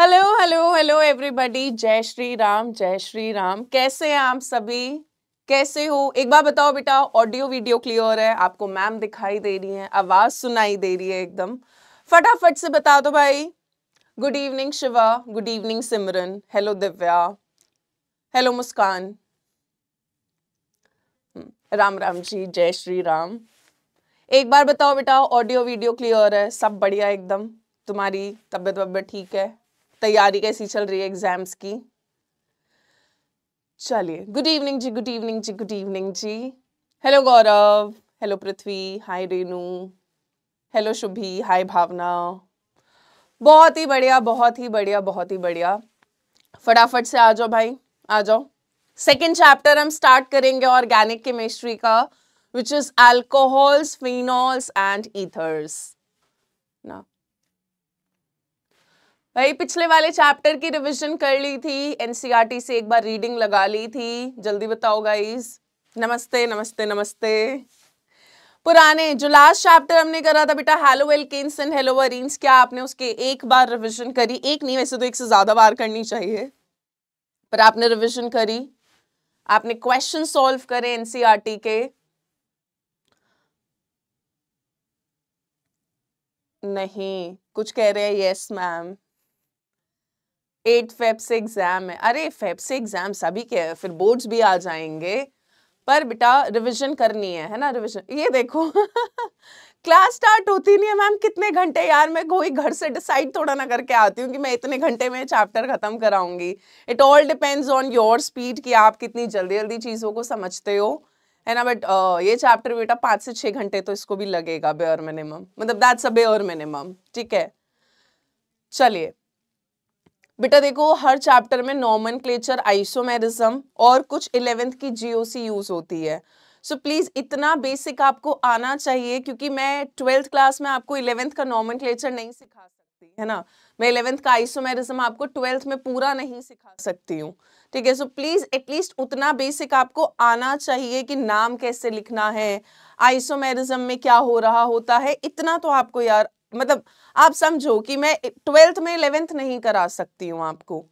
Hello hello hello everybody जय श्री राम जय श्री राम। कैसे हैं आप सभी? कैसे हो? एक बार बताओ बेटा ऑडियो वीडियो क्लियर है। आपको मैम दिखाई दे रही है आवाज़ सुनाई दे रही है एकदम। फटाफट से बता दो भाई। Good evening Shiva. Good evening Simran. Hello Divya. Hello Muskan. Hmm, Ram Ram ji जय श्री राम। एक बार बताओ बेटा ऑडियो वीडियो क्लियर है। सब बढ़िया एकदम। तुम्हारी तबीयत वबीयत ठीक है? तैयारी कैसी चल रही है एग्ज़ाम्स की? चलिए good evening ji good evening ji good evening ji. Hello Gaurav hello Prithvi hi Renu hello Shubhi hi Bhavna बहुत ही बढ़िया, बहुत ही बढ़िया, बहुत ही बढ़िया। फटाफट से आ जाओ भाई, आ जाओ। सेकेंड चैप्टर हम स्टार्ट करेंगे ऑर्गेनिक केमिस्ट्री का which is alcohols phenols and ethers ना भाई पिछले वाले चैप्टर की रिवीजन कर ली थी एनसीईआरटी e से एक बार रीडिंग लगा ली थी। जल्दी बताओ गाइस नमस्ते नमस्ते नमस्ते। पुराने, जो लास्ट चैप्टर हमने करा था, बेटा हेलो एंड हेलो वरीन्स क्या आपने उसके एक बार रिवीजन करी? एक नहीं, वैसे तो एक से ज़्यादा बार करनी चाहिए। पर आपने रिवीजन करी। आपने क्वेश्चन सॉल्व करे एनसीईआरटी e के। नहीं, कुछ कह रहे हैं यस मैम एट फेब से एग्ज़ाम है। अरे फेब से एग्ज़ाम सभी के, फिर बोर्ड्स भी आ जाएँगे। पर बेटा रिवीजन करनी है है ना? रिवीजन ये देखो। क्लास स्टार्ट होती नहीं है मैम कितने घंटे? यार, मैं कोई घर से डिसाइड थोड़ा ना करके आती हूँ कि मैं इतने घंटे में चैप्टर खत्म कराऊँगी। It all depends on your speed कि आप कितनी जल्दी जल्दी चीज़ों को समझते हो। है ना? बट ये चैप्टर बेटा पाँच से छः घंटे तो इसको भी लगेगा बेयर मिनिमम मतलब दैट्स अ बेयर मिनिमम ठीक है? चलिए। बेटा देखो हर चैप्टर में नॉमन क्लेचर आइसोमेरिज्म और कुछ इलेवेंथ की जीओसी यूज़ होती है। सो so, प्लीज़ इतना बेसिक आपको आना चाहिए क्योंकि मैं ट्वेल्थ क्लास में आपको इलेवेंथ का नॉमन क्लेचर नहीं सिखा सकती है ना? मैं इलेवेंथ का आइसोमेरिज्म आपको ट्वेल्थ में पूरा नहीं सिखा सकती हूँ। ठीक है सो प्लीज़ एटलीस्ट उतना बेसिक आपको आना चाहिए कि नाम कैसे लिखना है आइसोमेरिज्म में क्या हो रहा होता है इतना तो आपको यार मतलब आप समझो कि मैं ट्वेल्थ में इलेवेंथ नहीं करा सकती हूँ आपको।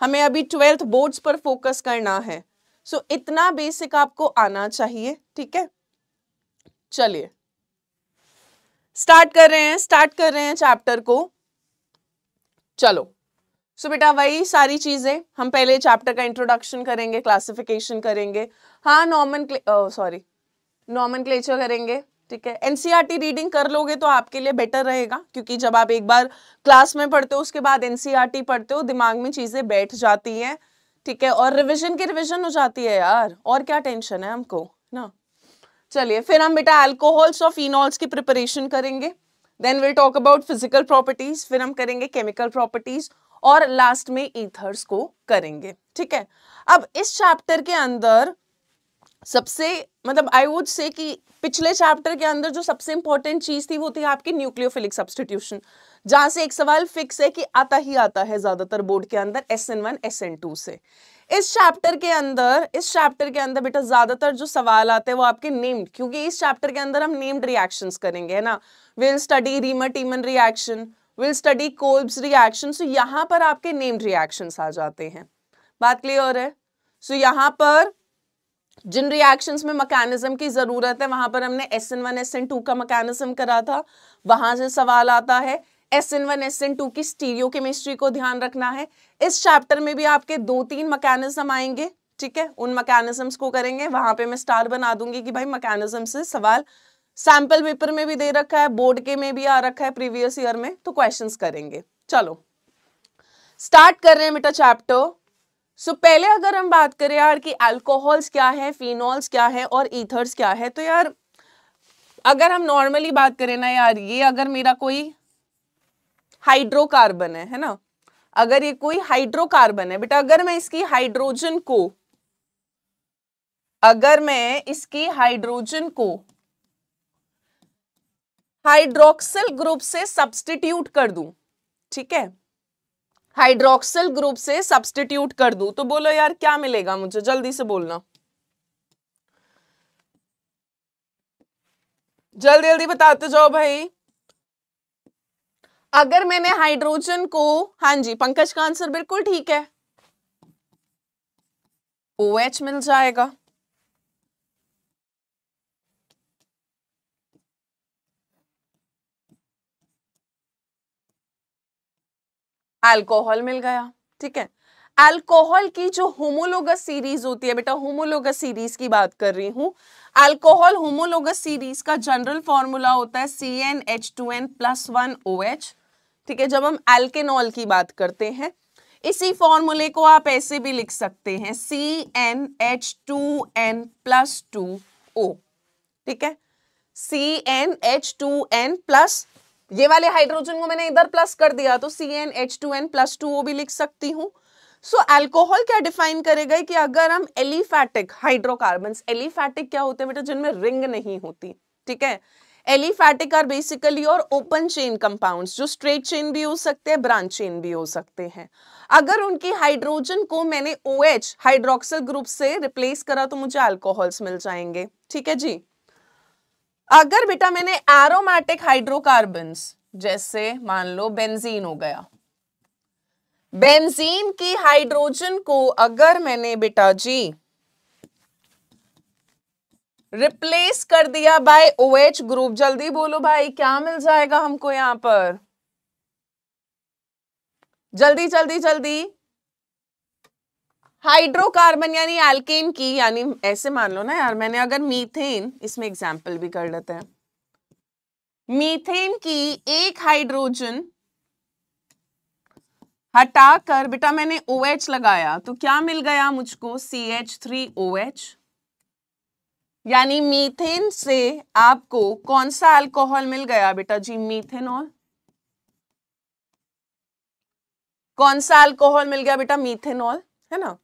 हमें अभी ट्वेल्थ बोर्ड्स पर फोकस करना है। सो so, इतना बेसिक आपको आना चाहिए ठीक है? चलिए। स्टार्ट कर रहे हैं स्टार्ट कर रहे हैं चैप्टर को। चलो। सो so, बेटा वही सारी चीज़ें हम पहले चैप्टर का इंट्रोडक्शन करेंगे क्लासिफिकेशन करेंगे। हाँ नॉर्मन सॉरी क्लेचर करेंगे। ठीक है? एनसीईआरटी रीडिंग e कर लोगे तो आपके लिए बेटर रहेगा, क्योंकि जब आप एक बार क्लास में पढ़ते हो, उसके बाद एनसीईआरटी e पढ़ते हो, दिमाग में चीज़ें बैठ जाती हैं, ठीक है? और रिविजन की रिविजन हो जाती है यार, और क्या टेंशन है हमको, ना? चलिए, फिर हम बेटा एल्कोहल्स और फिनॉल्स की प्रिपरेशन करेंगे then will talk about physical properties फिर हम करेंगे केमिकल प्रॉपर्टीज़ और लास्ट में ईथर्स को करेंगे, ठीक है? अब इस चैप्टर के अंदर सबसे मतलब आई वुड से कि पिछले चैप्टर के अंदर जो सबसे इंपॉर्टेंट चीज़ थी वो थी आपकी न्यूक्लियोफिलिक सब्सटीट्यूशन जहाँ से एक सवाल फिक्स है कि आता ही आता है ज़्यादातर बोर्ड के अंदर S N one S N two से। इस चैप्टर के अंदर इस चैप्टर के अंदर बेटा ज़्यादातर जो सवाल आते हैं वो आपके नेम्ड क्योंकि इस चैप्टर के अंदर हम नेम्ड रिएक्शंस करेंगे है ना? Will study Reimer Tiemann reaction will study Kolbe's reaction so यहाँ पर आपके नेम्ड रिएक्शंस आ जाते हैं। बात क्लियर है? सो so, यहाँ पर जिन रिएक्शंस में मैकेनिज्म की ज़रूरत है, वहाँ पर हमने S N one S N two का मैकेनिज्म करा था। वहाँ से सवाल आता है S N one S N two की स्टीरियो केमिस्ट्री को ध्यान रखना है। इस चैप्टर में भी आपके दो तीन मैकेनिज्म आएँगे, ठीक है? उन मैकेनिज्म्स को करेंगे। वहाँ पे मैं स्टार बना दूँगी कि भाई मैकेनिज्म से सवाल सैंपल पेपर में भी दे रखा है बोर्ड के में भी आ रखा है प्रीवियस ईयर में तो क्वेश्चंस करेंगे। चलो स्टार्ट कर रहे हैं बेटा चैप्टर सो so, पहले अगर हम बात करें यार कि अल्कोहल्स क्या है फिनॉल्स क्या है और ईथर्स क्या है तो यार अगर हम नॉर्मली बात करें ना यार ये अगर मेरा कोई हाइड्रोकार्बन है है ना? अगर ये कोई हाइड्रोकार्बन है बेटा अगर मैं इसकी हाइड्रोजन को अगर मैं इसकी हाइड्रोजन को हाइड्रोक्सिल ग्रुप से सब्सटीट्यूट कर दूँ ठीक है? हाइड्रोक्सिल ग्रुप से सब्सटीट्यूट कर दू। तो बोलो यार, क्या मिलेगा मुझे? जल्दी से बोलना। जल्दी जल्दी बताते जाओ भाई। अगर मैंने हाइड्रोजन को हाँ जी, पंकज का आंसर बिल्कुल ठीक है। ओ OH मिल जाएगा। अल्कोहल मिल गया, ठीक है? अल्कोहल की जो होमोलोगस सीरीज़ होती है, बेटा होमोलोगस सीरीज़ की बात कर रही हूँ। अल्कोहल होमोलोगस सीरीज़ का जनरल फॉर्मूला होता है C N H two N plus one O H ठीक है? जब हम एल्केनॉल की बात करते हैं, इसी फॉर्मूले को आप ऐसे भी लिख सकते हैं C N H two N plus two O ठीक है? C N H two N plus ये वाले हाइड्रोजन को मैंने इधर प्लस कर दिया तो C N H two N plus two O भी लिख सकती हूँ। सो so, अल्कोहल क्या डिफाइन करेगा कि अगर हम एलिफैटिक हाइड्रोकार्बन एलिफैटिक क्या होते हैं बेटा जिनमें रिंग नहीं होती ठीक है? एलिफैटिक आर बेसिकली और ओपन चेन कंपाउंड्स जो स्ट्रेट चेन भी हो सकते हैं ब्रांच चेन भी हो सकते हैं। अगर उनकी हाइड्रोजन को मैंने ओ OH हाइड्रोक्सिल ग्रुप से रिप्लेस करा तो मुझे अल्कोहल्स मिल जाएँगे ठीक है जी? अगर बेटा मैंने एरोमेटिक हाइड्रोकार्बन जैसे मान लो बेंजीन हो गया बेंजीन की हाइड्रोजन को अगर मैंने बेटा जी रिप्लेस कर दिया बाय ओ एच ग्रुप जल्दी बोलो भाई, क्या मिल जाएगा हमको यहाँ पर? जल्दी जल्दी जल्दी। हाइड्रोकार्बन यानी एल्केन की, यानी ऐसे मान लो ना यार, मैंने अगर मीथेन इसमें एग्जांपल भी कर लेते हैं। मीथेन की एक हाइड्रोजन हटाकर, बेटा मैंने ओ OH लगाया तो क्या मिल गया मुझको? C H three O H यानी मीथेन से आपको कौन सा अल्कोहल मिल गया बेटा जी? मीथेनॉल कौन सा अल्कोहल मिल गया बेटा? मीथेनॉल है ना?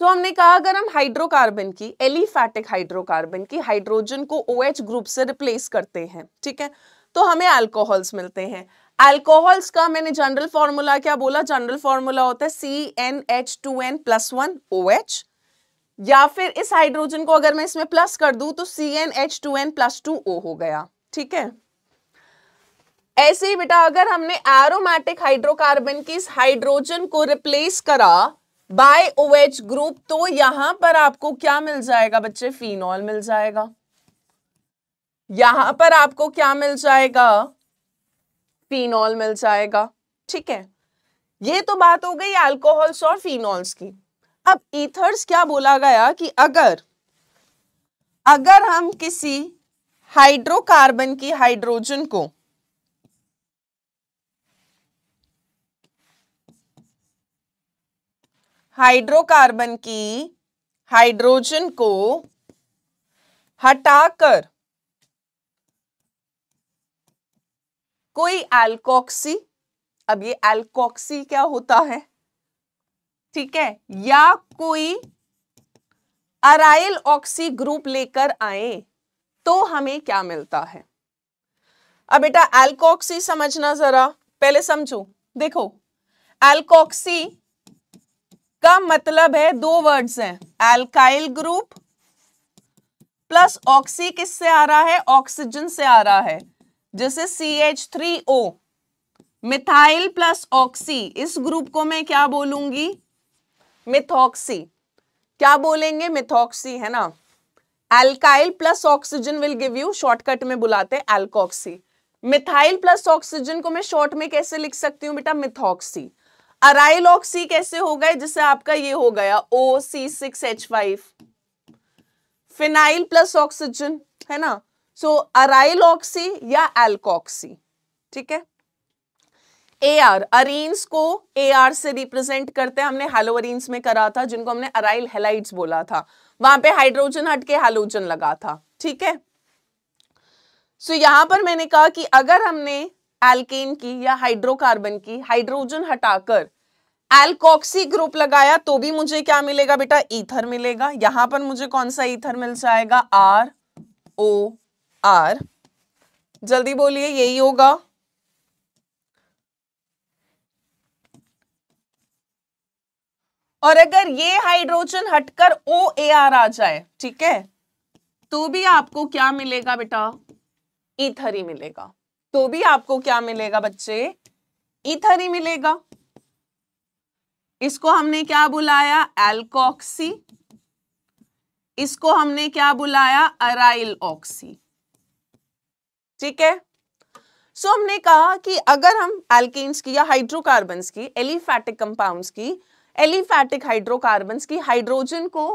तो हमने कहा, अगर हम हाइड्रोकार्बन की एलिफैटिक हाइड्रोकार्बन की हाइड्रोजन को ओ OH ग्रुप से रिप्लेस करते हैं, ठीक है? तो हमें अल्कोहल्स मिलते हैं। अल्कोहल्स का मैंने जनरल फॉर्मूला क्या बोला? जनरल फॉर्मूला होता है C N H two N plus one O H या फिर इस हाइड्रोजन को अगर मैं इसमें प्लस कर दूँ तो C N H two N plus two O हो गया, ठीक है? ऐसे ही बेटा, अगर हमने एरोमेटिक हाइड्रोकार्बन की इस हाइड्रोजन को रिप्लेस करा बाय ओ एच ग्रुप तो यहाँ पर आपको क्या मिल जाएगा बच्चे? फिनॉल मिल जाएगा। यहाँ पर आपको क्या मिल जाएगा? फिनॉल मिल जाएगा। ठीक है? ये तो बात हो गई अल्कोहल्स और फिनॉल्स की। अब ईथर्स क्या बोला गया कि अगर अगर हम किसी हाइड्रोकार्बन की हाइड्रोजन को हाइड्रोकार्बन की हाइड्रोजन को हटाकर कोई एल्कोक्सी अब ये एल्कोक्सी क्या होता है? ठीक है, या कोई अराइल ऑक्सी ग्रुप लेकर आए तो हमें क्या मिलता है? अब बेटा एल्कोक्सी समझना जरा, पहले समझो, देखो एल्कोक्सी का मतलब है दो वर्ड्स हैं एल्काइल ग्रुप प्लस ऑक्सी किससे आ रहा है? ऑक्सीजन से आ रहा है, जैसे C H three O methyl plus oxy इस ग्रुप को मैं क्या बोलूँगी? मिथॉक्सी क्या बोलेंगे? मिथॉक्सी है ना? Alkyl plus oxygen will give you shortcut में बुलाते हैं एल्कोक्सी मिथाइल प्लस ऑक्सीजन को मैं शॉर्ट में कैसे लिख सकती हूँ बेटा? मिथॉक्सी अराइल ऑक्सी कैसे हो गए जिससे आपका ये हो गया O C six H five phenyl plus oxygen है ना? सो अराइल ऑक्सी या एल्कॉक्सी ठीक है? ए आर अरीन्स को ए आर से रिप्रेजेंट करते हैं। हमने हेलोअरीन्स में करा था जिनको हमने अराइल हेलाइट्स बोला था। वहाँ पे हाइड्रोजन हटके हेलोजन लगा था ठीक है? सो so, यहाँ पर मैंने कहा कि अगर हमने एल्केन की या हाइड्रोकार्बन की हाइड्रोजन हटाकर एल्कोक्सी ग्रुप लगाया तो भी मुझे क्या मिलेगा बेटा? ईथर मिलेगा। यहाँ पर मुझे कौन सा ईथर मिल जाएगा? आर ओ आर जल्दी बोलिए, यही होगा। और अगर ये हाइड्रोजन हटकर ओ ए आर आ जाए, ठीक है तो भी आपको क्या मिलेगा बेटा? ईथर ही मिलेगा। तो भी आपको क्या मिलेगा बच्चे? ईथर ही मिलेगा। इसको हमने क्या बुलाया? एल्कोक्सी। इसको हमने क्या बुलाया? Aryl oxy. ठीक है? सो so, हमने कहा कि अगर हम एल्केन्स की या हाइड्रोकार्बन्स की एलिफैटिक कंपाउंड्स की एलिफैटिक हाइड्रोकार्बन्स की हाइड्रोजन को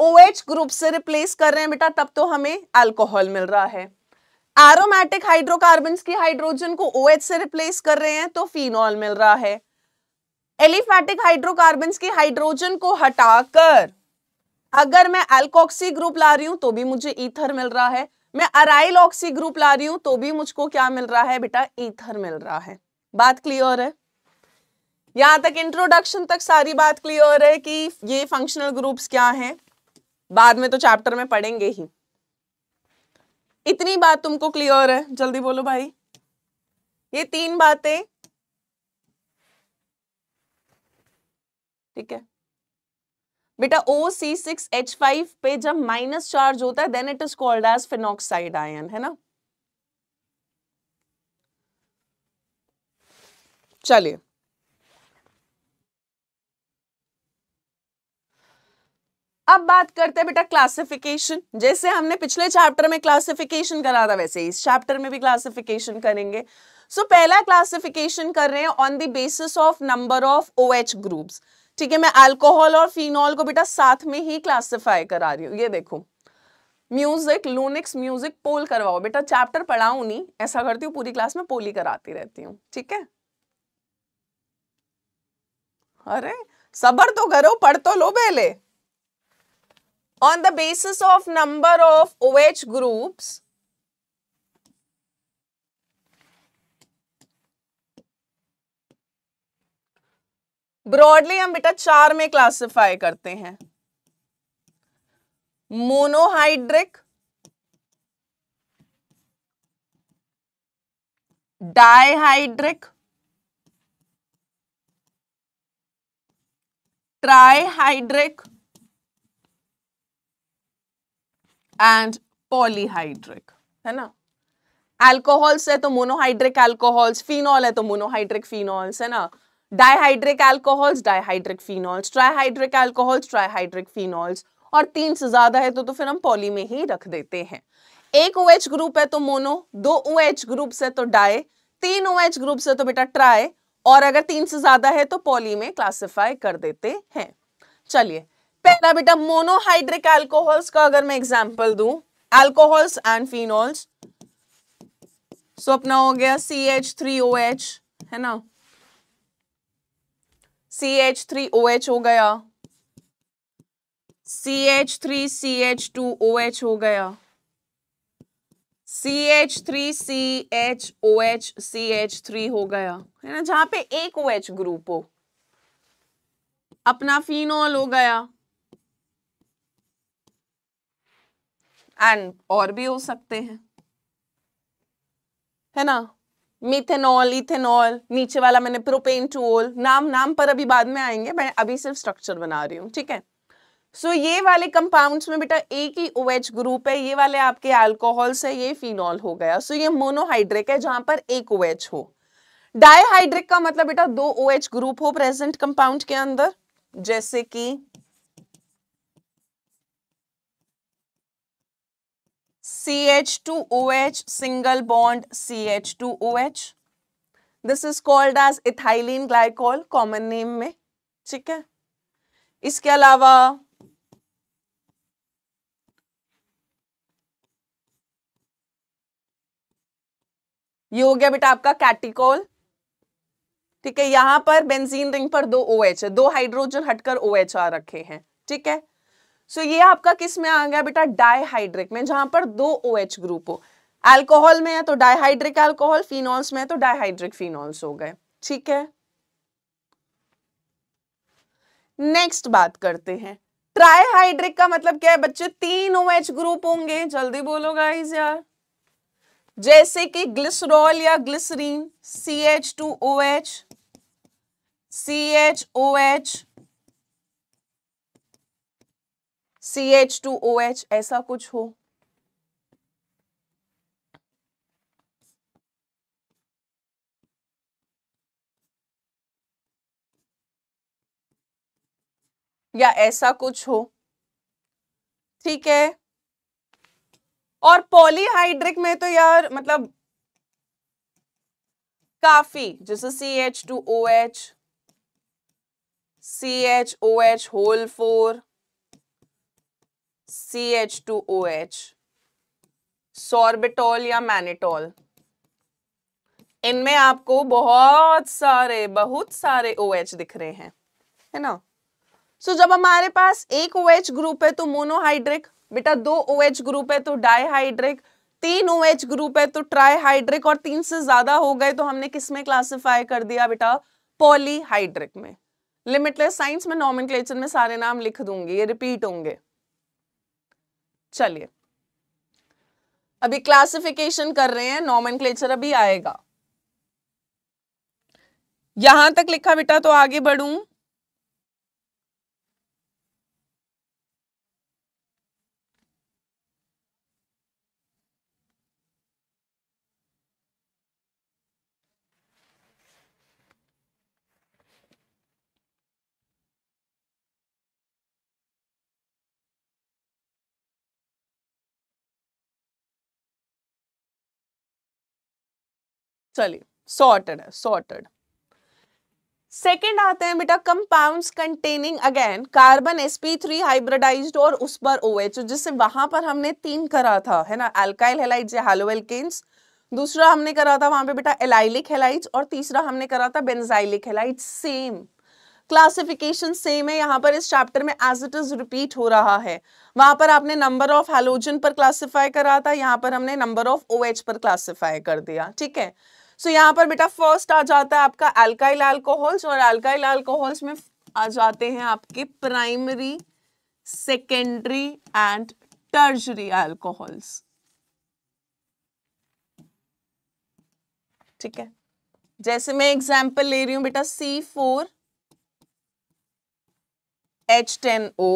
OH ग्रुप से रिप्लेस कर रहे हैं बेटा तब तो हमें अल्कोहल मिल रहा है। एरोमेटिक हाइड्रोकार्बन की हाइड्रोजन को OH से रिप्लेस कर रहे हैं तो फिनॉल मिल रहा है। एलिफैटिक हाइड्रोकार्बन्स की हाइड्रोजन को हटाकर, अगर मैं एल्कोक्सी ग्रुप ला रही हूँ तो भी मुझे ईथर मिल रहा है। मैं अराइल ऑक्सी ग्रुप ला रही हूँ तो भी मुझको क्या मिल रहा है बेटा? ईथर मिल रहा है। बात क्लियर है? यहाँ तक इंट्रोडक्शन तक सारी बात क्लियर है कि ये फंक्शनल ग्रुप्स क्या हैं? बाद में तो चैप्टर में पढ़ेंगे ही। इतनी बात तुमको क्लियर है? जल्दी बोलो भाई। ये तीन बातें। ठीक है। बेटा O C six H five पे जब माइनस चार्ज होता है then it is called as phenoxide ion है ना? चलिए। अब बात करते हैं बेटा क्लासिफिकेशन जैसे हमने पिछले चैप्टर में क्लासिफिकेशन करा था वैसे इस चैप्टर में भी क्लासिफिकेशन करेंगे। सो so, पहला क्लासिफिकेशन कर रहे हैं on the basis of number of O H groups ठीक है मैं अल्कोहल और फिनॉल को बेटा साथ में ही क्लासिफाई करा रही हूँ। ये देखो म्यूज़िक लूनिक्स म्यूज़िक पोल करवाओ। बेटा चैप्टर पढ़ाऊ नहीं ऐसा करती हूँ पूरी क्लास में पोल ही कराती रहती हूँ। ठीक है? अरे सबर तो करो पढ़ तो लो पहले। The basis of number of O H groups broadly हम बेटा चार में क्लासिफाई करते हैं। Monohydric dihydric trihydric and polyhydric है ना? एल्कोहल्स है तो मोनोहाइड्रिक एल्कोहल्स फिनॉल है तो मोनोहाइड्रिक फिनॉल्स है ना? Dihydric alcohols dihydric phenols trihydric alcohols trihydric phenols और तीन से ज़्यादा है तो, तो फिर हम पॉली में ही रख देते हैं। एक ओ OH ग्रुप है तो मोनो दो ओ OH ग्रुप है तो डाई तीन ओ OH ग्रुप है तो बेटा ट्राई और अगर तीन से ज़्यादा है तो पॉली में क्लासिफाई कर देते हैं। चलिए पहला बेटा मोनोहाइड्रिक अल्कोहल्स का अगर मैं एग्जांपल दूँ अल्कोहल्स एंड फिनोल्स सो अपना हो गया C H three O H है ना? C H three O H हो गया C H three C H two O H हो गया C H three C H O H C H three हो गया, है ना? जहाँ पे एक ओ एच ग्रुप हो, अपना फिनॉल हो गया एंड और भी हो सकते हैं। है ना? मिथेनॉल इथेनॉल नीचे वाला मैंने प्रोपेन टूल नाम नाम पर अभी बाद में आएँगे मैं अभी सिर्फ़ स्ट्रक्चर बना रही हूँ ठीक है? सो so, ये वाले कंपाउंड्स में बेटा एक ही ओ OH ग्रुप है ये वाले आपके अल्कोहल्स है ये फिनॉल हो गया। सो so, ये मोनोहाइड्रिक है जहाँ पर एक ओ OH हो। डाइहाइड्रिक का मतलब बेटा दो ओ OH ग्रुप हो प्रेजेंट कंपाउंड के अंदर जैसे कि CH2OH single bond CH2OH this is called as ethylene glycol common name में, ठीक है? इसके अलावा, ये हो गया बेटा आपका कैटिकोल, ठीक है? यहाँ पर बेंजीन रिंग पर दो ओ OH है, दो हाइड्रोजन हटकर ओ OH आ रखे हैं, ठीक है? सो so, ये आपका किसमें आ गया बेटा? डाइहाइड्रिक में जहाँ पर दो ओ OH ग्रुप हो। अल्कोहल में है तो डाइहाइड्रिक अल्कोहल फिनॉल्स में है तो डाइहाइड्रिक फिनॉल्स हो गए। ठीक है? नेक्स्ट बात करते हैं। ट्राईहाइड्रिक का मतलब क्या है बच्चे? तीन ओ OH ग्रुप होंगे। जल्दी बोलो गाइस यार। जैसे कि ग्लिसरॉल या glycerin C H two O H C H O H C H two O H ऐसा कुछ हो। या ऐसा कुछ हो। ठीक है। और पॉलीहाइड्रिक में तो यार मतलब काफ़ी, जैसे C H two O H C H O H whole four C H two O H sorbitol या मैनिटॉल इनमें आपको बहुत सारे बहुत सारे ओ OH दिख रहे हैं है ना? सो so, जब हमारे पास एक ओ OH ग्रुप है तो मोनोहाइड्रिक बेटा दो ओ OH ग्रुप है तो डाईहाइड्रिक तीन ओ OH ग्रुप है तो ट्राईहाइड्रिक और तीन से ज़्यादा हो गए तो हमने किसमें क्लासिफाई कर दिया बेटा? पॉलीहाइड्रिक में। लिमिटलेस साइंस में नॉमिन में सारे नाम लिख दूँगी ये रिपीट होंगे। चलिए। अभी क्लासिफिकेशन कर रहे हैं नॉमन अभी आएगा। यहाँ तक लिखा बेटा तो आगे बढ़ू। चलिए सॉर्टेड है सॉर्टेड सेकेंड आते हैं बेटा compounds containing again carbon sp3 hybridized और उस पर OH जिससे वहाँ पर हमने तीन करा था, है ना? अल्काइल हेलाइड्स या हेलोएल्केन्स दूसरा हमने करा था वहाँ पे बेटा एलाइलिक हेलाइड्स और तीसरा हमने करा था benzylic halides same classification same है, यहाँ पर इस चैप्टर में एज इट इज़ रिपीट हो रहा है। वहाँ पर आपने नंबर ऑफ़ हेलोजन पर क्लासिफाई करा था, यहाँ पर हमने नंबर ऑफ़ ओ पर क्लासिफाई कर दिया, ठीक है? सो so, यहाँ पर बेटा फ़र्स्ट आ जाता है आपका अल्काइल अल्कोहल्स और अल्काइल अल्कोहल्स में आ जाते हैं आपके primary secondary and tertiary alcohols ठीक है? जैसे मैं एग्जांपल ले रही हूँ बेटा C four H ten O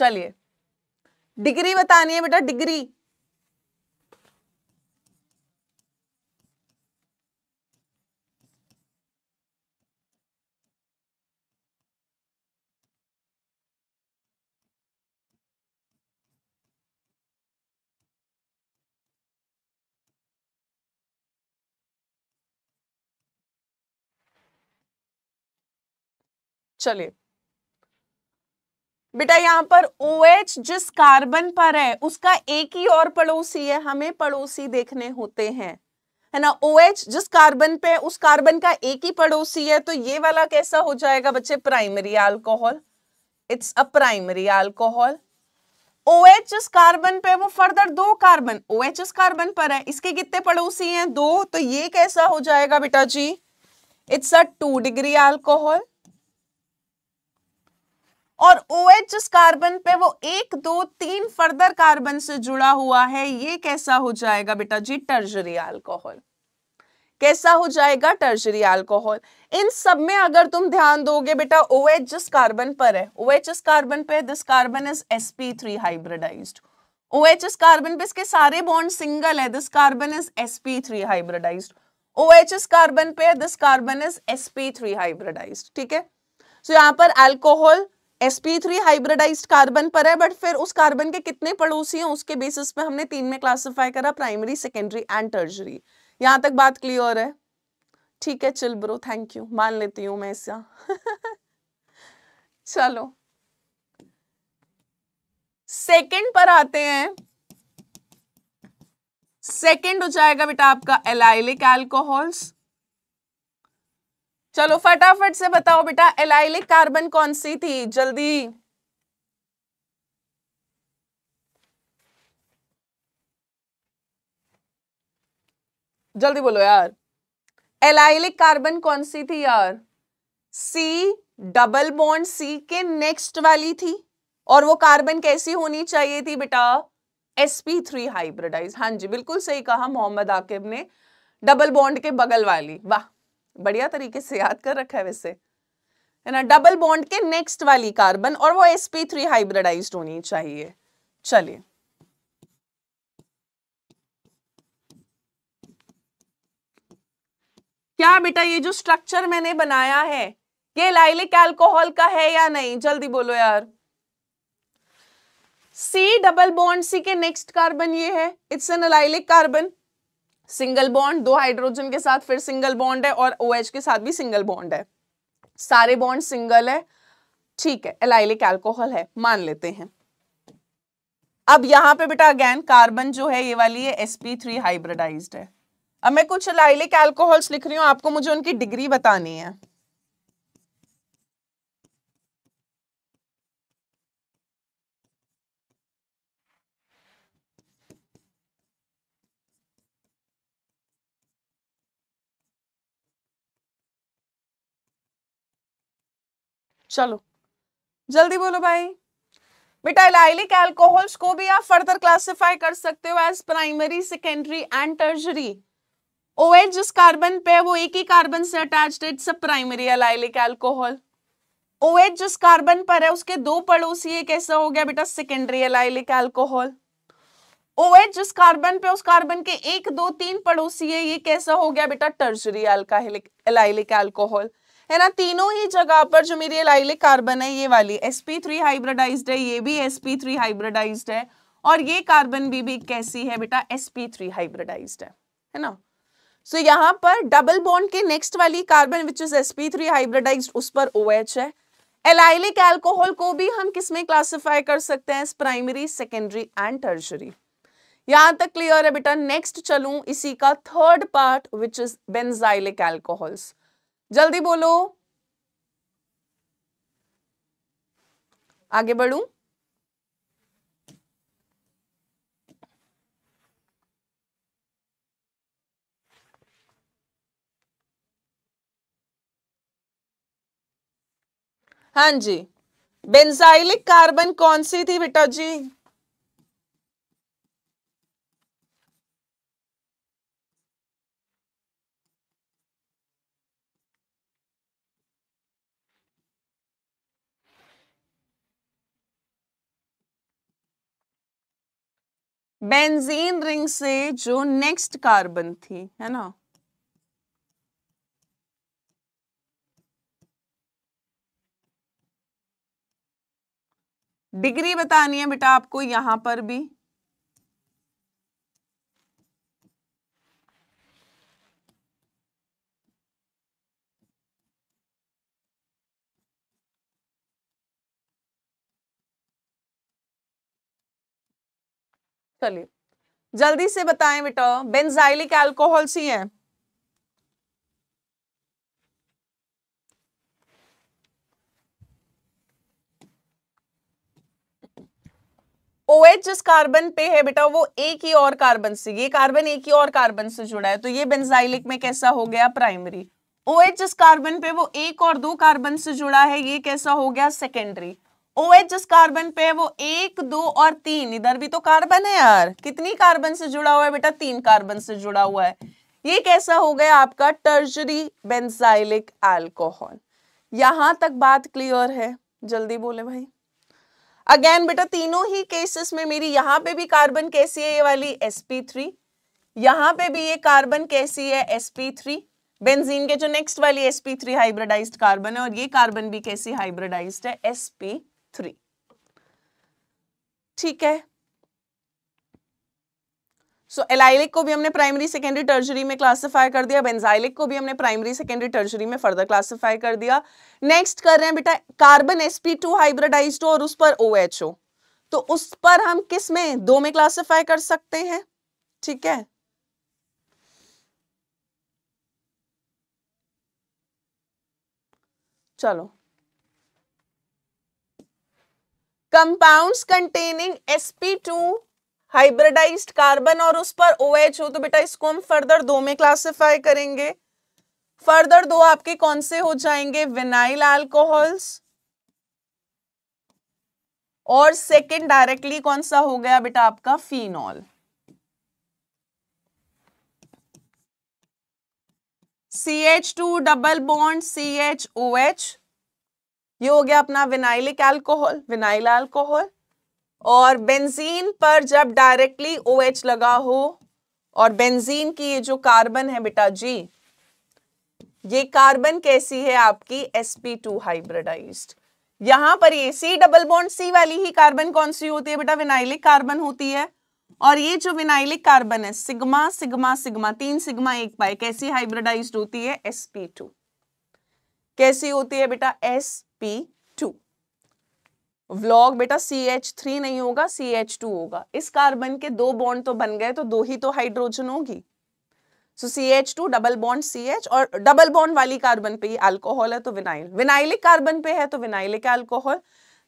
चलिए। डिग्री बतानी है बेटा डिग्री। चलिए। बेटा, यहाँ पर ओ OH जिस कार्बन पर है, उसका एक ही और पड़ोसी है। हमें पड़ोसी देखने होते हैं। है ना? ओ OH जिस कार्बन पे उस कार्बन का एक ही पड़ोसी है तो ये वाला कैसा हो जाएगा बच्चे? Primary alcohol it's a primary alcohol O OH जिस कार्बन पे वो फर्दर दो कार्बन ओ OH जिस कार्बन पर है, इसके कितने पड़ोसी हैं? दो। तो ये कैसा हो जाएगा बेटा जी? It's a two degree alcohol O O OH जिस कार्बन पे वो एक दो तीन फर्दर कार्बन से जुड़ा हुआ है ये कैसा हो जाएगा बेटा जी? टर्जरी अल्कोहल कैसा हो जाएगा टर्जरी अल्कोहल इन सब में अगर तुम ध्यान दोगे बेटा ओ OH जिस कार्बन पर है ओ OH जिस कार्बन पे this carbon is sp3 hybridized O OH इस कार्बन पे इसके सारे बॉन्ड सिंगल है this carbon is S P three hybridized O OH इस कार्बन पे this carbon is S P three hybridized ठीक है? सो so, यहाँ पर अल्कोहल sp3 हाइब्रिडाइज्ड कार्बन पर है बट फिर उस कार्बन के कितने पड़ोसी हैं, उसके बेसिस पे हमने तीन में क्लासिफाई करा प्राइमरी सेकेंडरी एंड टर्जरी यहाँ तक बात क्लियर है? ठीक है चिल ब्रो थैंक यू मान लेती हूँ मैं इसका चलो। सेकंड पर आते हैं। सेकंड हो जाएगा बेटा आपका एलाइलिक एल्कोहल्स चलो फटाफट से बताओ बेटा, एलाइलिक कार्बन कौन सी थी? जल्दी। जल्दी बोलो यार। एलाइलिक कार्बन कौन सी थी यार? सी डबल बॉन्ड सी के नेक्स्ट वाली थी। और वो कार्बन कैसी होनी चाहिए थी बेटा? Sp3 थ्री हाइब्रिडाइज हाँ जी, बिल्कुल सही कहा मोहम्मद आकिब ने। डबल बॉन्ड के बगल वाली। वाह। बढ़िया तरीके से याद कर रखा है वैसे। है ना? डबल बॉन्ड के नेक्स्ट वाली कार्बन और वो sp3 हाइब्रिडाइज्ड होनी चाहिए। चलिए। क्या बेटा ये जो स्ट्रक्चर मैंने बनाया है, ये लाइलिक अल्कोहल का है या नहीं? जल्दी बोलो यार। सी डबल बॉन्ड सी के नेक्स्ट कार्बन ये है। It's an allylic carbon single bond, दो हाइड्रोजन के साथ फिर सिंगल बॉन्ड है और ओ OH के साथ भी सिंगल बॉन्ड है। सारे बॉन्ड सिंगल है, ठीक है, एलाइलिक एल्कोहल है, मान लेते हैं। अब यहाँ पे बेटा अगेन कार्बन जो है, ये वाली है sp3 हाइब्रिडाइज्ड है। अब मैं कुछ एलाइलिक एल्कोहल्स लिख रही हूँ, आपको मुझे उनकी डिग्री बतानी है। चलो। जल्दी बोलो भाई। बेटा एलाइलिक एल्कोहल्स को भी आप फर्दर क्लासिफाई कर सकते हो as primary secondary and tertiary OH जिस कार्बन पे है, वो एक ही कार्बन से attached it's a primary allylic alcohol OH जिस कार्बन पर है, उसके दो पड़ोसी ये कैसा हो गया बेटा सेकेंडरी एलाइलिक एल्कोहल ओएच जिस कार्बन पे उस कार्बन के एक, दो, तीन पड़ोसी है, ये कैसा हो गया बेटा टर्जरी एलाइलिक एल्कोहल है ना? तीनों ही जगह पर जो मेरी एलाइलिक कार्बन है ये वाली। Sp3 हाइब्रिडाइज्ड है ये भी sp3 हाइब्रिडाइज्ड है। और ये कार्बन भी, भी कैसी है बेटा? Sp3 हाइब्रिडाइज्ड है है ना? सो so, यहाँ पर डबल बॉन्ड के नेक्स्ट वाली carbon which is sp3 hybridized उस पर OH है। एलाइलिक एल्कोहल को भी हम किसमें क्लासिफाई कर सकते हैं? प्राइमरी सेकेंडरी एंड टर्जरी यहाँ तक क्लियर है बेटा। नेक्स्ट चलूँ इसी का third part which is benzylic alcohols जल्दी बोलो। आगे बढ़ू। हाँ जी। बेंजाइलिक कार्बन कौन सी थी बेटा जी? बेंजीन रिंग से जो नेक्स्ट कार्बन थी, है ना? डिग्री बतानी है बेटा आपको यहाँ पर भी। चलिए। जल्दी से बताएँ बेटा, बेंजाइलिक अल्कोहल्स सी है। OH जिस कार्बन पे है बेटा, वो एक ही और कार्बन से, ये कार्बन एक ही और कार्बन से जुड़ा है तो ये बेंजाइलिक में कैसा हो गया प्राइमरी OH जिस कार्बन पे वो एक और दो कार्बन से जुड़ा है, ये कैसा हो गया सेकेंडरी ओ OH जिस कार्बन पे है वो एक, दो और तीन। इधर भी तो कार्बन है यार। कितनी कार्बन से जुड़ा हुआ है बेटा? तीन कार्बन से जुड़ा हुआ है। ये कैसा हो गया आपका? टर्जरी बेंजाइलिक अल्कोहल यहाँ तक बात क्लियर है। जल्दी बोले भाई। अगेन बेटा, तीनों ही केसेस में मेरी यहाँ पे भी कार्बन कैसी है? ये वाली sp3 यहाँ पे भी ये कार्बन कैसी है? Sp3 बेंजीन के जो नेक्स्ट वाली sp3 हाइब्रिडाइज्ड कार्बन है और ये कार्बन भी कैसी हाइब्रिडाइज्ड है? Sp थ्री ठीक है? सो so, एलाइलिक को भी हमने प्राइमरी सेकेंडरी टर्जरी में क्लासिफाई कर दिया। बेंजाइलिक को भी हमने प्राइमरी सेकेंडरी टर्जरी में फर्दर क्लासिफाई कर दिया। नेक्स्ट कर रहे हैं बेटा कार्बन sp2 हाइब्रिडाइज हो और उस पर OH हो तो उस पर हम किसमें दो में क्लासिफाई कर सकते हैं? ठीक है? चलो। Compounds containing sp2 hybridised carbon और उस पर ओ OH हो तो बेटा इसको हम फर्दर दो में क्लासिफाई करेंगे। फर्दर दो आपके कौन से हो जाएँगे? विनाइल अल्कोहल्स और सेकंड डायरेक्टली कौन सा हो गया बेटा आपका? Phenol C H two double bond C H O H ये हो गया अपना विनाइलिक अल्कोहल विनाइल अल्कोहल और बेंजीन पर जब डायरेक्टली ओ OH लगा हो, और बेंजीन की ये जो कार्बन है बेटा जी, ये कार्बन कैसी है आपकी? Sp2 हाइब्रिडाइज्ड यहाँ पर ये सी डबल बॉन्ड सी वाली ही कार्बन कौन सी होती है बेटा? विनाइलिक कार्बन होती है। और ये जो विनाइलिक कार्बन है सिग्मा सिग्मा सिग्मा तीन सिग्मा एक पाए कैसी हाइब्रिडाइज्ड होती है? Sp2 कैसी होती है बेटा? Sp2 व्लॉग बेटा CH3 नहीं होगा CH2 होगा। इस कार्बन के दो बॉन्ड तो बन गए तो दो ही तो हाइड्रोजन होगी। So C H two double bond C H और डबल बॉन्ड वाली कार्बन पे अल्कोहल है तो विनाइल विनाइलिक कार्बन पे है तो विनाइलिक अल्कोहल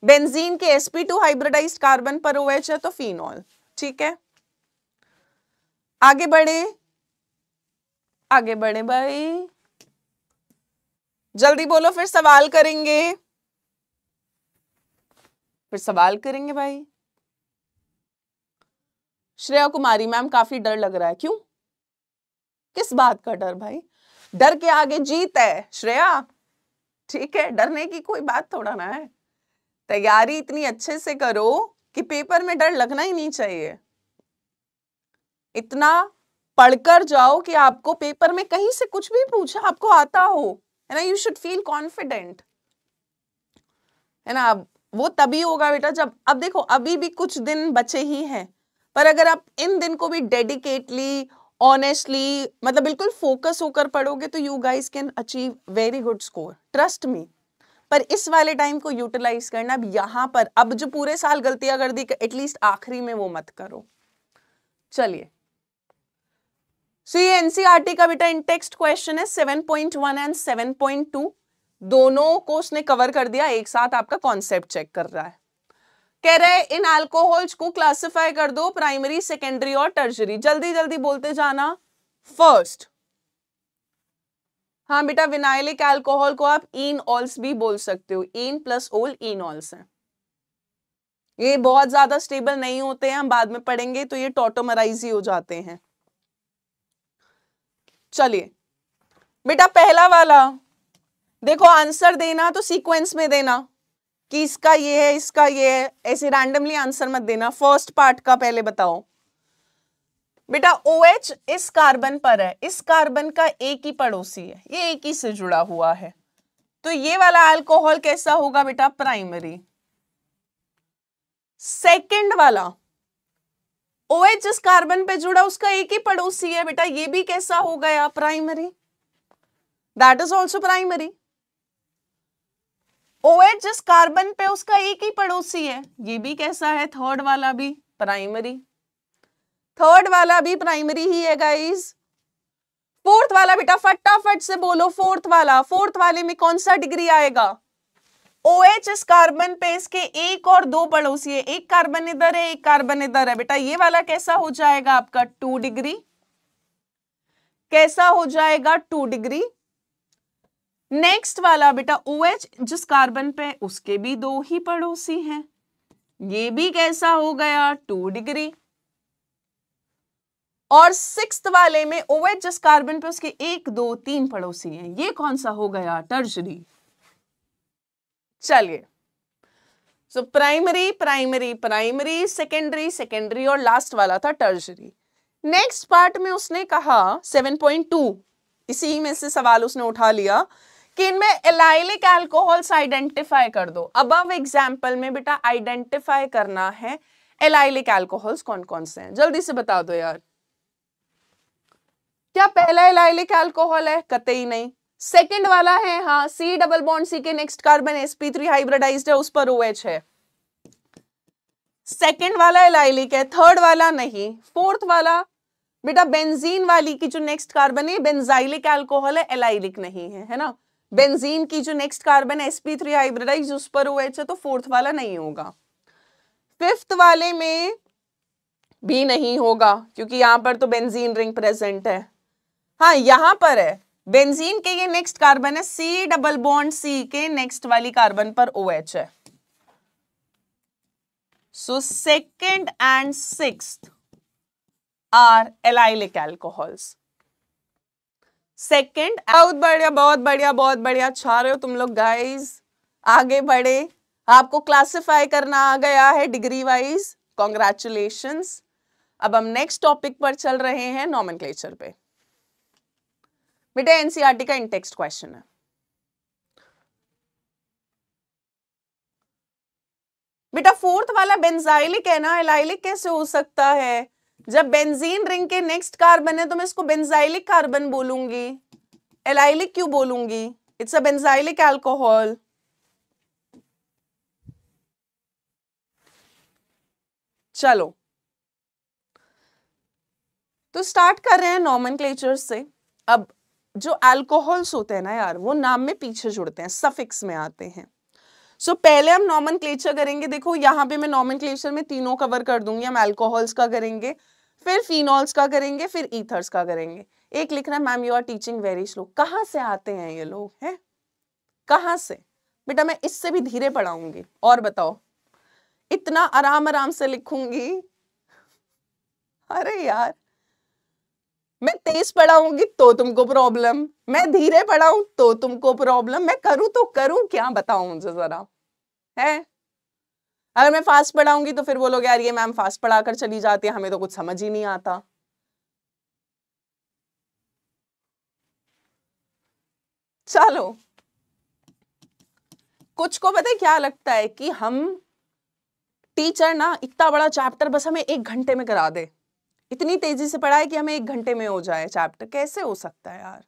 बेंजीन के sp2 हाइब्रिडाइज्ड कार्बन पर ओ OH है तो फिनॉल ठीक है? आगे बढ़े। आगे बढ़े भाई। जल्दी बोलो, फिर सवाल करेंगे। फिर सवाल करेंगे भाई। श्रेया कुमारी, मैम, काफ़ी डर लग रहा है। क्यों? किस बात का डर भाई? डर के आगे जीत है, श्रेया। ठीक है, डरने की कोई बात थोड़ा ना है। तैयारी इतनी अच्छे से करो कि पेपर में डर लगना ही नहीं चाहिए। इतना पढ़कर जाओ कि आपको पेपर में कहीं से कुछ भी पूछा, आपको आता हो। है ना यू शुड फील कॉन्फिडेंट है ना, वो तभी होगा बेटा जब, अब देखो, अभी भी कुछ दिन बचे ही हैं, पर अगर आप इन दिन को भी डेडिकेटली ऑनेस्टली मतलब बिल्कुल फोकस होकर पढ़ोगे तो you guys can achieve very good score trust me पर इस वाले टाइम को यूटिलाइज करना, अब यहाँ पर, अब जो पूरे साल गलतियाँ कर दी एटलीस्ट आखिरी में वो मत करो। चलिए सो ये एनसीआरटी का बेटा इन टेक्स्ट क्वेश्चन है 7.1 एंड 7.2 दोनों को उसने कवर कर दिया, एक साथ आपका कॉन्सेप्ट चेक कर रहा है। कह रहे इन अल्कोहल्स को क्लासिफाई कर दो प्राइमरी सेकेंडरी और टर्जरी जल्दी जल्दी बोलते जाना। फ़र्स्ट हाँ बेटा विनाइलिक अल्कोहल को आप इन ऑल्स भी बोल सकते हो। इन प्लस ओल इन ऑल्स है। ये बहुत ज़्यादा स्टेबल नहीं होते हैं, हम बाद में पढ़ेंगे तो ये टोटोमराइज ही हो जाते हैं। चलिए। बेटा, पहला वाला। देखो, आंसर देना तो सीक्वेंस में देना। कि इसका ये है, इसका ये है, ऐसे रैंडमली आंसर मत देना। फ़र्स्ट पार्ट का पहले बताओ। बेटा ओ OH इस कार्बन पर है। इस कार्बन का एक ही पड़ोसी है। ये एक ही से जुड़ा हुआ है। तो ये वाला अल्कोहल कैसा होगा बेटा? प्राइमरी सेकंड वाला। ओ जिस कार्बन पे जुड़ा, उसका एक ही पड़ोसी है बेटा, ये भी कैसा हो गया? Primary that is also primary O जिस कार्बन पे, उसका एक ही पड़ोसी है, ये भी कैसा है? थर्ड वाला भी प्राइमरी थर्ड वाला भी प्राइमरी ही है गाइस फोर्थ वाला बेटा, फटाफट से बोलो फोर्थ वाला। फोर्थ वाले में कौन सा डिग्री आएगा? OH इस कार्बन पे इसके एक और दो पड़ोसी है। एक कार्बन इधर है, एक कार्बन इधर है। बेटा, ये वाला कैसा हो जाएगा आपका? टू डिग्री कैसा हो जाएगा? टू डिग्री नेक्स्ट वाला बेटा ओ OH जिस कार्बन पे, उसके भी दो ही पड़ोसी हैं। ये भी कैसा हो गया? टू डिग्री और सिक्स वाले में OH जिस कार्बन पे उसके एक, दो, तीन पड़ोसी हैं। ये कौन सा हो गया? टर्जरी चलिए। So primary primary primary secondary secondary और लास्ट वाला था टर्जरी नेक्स्ट पार्ट में उसने कहा 7.2 इसी में से सवाल उसने उठा लिया कि इनमें एलाइलिक एल्कोहल्स आइडेंटिफाई कर दो। अब एग्ज़ाम्पल में बेटा आइडेंटिफाई करना है एलाइलिक एल्कोहल्स कौन कौन से हैं? जल्दी से बता दो यार। क्या पहला एलाइलिक एल्कोहल है? कतई नहीं। सेकंड वाला है हाँ सी डबल बॉन्ड सी के नेक्स्ट कार्बन sp3 हाइब्रिडाइज्ड है, उस पर OH है। सेकंड वाला एलाइलिक है थर्ड वाला नहीं फोर्थ वाला, बेटा बेंजीन वाली की जो नेक्स्ट कार्बन है बेंजाइलिक एल्कोहल है एलाइलिक नहीं है है ना? बेंजीन की जो नेक्स्ट कार्बन है sp3 हाइब्रिडाइज उस पर ओ OH है तो फोर्थ वाला नहीं होगा। फिफ्थ वाले में भी नहीं होगा, क्योंकि यहाँ पर तो बेंजीन रिंग प्रेजेंट है। हाँ यहाँ पर है। बेंजीन के ये नेक्स्ट कार्बन है सी डबल बॉन्ड सी के नेक्स्ट वाली कार्बन पर ओ OH है। So second and six are allylic alcohols second बहुत बढ़िया बहुत बढ़िया बहुत बढ़िया छा रहे हो तुम लोग गाइस आगे बढ़े। आपको क्लासिफाई करना आ गया है डिग्री वाइज कॉन्ग्रेचुलेशन अब हम नेक्स्ट टॉपिक पर चल रहे हैं नॉमन पे। बेटा एनसीआरटी का इंटेक्स्ट क्वेश्चन है। बेटा, फोर्थ वाला बेंजाइलिक है ना एलाइलिक कैसे हो सकता है? जब बेंजीन रिंग के नेक्स्ट कार्बन है तो मैं इसको बेंजाइलिक कार्बन बोलूँगी। एलाइलिक क्यों बोलूँगी? इट्स अ बेंजाइलिक एल्कोहल चलो। तो स्टार्ट कर रहे हैं नॉमन से। अब जो अल्कोहल्स होते हैं ना यार वो नाम में पीछे जुड़ते हैं सफिक्स में आते हैं। सो so, पहले हम नॉमन करेंगे देखो यहाँ पे मैं नॉमन में तीनों कवर कर दूँगी हम अल्कोहल्स का करेंगे फिर फिनॉल्स का करेंगे फिर ईथर्स का करेंगे। एक लिखना ma'am you are teaching very slow कहाँ से आते हैं ये लोग हैं? कहाँ से? बेटा मैं इससे भी धीरे पढ़ाऊँगी और बताओ। इतना आराम आराम से लिखूँगी। अरे यार मैं तेज पढ़ाऊँगी तो तुमको प्रॉब्लम मैं धीरे पढ़ाऊं तो तुमको प्रॉब्लम मैं करूँ तो करूँ, क्या बताऊँ मुझे जरा, है? अगर मैं फास्ट पढ़ाऊँगी तो फिर वो लोग यार, ये मैम फास्ट पढ़ाकर चली जाती है, हमें तो कुछ समझ ही नहीं आता. चलो। कुछ को पता क्या लगता है कि हम, टीचर ना, इतना बड़ा चैप्टर बस हमें एक घंटे में करा दे। इतनी तेज़ी से पढ़ाए कि हमें एक घंटे में हो जाए चैप्टर कैसे हो सकता है यार?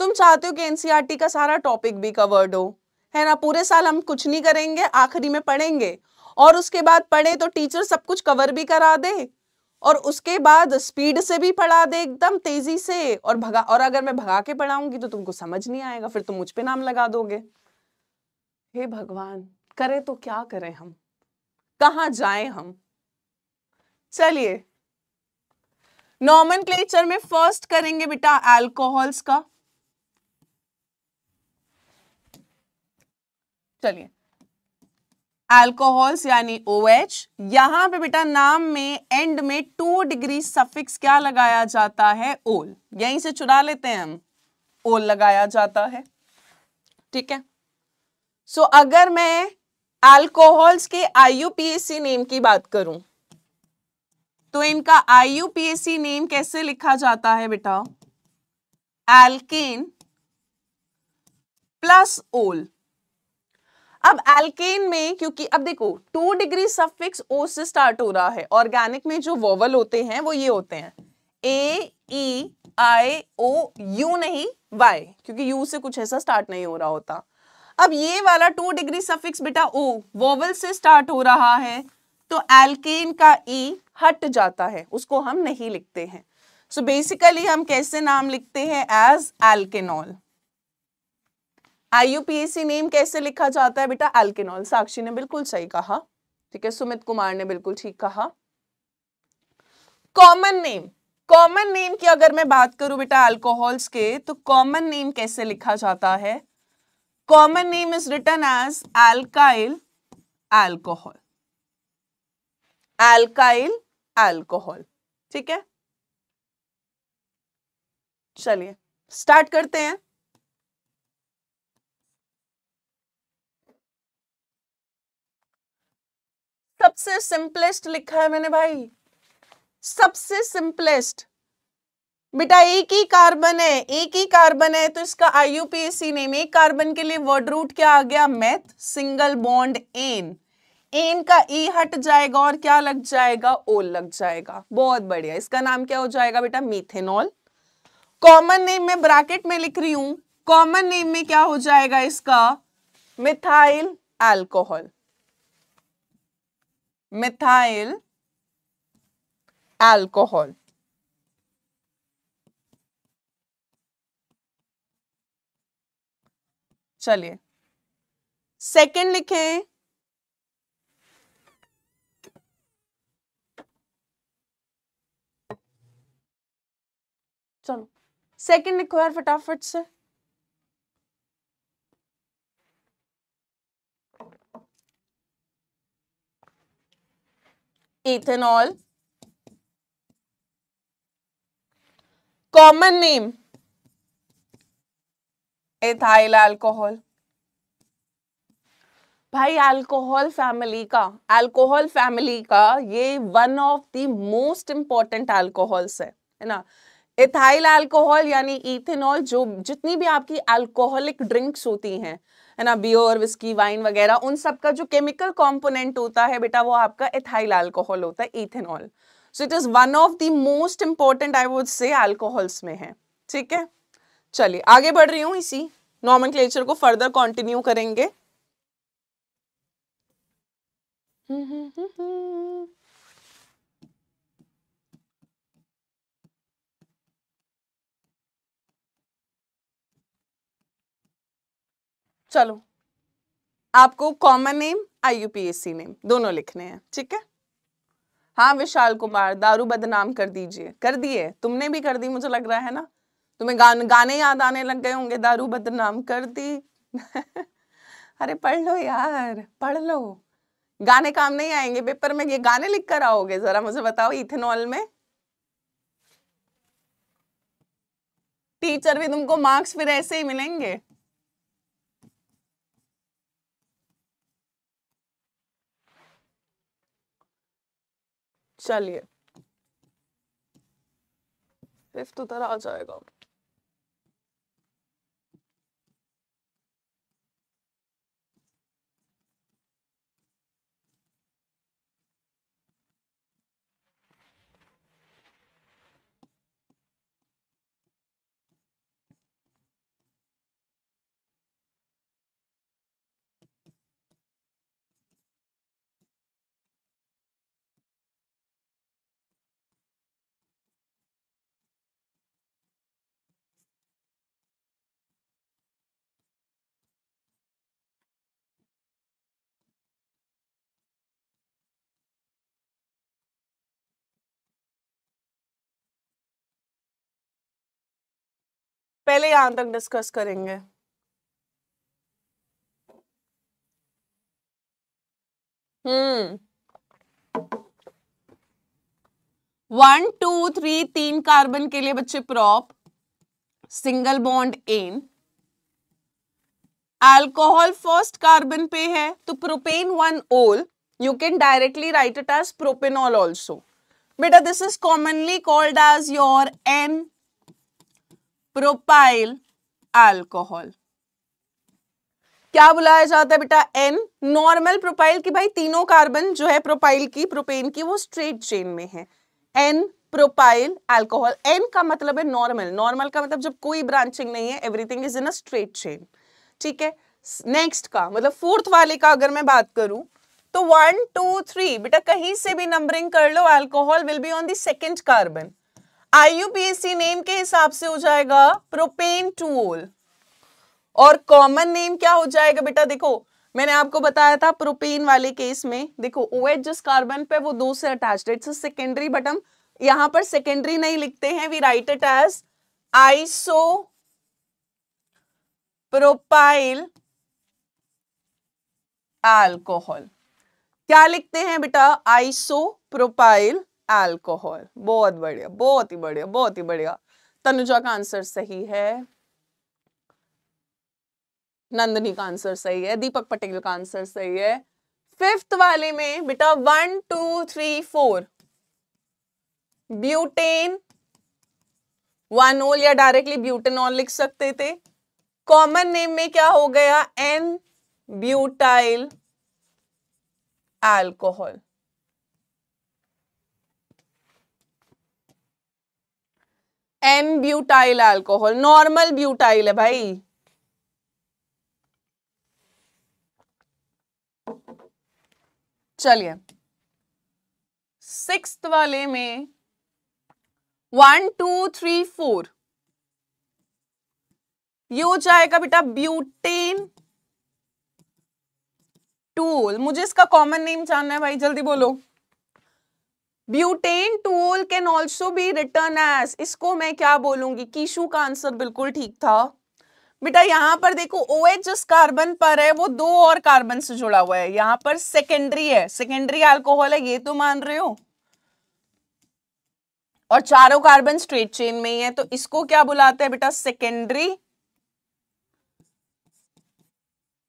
तुम चाहते हो कि एनसीईआरटी का सारा टॉपिक भी कवर्ड हो, है ना? पूरे साल हम कुछ नहीं करेंगे, आखिरी में पढ़ेंगे। और उसके बाद पढ़े तो टीचर सब कुछ कवर भी करा दे। और उसके बाद स्पीड से भी पढ़ा दे एकदम तेज़ी से। और भगा, और अगर मैं भगा के पढ़ाऊँगी तो तुमको समझ नहीं आएगा, फिर तुम मुझ पे नाम लगा दोगे। हे भगवान, करे तो क्या करें हम? कहा जाए हम? चलिए नॉमन में फ़र्स्ट करेंगे बेटा एल्कोहल्स का। चलिए। एल्कोहल्स यानी ओ एच यहाँ पे बेटा नाम में एंड में टू डिग्री सफिक्स क्या लगाया जाता है? ओल यहीं से चुरा लेते हैं हम। ओल लगाया जाता है। ठीक है? सो so, अगर मैं अल्कोहल्स के आईयूपीएसी नेम की बात करूँ तो इनका आईयूपीएसी नेम कैसे लिखा जाता है बेटा? एल्केन प्लस ओल अब एल्केन में, क्योंकि अब देखो टू डिग्री सफिक्स ओ से स्टार्ट हो रहा है। ऑर्गेनिक में जो वोवल होते हैं, वो ये होते हैं। A E I O U नहीं वाई क्योंकि यू से कुछ ऐसा स्टार्ट नहीं हो रहा होता। अब ये वाला टू डिग्री सफिक्स बेटा ओ वोवल से स्टार्ट हो रहा है। तो एल्केन का ई e हट जाता है, उसको हम नहीं लिखते हैं। सो so बेसिकली हम कैसे नाम लिखते हैं? एज एल्केनॉल आईयूपीएसी नेम कैसे लिखा जाता है बेटा? एल्केनॉल साक्षी ने बिल्कुल सही कहा, ठीक है? सुमित कुमार ने बिल्कुल ठीक कहा। कॉमन नेम कॉमन नेम की अगर मैं बात करूँ बेटा अल्कोहल्स के तो कॉमन नेम कैसे लिखा जाता है? Common name is written as alkyl alcohol alkyl alcohol ठीक है? चलिए स्टार्ट करते हैं। सबसे सिंपलेस्ट लिखा है मैंने भाई। सबसे सिंपलेस्ट बेटा, एक ही कार्बन है, एक ही कार्बन है तो इसका आईयूपीएसी नेम एक कार्बन के लिए वर्ड रूट क्या आ गया? Meth single bond N N का ई हट जाएगा और क्या लग जाएगा? ओ लग जाएगा। बहुत बढ़िया। इसका नाम क्या हो जाएगा बेटा? मीथेनॉल। कॉमन नेम में ब्रैकेट में लिख रही हूँ। कॉमन नेम में क्या हो जाएगा इसका? मिथाइल एल्कोहल मिथाइल alcohol चलिए। सेकंड लिखें। चलो। सेकंड लिखो यार फटाफट से। Ethanol common name ethyl alcohol भाई अल्कोहल फैमिली का अल्कोहल फैमिली का ये one of the most important alcohols है है ना? इथाइल अल्कोहल यानी इथेनॉल जो जितनी भी आपकी अल्कोहलिक ड्रिंक्स होती हैं, है ना बियर विस्की वाइन वगैरह, उन सब का जो केमिकल कंपोनेंट होता है बेटा, वो आपका इथाइल अल्कोहल होता है ethanol so it is one of the most important I would say alcohols में है, ठीक है? चलिए, आगे बढ़ रही हूँ इसी नॉर्मल को फर्दर कंटिन्यू करेंगे। चलो। आपको कॉमन नेम आईयूपीएससी नेम दोनों लिखने हैं ठीक है? हाँ विशाल कुमार दारू बदनाम कर दीजिए। कर दिए? तुमने भी कर दी मुझे लग रहा है ना? तुम्हें गान, गाने याद आने लग गए होंगे दारू बदनाम कर दी। अरे पढ़ लो यार पढ़ लो। गाने काम नहीं आएँगे पेपर में ये गाने लिख कर आओगे जरा मुझे बताओ इथेनॉल में? टीचर भी तुमको मार्क्स फिर ऐसे ही मिलेंगे? चलिए। फिफ्थ उधर आ जाएगा। पहले यहाँ तक डिस्कस करेंगे। हम्म। वन टू थ्री तीन कार्बन के लिए बच्चे prop single bond N alcohol first carbon पे है तो propane one ol you can directly write it as propanol also बेटा this is commonly called as your N propyl alcohol. क्या बुलाया जाता है बेटा? एन नॉर्मल प्रोपाइल की भाई तीनों कार्बन जो है प्रोपाइल की प्रोपेन की, वो स्ट्रेट चेन में है। एन प्रोपाइल अल्कोहल एन का मतलब है नॉर्मल नॉर्मल का मतलब जब कोई ब्रांचिंग नहीं है everything is in a straight chain ठीक है? नेक्स्ट का मतलब फोर्थ वाले का अगर मैं बात करूँ तो वन टू थ्री बेटा कहीं से भी नंबरिंग कर लो alcohol will be on the second carbon IUPAC name के हिसाब से हो जाएगा प्रोपेन टूल और कॉमन नेम क्या हो जाएगा बेटा? देखो, मैंने आपको बताया था प्रोपेन वाले केस में। देखो ओ एच जिस कार्बन पे वो दो से अटैच्ड इट्स सेकेंडरी बट हम यहाँ पर सेकेंडरी नहीं लिखते हैं। We write it as iso propyl alcohol क्या लिखते हैं बेटा? आइसो प्रोपाइल अल्कोहल बहुत बढ़िया, बहुत ही बढ़िया, बहुत ही बढ़िया। तनुजा का आंसर सही है। नंदनी का आंसर सही है। दीपक पटेल का आंसर सही है। फिफ्थ वाले में, बेटा one two three four butane one ol या डायरेक्टली ब्यूटेनॉल लिख सकते थे। कॉमन नेम में क्या हो गया? N butyl alcohol N butyl alcohol normal butyl है भाई। चलिए सिक्स वाले में वन टू थ्री फोर ये हो जाएगा बेटा ब्यूटेन टूल मुझे इसका कॉमन नेम जानना है भाई, जल्दी बोलो। Butane two ol can also be written as. इसको मैं क्या बोलूँगी? कीशु का आंसर बिल्कुल ठीक था। बेटा, यहाँ पर देखो ओ एच जिस कार्बन पर है, वो दो और कार्बन से जुड़ा हुआ है। यहाँ पर सेकेंडरी है। सेकेंडरी अल्कोहल है, ये तो मान रहे हो? और चारों कार्बन स्ट्रेट चेन में ही है तो इसको क्या बुलाते हैं बेटा? Secondary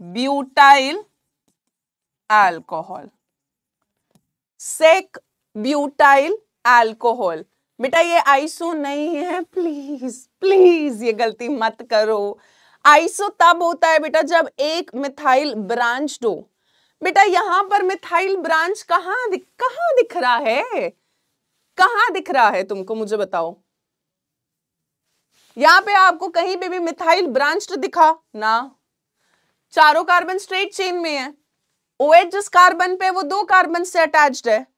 butyl alcohol sec butyl alcohol. बेटा, ये आइसो नहीं है प्लीज़ प्लीज़ ये गलती मत करो। आइसो तब होता है बेटा, जब एक मिथाइल ब्रांच हो बेटा, यहाँ पर मिथाइल ब्रांच कहाँ दिख कहाँ दिख रहा है? कहाँ दिख रहा है तुमको, मुझे बताओ। यहाँ पे आपको कहीं पे भी मिथाइल ब्रांच दिखा, ना। चारों कार्बन स्ट्रेट चेन में है। ओ जिस कार्बन पे वो दो कार्बन से अटैच्ड है।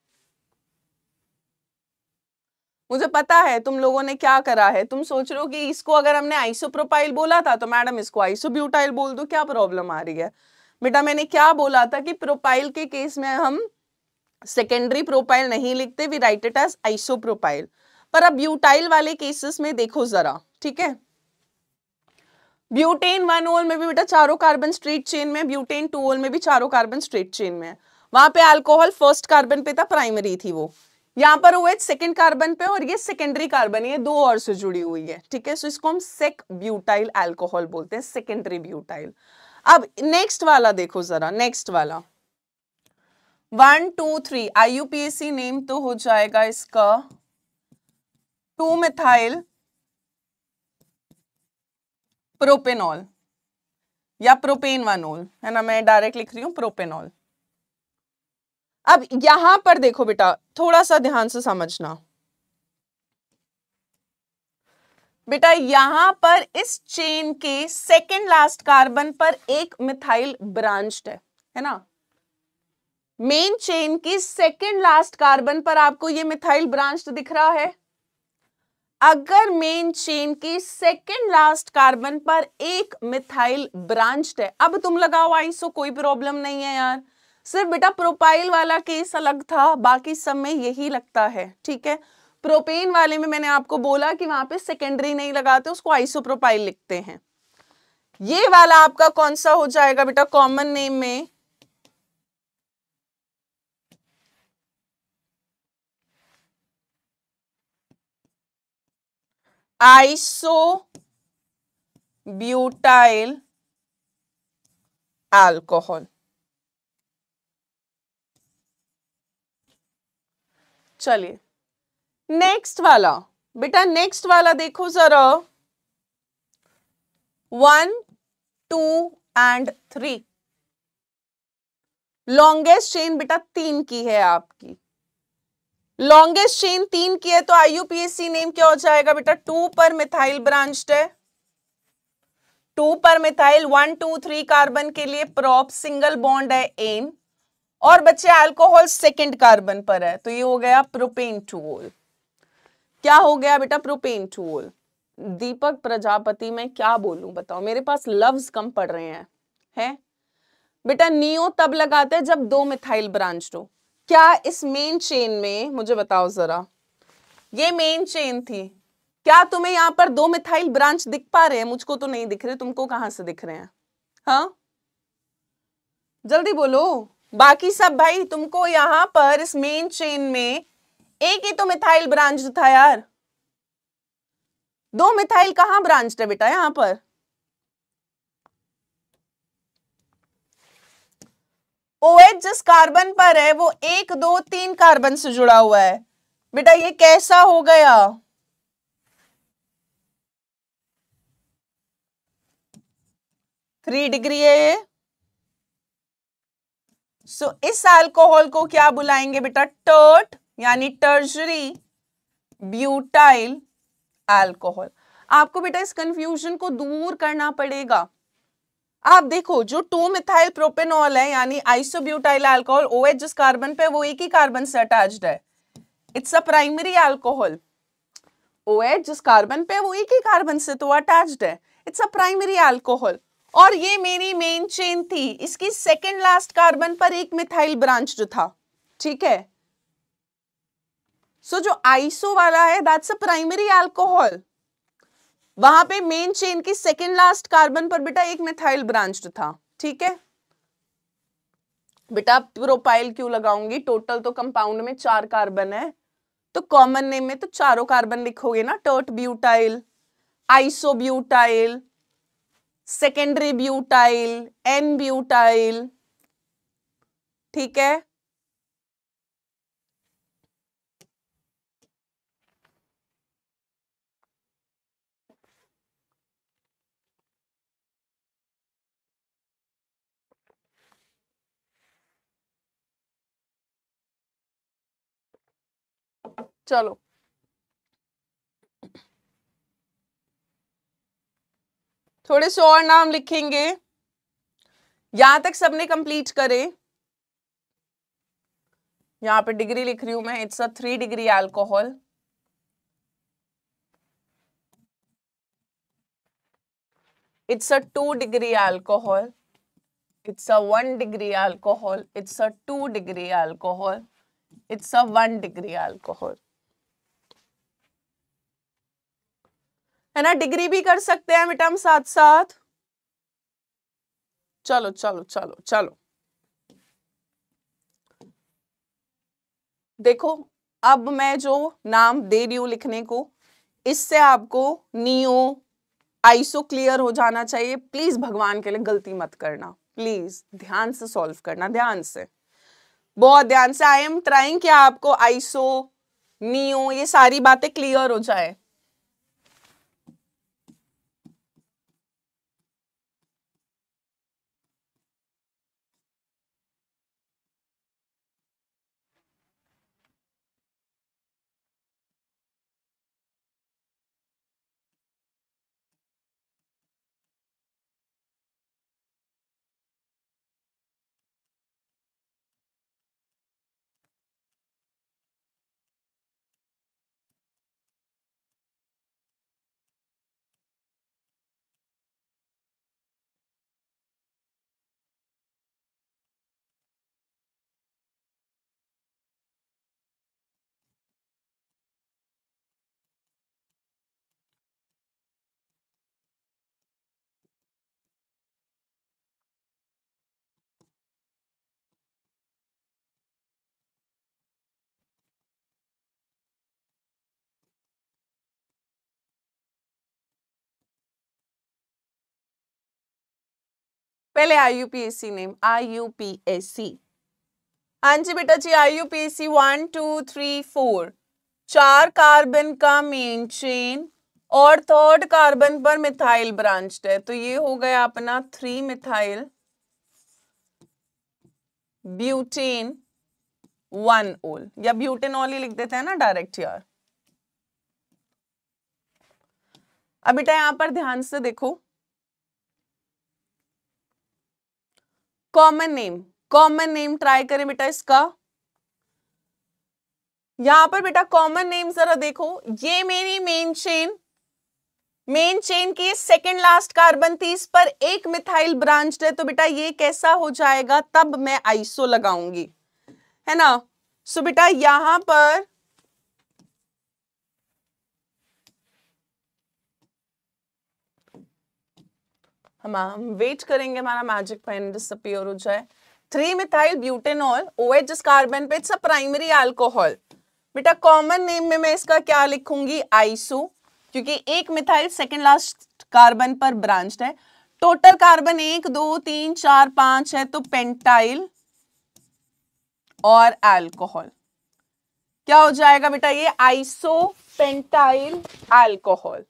मुझे पता है तुम लोगों ने क्या करा है। तुम सोच रहे हो कि इसको अगर हमने आइसोप्रोपाइल बोला था तो मैडम इसको आइसोब्यूटाइल बोल दो, क्या प्रॉब्लम आ रही है? बेटा, मैंने क्या बोला था कि प्रोपाइल के केस में हम सेकेंडरी प्रोपाइल नहीं लिखते we write it as isopropyl पर अब ब्यूटाइल वाले केसेस में देखो जरा, ठीक है? ब्यूटेन वन ओल में भी बेटा चारों कार्बन स्ट्रेट चेन में ब्यूटेन टू ओल में भी चारों कार्बन स्ट्रेट चेन में वहाँ पे अल्कोहल फ़र्स्ट कार्बन पे था प्राइमरी थी वो। यहाँ पर हुए सेकेंड कार्बन पे और ये सेकेंडरी कार्बन ये दो और से जुड़ी हुई है, ठीक है? सो इसको हम सेक ब्यूटाइल अल्कोहल बोलते हैं सेकेंडरी ब्यूटाइल अब नेक्स्ट वाला देखो जरा नेक्स्ट वाला. One two three IUPAC name तो हो जाएगा इसका टू मिथाइल प्रोपेनॉल या प्रोपेन वानोल है ना, मैं डायरेक्ट लिख रही हूँ प्रोपेनॉल अब यहाँ पर देखो बेटा थोड़ा सा ध्यान से समझना। बेटा, यहाँ पर इस चेन के सेकेंड लास्ट कार्बन पर एक मिथाइल ब्रांच्ड है है ना? मेन चेन की सेकेंड लास्ट कार्बन पर आपको ये मिथाइल ब्रांच दिख रहा है। अगर मेन चेन की सेकेंड लास्ट कार्बन पर एक मिथाइल ब्रांच्ड है, अब तुम लगाओ आइसो कोई प्रॉब्लम नहीं है यार। सिर्फ़ बेटा प्रोपाइल वाला केस अलग था, बाकी सब में यही लगता है, ठीक है? प्रोपेन वाले में मैंने आपको बोला कि वहाँ पे सेकेंडरी नहीं लगाते, उसको आइसोप्रोपाइल लिखते हैं। ये वाला आपका कौन सा हो जाएगा बेटा कॉमन नेम में? आइसो ब्यूटाइल अल्कोहल चलिए। नेक्स्ट वाला। बेटा नेक्स्ट वाला देखो जरा। One two and three longest chain बेटा तीन की है आपकी। लॉन्गेस्ट चेन तीन की है तो आईयूपीएससी नेम क्या हो जाएगा बेटा? टू पर मिथाइल ब्रांच्ड है। टू पर methyl one two three carbon के लिए प्रॉप सिंगल बॉन्ड है एन और बच्चे अल्कोहल सेकेंड कार्बन पर है तो ये हो गया प्रोपेन टूल क्या हो गया बेटा प्रोपेन टूल दीपक प्रजापति, में क्या बोलूँ बताओ? मेरे पास लव्स कम पड़ रहे हैं हैं? बेटा नियो तब लगाते हैं जब दो मिथाइल ब्रांच हो क्या इस मेन चेन में, मुझे बताओ जरा, ये मेन चेन थी, क्या तुम्हें यहाँ पर दो मिथाइल ब्रांच दिख पा रहे हैं? मुझको तो नहीं दिख रहे, तुमको कहाँ से दिख रहे हैं? हाँ? जल्दी बोलो। बाकी सब भाई, तुमको यहाँ पर इस मेन चेन में एक ही तो मिथाइल ब्रांच था यार। दो मिथाइल कहाँ ब्रांच है बेटा यहाँ पर? ओ OH जिस कार्बन पर है, वो एक, दो, तीन कार्बन से जुड़ा हुआ है। बेटा ये कैसा हो गया? थ्री डिग्री है ये। सो so, इस अल्कोहल को क्या बुलाएँगे बेटा? टर्ट यानी टर्जरी ब्यूटाइल अल्कोहल आपको बेटा इस कंफ्यूजन को दूर करना पड़ेगा। आप देखो जो टू मिथाइल प्रोपेनॉल है यानी आइसोब्यूटाइल अल्कोहल ओ जिस कार्बन पे वो एक ही कार्बन से अटैच्ड है। It's a primary alcohol O जिस कार्बन पे वो एक ही कार्बन से तो अटैच्ड है। इट्स अ प्राइमरी अल्कोहल और ये मेरी मेन चेन थी। इसकी सेकेंड लास्ट कार्बन पर एक मिथाइल ब्रांच जो था। ठीक है? सो so, जो आइसो वाला है दैट्स अ प्राइमरी अल्कोहल वहाँ पे मेन चेन की सेकेंड लास्ट कार्बन पर बेटा एक मिथाइल ब्रांच था। ठीक है? बेटा प्रोपाइल क्यों लगाऊँगी? टोटल तो कंपाउंड में चार कार्बन है। तो कॉमन नेम में तो चारों कार्बन लिखोगे ना? Tert butyl iso butyl secondary butyl n butyl ठीक है? चलो। थोड़े से और नाम लिखेंगे। यहाँ तक सबने कंप्लीट करे। यहाँ पे डिग्री लिख रही हूँ मैं it's a three degree alcohol it's a two degree alcohol it's a one degree alcohol it's a two degree alcohol it's a one degree alcohol है ना? डिग्री भी कर सकते हैं बेटा हम साथ साथ चलो चलो चलो चलो। देखो, अब मैं जो नाम दे रही हूँ लिखने को, इससे आपको नियो आईसो क्लियर हो जाना चाहिए। प्लीज़ भगवान के लिए गलती मत करना। प्लीज़, ध्यान से सॉल्व करना, ध्यान से। बहुत ध्यान से। आई एम ट्राइंग कि आपको आईसो नियो ये सारी बातें क्लियर हो जाए। पहले आईयूपीएससी नेम आईयूपीएससी हाँ जी बेटा जी I IUPAC one two three four चार कार्बन का मेन चेन और थर्ड कार्बन पर मिथाइल ब्रांच्ड है। तो ये हो गया अपना थ्री मिथाइल ब्यूटेन वन ओल या ब्यूटेनॉल ही लिख देते हैं ना डायरेक्ट यार। अब बेटा यहाँ पर ध्यान से देखो। Common name common name try करें बेटा इसका। यहाँ पर बेटा कॉमन नेम जरा देखो, ये मेरी मेन चेन मेन चेन की सेकेंड लास्ट कार्बन इस पर एक मिथाइल ब्रांच है तो बेटा ये कैसा हो जाएगा, तब मैं आइसो लगाऊँगी, है ना? सो बेटा यहाँ पर हम वेट करेंगे, हमारा मैजिक पेन डिसअपियर हो जाए। थ्री मिथाइल ब्यूटेनॉल ओएच जिस कार्बन पे इट्स अ प्राइमरी अल्कोहल बेटा कॉमन नेम में मैं इसका क्या लिखूँगी? आइसो क्योंकि एक मिथाइल सेकेंड लास्ट कार्बन पर ब्रांच है। टोटल कार्बन एक, दो, तीन, चार, पाँच है तो पेंटाइल और अल्कोहल क्या हो जाएगा बेटा ये? आइसो पेंटाइल अल्कोहल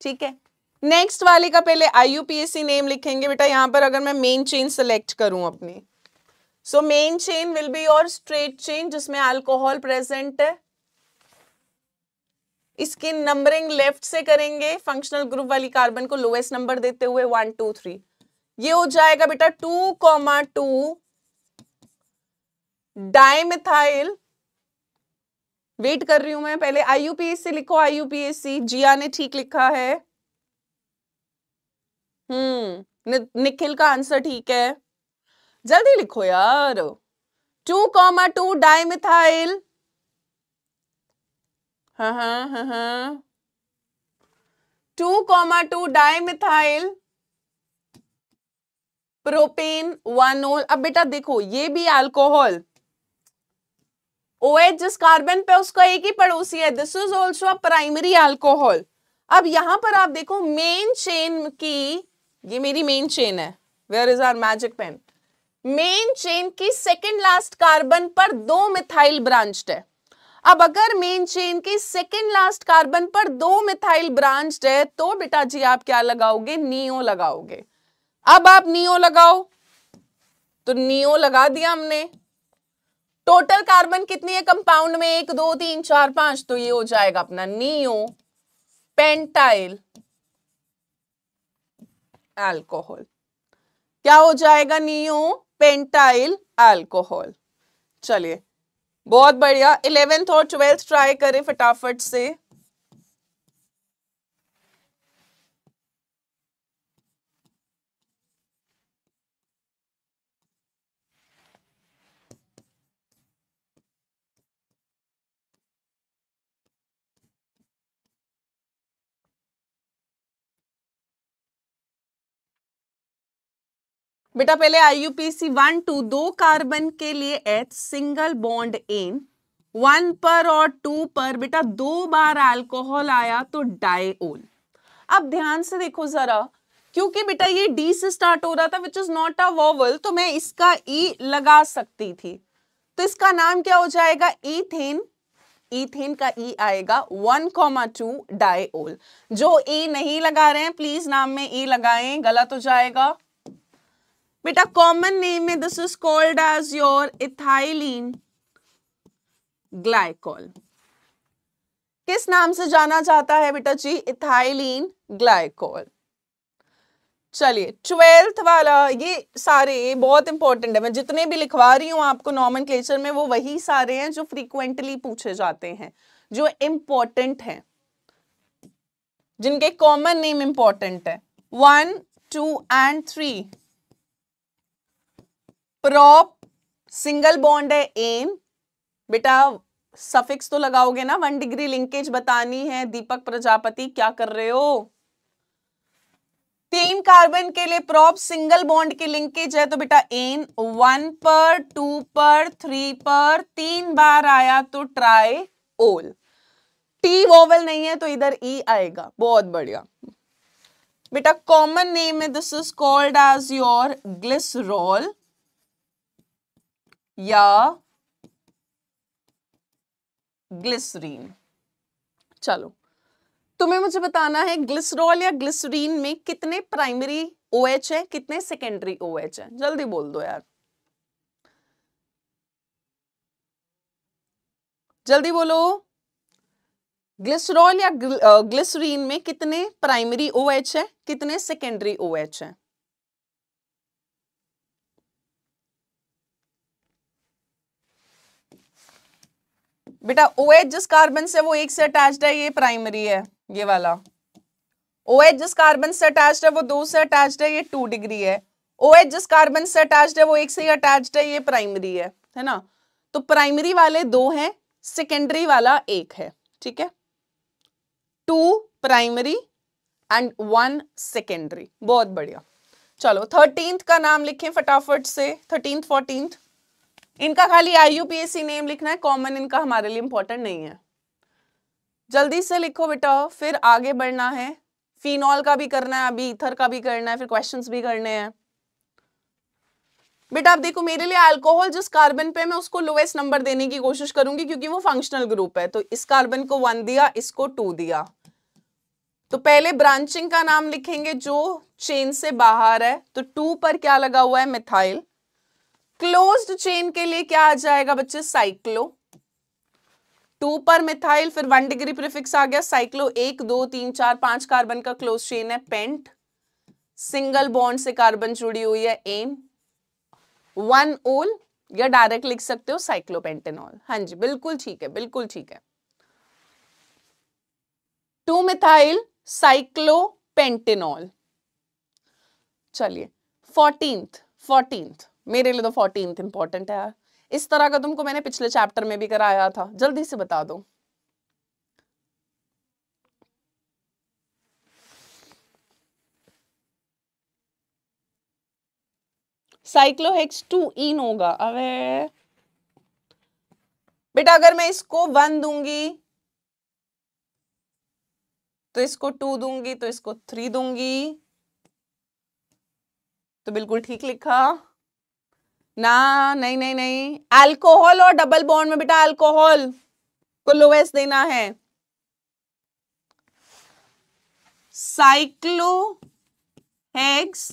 ठीक है? नेक्स्ट वाले का पहले आईयूपीएससी नेम लिखेंगे। बेटा, यहाँ पर अगर मैं मेन चेन सेलेक्ट करूँ अपनी so main chain will be और स्ट्रेट चेन जिसमें अल्कोहल प्रेजेंट है। इसकी नंबरिंग लेफ़्ट से करेंगे फंक्शनल ग्रुप वाली कार्बन को लोएस्ट नंबर देते हुए वन टू थ्री ये हो जाएगा बेटा two comma two dimethyl wait कर रही हूँ मैं, पहले आईयूपीएससी लिखो आईयूपीएससी जिया ने ठीक लिखा है। हम्म निखिल का आंसर ठीक है। जल्दी लिखो यार। टू कॉमा टू डाइमिथाइल हाँ हाँ हाँ हाँ। Two comma two dimethyl propane one ol अब बेटा देखो, ये भी अल्कोहल OH जिस कार्बन पे उसका एक ही पड़ोसी है। This is also primary alcohol अब यहाँ पर आप देखो मेन चेन की ये मेरी मेन चेन है. Where is our magic pen main chain की सेकेंड लास्ट कार्बन पर दो मिथाइल ब्रांच्ड है. अब अगर मेन चेन की सेकेंड लास्ट कार्बन पर दो मिथाइल ब्रांच्ड है तो बेटा जी आप क्या लगाओगे? नियो लगाओगे. अब आप नियो लगाओ. तो नियो लगा दिया हमने. टोटल कार्बन कितनी है कंपाउंड में? एक, दो, तीन, चार, पाँच. तो ये हो जाएगा अपना नियो पेंटाइल एल्कोहल क्या हो जाएगा नियो पेंटाइल एल्कोहल चलिए, बहुत बढ़िया। इलेवेंथ और ट्वेल्थ ट्राई करें फटाफट से। बेटा, पहले आईयूपीसी वन टू दो कार्बन के लिए eth single bond ane one पर और टू पर, बेटा, दो बार अल्कोहल आया तो डाइओल अब ध्यान से देखो जरा, क्योंकि बेटा ये डी से स्टार्ट हो रहा था which is not a vowel तो मैं इसका ई e लगा सकती थी. तो इसका नाम क्या हो जाएगा? इथेन इथेन का ई e आएगा वन कॉमा टू डाइओल जो ई e नहीं लगा रहे हैं प्लीज़ नाम में ई लगाएँ, गलत हो जाएगा. बेटा कॉमन नेम में this is called as your ethylene glycol किस नाम से जाना जाता है बेटा जी? इथाइलिन ग्लाइकोल चलिए ट्वेल्थ वाला, ये सारे बहुत इंपॉर्टेंट है। मैं जितने भी लिखवा रही हूँ आपको नॉर्मन क्लेचर में, वो वही सारे हैं जो फ्रीक्वेंटली पूछे जाते हैं, जो इंपॉर्टेंट हैं, जिनके कॉमन नेम इंपॉर्टेंट है। One two and three prop single bond है एन बेटा सफिक्स तो लगाओगे ना वन डिग्री लिंकेज बतानी है। दीपक प्रजापति, क्या कर रहे हो? तीन कार्बन के लिए प्रॉप सिंगल बॉन्ड की लिंकेज है तो बेटा एन वन पर टू पर थ्री पर, तीन बार आया तो ट्राई ओल टी वोवल नहीं है तो इधर ई e आएगा। बहुत बढ़िया। बेटा कॉमन नेम है this is called as your glycerol या ग्लिसरीन चलो, तुम्हें मुझे बताना है ग्लिसरॉल या ग्लिसरीन में कितने प्राइमरी ओ है, कितने सेकेंडरी ओ है? जल्दी बोल दो यार। जल्दी बोलो। ग्लिसरॉल या ग्लिसरीन में कितने प्राइमरी ओ है, कितने सेकेंडरी ओ है? बेटा ओ OH जिस कार्बन से वो एक से अटैच्ड है, ये प्राइमरी है, ये वाला। ओ OH जिस कार्बन से अटैच्ड है, वो दो से अटैच्ड है, ये टू डिग्री है। ओ OH जिस कार्बन से अटैच्ड है, वो एक से ही अटैच्ड है, ये प्राइमरी है है ना? तो प्राइमरी वाले दो हैं सेकेंडरी वाला एक है, ठीक है? Two primary and one secondary बहुत बढ़िया। चलो थर्टींथ का नाम लिखें फटाफट से थर्टींथ फोर्टींथ इनका खाली आईयूपीएससी नेम लिखना है कॉमन इनका हमारे लिए इंपॉर्टेंट नहीं है। जल्दी से लिखो बेटा, फिर आगे बढ़ना है। फिनॉल का भी करना है अभी इथर का भी करना है, फिर क्वेश्चंस भी करने हैं। बेटा आप देखो, मेरे लिए अल्कोहल जिस कार्बन पे मैं उसको लोएस्ट नंबर देने की कोशिश करूँगी, क्योंकि वो फंक्शनल ग्रुप है। तो इस कार्बन को वन दिया, इसको टू दिया। तो पहले ब्रांचिंग का नाम लिखेंगे जो चेन से बाहर है। तो टू पर क्या लगा हुआ है? मिथाइल क्लोज्ड चेन के लिए क्या आ जाएगा बच्चे? साइक्लो टू पर मिथाइल फिर वन डिग्री प्रिफिक्स आ गया। साइक्लो एक, दो, तीन, चार, पाँच कार्बन का क्लोज चेन है। पेंट सिंगल बॉन्ड से कार्बन जुड़ी हुई है। एन वन ओल या डायरेक्ट लिख सकते हो साइक्लोपेंटेनॉल हाँ जी, बिल्कुल ठीक है, बिल्कुल ठीक है। टू मिथाइल साइक्लोपेंटेनॉल चलिए फोर्टींथ फोर्टींथ मेरे लिए तो फोर्टीन इंपॉर्टेंट है। इस तरह का तुमको मैंने पिछले चैप्टर में भी कराया था। जल्दी से बता दो। साइक्लोहेक्स टू इन होगा। अरे बेटा, अगर मैं इसको वन दूँगी तो इसको टू दूँगी तो इसको थ्री दूँगी। तो बिल्कुल ठीक लिखा। ना, नहीं नहीं नहीं। अल्कोहल और डबल बॉन्ड में बेटा अल्कोहल को लोएस देना है। साइक्लो हेक्स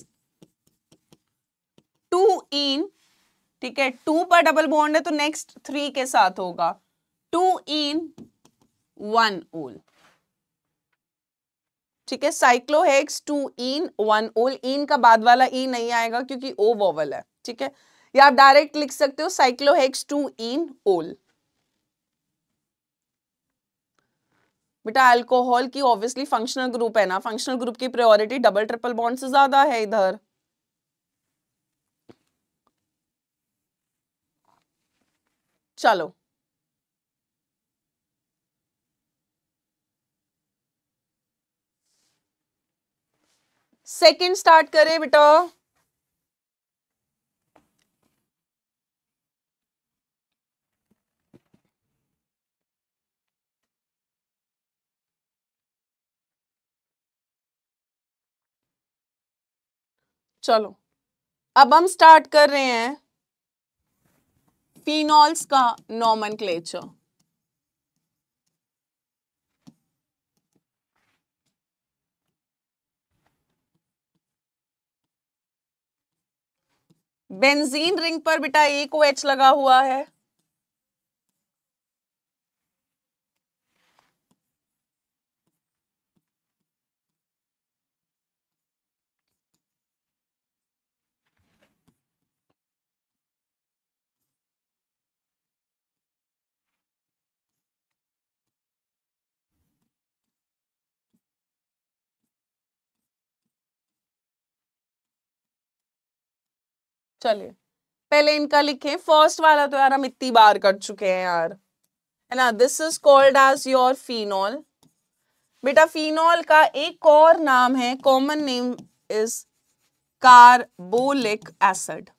टू इन ठीक है टू पर डबल बॉन्ड है तो नेक्स्ट थ्री के साथ होगा। टू इन वन ओल ठीक है साइक्लोहेक्स टू इन वन ओल इन का बाद वाला ई नहीं आएगा क्योंकि ओ वोवल है, ठीक है? या आप डायरेक्ट लिख सकते हो साइक्लोहेक्स टू इन ओल बेटा अल्कोहल की ऑब्वियसली फंक्शनल ग्रुप है ना। फंक्शनल ग्रुप की प्रायोरिटी डबल ट्रिपल बॉन्ड से ज़्यादा है इधर। चलो। सेकंड स्टार्ट करें बेटा। चलो। अब हम स्टार्ट कर रहे हैं फिनॉल्स का नॉमन क्लेचर बेंजीन रिंग पर बेटा एक ओ एच लगा हुआ है। चलिए। पहले इनका लिखें। फ़र्स्ट वाला तो यार हम इतनी बार कर चुके हैं यार। है ना? This is called as your phenol बेटा फिनॉल का एक और नाम है। Common name is carbolic acid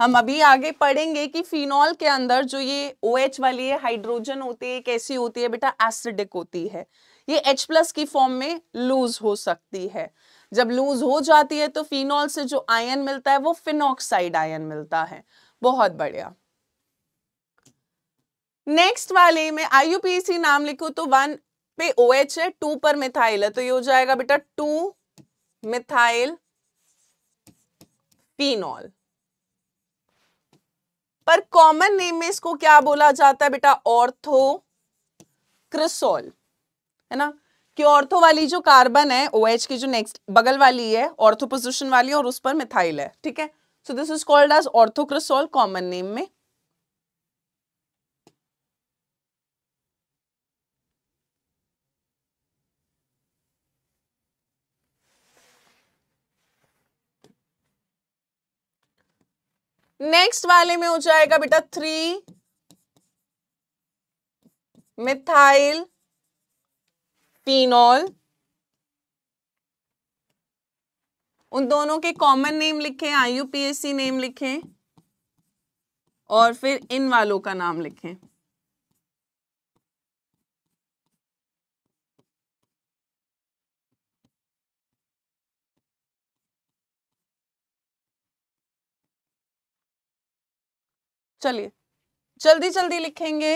हम अभी आगे पढ़ेंगे कि फिनॉल के अंदर जो ये ओ OH वाली है हाइड्रोजन होती है कैसी होती है? बेटा एसिडिक होती है। ये H प्लस की फॉर्म में लूज हो सकती है। जब लूज हो जाती है तो फिनॉल से जो आयन मिलता है वो फिनॉक्साइड आयन मिलता है। बहुत बढ़िया। नेक्स्ट वाले में आईयूपीसी नाम लिखो तो वन पे ओ OH है, टू पर मिथाइल है तो ये हो जाएगा बेटा टू मिथाइल फिनॉल। पर कॉमन नेम में इसको क्या बोला जाता है बेटा? ऑर्थो क्रिसोल, है ना? कि ऑर्थो वाली जो कार्बन है ओ OH की जो नेक्स्ट बगल वाली है ऑर्थो पोजिशन वाली और उस पर मिथाइल है, ठीक है? So this is called as ortho cresol common name में। नेक्स्ट वाले में हो जाएगा बेटा थ्री मिथाइल फिनॉल उन दोनों के कॉमन नेम लिखें आईयूपीएससी नेम लिखें, और फिर इन वालों का नाम लिखें। चलिए जल्दी जल्दी लिखेंगे।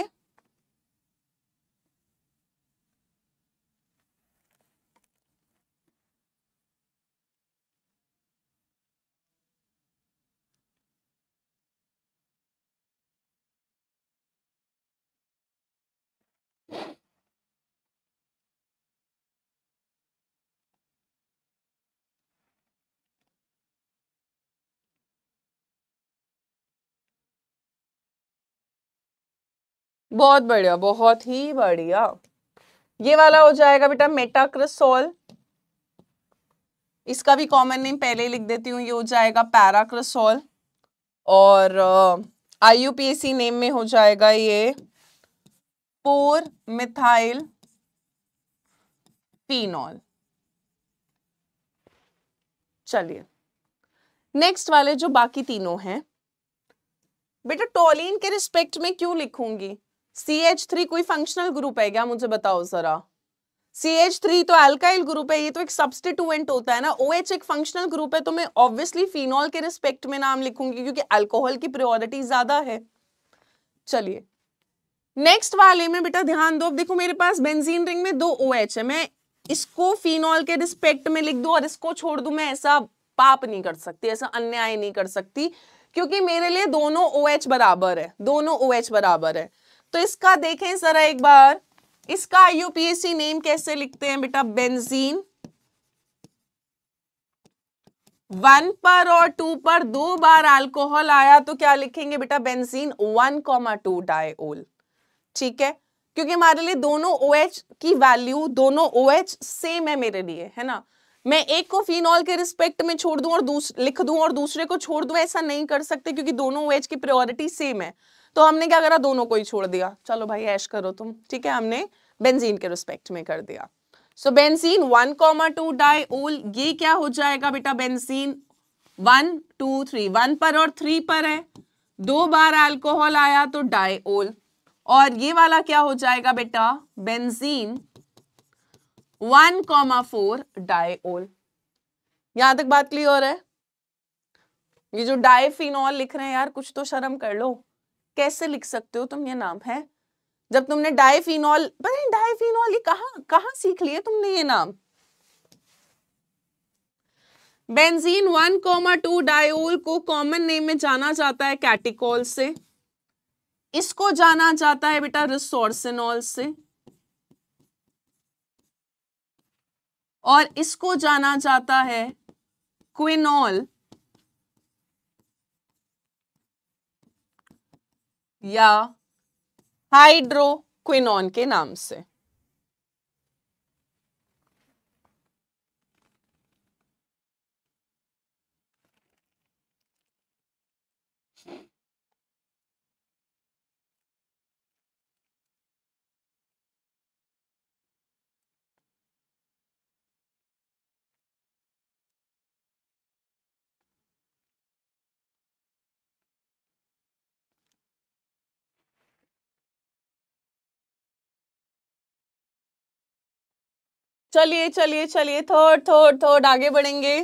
बहुत बढ़िया बहुत ही बढ़िया। ये वाला हो जाएगा बेटा मेटाक्रिसोल। इसका भी कॉमन नेम पहले लिख देती हूँ ये हो जाएगा पैराक्रिसोल। और uh, नेम में हो जाएगा ये पोर मिथाइल फिनॉल। चलिए नेक्स्ट वाले जो बाकी तीनों हैं बेटा टोलिन के रिस्पेक्ट में क्यों लिखूँगी? सी एच थ्री कोई फंक्शनल ग्रुप है क्या? मुझे बताओ जरा। सी एच थ्री तो अल्काइल ग्रुप है, ये तो एक सब्सटीट्यूएंट होता है ना। ओ OH एक फंक्शनल ग्रुप है तो मैं ऑब्वियसली फिनॉल के रिस्पेक्ट में नाम लिखूँगी, क्योंकि अल्कोहल की प्रियोरिटी ज़्यादा है। चलिए। नेक्स्ट वाले में, बेटा ध्यान दो, अब देखो मेरे पास बेंजीन रिंग में दो ओ OH है, मैं इसको फिनॉल के रिस्पेक्ट में लिख दू और इसको छोड़ दू, मैं ऐसा पाप नहीं कर सकती, ऐसा अन्याय नहीं कर सकती, क्योंकि मेरे लिए दोनों ओ OH बराबर है, दोनों ओ OH बराबर है। तो इसका देखें जरा एक बार। इसका यूपीएससी नेम कैसे लिखते हैं बेटा? बेंजीन वन पर और टू पर दो बार अल्कोहल आया तो क्या लिखेंगे बेटा? Benzene one comma two diol ठीक है? क्योंकि हमारे लिए दोनों ओ OH की वैल्यू दोनों ओ OH सेम है मेरे लिए, है ना? मैं एक को फिनॉल के रिस्पेक्ट में छोड़ दूँ और लिख दूँ और दूसरे को छोड़ दूँ, ऐसा नहीं कर सकते क्योंकि दोनों ओ OH की प्रायोरिटी सेम है। तो हमने क्या करा? दोनों को ही छोड़ दिया। चलो भाई, ऐश करो तुम, ठीक है? हमने बेंजीन के रिस्पेक्ट में कर दिया। So benzene one comma two diol ये क्या हो जाएगा बेटा benzene one two three one पर और थ्री पर है। दो बार अल्कोहल आया तो डाइओल और ये वाला क्या हो जाएगा बेटा? Benzene one comma four diol यहाँ तक बात क्लियर है? ये जो डाइफिनॉल लिख रहे हैं यार, कुछ तो शर्म कर लो। कैसे लिख सकते हो तुम? ये नाम है। जब तुमने डाइफिनॉल, पता डाइफिनॉल ये कहा कहा सीख लिए तुमने ये नाम? Benzene one comma two diol को कॉमन नेम में जाना जाता है कैटिकॉल से। इसको जाना जाता है बेटा रिसोर्सिनॉल से। और इसको जाना जाता है क्विनॉल। या हाइड्रोक्विनॉन के नाम से। चलिए चलिए चलिए थर्ड थर्ड थर्ड आगे बढ़ेंगे।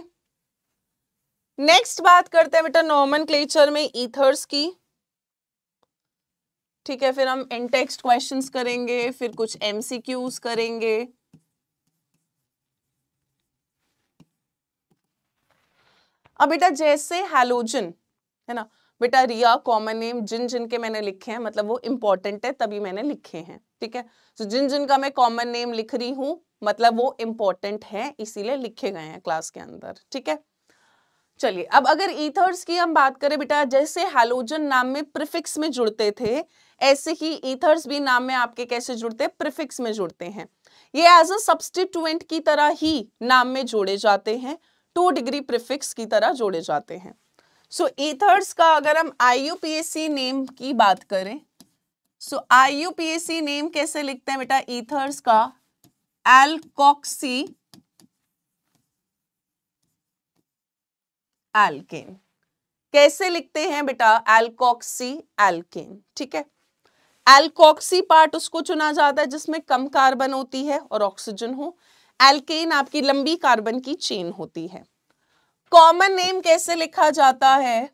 नेक्स्ट बात करते हैं बेटा नॉर्मन क्लेचर में ईथर्स की। ठीक है, फिर हम इंटेक्स्ट क्वेश्चंस करेंगे, फिर कुछ एमसीक्यूज करेंगे। अब बेटा जैसे हैलोजन है ना? बेटा रिया कॉमन नेम जिन जिन के मैंने लिखे हैं मतलब वो इंपॉर्टेंट है, तभी मैंने लिखे हैं। ठीक है? तो जिन जिन का मैं कॉमन नेम लिख रही हूँ मतलब वो इंपॉर्टेंट है इसीलिए लिखे गए हैं क्लास के अंदर ठीक है? चलिए अब अगर ईथर्स की हम बात करें बेटा जैसे हैलोजन नाम में प्रिफिक्स में जुड़ते थे ऐसे ही ईथर्स भी नाम में आपके कैसे जुड़ते हैं? प्रिफिक्स में जुड़ते हैं। ये एज अ सब्सटीट्यूएंट की तरह ही नाम में जोड़े जाते हैं टू डिग्री प्रिफिक्स की तरह जोड़े जाते हैं। सो so, ईथर्स का अगर हम आई नेम की बात करें सो so, आई नेम कैसे लिखते हैं बेटा? ईथर्स का एल्कोक्सी एल्केन कैसे लिखते हैं बेटा? एल्कोक्सी एल्केन ठीक है? एल्कोक्सी पार्ट उसको चुना जाता है जिसमें कम कार्बन होती है और ऑक्सीजन हो। एल्केन आपकी लंबी कार्बन की चेन होती है। कॉमन नेम कैसे लिखा जाता है?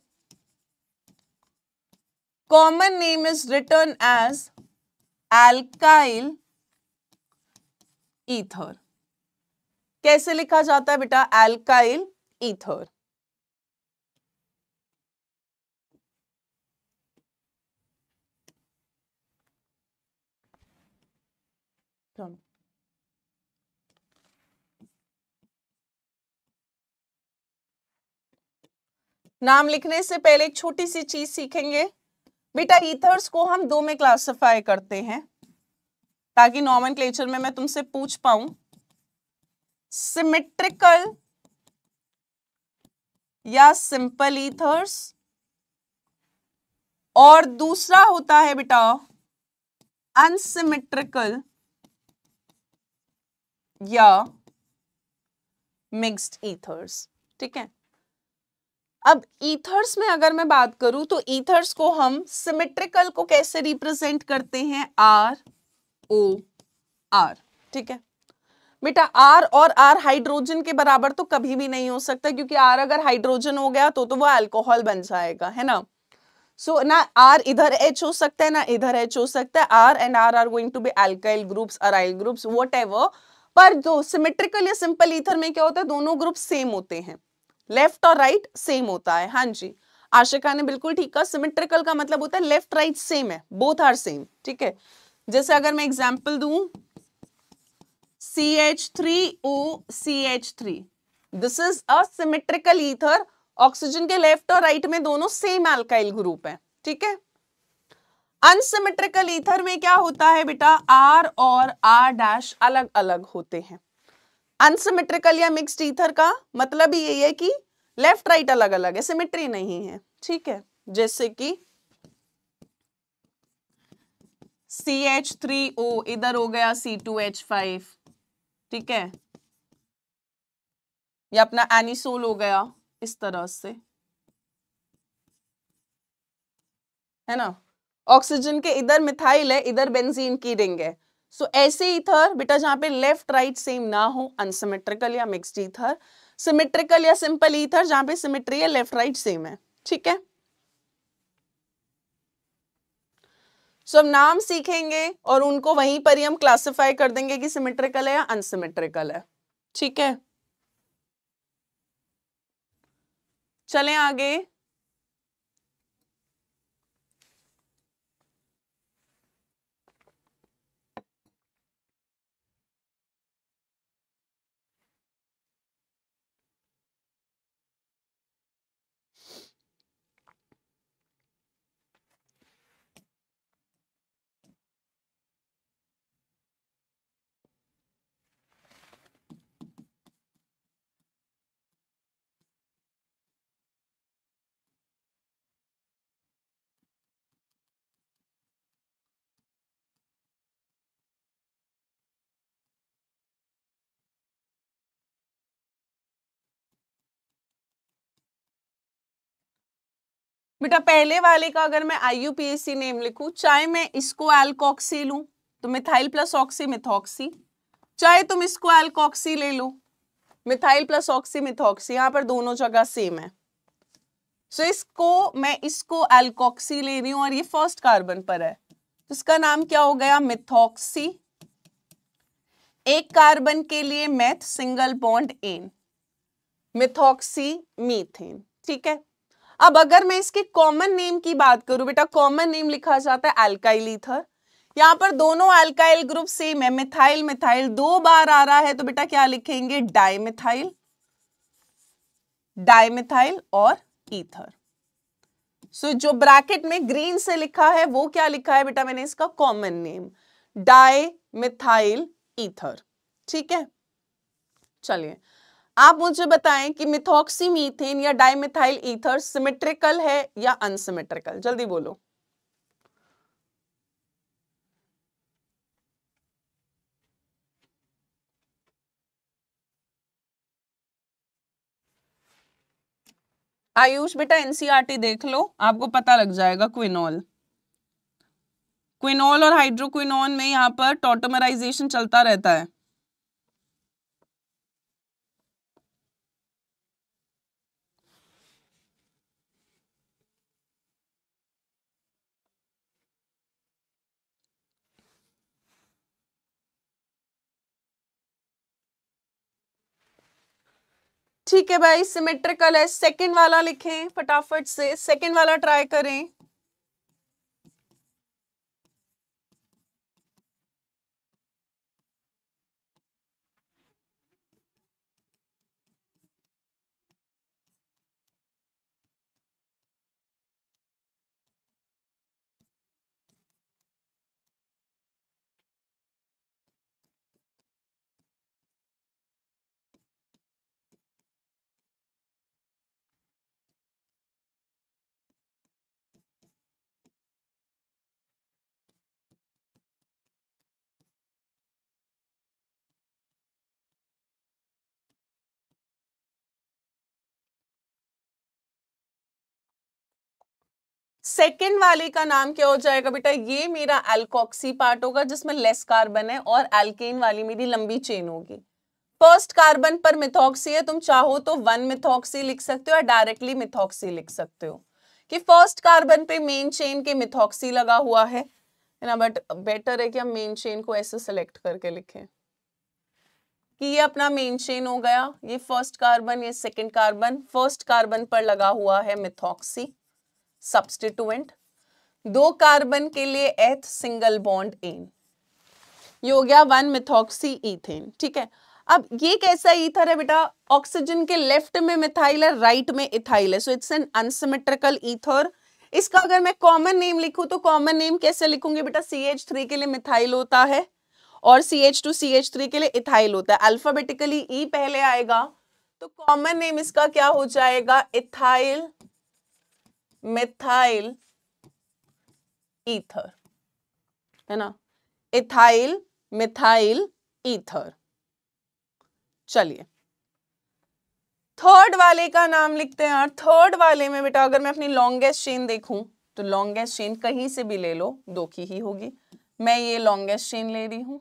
Common name is written as alkyl ether. कैसे लिखा जाता है बेटा? Alkyl ether. नाम लिखने से पहले एक छोटी सी चीज़ सीखेंगे। बेटा, ईथर्स को हम दो में क्लासिफाई करते हैं। ताकि क्लेचर में मैं तुमसे पूछ पाऊँ। सिमेट्रिकल या सिंपल ईथर्स और दूसरा होता है बेटा अनसिमेट्रिकल या मिक्स्ड ईथर्स ठीक है? अब ईथर्स में अगर मैं बात करूँ तो ईथर्स को हम सिमेट्रिकल को कैसे रिप्रेजेंट करते हैं? आर ओ आर ठीक है? बेटा आर और आर हाइड्रोजन के बराबर तो कभी भी नहीं हो सकता क्योंकि आर अगर हाइड्रोजन हो गया तो तो वो अल्कोहल बन जाएगा है ना? सो so, ना आर इधर एच हो सकता है ना इधर एच हो सकता है। R and R are going to be alkyl groups aryl groups what पर जो सिमेट्रिकल या सिंपल ईथर में क्या होता है दोनों ग्रुप सेम होते हैं। लेफ़्ट और राइट सेम होता है हाँ जी। आशिका ने बिल्कुल ठीक कहा सिमेट्रिकल का मतलब होता है लेफ़्ट राइट सेम है बोथ आर सेम ठीक है? जैसे अगर मैं एग्ज़ाम्पल दू C H three O C H three this is a symmetrical ether oxygen के लेफ़्ट और राइट में दोनों सेम एल्काइल ग्रुप है, ठीक है? अनसिमेट्रिकल ईथर में क्या होता है बेटा? आर और आर डैश अलग अलग होते हैं। अनसिमेट्रिकल या मिक्स्ड ईथर का मतलब ही यही है कि लेफ़्ट राइट अलग अलग है सिमेट्री नहीं है, ठीक है? जैसे कि सी एच थ्री ओ इधर हो गया सी टू एच फाइव ठीक है? या अपना एनिसोल हो गया इस तरह से। है ना? ऑक्सीजन के इधर मिथाइल है इधर बेंजीन की रिंग है। सो so, ऐसे ईथर बेटा जहाँ पे लेफ़्ट राइट सेम ना हो अनसिमेट्रिकल या मिक्सड ईथर सिमेट्रिकल या सिंपल ईथर जहाँ पे सिमेट्री है लेफ़्ट राइट सेम है ठीक है? सो अब नाम सीखेंगे और उनको वहीं पर ही हम क्लासिफाई कर देंगे कि सिमेट्रिकल है या अनसिमेट्रिकल है। ठीक है? चलें आगे। बेटा पहले वाले का अगर मैं आईयूपीएससी नेम लिखूं चाहे मैं इसको एल्कॉक्सी लू तो मिथाइल प्लस ऑक्सी मिथॉक्सी चाहे तुम इसको एल्कॉक्सी ले लो मिथाइल प्लस ऑक्सी मिथॉक्सी यहाँ पर दोनों जगह सेम है। सो so, इसको मैं इसको एल्कॉक्सी ले रही हूँ और ये फ़र्स्ट कार्बन पर है। तो इसका नाम क्या हो गया? मिथॉक्सी एक कार्बन के लिए meth single bond ane. Methoxy methane ठीक है? अब अगर मैं इसके कॉमन नेम की बात करूँ बेटा कॉमन नेम लिखा जाता है एल्काइल ईथर यहाँ पर दोनों एल्काइल ग्रुप सेम है मिथाइल मिथाइल दो बार आ रहा है तो बेटा क्या लिखेंगे? डाइमिथाइल डाइमिथाइल और ईथर सो so, जो ब्रैकेट में ग्रीन से लिखा है वो क्या लिखा है बेटा मैंने इसका common name dimethyl methyl ether है? चलिए आप मुझे बताएँ कि मिथॉक्सी मीथेन या डाइमिथाइल ईथर सिमेट्रिकल है या अनसिमेट्रिकल जल्दी बोलो। आयुष, बेटा एनसीआरटी देख लो, आपको पता लग जाएगा क्विनॉल। क्विनॉल और हाइड्रोक्विनॉन में यहाँ पर टोटोमराइजेशन चलता रहता है। ठीक है भाई सिमेट्रिकल है। सेकंड वाला लिखें फटाफट से। सेकंड वाला ट्राई करें। सेकेंड वाले का नाम क्या हो जाएगा बेटा? ये मेरा एल्कोक्सी पार्ट होगा, जिसमें लेस कार्बन है और एल्केन वाली मेरी लंबी चेन होगी। फ़र्स्ट कार्बन पर मिथॉक्सी है, तुम चाहो तो वन मिथॉक्सी लिख सकते हो या डायरेक्टली मिथॉक्सी लिख सकते हो। कि फ़र्स्ट कार्बन पे मेन चेन के मिथॉक्सी लगा हुआ है ना? बट बेटर है कि हम मेन चेन को ऐसे सेलेक्ट करके लिखें। कि ये अपना मेन चेन हो गया, ये फ़र्स्ट कार्बन ये सेकंड कार्बन फ़र्स्ट कार्बन पर लगा हुआ है मिथॉक्सी सब्सटीट्यूएंट दो कार्बन के लिए एथ सिंगल बॉन्ड एन ये हो गया वन मिथॉक्सी इथेन ठीक है? अब ये कैसा ईथर है बेटा? ऑक्सीजन के लेफ़्ट में मिथाइल है राइट में इथाइल है. So it's an unsymmetrical ether इसका अगर मैं कॉमन नेम लिखूं तो कॉमन नेम कैसे लिखूँगी बेटा? सी एच थ्री के लिए मिथाइल होता है और C H two C H three के लिए इथाइल होता है. अल्फाबेटिकली ई e पहले आएगा तो कॉमन नेम इसका क्या हो जाएगा? इथाइल मिथाइल ईथर है ना? इथाइल मिथाइल ईथर चलिए। थर्ड वाले का नाम लिखते हैं यार। थर्ड वाले में बेटा, अगर मैं अपनी लॉन्गेस्ट चेन देखूँ तो लॉन्गेस्ट चेन कहीं से भी ले लो, दो की ही होगी। मैं ये लॉन्गेस्ट चेन ले रही हूँ।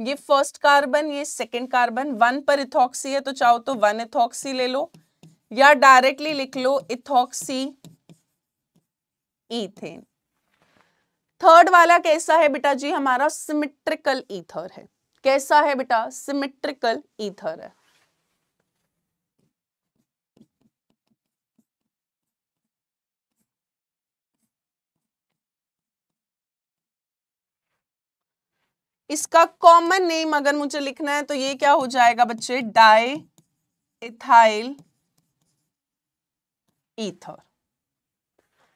ये फ़र्स्ट कार्बन ये सेकंड कार्बन वन पर इथॉक्सी है तो चाहो तो वन इथॉक्सी ले लो। या डायरेक्टली लिख लो इथॉक्सी इथेन थर्ड वाला कैसा है बेटा जी? हमारा सिमेट्रिकल ईथर है। कैसा है बेटा? सिमेट्रिकल ईथर है। इसका कॉमन नेम अगर मुझे लिखना है तो ये क्या हो जाएगा बच्चे? डाई इथाइल ईथर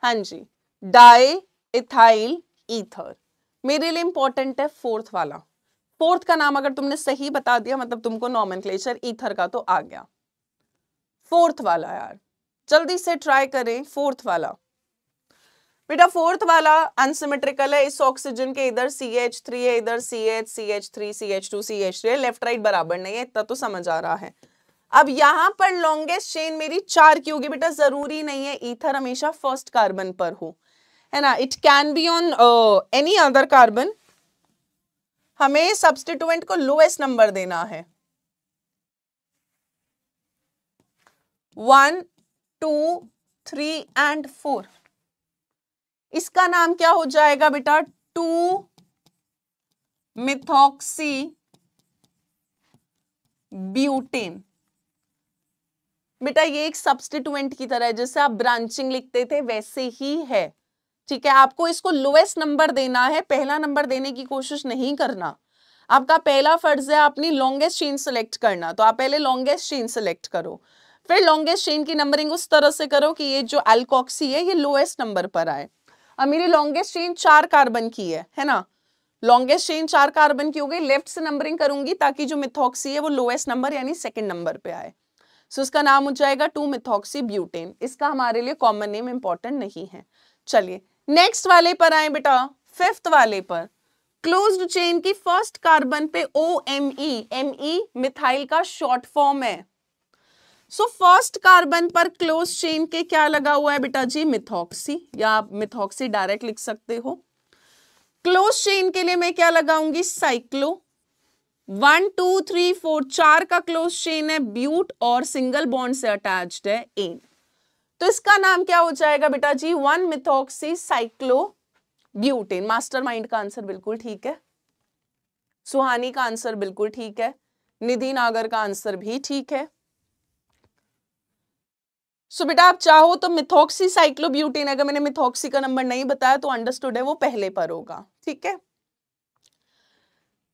हाँ जी, डाई, इथाइल ईथर मेरे लिए इंपॉर्टेंट है फोर्थ वाला. फोर्थ का नाम अगर तुमने सही बता दिया मतलब तुमको नॉमन ईथर का तो आ गया. फोर्थ वाला यार. जल्दी से ट्राई करें फोर्थ वाला. बेटा फोर्थ वाला अनसिमेट्रिकल है, इस ऑक्सीजन के इधर सी एच थ्री है, इधर C H C H three C H two C H three left right बराबर नहीं है, इतना तो समझ आ रहा है. अब यहाँ पर लॉन्गेस्ट चेन मेरी चार की होगी बेटा, ज़रूरी नहीं है ईथर हमेशा फ़र्स्ट कार्बन पर हो। है ना? It can be on any other carbon हमें सब्सटीट्यूएंट को लोएस्ट नंबर देना है। One two three and four इसका नाम क्या हो जाएगा बेटा? टू मिथॉक्सी ब्यूटेन बेटा ये एक सब्सटीट्यूएंट की तरह है, जैसे आप ब्रांचिंग लिखते थे, वैसे ही है। ठीक है, आपको इसको लोएस्ट नंबर देना है, पहला नंबर देने की कोशिश नहीं करना। आपका पहला फ़र्ज़ है अपनी लॉन्गेस्ट चेन सेलेक्ट करना तो आप पहले लॉन्गेस्ट चेन सेलेक्ट करो। फिर लॉन्गेस्ट चेन की नंबरिंग उस तरह से करो कि ये जो अल्कॉक्सी है, ये लोएस्ट नंबर पर आए। अब मेरी लॉन्गेस्ट चेन चार कार्बन की है है ना? लॉन्गेस्ट चेन चार कार्बन की हो गई लेफ़्ट से नंबरिंग करूँगी ताकि जो मिथॉक्सी है वो लोएस्ट नंबर यानी सेकंड नंबर पे आए। सो so, इसका नाम हो जाएगा टू मिथॉक्सी ब्यूटेन इसका हमारे लिए कॉमन नेम इंपॉर्टेंट नहीं है। चलिए नेक्स्ट वाले पर आए बेटा। फिफ्थ वाले पर। क्लोज्ड चेन की फ़र्स्ट कार्बन पे O M E M E methyl का शॉर्ट फॉर्म है। सो फ़र्स्ट कार्बन पर क्लोज चेन के क्या लगा हुआ है बेटा जी? मिथॉक्सी या आप मिथॉक्सी डायरेक्ट लिख सकते हो। क्लोज चेन के लिए मैं क्या लगाऊँगी? Cyclo one two three four चार का क्लोज चेन है ब्यूट और सिंगल बॉन्ड से अटैच्ड है एन तो इसका नाम क्या हो जाएगा बेटा जी? One methoxy cyclo butane master mind का आंसर बिल्कुल ठीक है। सुहानी का आंसर बिल्कुल ठीक है। निधि नागर का आंसर भी ठीक है। सो बेटा आप चाहो तो मिथॉक्सी साइक्लोब्यूटेन अगर मैंने मिथॉक्सी का नंबर नहीं बताया तो अंडरस्टूड है, वो पहले पर होगा। ठीक है?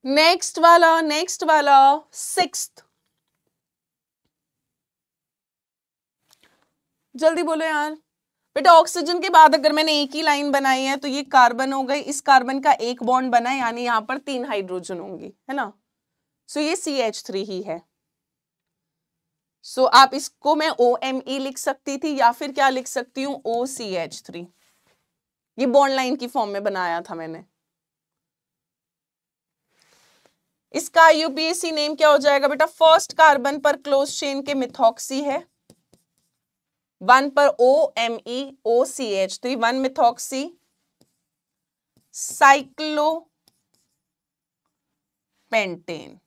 नेक्स्ट वाला नेक्स्ट वाला सिक्स जल्दी बोलो यार। बेटा ऑक्सीजन के बाद अगर मैंने एक ही लाइन बनाई है तो ये कार्बन हो गई। इस कार्बन का एक बॉन्ड बना है यानी यहाँ पर तीन हाइड्रोजन होंगी है ना? सो ये सी एच थ्री ही है। सो so, आप इसको मैं ओ एम ई लिख सकती थी या फिर क्या लिख सकती हूँ? ओ सी एच थ्री ये बॉन्ड लाइन की फॉर्म में बनाया था मैंने। इसका यूपीएससी नेम क्या हो जाएगा बेटा? फ़र्स्ट कार्बन पर क्लोज चेन के मिथॉक्सी है। वन पर O M E O C H three one methoxy cyclo pentane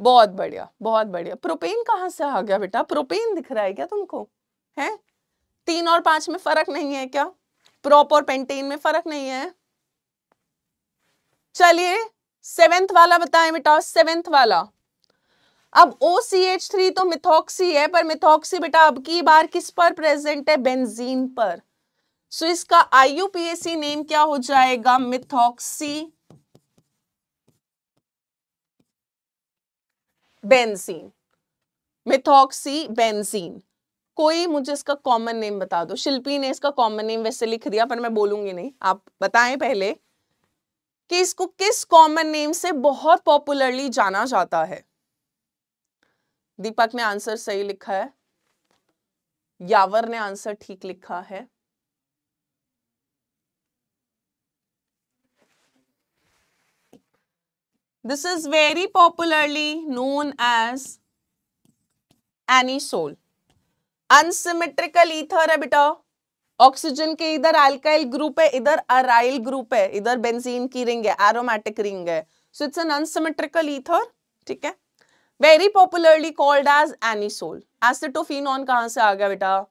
बहुत बढ़िया बहुत बढ़िया। प्रोपेन कहाँ से आ गया बेटा? प्रोपेन दिख रहा है क्या तुमको? है? तीन और पाँच में फ़र्क नहीं है क्या? प्रोप और पेंटेन में फ़र्क नहीं है? चलिए सेवेंथ वाला बताएँ बेटा सेवेंथ वाला। अब ओ सी एच थ्री तो मिथॉक्सी है पर मिथॉक्सी बेटा अब की बार किस पर प्रेजेंट है? बेंजीन पर। सो so, इसका आईयूपीएसी नेम क्या हो जाएगा? मिथॉक्सी बेंजीन मिथॉक्सी बेंजीन कोई मुझे इसका कॉमन नेम बता दो। शिल्पी ने इसका कॉमन नेम वैसे लिख दिया पर मैं बोलूँगी नहीं। आप बताएँ पहले। कि इसको किस कॉमन नेम से बहुत पॉपुलरली जाना जाता है। दीपक ने आंसर सही लिखा है। यावर ने आंसर ठीक लिखा है। This is very popularly known as anisole. Unsymmetrical ether है बेटा। ऑक्सीजन के इधर अल्काइल ग्रुप है, इधर अराइल ग्रुप है, इधर बेंजीन की रिंग है एरोमेटिक रिंग है। So it's an unsymmetrical ether ठीक है? Very popularly called as anisole acetophenone कहाँ से आ गया बेटा?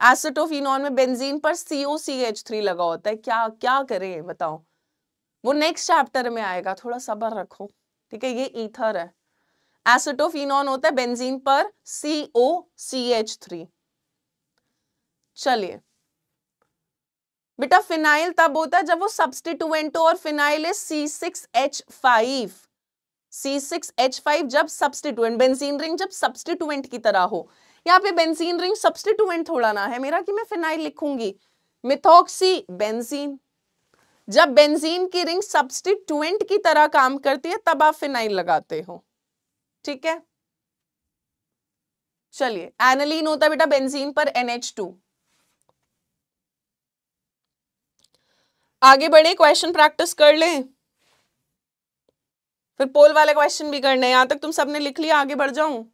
एसिटोफिनॉन में बेंजीन पर COCH3 लगा होता है। क्या क्या करें, बताओ। वो नेक्स्ट चैप्टर में आएगा, थोड़ा सबर रखो, ठीक है? ये ईथर है। एसिटोफिनॉन होता है बेंजीन पर सी ओ सी एच थ्री चलिए बेटा फिनाइल तब होता है जब वो सब्सटीट्यूएंट हो और फिनाइल है C six H five C six H five जब सब्सटीट्यूएंट बेंजीन रिंग जब सब्सटीट्यूएंट की तरह हो। यहाँ पे बेंजीन रिंग सब्सटीट्यूएंट थोड़ा ना है मेरा कि मैं फिनाइल लिखूँगी। मिथॉक्सी बेंजीन जब बेंजीन की रिंग सब्सटीट्यूएंट की तरह काम करती है, तब आप फिनाइल लगाते हो। ठीक है? चलिए एनालीन होता है बेटा बेंजीन पर NH2 आगे बढ़े क्वेश्चन प्रैक्टिस कर लें। फिर पोल वाले क्वेश्चन भी करने यहाँ तक तुम सबने लिख लिया, आगे बढ़ जाऊँ।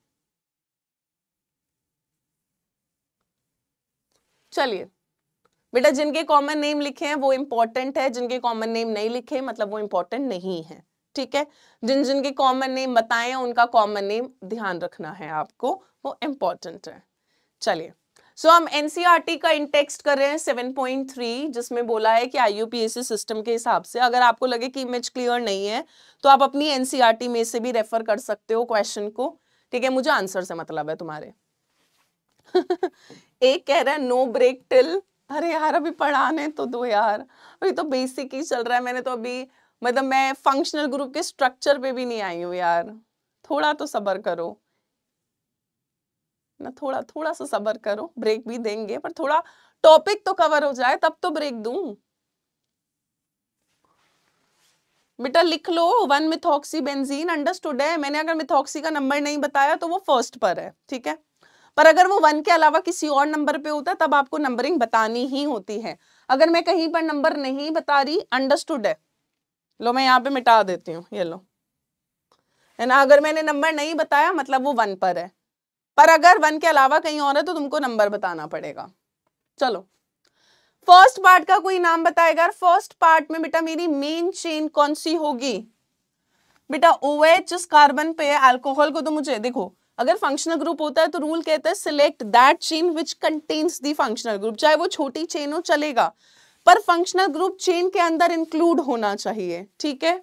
चलिए। बेटा, जिनके कॉमन नेम लिखे हैं, वो इंपॉर्टेंट है। जिनके कॉमन नेम नहीं लिखे मतलब वो इंपॉर्टेंट नहीं है। ठीक है? जिन, जिनके कॉमन नेम बताए, उनका कॉमन नेम ध्यान रखना है आपको। वो इंपॉर्टेंट है। चलिए। सो हम एनसीईआरटी e का इंटेक्स्ट कर रहे हैं 7.3 जिसमें बोला है कि आईयूपीएससी सिस्टम के हिसाब से अगर आपको लगे कि इमेज क्लियर नहीं है तो आप अपनी एनसीईआरटी e में से भी रेफर कर सकते हो क्वेश्चन को। ठीक है, मुझे आंसर से मतलब है तुम्हारे। एक कह रहा है नो ब्रेक टिल अरे यार, अभी पढ़ाने तो दो यार। अभी तो बेसिक ही चल रहा है। मैंने तो अभी मतलब मैं फंक्शनल ग्रुप के स्ट्रक्चर पे भी नहीं आई हूँ यार। थोड़ा तो सबर करो। ना थोड़ा थोड़ा सा सबर करो, ब्रेक भी देंगे, पर थोड़ा टॉपिक तो कवर हो जाए, तब तो ब्रेक दूँ। बेटा लिख लो, वन मिथॉक्सी बेंजीन अंडरस्टूड है। मैंने अगर मिथॉक्सी का नंबर नहीं बताया तो वो फ़र्स्ट पर है, ठीक है? पर अगर वो वन के अलावा किसी और नंबर पे होता तब आपको नंबरिंग बतानी ही होती है। अगर मैं कहीं पर नंबर नहीं बता रही अंडरस्टूड है। लो, मैं यहाँ पे मिटा देती हूँ, ये लो। है ना? अगर मैंने नंबर नहीं बताया मतलब वो वन पर है। पर अगर वन के अलावा कहीं और है तो तुमको नंबर बताना पड़ेगा। चलो। फ़र्स्ट पार्ट का कोई नाम बताएगा फ़र्स्ट पार्ट में बेटा मेरी मेन चेन कौन सी होगी? बेटा ओ एच कार्बन पे अल्कोहल को तो मुझे देखो, अगर फंक्शनल ग्रुप होता है तो रूल कहता है select that chain which contains the functional group चाहे वो छोटी चेन हो, चलेगा। पर फंक्शनल ग्रुप चेन के अंदर इंक्लूड होना चाहिए, ठीक है?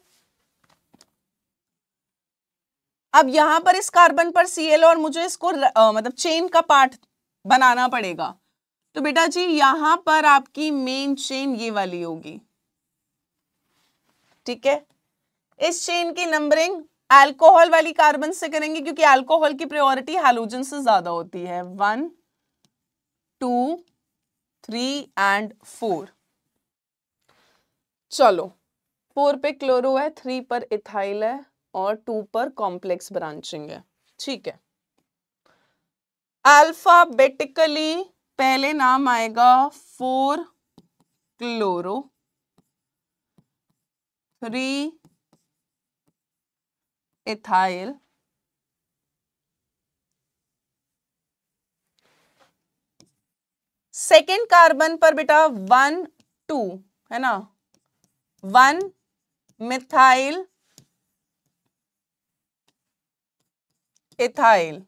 अब यहाँ पर इस कार्बन पर सी और मुझे इसको आ, मतलब चेन का पार्ट बनाना पड़ेगा। तो बेटा जी यहाँ पर आपकी मेन चेन ये वाली होगी। ठीक है? इस चेन की नंबरिंग अल्कोहल वाली कार्बन से करेंगे क्योंकि अल्कोहल की प्रायोरिटी हाइड्रोजन से ज़्यादा होती है। One two three and four चलो फोर पे क्लोरो है थ्री पर इथाइल है। और टू पर कॉम्प्लेक्स ब्रांचिंग है। ठीक है। अल्फाबेटिकली पहले नाम आएगा four chloro, three ethyl second carbon पर बेटा वन टू, है ना? वन मिथाइल इथाइल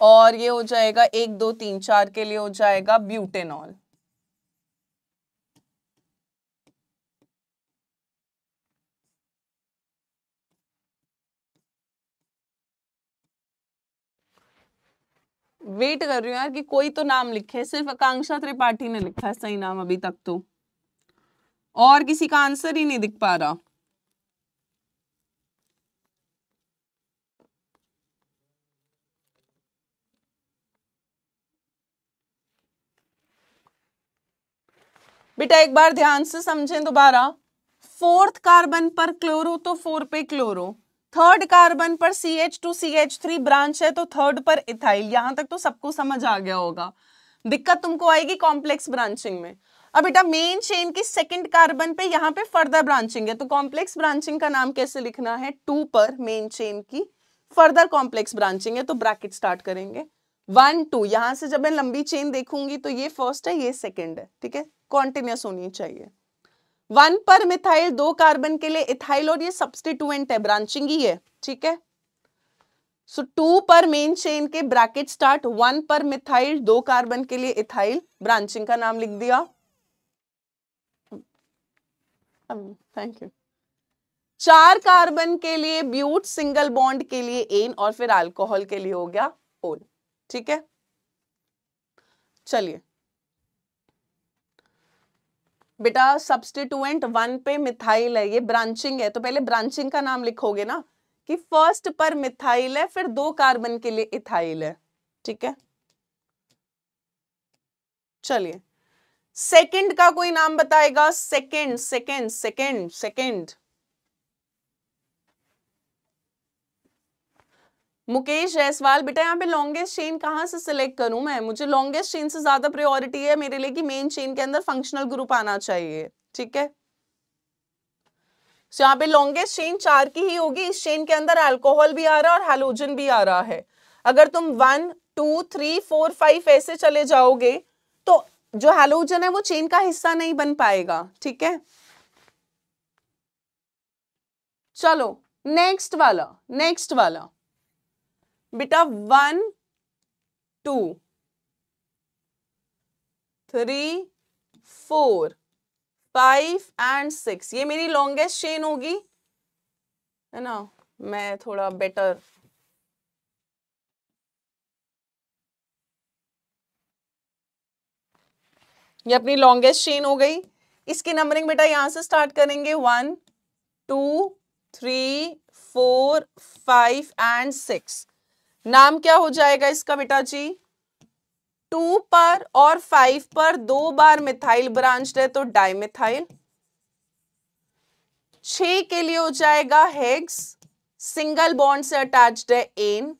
और ये हो जाएगा एक, दो, तीन, चार के लिए हो जाएगा ब्यूटेनॉल वेट कर रही हूँ यार कि कोई तो नाम लिखे, सिर्फ़ आकांक्षा त्रिपाठी ने लिखा है, सही नाम अभी तक तो. और किसी का आंसर ही नहीं दिख पा रहा. बेटा, एक बार ध्यान से समझें दोबारा। फोर्थ कार्बन पर क्लोरो तो फोर पे क्लोरो थर्ड कार्बन पर C H two C H three branch है तो थर्ड पर इथाइल यहाँ तक तो सबको समझ आ गया होगा। दिक्कत तुमको आएगी कॉम्प्लेक्स ब्रांचिंग में। अब बेटा मेन चेन की सेकंड कार्बन पे यहाँ पे फर्दर ब्रांचिंग है तो कॉम्प्लेक्स ब्रांचिंग का नाम कैसे लिखना है? टू पर मेन चेन की फर्दर कॉम्प्लेक्स ब्रांचिंग है तो ब्रैकेट स्टार्ट करेंगे। वन टू यहाँ से जब मैं लंबी चेन देखूँगी तो ये फ़र्स्ट है, ये सेकेंड है, ठीक है? कॉन्टिन्यूस होनी चाहिए। वन पर मिथाइल दो कार्बन के लिए इथाइल और ये सब्सटीट्यूएंट है ब्रांचिंग ही है, ठीक है? सो टू पर मेन चेन के ब्रैकेट स्टार्ट वन पर मिथाइल दो कार्बन के लिए इथाइल ब्रांचिंग का नाम लिख दिया। थैंक यू चार कार्बन के लिए ब्यूट सिंगल बॉन्ड के लिए एन और फिर अल्कोहल के लिए हो गया ओल ठीक है? चलिए। बेटा सब्सटीट्यूएंट वन पे मिथाइल है, ये ब्रांचिंग है तो पहले ब्रांचिंग का नाम लिखोगे ना कि फ़र्स्ट पर मिथाइल है, फिर दो कार्बन के लिए इथाइल है, ठीक है? चलिए सेकंड का कोई नाम बताएगा second second second second Mukesh Jaiswal बेटा यहाँ पे लॉन्गेस्ट चेन कहाँ से सिलेक्ट करूँ मैं? मुझे लॉन्गेस्ट चेन से ज़्यादा प्रायोरिटी है मेरे लिए कि मेन चेन के अंदर फंक्शनल ग्रुप आना चाहिए ठीक है? So, यहाँ पे लॉन्गेस्ट चेन चार की ही होगी इस चेन के अंदर अल्कोहल भी आ रहा है और हेलोजन भी आ रहा है। अगर तुम one two three four five ऐसे चले जाओगे तो जो हेलोजन है वो चेन का हिस्सा नहीं बन पाएगा ठीक है? चलो नेक्स्ट वाला नेक्स्ट वाला। बेटा one two three four five and six ये मेरी लॉन्गेस्ट चेन होगी, है ना? मैं थोड़ा बेटर ये अपनी लॉन्गेस्ट चेन हो गई। इसकी नंबरिंग बेटा यहाँ से स्टार्ट करेंगे one two three four five and six नाम क्या हो जाएगा इसका बेटा जी टू पर और फाइव पर दो बार मिथाइल ब्रांच है तो डाइमिथाइल छ के लिए हो जाएगा हेग्स सिंगल बॉन्ड से अटैच्ड है एन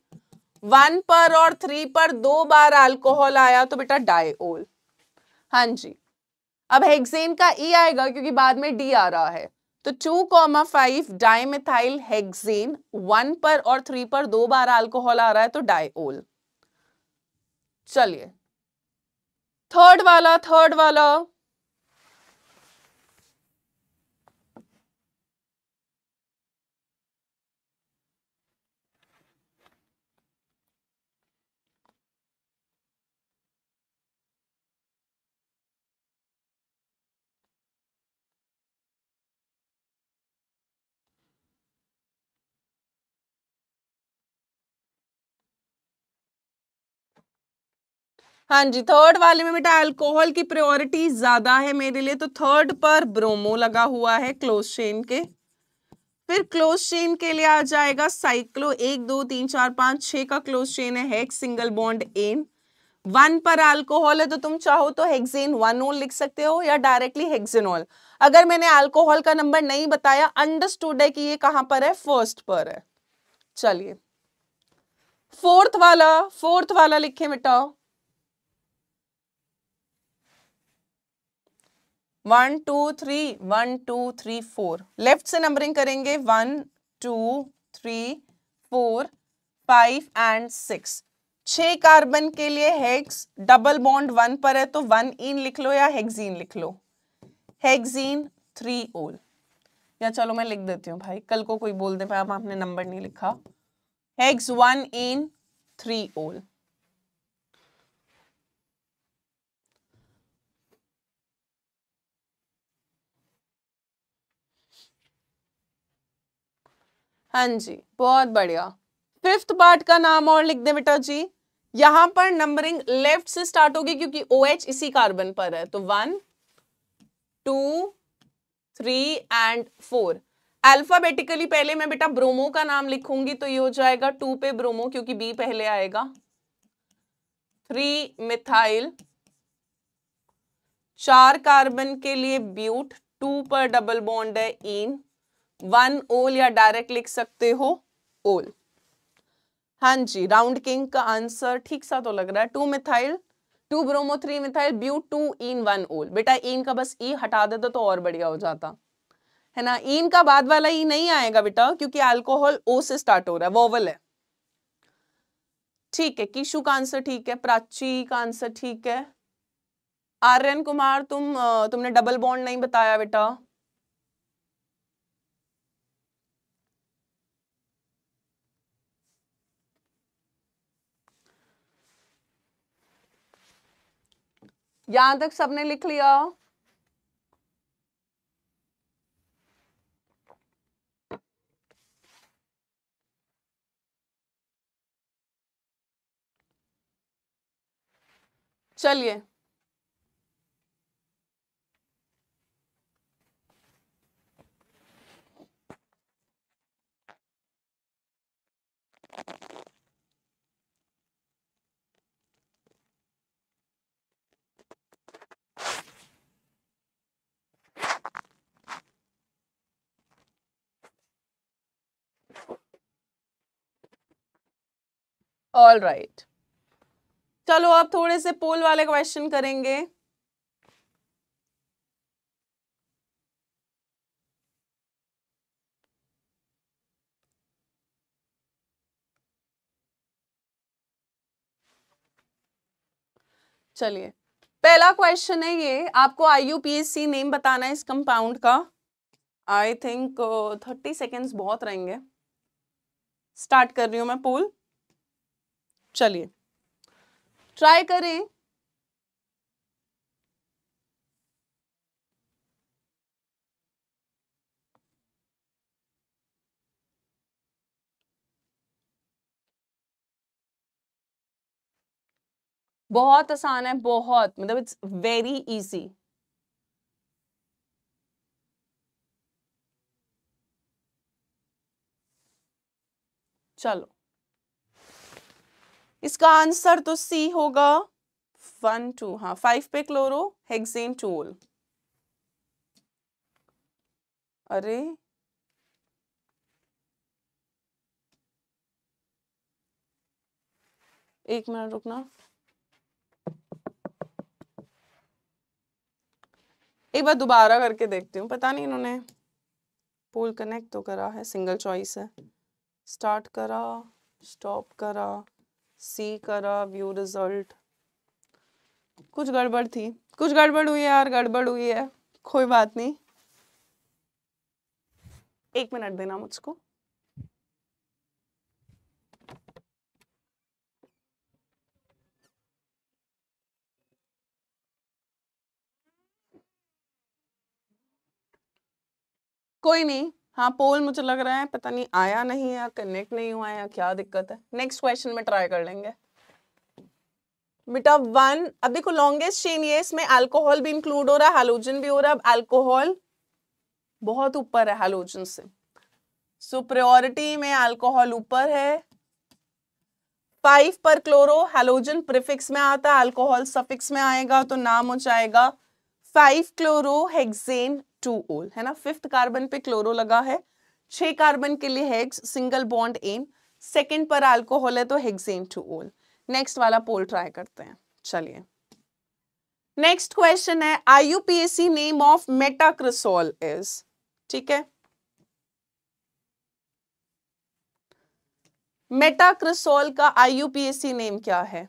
वन पर और थ्री पर दो बार अल्कोहल आया तो बेटा डायओल हाँ जी. अब हेक्सेन का ई आएगा क्योंकि बाद में डी आ रहा है. तो two comma five dimethyl hexane one पर और थ्री पर दो बार अल्कोहल आ रहा है तो डायओल चलिए. थर्ड वाला थर्ड वाला. हाँ जी थर्ड वाले में बेटा अल्कोहल की प्रायोरिटी ज़्यादा है मेरे लिए तो थर्ड पर ब्रोमो लगा हुआ है क्लोज चेन के। फिर क्लोज चेन के लिए आ जाएगा साइक्लो एक, दो, तीन, चार, पाँच, छह का क्लोज चेन है hex single bond an one पर अल्कोहल है तो तुम चाहो तो हेक्सेन वन ओल लिख सकते हो या डायरेक्टली हेक्सेनॉल अगर मैंने अल्कोहल का नंबर नहीं बताया अंडरस्टूड है कि ये कहाँ पर है फ़र्स्ट पर है। चलिए। फोर्थ वाला फोर्थ वाला लिखे बेटा। One, two, three, one, two, three, four. Left से नंबरिंग करेंगे, one, two, three, four, five and six. छह कार्बन के लिए हेक्स डबल बॉन्ड वन पर है तो वन इन लिख लो या हेक्जीन लिख लो। हेक्जीन थ्री ओल। या चलो मैं लिख देती हूँ भाई, कल को कोई बोल दे मैम आपने नंबर नहीं लिखा। हेक्स वन इन थ्री ओल। हाँ जी, बहुत बढ़िया। फिफ्थ पार्ट का नाम और लिख दे बेटा जी। यहाँ पर नंबरिंग लेफ़्ट से स्टार्ट होगी क्योंकि ओ OH इसी कार्बन पर है। तो one two three and four alphabetically पहले मैं बेटा ब्रोमो का नाम लिखूँगी तो ये हो जाएगा टू पे ब्रोमो क्योंकि बी पहले आएगा। थ्री मिथाइल चार कार्बन के लिए ब्यूट टू पर डबल बॉन्ड है इन। वन ओल या डायरेक्ट लिख सकते हो? ओल। हाँ जी, राउंड किंग का आंसर ठीक सा तो लग रहा है। Two methyl, two bromo, three methyl but two ene, one ol. बेटा, इन का बस ई हटा देता तो और बढ़िया हो जाता। है ना? इन का बाद वाला ई नहीं आएगा बेटा, क्योंकि अल्कोहल ओ से स्टार्ट हो रहा है वोवल है। ठीक है, किशु का आंसर ठीक है, प्राची का आंसर ठीक है। आर्यन कुमार, तुम तुमने डबल बॉन्ड नहीं बताया बेटा। यहाँ तक सबने लिख लिया। चलिए। All right right. चलो अब थोड़े से पोल वाले क्वेश्चन करेंगे। चलिए, पहला क्वेश्चन है ये, आपको आईयूपीएससी नेम बताना है इस कंपाउंड का। आई थिंक थर्टी सेकेंड्स बहुत रहेंगे। स्टार्ट कर रही हूँ मैं पोल चलिए। ट्राई करें। बहुत आसान है बहुत। मतलब इट्स वेरी इजी चलो। इसका आंसर तो सी होगा। वन टू हाँ फाइव पे क्लोरो हेक्सेन टूल अरे। एक मिनट रुकना। एक बार दोबारा करके देखती हूँ, पता नहीं इन्होंने। पोल कनेक्ट तो करा है सिंगल चॉइस है। स्टार्ट करा स्टॉप करा। सी करा, व्यू रिज़ल्ट। कुछ गड़बड़ थी। कुछ गड़बड़ हुई है यार, गड़बड़ हुई है। कोई बात नहीं। एक मिनट देना मुझको। कोई नहीं। हाँ पोल मुझे लग रहा है, पता नहीं आया नहीं है कनेक्ट नहीं हुआ है या क्या दिक्कत है। नेक्स्ट क्वेश्चन में ट्राई कर लेंगे। बेटा वन अब देखो लॉन्गेस्ट चेन ये इसमें अल्कोहल भी इंक्लूड हो रहा है हेलोजन भी हो रहा है। अल्कोहल बहुत ऊपर है हेलोजन से। सुप्रियोरिटी में अल्कोहल ऊपर है। फाइव पर क्लोरो हेलोजन प्रिफिक्स में आता है अल्कोहल सफिक्स में आएगा तो नाम हो जाएगा। फाइव क्लोरो हेक्सेन टू ओल, है ना? फिफ्थ कार्बन पे क्लोरो लगा है। छह कार्बन के लिए hex single bond an second पर अल्कोहल है तो हेक्सेन टू ओल नेक्स्ट वाला पोल ट्राई करते हैं। चलिए। नेक्स्ट क्वेश्चन है IUPAC name of metacresol is ठीक है? मेटाक्रिसोल का आईयूपीएससी नेम क्या है?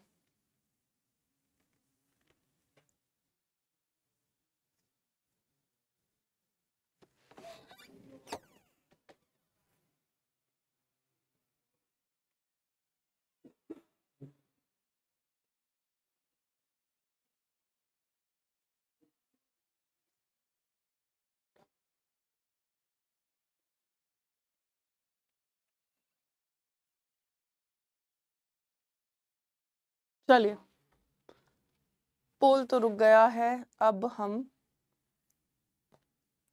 चलिए। पोल तो रुक गया है, अब हम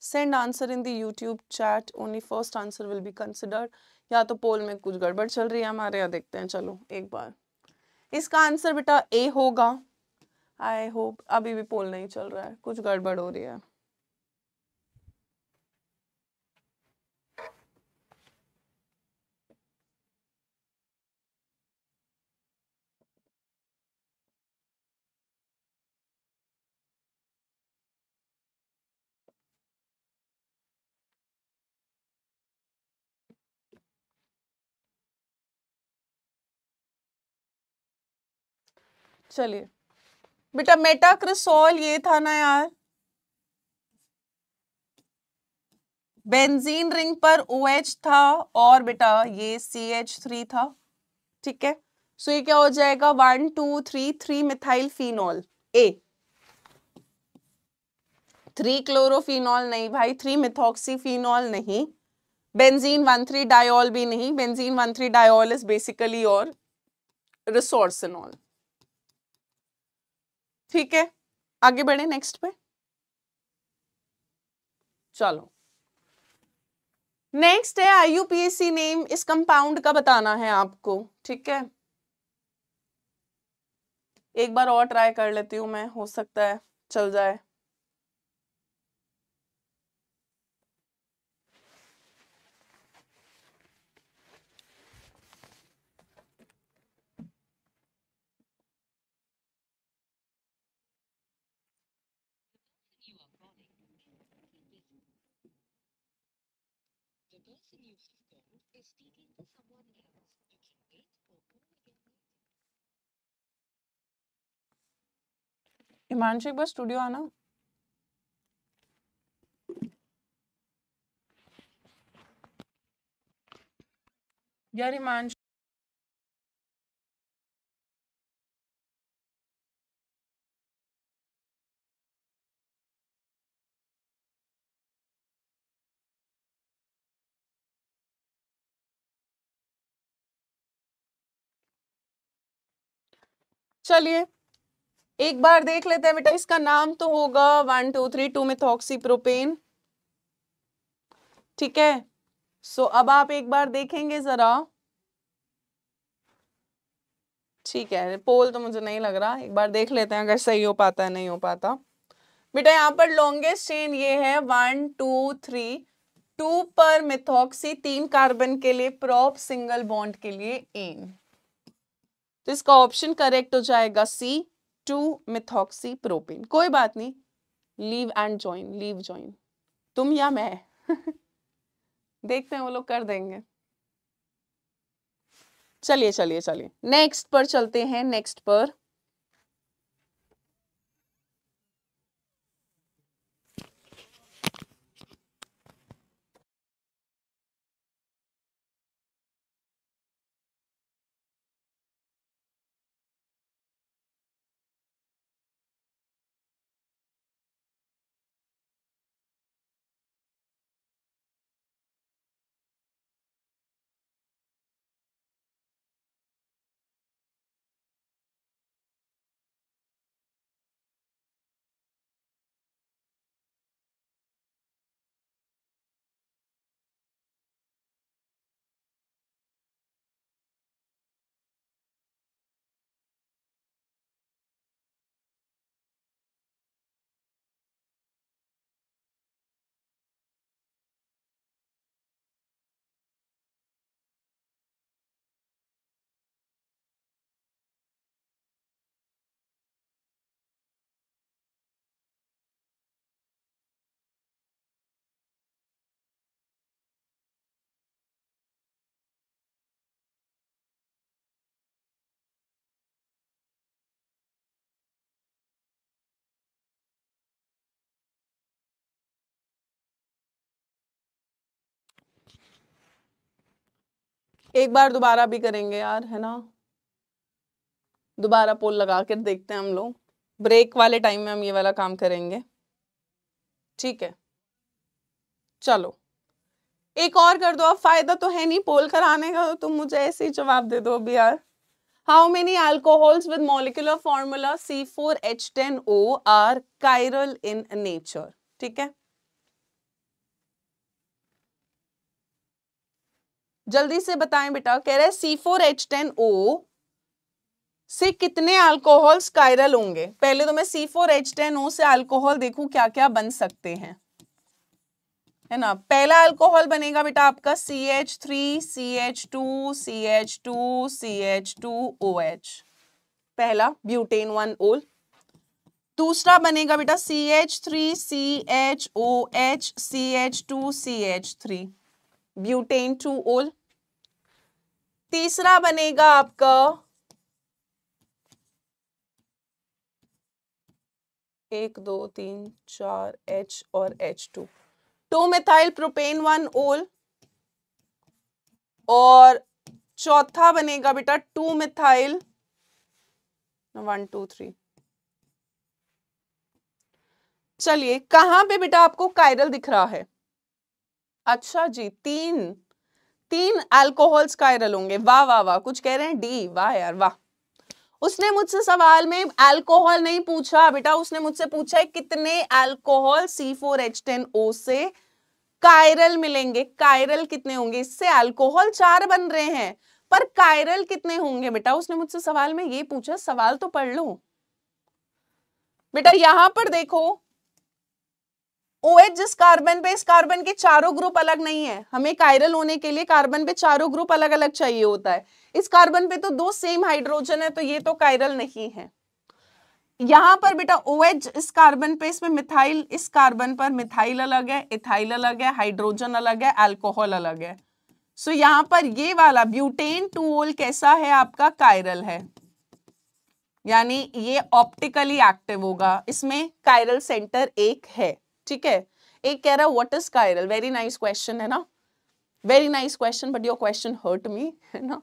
send answer in the YouTube chat only first answer will be considered या तो पोल में कुछ गड़बड़ चल रही है हमारे यहाँ देखते हैं, चलो, एक बार। इसका आंसर बेटा ए होगा। आई होप अभी भी पोल नहीं चल रहा है, कुछ गड़बड़ हो रही है। चलिए। बेटा मेटाक्रिसोल ये था ना यार। बेंजीन रिंग पर ओ OH था और बेटा ये सी एच थ्री था, ठीक है? सो ये क्या हो जाएगा? One two three three methyl phenol a three chlorophenol नहीं भाई थ्री मिथॉक्सी फिनॉल नहीं। बेंजीन वन थ्री डायोल भी नहीं। Benzene one three diol is basically और रिसोर्सिनॉल ठीक है? आगे बढ़े नेक्स्ट पे। चलो। नेक्स्ट है आईयूपीएससी नेम इस कंपाउंड का बताना है आपको, ठीक है? एक बार और ट्राई कर लेती हूँ मैं, हो सकता है, चल जाए। हिमांशु एक बार स्टूडियो आना। यार हिमांशु चलिए, एक बार देख लेते हैं बेटा, इसका नाम तो होगा one, two, three, two methoxy propane ठीक है? सो अब आप एक बार देखेंगे जरा। ठीक है पोल तो मुझे नहीं लग रहा। एक बार देख लेते हैं अगर सही हो पाता है, नहीं हो पाता। बेटा, यहाँ पर लॉन्गेस्ट चेन ये है वन, टू, थ्री। टू पर मिथॉक्सी तीन कार्बन के लिए प्रॉप सिंगल बॉन्ड के लिए एन तो इसका ऑप्शन करेक्ट हो जाएगा सी टू मिथॉक्सी प्रोपिन कोई बात नहीं. Leave and join leave join तुम या मैं? देखते हैं वो लोग कर देंगे. चलिए चलिए चलिए. नेक्स्ट पर चलते हैं नेक्स्ट पर. एक बार दोबारा भी करेंगे यार, है ना? दोबारा पोल लगा कर देखते हैं हम लोग। ब्रेक वाले टाइम में हम ये वाला काम करेंगे। ठीक है। चलो। एक और कर दो, अब फ़ायदा तो है नहीं पोल कराने का तो तुम मुझे ऐसे ही जवाब दे दो अभी यार। How many How many alcohols with molecular formula C4H10O are chiral in nature? ठीक है? जल्दी से बताएँ बेटा, कह रहे C four H ten O से कितने अल्कोहल कायरल होंगे? पहले तो मैं C four H ten O से अल्कोहल देखूँ क्या क्या बन सकते हैं। है ना? पहला अल्कोहल बनेगा बेटा आपका C H three C H two C H two C H two O H पहला ब्यूटेन वन ओल दूसरा बनेगा बेटा C H three C H O H C H two C H three butane two ol तीसरा बनेगा आपका एक, दो, तीन, चार एच और H two two methyl propane one ol और चौथा बनेगा बेटा two methyl one two three चलिए, कहाँ पे बेटा आपको कायरल दिख रहा है? अच्छा जी, तीन। तीन अल्कोहल्स कायरल होंगे। वाह वाह वाह, कुछ कह रहे हैं? डी, वाह यार, वाह। उसने मुझसे सवाल में अल्कोहल नहीं पूछा, बेटा, उसने मुझसे पूछा है कितने alcohol C four H ten O से कायरल मिलेंगे। कायरल कितने होंगे? इससे अल्कोहल चार बन रहे हैं, पर कायरल कितने होंगे बेटा? उसने मुझसे सवाल में ये पूछा, सवाल तो पढ़ लो। बेटा, यहाँ पर देखो OH जिस कार्बन पे, इस कार्बन के चारों ग्रुप अलग नहीं है। हमें कायरल होने के लिए कार्बन पे चारों ग्रुप अलग अलग चाहिए होता है। इस कार्बन पे तो दो सेम हाइड्रोजन है तो ये तो कायरल नहीं है। यहाँ पर बेटा OH इस कार्बन पे, इसमें मिथाइल इस कार्बन पर मिथाइल अलग है इथाइल अलग है हाइड्रोजन अलग है अल्कोहल अलग है। सो यहाँ पर ये वाला ब्यूटेन टूओल कैसा है आपका? कायरल है। यानी ये ऑप्टिकली एक्टिव होगा। इसमें कायरल सेंटर एक है। ठीक है? एक कह रहा है what is chiral very nice question है ना? Very nice question but your question hurt me है ना?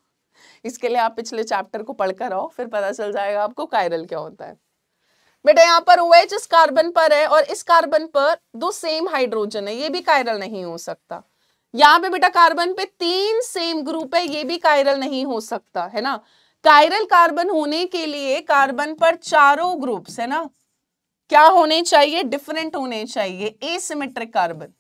इसके लिए आप पिछले चैप्टर को पढ़कर आओ, फिर पता चल जाएगा आपको कायरल क्या होता है। बेटा, यहाँ पर ओ OH इस कार्बन पर है, और इस कार्बन पर दो सेम हाइड्रोजन है, ये भी कायरल नहीं हो सकता। यहाँ पे बेटा कार्बन पे तीन सेम ग्रुप है, ये भी कायरल नहीं हो सकता, है ना? कायरल कार्बन होने के लिए कार्बन पर चारों ग्रुप्स है ना? क्या होने चाहिए? डिफरेंट होने चाहिए. Asymmetric carbon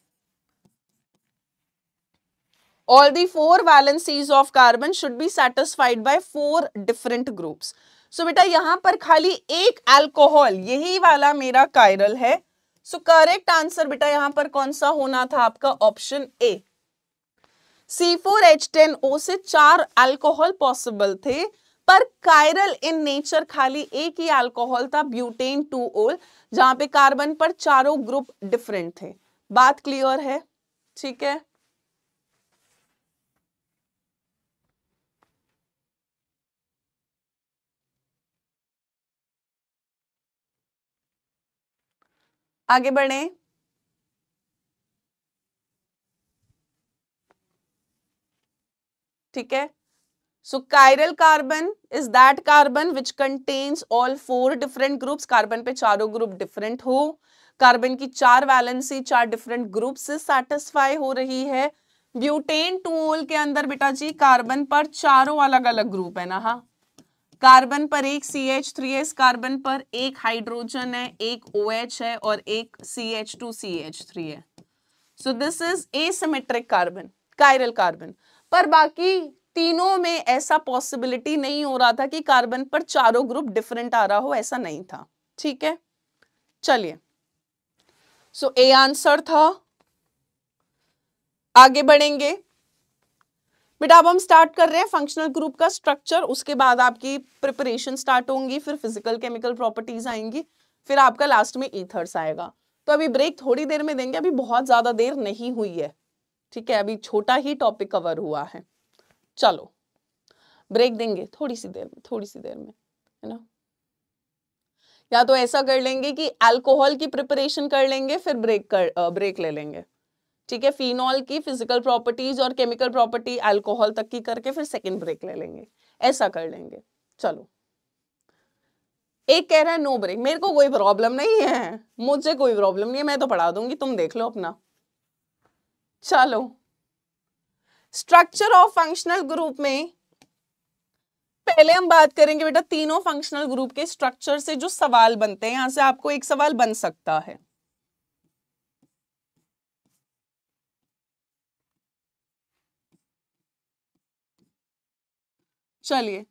all the four valencies of carbon should be satisfied by four different groups. So बेटा, यहाँ पर खाली एक अल्कोहल यही वाला मेरा कायरल है. सो करेक्ट आंसर बेटा, यहाँ पर कौन सा होना था आपका? Option A C four H ten O से चार अल्कोहल पॉसिबल थे, पर कायरल इन नेचर खाली एक ही अल्कोहल था ब्यूटेन टू ओल जहाँ पे कार्बन पर चारों ग्रुप डिफरेंट थे। बात क्लियर है? ठीक है? आगे बढ़े। ठीक है? So chiral carbon is that carbon which contains all four different groups carbon पे चारों ग्रुप डिफरेंट हो। कार्बन की चार वैलेंसी चार डिफरेंट ग्रुप से सेटिस्फाई हो रही है। ब्यूटेन टूल के अंदर बेटा जी कार्बन पर चारों अलग अलग ग्रुप है ना हाँ। कार्बन पर एक सी एच थ्री इस कार्बन पर एक हाइड्रोजन है, एक ओ OH है और एक C H two C H three है। So this is asymmetric carbon chiral carbon पर बाकी तीनों में ऐसा पॉसिबिलिटी नहीं हो रहा था कि कार्बन पर चारों ग्रुप डिफरेंट आ रहा हो, ऐसा नहीं था। ठीक है? चलिए। सो ए आंसर था। आगे बढ़ेंगे। बेटा, अब हम स्टार्ट कर रहे हैं फंक्शनल ग्रुप का स्ट्रक्चर उसके बाद आपकी प्रिपरेशन स्टार्ट होंगी, फिर फ़िज़िकल केमिकल प्रॉपर्टीज़ आएँगी, फिर आपका लास्ट में ईथर्स आएगा। तो अभी ब्रेक थोड़ी देर में देंगे, अभी बहुत ज़्यादा देर नहीं हुई है। ठीक है? अभी छोटा ही टॉपिक कवर हुआ है। चलो ब्रेक देंगे थोड़ी सी देर में थोड़ी सी देर में, है ना? या तो ऐसा कर लेंगे कि अल्कोहल की प्रिपरेशन कर लेंगे, फिर ब्रेक कर ब्रेक ले लेंगे। ठीक है फिनॉल की फ़िज़िकल प्रॉपर्टीज़ और केमिकल प्रॉपर्टी अल्कोहल तक की करके फिर सेकेंड ब्रेक ले लेंगे। ऐसा कर लेंगे। चलो। एक कह रहा है नो ब्रेक मेरे को कोई प्रॉब्लम नहीं है। मुझे कोई प्रॉब्लम नहीं है। मैं तो पढ़ा दूँगी। तुम देख लो अपना। चलो। स्ट्रक्चर ऑफ़ फंक्शनल ग्रुप में, पहले हम बात करेंगे बेटा तीनों फंक्शनल ग्रुप के स्ट्रक्चर से जो सवाल बनते हैं, यहाँ से आपको एक सवाल बन सकता है। चलिए,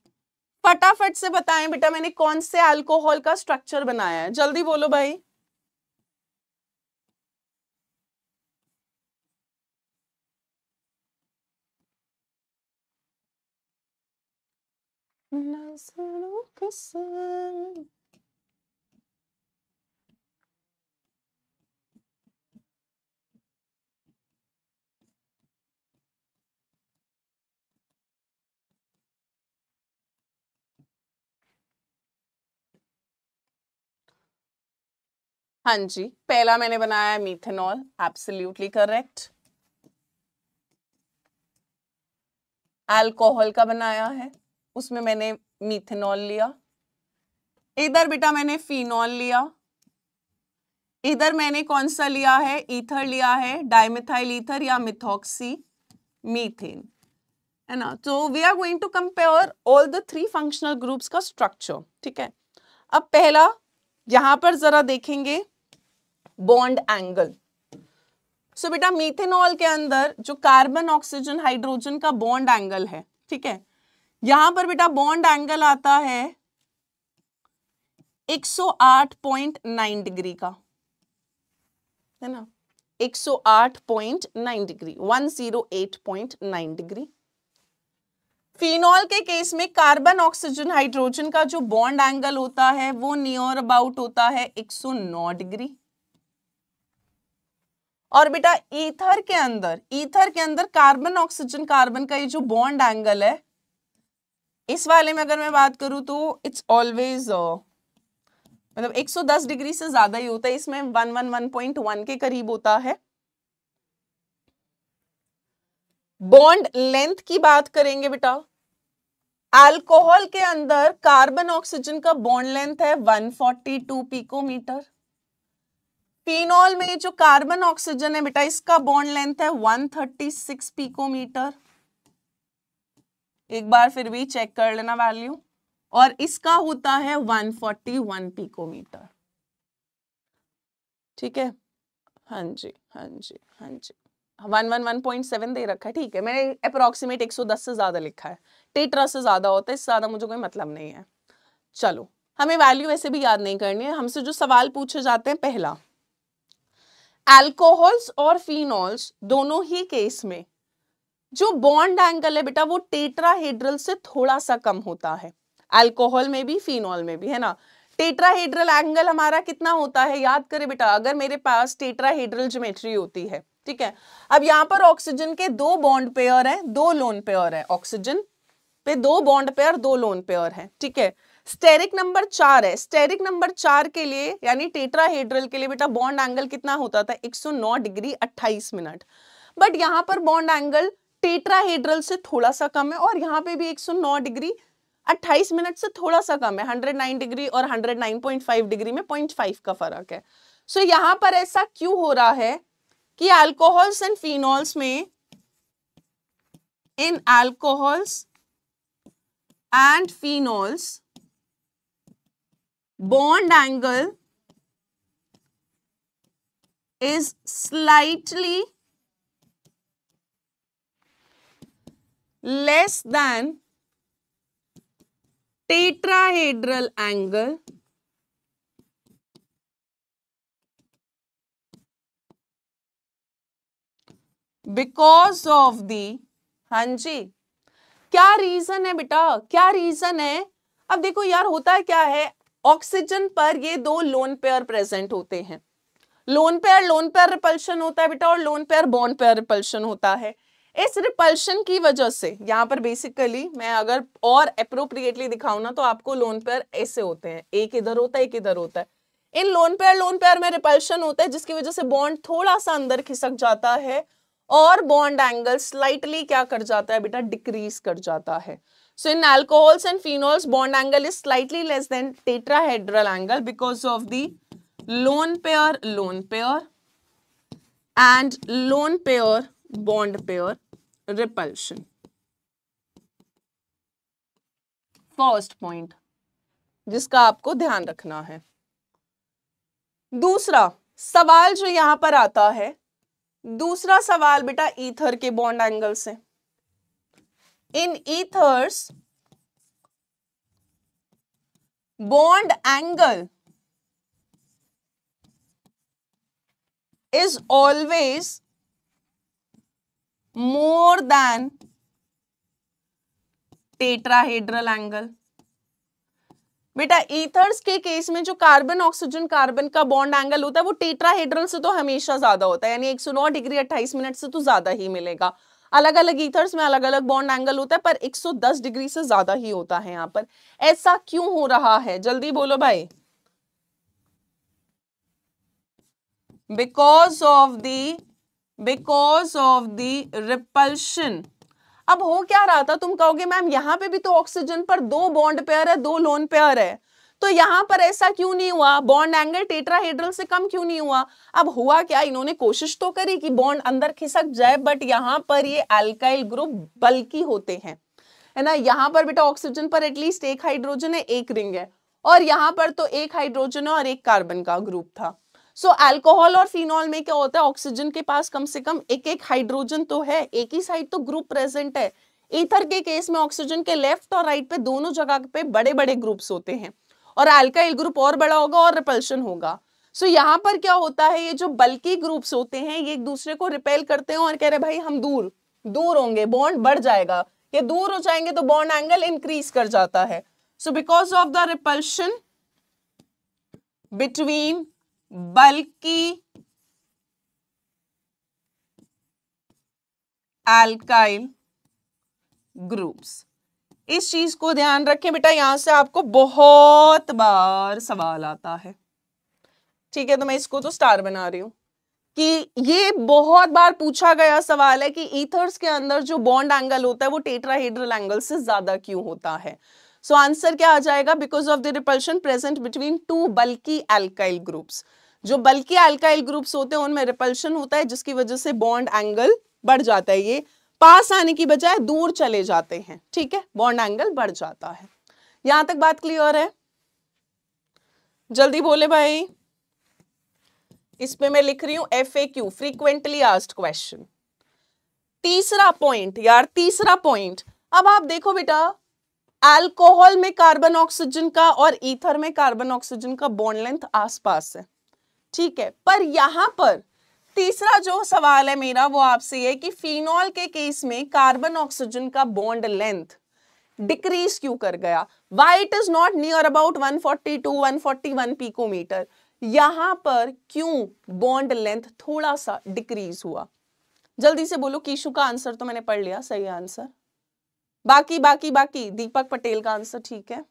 फटाफट से बताएँ बेटा मैंने कौन से अल्कोहल का स्ट्रक्चर बनाया है? जल्दी बोलो भाई। हाँ जी पहला मैंने बनाया मीथेनॉल एब्सोल्युटली करेक्ट अल्कोहल का बनाया है। उसमें मैंने मिथेनॉल लिया। इधर बेटा मैंने फिनॉल लिया। इधर मैंने कौन सा लिया है? ईथर लिया है डाइमिथाइल ईथर या मिथॉक्सी मीथेन है ना? तो we are going to compare all the three functional groups का स्ट्रक्चर ठीक है? अब पहला, यहाँ पर जरा देखेंगे बॉन्ड एंगल सो बेटा मीथेनॉल के अंदर जो कार्बन ऑक्सीजन हाइड्रोजन का बॉन्ड एंगल है, ठीक है? यहाँ पर बेटा बॉन्ड एंगल आता है 108.9 डिग्री का, है ना? 108.9 डिग्री 108.9 डिग्री। फिनॉल के केस में कार्बन, ऑक्सीजन, हाइड्रोजन का जो बॉन्ड एंगल होता है, वो नियर अबाउट होता है 109 डिग्री। और बेटा ईथर के अंदर, ईथर के अंदर कार्बन, ऑक्सीजन, कार्बन का ये जो बॉन्ड एंगल है इस वाले में अगर मैं बात करूँ तो इट्स ऑलवेज मतलब 110 डिग्री से ज़्यादा ही होता है। इसमें 111.1 के करीब होता है। बॉन्ड लेंथ की बात करेंगे बेटा। अल्कोहल के अंदर कार्बन ऑक्सीजन का बॉन्ड लेंथ है 142 पिकोमीटर। फिनॉल में जो कार्बन ऑक्सीजन है बेटा, इसका बॉन्ड लेंथ है 136 पिकोमीटर। एक बार फिर भी चेक कर लेना वैल्यू और इसका होता है 141 पिकोमीटर ठीक है? हाँ जी हाँ जी हाँ जी. One one one point seven दे रखा है, ठीक है? मैंने अप्रोक्सीमेट एक सौ दस से ज़्यादा लिखा है. टेट्रा से ज़्यादा होता है, इससे ज़्यादा मुझे कोई मतलब नहीं है. चलो, हमें वैल्यू ऐसे भी याद नहीं करनी है. हमसे जो सवाल पूछे जाते हैं, पहला. एल्कोहल्स और फिनॉल्स दोनों ही केस में जो बॉन्ड एंगल है बेटा, वो टेट्राहेड्रल से थोड़ा सा कम होता है। अल्कोहल में भी, फिनॉल में भी, है ना? टेट्राहेड्रल एंगल हमारा कितना होता है? याद करें बेटा, अगर मेरे पास टेट्राहेड्रल ज्योमेट्री होती है, ठीक है? अब यहाँ पर ऑक्सीजन के दो बॉन्ड पेयर है, दो लोन पेयर है। ऑक्सीजन पे दो बॉन्ड पेयर दो लोन पेयर है, ठीक है? स्टेरिक नंबर चार है। स्टेरिक नंबर चार के लिए, यानी टेट्राहेड्रल के लिए बेटा बॉन्ड एंगल कितना होता था? 109 डिग्री 28 मिनट। बट यहाँ पर बॉन्ड एंगल टेट्राहेड्रल से थोड़ा सा कम है और यहाँ पे भी 109 डिग्री 28 मिनट से थोड़ा सा कम है। 109 डिग्री और 109.5 डिग्री में 0.5 का फ़र्क है। सो so, यहाँ पर ऐसा क्यों हो रहा है कि अल्कोहल्स एंड फिनॉल्स में in alcohols and phenols bond angle is slightly less than tetrahedral angle because of the हाँ जी, क्या रीजन है बेटा? क्या रीजन है? अब देखो यार, होता क्या है? ऑक्सीजन पर ये दो लोन पेयर प्रेजेंट होते हैं। Lone pair lone pair repulsion होता है बेटा, और lone pair bond pair repulsion होता है। इस रिपल्शन की वजह से यहाँ पर बेसिकली मैं अगर और अप्रोप्रिएटली दिखाऊँ ना तो आपको लोन पेयर ऐसे होते हैं। एक इधर होता है एक इधर होता है। इन लोन पेयर लोन पेयर में रिपल्शन होता है जिसकी वजह से बॉन्ड थोड़ा सा अंदर खिसक जाता है और बॉन्ड एंगल स्लाइटली क्या कर जाता है बेटा? डिक्रीज कर जाता है। So in alcohols and phenols, bond angle is slightly less than tetrahedral angle because of the lone pair, lone pair and lone pair, bond pair repulsion. First point जिसका आपको ध्यान रखना है दूसरा सवाल जो यहाँ पर आता है, दूसरा सवाल बेटा ईथर के बॉन्ड एंगल से in ethers bond angle is always more than tetrahedral angle बेटा ईथर्स के केस में जो कार्बन ऑक्सीजन कार्बन का बॉन्ड एंगल होता है, वो टेट्राहेड्रल से तो हमेशा ज़्यादा होता है। यानी 109 डिग्री 28 मिनट से तो ज़्यादा ही मिलेगा। अलग अलग ईथर्स में अलग अलग बॉन्ड एंगल होता है, पर 110 डिग्री से ज़्यादा ही होता है यहाँ पर। ऐसा क्यों हो रहा है? जल्दी बोलो भाई। Because of the because of the repulsion अब हो क्या रहा था? तुम कहोगे, मैम, यहाँ पे भी तो ऑक्सीजन पर दो बॉन्ड पेयर है, दो लोन पेयर है. तो यहाँ पर ऐसा क्यों नहीं हुआ? बॉन्ड एंगल टेट्राहेड्रल से कम क्यों नहीं हुआ? अब हुआ क्या? इन्होंने कोशिश तो करी कि बॉन्ड अंदर खिसक जाए बट यहाँ पर ये अल्काइल ग्रुप बल्कि होते हैं। है ना? यहाँ पर बेटा ऑक्सीजन पर एटलीस्ट एक हाइड्रोजन है, एक रिंग है। और यहाँ पर तो एक हाइड्रोजन और एक कार्बन का ग्रुप था। सो so, अल्कोहल और फिनॉल में क्या होता है? ऑक्सीजन के पास कम से कम एक एक हाइड्रोजन तो है एक ही साइड तो ग्रुप प्रेजेंट है। ईथर के केस में ऑक्सीजन के लेफ़्ट और राइट पे दोनों जगह पे बड़े बड़े ग्रुप्स होते हैं। और अल्काइल ग्रुप और बड़ा होगा और रिपल्शन होगा। सो so, यहाँ पर क्या होता है? ये जो बल्कि ग्रुप्स होते हैं ये एक दूसरे को रिपेल करते हैं और कह रहे भाई हम दूर दूर होंगे बॉन्ड बढ़ जाएगा। ये दूर हो जाएँगे तो बॉन्ड एंगल इंक्रीज कर जाता है। So because of the repulsion between bulky alkyl groups इस चीज़ को ध्यान रखें बेटा यहाँ से आपको बहुत बार सवाल आता है। ठीक है तो मैं इसको तो स्टार बना रही हूँ कि ये बहुत बार पूछा गया सवाल है कि ईथर्स के अंदर जो बॉन्ड एंगल होता है वो टेट्राहेड्रल एंगल से ज़्यादा क्यों होता है? सो so, आंसर क्या आ जाएगा? Because of the repulsion present between two bulky alkyl groups जो बल्कि एल्काइल ग्रुप्स होते हैं, उनमें रिपल्शन होता है, जिसकी वजह से बॉन्ड एंगल बढ़ जाता है। ये पास आने की बजाय दूर चले जाते हैं, ठीक है? बॉन्ड एंगल बढ़ जाता है। यहाँ तक बात क्लियर है? जल्दी बोले भाई। इसमें मैं लिख रही हूँ F A Q frequently asked question तीसरा पॉइंट यार, तीसरा पॉइंट अब आप देखो बेटा अल्कोहल में कार्बन ऑक्सीजन का और ईथर में कार्बन ऑक्सीजन का बॉन्ड लेंथ आसपास है। ठीक है, पर यहाँ पर तीसरा जो सवाल है मेरा, वो आपसे है कि फिनॉल के केस में कार्बन ऑक्सीजन का बॉन्ड लेंथ डिक्रीज क्यों कर गया? Why it is not near about 142 141 picometre यहाँ पर क्यों बॉन्ड लेंथ थोड़ा सा डिक्रीज हुआ? जल्दी से बोलो कीशु का आंसर तो मैंने पढ़ लिया, सही आंसर बाकी बाकी बाकी, दीपक पटेल का आंसर ठीक है।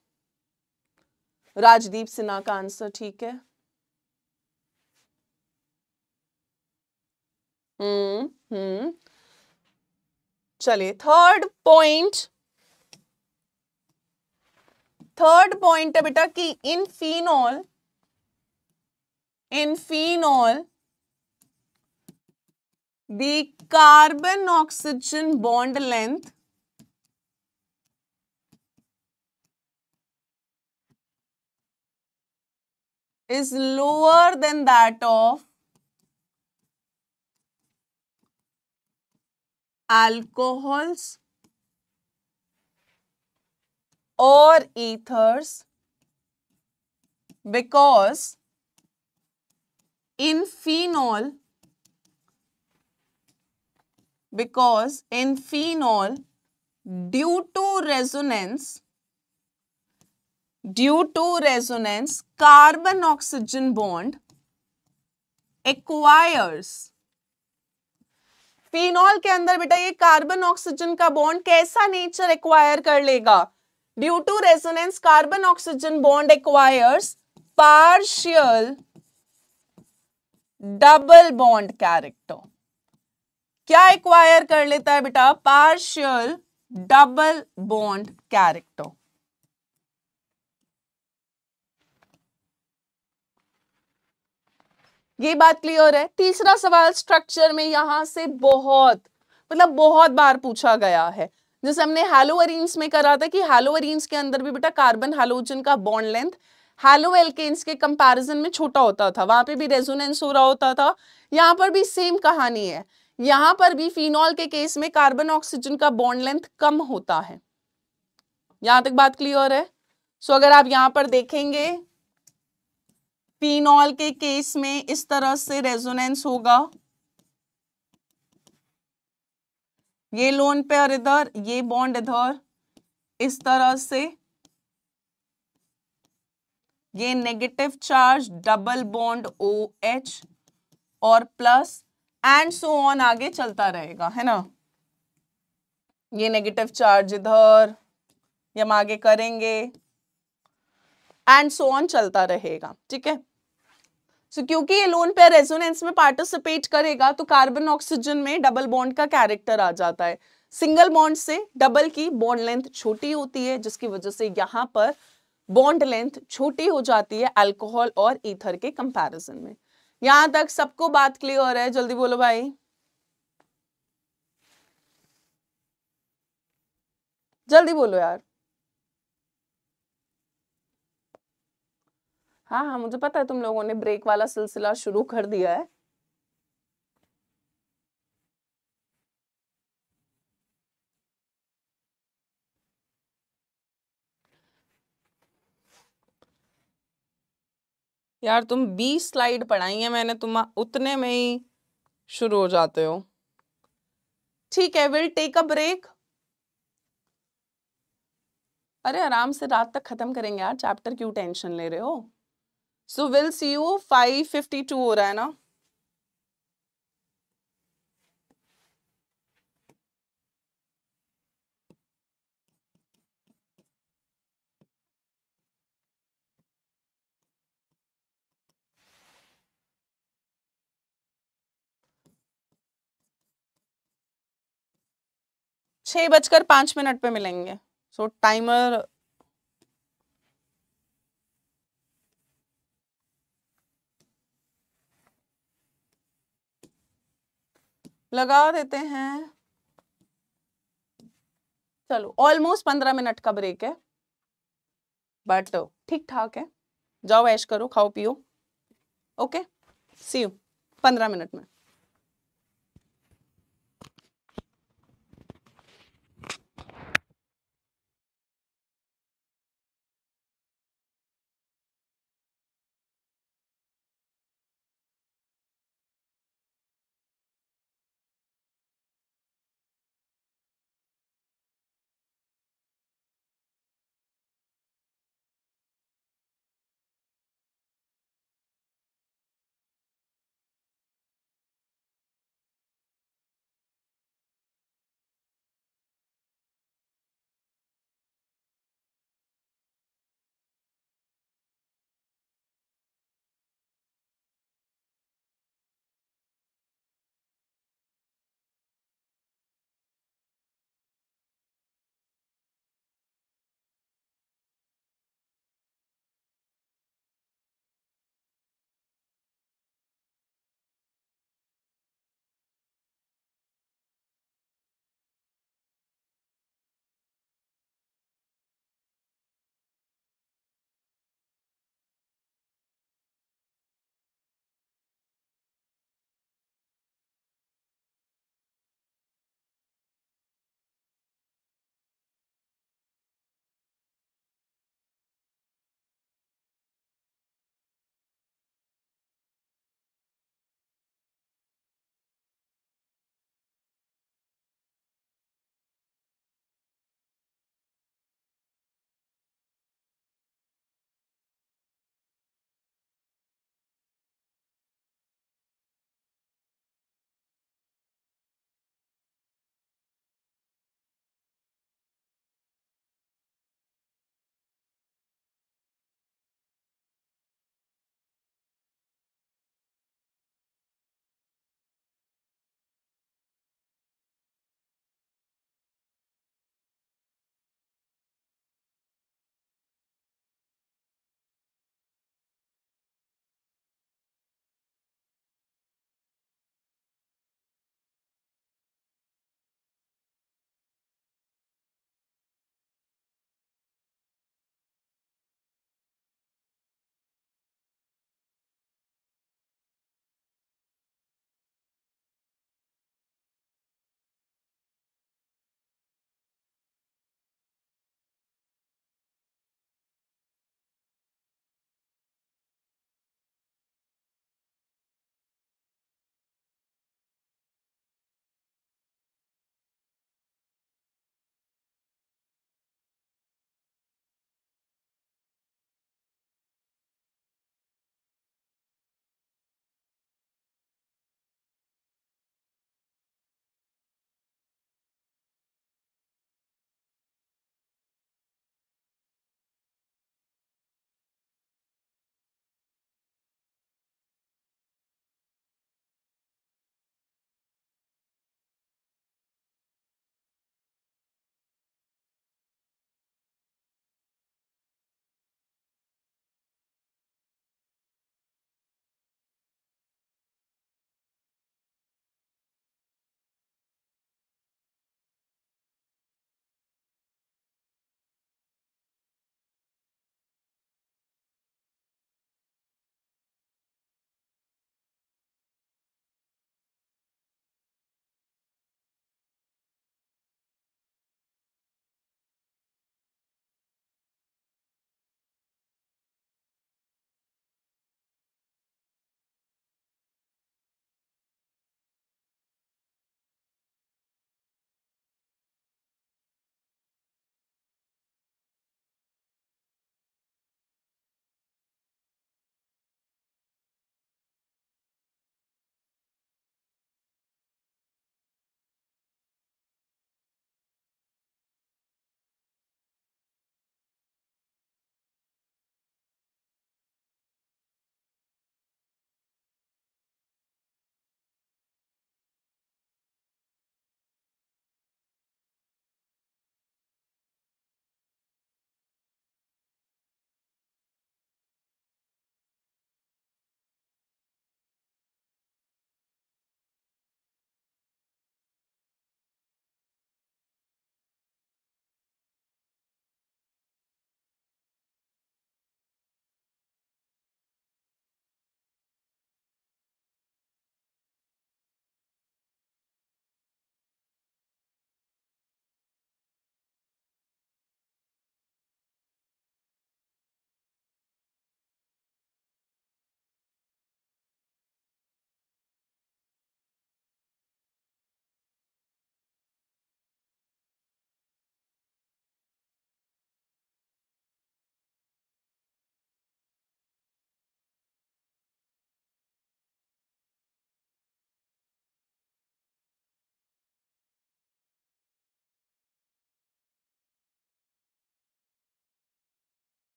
राजदीप सिन्हा का आंसर ठीक है। हम्म हम्म। चलिए थर्ड पॉइंट थर्ड पॉइंट है बेटा कि in phenol in phenol the carbon oxygen bond length is lower than that of alcohols or ethers because in phenol because in phenol due to resonance due to resonance carbon oxygen bond acquires phenol के अंदर बेटा ये carbon oxygen का bond कैसा nature acquire कर लेगा? Due to resonance carbon oxygen bond acquires partial double bond character क्या acquire कर लेता है बेटा? पार्शियल डबल बॉन्ड कैरेक्टर ये बात क्लियर है। तीसरा सवाल स्ट्रक्चर में यहाँ से बहुत मतलब बहुत बार पूछा गया है। जैसे हमने हैलोअरीन्स में करा था कि हेलो हैलोअरीन्स के अंदर भी बेटा कार्बन हेलोजन का बॉन्ड लेंथ हैलो एल्केन्स के कंपैरिजन में छोटा होता था। वहाँ पे भी रेजोनेंस हो रहा होता था। यहाँ पर भी सेम कहानी है। यहाँ पर भी फिनॉल के केस में कार्बन ऑक्सीजन का बॉन्ड लेंथ कम होता है। यहाँ तक बात क्लियर है। सो अगर आप यहाँ पर देखेंगे फिनॉल के केस में इस तरह से रेजोनेंस होगा। ये लोन पेयर इधर, ये बॉन्ड इधर, इस तरह से। ये negative charge, double bond O H और प्लस एंड सो ऑन आगे चलता रहेगा, है ना? ये नेगेटिव चार्ज इधर हम आगे करेंगे एंड सो ऑन चलता रहेगा, ठीक है? सो so, क्योंकि ये लोन पे रेजोनेंस में पार्टिसिपेट करेगा तो कार्बन ऑक्सीजन में डबल बॉन्ड का कैरेक्टर आ जाता है। सिंगल बॉन्ड से डबल की बॉन्ड लेंथ छोटी होती है जिसकी वजह से यहाँ पर बॉन्ड लेंथ छोटी हो जाती है अल्कोहल और ईथर के कंपैरिजन में। यहाँ तक सबको बात क्लियर है जल्दी बोलो भाई। जल्दी बोलो यार। हाँ हाँ मुझे पता है तुम लोगों ने ब्रेक वाला सिलसिला शुरू कर दिया है। यार, तुम बीस स्लाइड पढ़ाई है, मैंने तुम उतने में ही शुरू हो जाते हो। ठीक है विल टेक अ ब्रेक अरे, आराम से रात तक खत्म करेंगे यार चैप्टर क्यों टेंशन ले रहे हो? So will see you five fifty two हो रहा है ना? छह बजकर पाँच मिनट पे मिलेंगे। सो so, टाइमर लगा देते हैं। चलो ऑलमोस्ट पंद्रह मिनट का ब्रेक है। बट ठीक ठाक है। जाओ, ऐश करो, खाओ, पियो। ओके सी यू पंद्रह मिनट में।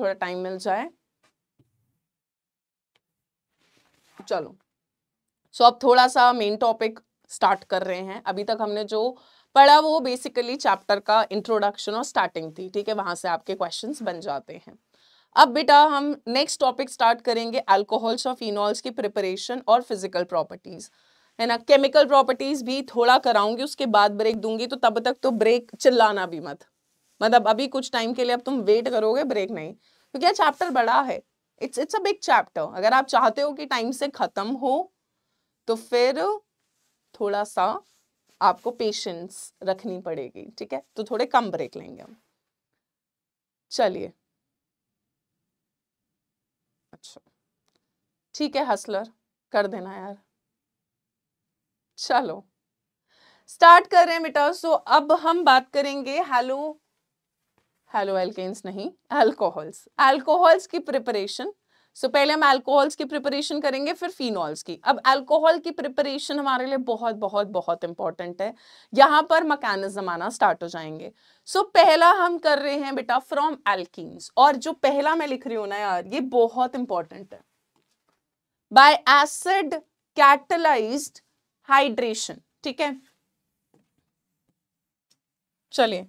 थोड़ा टाइम मिल जाए। चलो। सो अब थोड़ा सा मेन टॉपिक स्टार्ट कर रहे हैं। अभी तक हमने जो पढ़ा, वो बेसिकली चैप्टर का इंट्रोडक्शन और स्टार्टिंग थी। ठीक है? वहाँ से आपके क्वेश्चंस बन जाते हैं। अब बेटा, हम नेक्स्ट टॉपिक स्टार्ट करेंगे अल्कोहल्स और फिनॉल्स की प्रिपरेशन और फ़िज़िकल प्रॉपर्टीज़ है ना? केमिकल प्रॉपर्टीज़ भी थोड़ा कराऊँगी, उसके बाद ब्रेक दूँगी तो तब तक तो ब्रेक चिल्लाना भी मत। मतलब अभी कुछ टाइम के लिए अब तुम वेट करोगे ब्रेक नहीं। क्योंकि तो चैप्टर बड़ा है। It's it's a big chapter अगर आप चाहते हो कि टाइम से खत्म हो तो फिर थोड़ा सा आपको पेशेंस रखनी पड़ेगी, ठीक है? तो थोड़े कम ब्रेक लेंगे हम। चलिए। अच्छा। ठीक है हसलर कर देना यार। चलो। स्टार्ट कर रहे हैं बेटा सो अब हम बात करेंगे हेलो हेलो एल्केन्स नहीं अल्कोहल्स अल्कोहल्स की प्रिपरेशन सो so, पहले हम अल्कोहल्स की प्रिपरेशन करेंगे फिर फिनॉल्स की. अब अल्कोहल की प्रिपरेशन हमारे लिए बहुत बहुत बहुत इंपॉर्टेंट है. यहाँ पर मकैनिज्म आना स्टार्ट हो जाएँगे. सो so, पहला हम कर रहे हैं बेटा फ्रॉम एल्कीन्स और जो पहला मैं लिख रही हूँ ना यार ये बहुत इंपॉर्टेंट है. बाय एसिड कैटलाइज्ड हाइड्रेशन ठीक है? चलिए।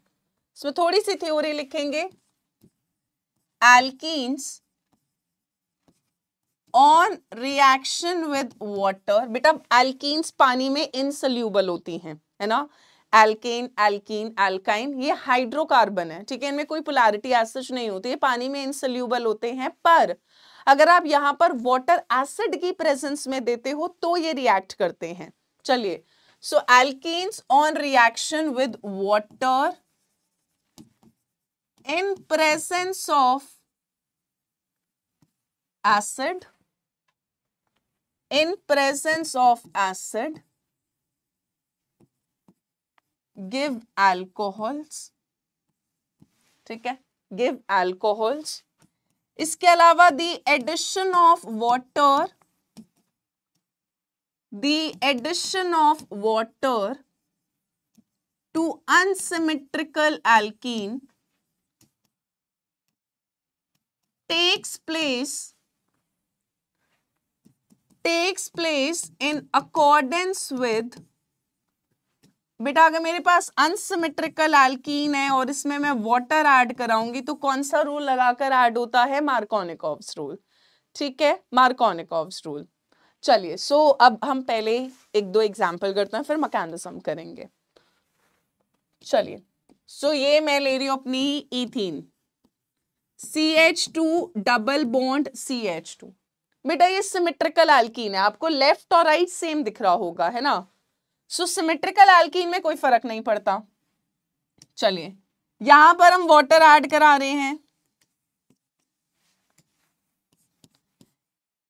इसमें थोड़ी सी थ्योरी लिखेंगे। Alkenes on reaction with water बेटा एल्कीन्स पानी में इनसल्यूबल होती हैं, है ना? एल्केन एल्कीन एल्काइन ये हाइड्रोकार्बन है, ठीक है? इनमें कोई पोलैरिटी एसिड नहीं होती है पानी में इनसल्यूबल होते हैं। पर अगर आप यहाँ पर वाटर एसिड की प्रेजेंस में देते हो तो ये रिएक्ट करते हैं। चलिए so alkenes on reaction with water in presence of acid in presence of acid give alcohols ठीक है? गिव एल्कोहल्स इसके अलावा the addition of water the addition of water to unsymmetrical alkene takes place takes place in accordance with बेटा अगर मेरे पास unsymmetrical alkene है और इसमें मैं वाटर ऐड कराऊँगी तो कौन सा रूल लगाकर ऐड होता है? मार्कोनिकॉव्स रूल ठीक है? मार्कोनिकॉव्स रूल चलिए सो so, अब हम पहले एक दो एग्जांपल करते हैं फिर मैकेनिज्म करेंगे। चलिए सो so, ये मैं ले रही हूँ अपनी ethene C H two double bond C H two बेटा, ये सिमेट्रिकल एल्कीन है। आपको लेफ़्ट और राइट सेम दिख रहा होगा, है ना? सो सिमेट्रिकल एल्कीन में कोई फ़र्क नहीं पड़ता। चलिए, यहाँ पर हम वाटर ऐड करा रहे हैं।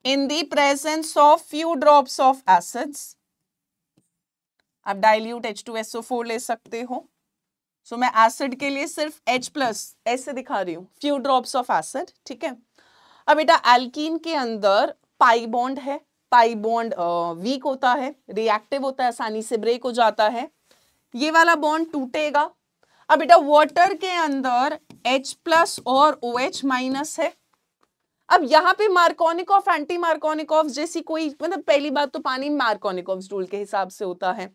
In the presence of few drops of acids आप dilute H two S O four ले सकते हो। सो मैं एसिड के लिए सिर्फ़ H प्लस ऐसे दिखा रही हूँ। फ्यू ड्रॉप्स ऑफ़ एसिड ठीक है? अब बेटा एल्कीन के अंदर पाई बॉन्ड है। पाई बॉन्ड वीक होता है रिएक्टिव होता है, आसानी से ब्रेक हो जाता है। ये वाला बॉन्ड टूटेगा। अब बेटा वाटर के अंदर H प्लस और ओ OH माइनस है। अब यहाँ पे मार्कोनिकॉफ एंटी मार्कोनिकॉफ जैसी कोई मतलब पहली बात तो पानी मार्कोनिकॉफ रूल के हिसाब से होता है।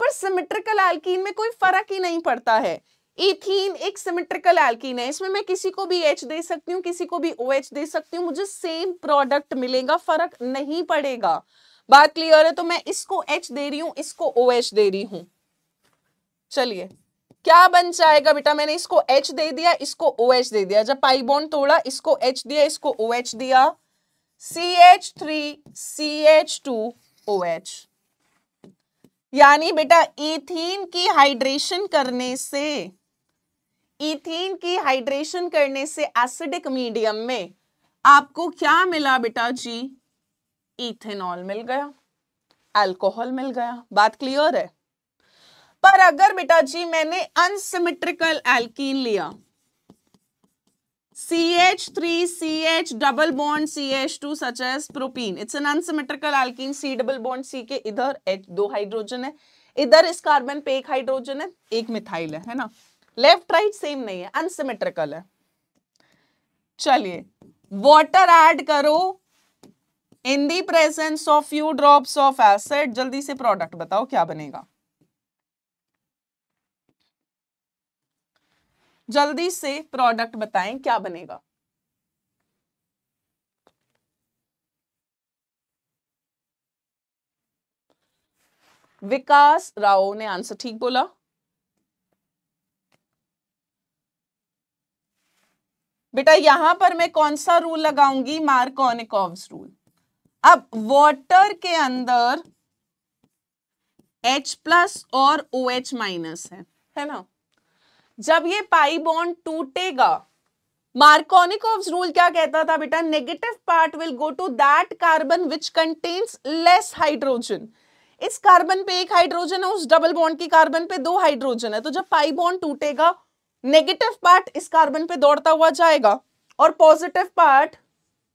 पर सिमेट्रिकल एल्कीन में कोई फ़र्क ही नहीं पड़ता है। इथीन एक सिमेट्रिकल एल्कीन है, इसमें मैं किसी को भी एच दे सकती हूँ, किसी को भी ओ OH दे सकती हूँ, मुझे सेम प्रोडक्ट मिलेगा, फ़र्क नहीं पड़ेगा। बात क्लियर है तो मैं इसको एच दे रही हूँ, इसको ओ OH दे रही हूँ। चलिए, क्या बन जाएगा बेटा? मैंने इसको एच दे दिया, इसको ओ OH दे दिया। जब पाई बॉन्ड तोड़ा, इसको एच दिया, इसको ओ OH दिया। C H three C H two O H यानी बेटा इथीन की हाइड्रेशन करने से इथीन की हाइड्रेशन करने से एसिडिक मीडियम में आपको क्या मिला बेटा जी? इथेनॉल मिल गया अल्कोहल मिल गया, बात क्लियर है? पर अगर बेटा जी मैंने अनसिमेट्रिकल एल्कीन लिया CH3 CH double bond CH2 such as propene it's an unsymmetrical alkene C double bond C के इधर H दो हाइड्रोजन है। इधर इस कार्बन पे एक हाइड्रोजन है, एक मिथाइल है है ना? लेफ़्ट राइट सेम नहीं है अनसिमेट्रिकल है। चलिए वाटर ऐड करो। In the presence of few drops of acid जल्दी से प्रोडक्ट बताओ, क्या बनेगा? जल्दी से प्रोडक्ट बताएँ, क्या बनेगा? विकास राव ने आंसर ठीक बोला। बेटा, यहाँ पर मैं कौन सा रूल लगाऊँगी? मार्कोनिकॉव्स रूल अब वाटर के अंदर H प्लस और ओ OH माइनस है है ना? जब ये पाई बॉन्ड टूटेगा। मार्कोनिकॉव्स रूल क्या कहता था बेटा? Negative part will go to that carbon which contains less hydrogen इस कार्बन पे एक हाइड्रोजन है उस डबल बॉन्ड की कार्बन पे दो हाइड्रोजन है। तो जब पाई बॉन्ड टूटेगा नेगेटिव पार्ट इस कार्बन पे दौड़ता हुआ जाएगा और पॉजिटिव पार्ट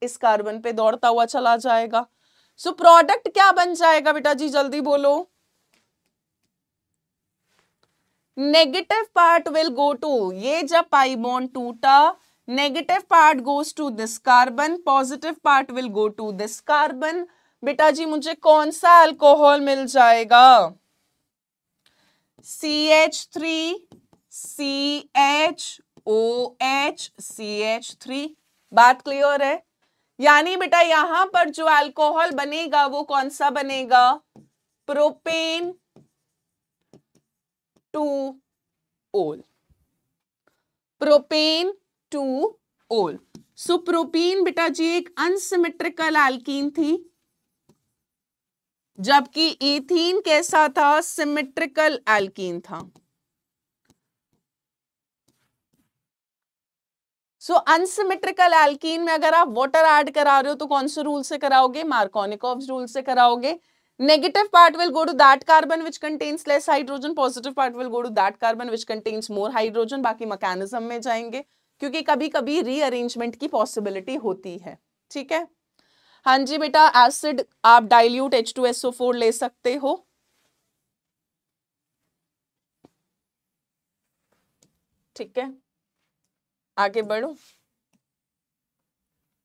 इस कार्बन पे दौड़ता हुआ चला जाएगा। सो so, प्रोडक्ट क्या बन जाएगा बेटा? जी जल्दी बोलो। Negative part will go to ये जब पाई बॉन्ड टूटा negative part goes to this carbon positive part will go to this carbon बेटा जी, मुझे कौन सा अल्कोहल मिल जाएगा? C H three C H O H C H three बात क्लियर है? यानी बेटा, यहाँ पर जो अल्कोहल बनेगा, वो कौन सा बनेगा? Propan two ol. Propan two ol. So propan बेटा जी एक अनसिमेट्रिकल एल्कीन थी, जबकि इथीन कैसा था? सिमेट्रिकल एल्कीन था। सो अनसिमेट्रिकल एल्कीन में अगर आप वाटर ऐड करा रहे हो तो कौन से रूल से कराओगे? मार्कोनिकॉव रूल से कराओगे। Negative part will go to that carbon which contains less hydrogen positive part will go to that carbon which contains more hydrogen बाकी मैकेनिज्म में जाएँगे, क्योंकि कभी कभी रीअरेंजमेंट की पॉसिबिलिटी होती है, ठीक है? हाँ जी बेटा एसिड आप dilute H two S O four ले सकते हो। ठीक है? आगे बढ़ो।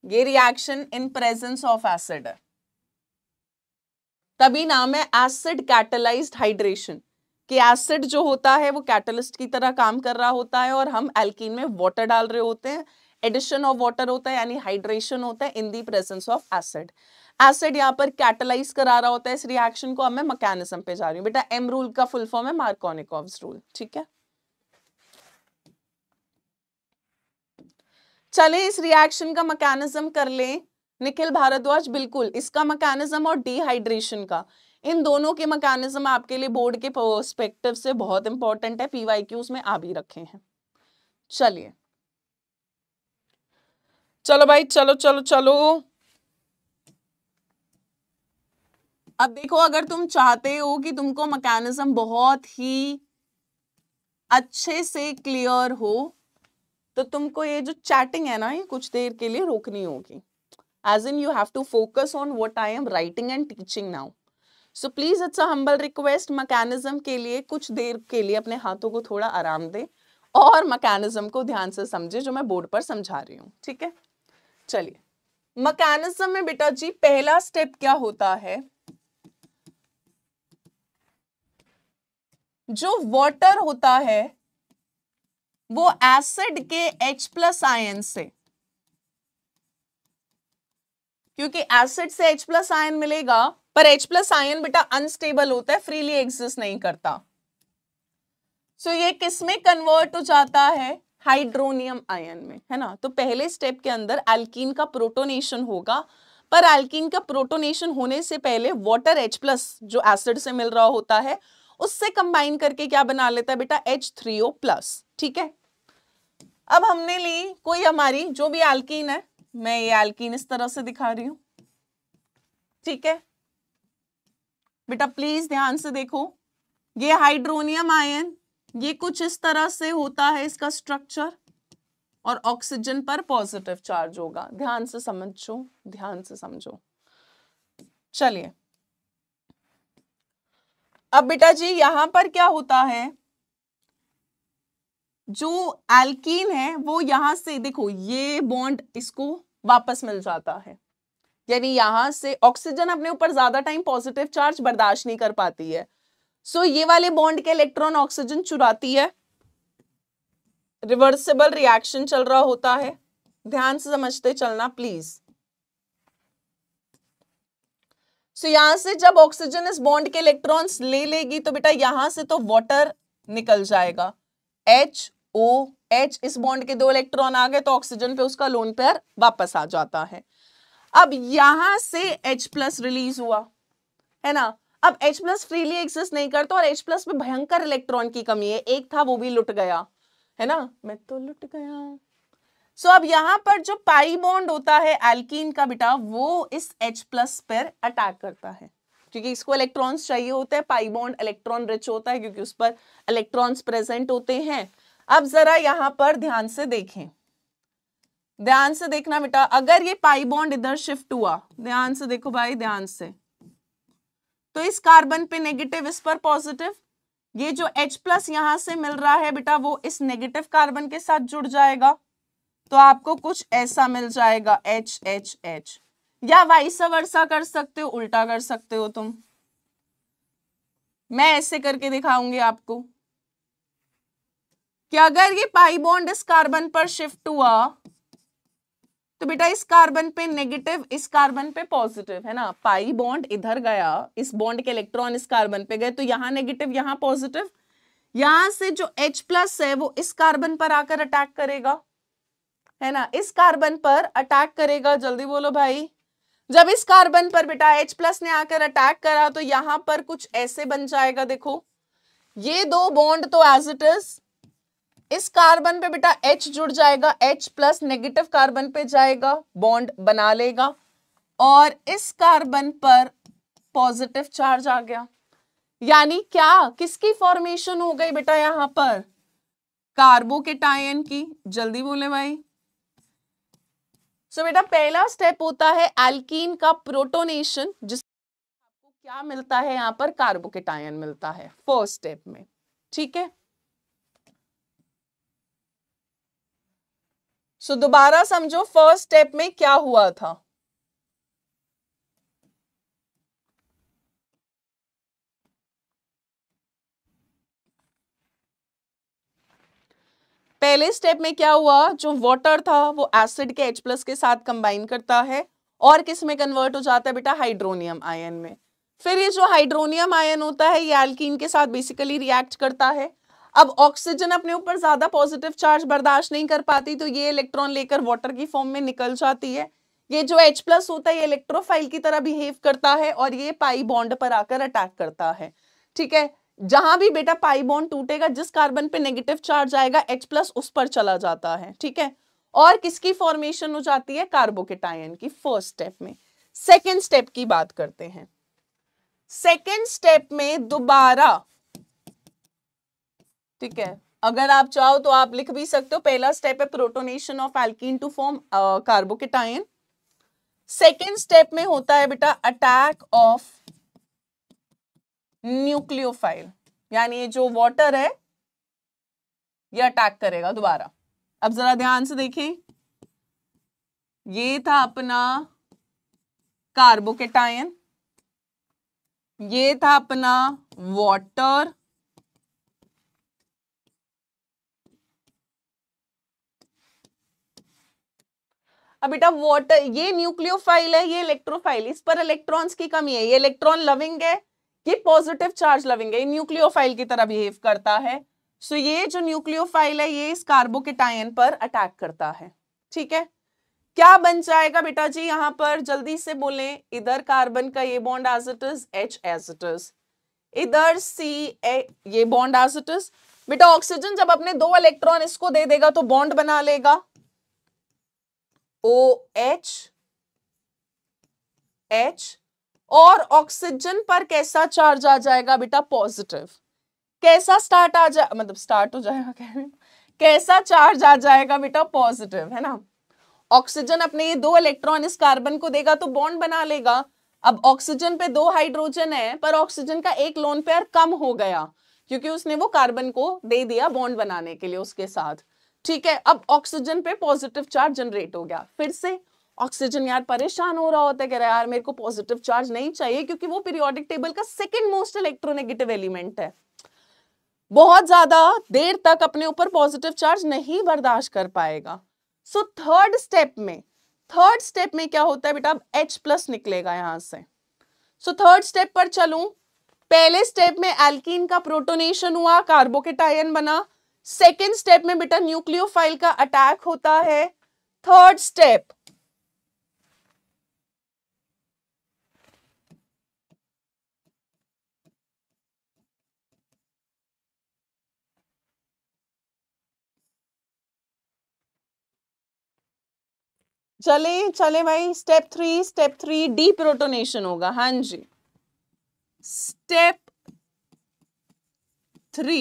ये reaction in presence of acid है। तभी नाम है एसिड कैटलाइज्ड हाइड्रेशन कि एसिड जो होता है वो कैटलिस्ट की तरह काम कर रहा होता है और हम एल्कीन में वाटर डाल रहे होते हैं एडिशन ऑफ़ वाटर होता है, यानी हाइड्रेशन होता है in the presence of acid acid यहाँ पर कैटलाइज करा रहा होता है, इस रिएक्शन को अब मैं मैकेनिज्म पे जा रही हूँ। बेटा एम रूल का फुल फॉर्म है मार्कोनिकॉव रूल ठीक है? चले इस रिएक्शन का मैकेनिज्म कर ले। निखिल भारद्वाज, बिल्कुल, इसका मैकेनिज्म और डिहाइड्रेशन का। इन दोनों के मैकेनिज्म आपके लिए बोर्ड के पर्सपेक्टिव से बहुत इंपॉर्टेंट है पीवाईक्यूज में आ भी रखे हैं। चलिए। चलो भाई, चलो चलो चलो। अब देखो, अगर तुम चाहते हो कि तुमको मैकेनिज्म बहुत ही अच्छे से क्लियर हो तो तुमको ये जो चैटिंग है ना, ये कुछ देर के लिए रोकनी होगी। As in you have to focus on what I am writing and teaching now so please it's a humble request mechanism के लिए, कुछ देर के लिए अपने हाथों को थोड़ा आराम दे और मैकेनिज्म को ध्यान से समझे, जो मैं बोर्ड पर समझा रही हूँ, ठीक है? चलिए। मैकेनिज्म में बेटा जी, पहला स्टेप क्या होता है? जो वाटर होता है, वो एसिड के H प्लस आयन से क्योंकि एसिड से H प्लस आयन मिलेगा, पर H प्लस आयन बेटा अनस्टेबल होता है फ्रीली एग्जिस्ट नहीं करता। सो so, ये किसमें कन्वर्ट हो जाता है? हाइड्रोनियम आयन में, है ना? तो पहले स्टेप के अंदर एल्कीन का प्रोटोनेशन होगा, पर एल्कीन का प्रोटोनेशन होने से पहले वाटर H प्लस जो एसिड से मिल रहा होता है, उससे कंबाइन करके क्या बना लेता है बेटा? एच थ्री ओ प्लस ठीक है? अब हमने ली कोई हमारी, जो भी एल्कीन है मैं ये एल्कीन इस तरह से दिखा रही हूँ। ठीक है? बेटा प्लीज़ ध्यान से देखो। ये हाइड्रोनियम आयन ये कुछ इस तरह से होता है इसका स्ट्रक्चर और ऑक्सीजन पर पॉजिटिव चार्ज होगा। ध्यान से समझो, ध्यान से समझो। चलिए। अब बेटा जी, यहाँ पर क्या होता है? जो एल्कीन है, वो यहाँ से देखो, ये बॉन्ड इसको वापस मिल जाता है। यानी यहाँ से ऑक्सीजन अपने ऊपर ज़्यादा टाइम पॉजिटिव चार्ज बर्दाश्त नहीं कर पाती है। सो so, ये वाले बॉन्ड के इलेक्ट्रॉन ऑक्सीजन चुराती है। रिवर्सिबल रिएक्शन चल रहा होता है। ध्यान से समझते चलना प्लीज़ सो so, यहाँ से जब ऑक्सीजन इस बॉन्ड के इलेक्ट्रॉन्स ले लेगी तो बेटा यहाँ से तो वाटर निकल जाएगा। एच ओ एच इस बॉन्ड के दो इलेक्ट्रॉन आ गए तो ऑक्सीजन पे उसका लोन पेयर वापस आ जाता है। अब यहाँ से H प्लस रिलीज़ हुआ है ना? अब H प्लस फ्रीली एक्सिस्ट नहीं करता और H प्लस में भयंकर इलेक्ट्रॉन की कमी है। एक था वो भी लुट गया है ना? मैं तो लुट गया। सो so, अब यहाँ पर जो पाई बॉन्ड होता है एल्कीन का बेटा वो इस H प्लस पर अटैक करता है। क्योंकि इसको इलेक्ट्रॉन्स चाहिए होते हैं पाई बॉन्ड इलेक्ट्रॉन रिच होता है क्योंकि उस पर इलेक्ट्रॉन्स प्रेजेंट होते हैं। अब जरा यहाँ पर ध्यान से देखें। ध्यान से देखना बेटा, अगर ये पाई बॉन्ड इधर शिफ्ट हुआ, ध्यान से देखो भाई, ध्यान से। तो इस कार्बन पे नेगेटिव इस पर पॉजिटिव ये जो H प्लस यहाँ से मिल रहा है बेटा, वो इस नेगेटिव कार्बन के साथ जुड़ जाएगा। तो आपको कुछ ऐसा मिल जाएगा एच एच एच या वाइस वर्षा कर सकते हो, उल्टा कर सकते हो तुम। मैं ऐसे करके दिखाऊँगी आपको। कि अगर ये पाई बॉन्ड इस कार्बन पर शिफ्ट हुआ तो बेटा इस कार्बन पे नेगेटिव इस कार्बन पे पॉजिटिव है ना? पाई बॉन्ड इधर गया, इस बॉन्ड के इलेक्ट्रॉन इस कार्बन पे गए तो यहाँ नेगेटिव यहाँ पॉजिटिव यहाँ से जो H प्लस है, वो इस कार्बन पर आकर अटैक करेगा, है ना? इस कार्बन पर अटैक करेगा, जल्दी बोलो भाई। जब इस कार्बन पर बेटा H प्लस ने आकर अटैक करा तो यहाँ पर कुछ ऐसे बन जाएगा, देखो। ये दो बॉन्ड तो एज इट इज़ इस कार्बन पे बेटा H जुड़ जाएगा H प्लस नेगेटिव कार्बन पे जाएगा बॉन्ड बना लेगा और इस कार्बन पर पॉजिटिव चार्ज आ गया। यानी क्या? किसकी फॉर्मेशन हो गई बेटा यहाँ पर? कार्बो के कार्बोकेटायन की। जल्दी बोले भाई। सो so, बेटा पहला स्टेप होता है एल्कीन का प्रोटोनेशन जिस आपको क्या मिलता है यहाँ पर? कार्बोकेटायन मिलता है। फ़र्स्ट स्टेप में। ठीक है? सो so, दोबारा समझो फ़र्स्ट स्टेप में क्या हुआ था? पहले स्टेप में क्या हुआ? जो वाटर था वो एसिड के H प्लस के साथ कंबाइन करता है और किसमें कन्वर्ट हो जाता है बेटा? हाइड्रोनियम आयन में। फिर ये जो हाइड्रोनियम आयन होता है ये एल्कीन के साथ बेसिकली रिएक्ट करता है। अब ऑक्सीजन अपने ऊपर ज़्यादा पॉजिटिव चार्ज बर्दाश्त नहीं कर पाती तो ये इलेक्ट्रॉन लेकर वाटर की फॉर्म में निकल जाती है। ये जो H प्लस होता है, ये इलेक्ट्रोफाइल की तरह बिहेव करता है और ये पाई बॉन्ड पर आकर अटैक करता है। ठीक है? जहाँ भी बेटा पाई बॉन्ड टूटेगा, जिस कार्बन पे नेगेटिव चार्ज आएगा, H प्लस उस पर चला जाता है। ठीक है? और किसकी फॉर्मेशन हो जाती है? कार्बोकेटायन की फ़र्स्ट स्टेप में। सेकेंड स्टेप की बात करते हैं। सेकेंड स्टेप में दोबारा ठीक है? अगर आप चाहो तो आप लिख भी सकते हो। पहला स्टेप है protonation of alkene to form carbocation second step में होता है बेटा अटैक ऑफ़ न्यूक्लियोफाइल यानी ये जो वाटर है, ये अटैक करेगा दोबारा। अब जरा ध्यान से देखें। ये था अपना कार्बोकेटाइन ये था अपना वाटर अब बेटा वाटर ये न्यूक्लियोफाइल है, ये इलेक्ट्रोफाइल इस पर इलेक्ट्रॉन्स की कमी है, ये इलेक्ट्रॉन लविंग है, ये पॉजिटिव चार्ज लविंग है, ये न्यूक्लियोफाइल की तरह बिहेव करता है। सो ये जो न्यूक्लियोफाइल है, ये इस कार्बोकेटायन पर अटैक करता है, ठीक है? क्या बन जाएगा बेटा जी यहाँ पर? जल्दी से बोले, इधर कार्बन का ये bond as it is H as it is इधर सी ए ये बॉन्ड एज इट इज़ बेटा ऑक्सीजन जब अपने दो इलेक्ट्रॉन इसको दे देगा तो बॉन्ड बना लेगा। ओ एच एच और ऑक्सीजन पर कैसा चार्ज आ जाएगा बेटा? पॉजिटिव कैसा स्टार्ट आ जाए मतलब स्टार्ट हो जाएगा, कह कैसा चार्ज आ जाएगा बेटा? पॉजिटिव है ना? ऑक्सीजन अपने ये दो इलेक्ट्रॉन इस कार्बन को देगा तो बॉन्ड बना लेगा। अब ऑक्सीजन पे दो हाइड्रोजन है, पर ऑक्सीजन का एक लोन पेयर कम हो गया, क्योंकि उसने वो कार्बन को दे दिया बॉन्ड बनाने के लिए उसके साथ। ठीक है, अब ऑक्सीजन पे पॉजिटिव चार्ज जनरेट हो गया। फिर से ऑक्सीजन यार परेशान हो रहा होता है, कह रहा है, यार मेरे को पॉजिटिव चार्ज नहीं चाहिए क्योंकि वो पीरियोडिक टेबल का सेकेंड मोस्ट इलेक्ट्रोनेगेटिव एलिमेंट है। बहुत ज़्यादा देर तक अपने ऊपर पॉजिटिव चार्ज नहीं बर्दाश्त कर पाएगा। सो थर्ड स्टेप में थर्ड स्टेप में क्या होता है बेटा? H प्लस निकलेगा यहाँ से। सो थर्ड स्टेप पर चलूँ। पहले स्टेप में एल्कीन का प्रोटोनेशन हुआ कार्बोकेटायन बना। सेकेंड स्टेप में बेटा न्यूक्लियोफाइल का अटैक होता है। थर्ड स्टेप चले चले भाई step three step three deprotonation होगा। हाँ जी। Step three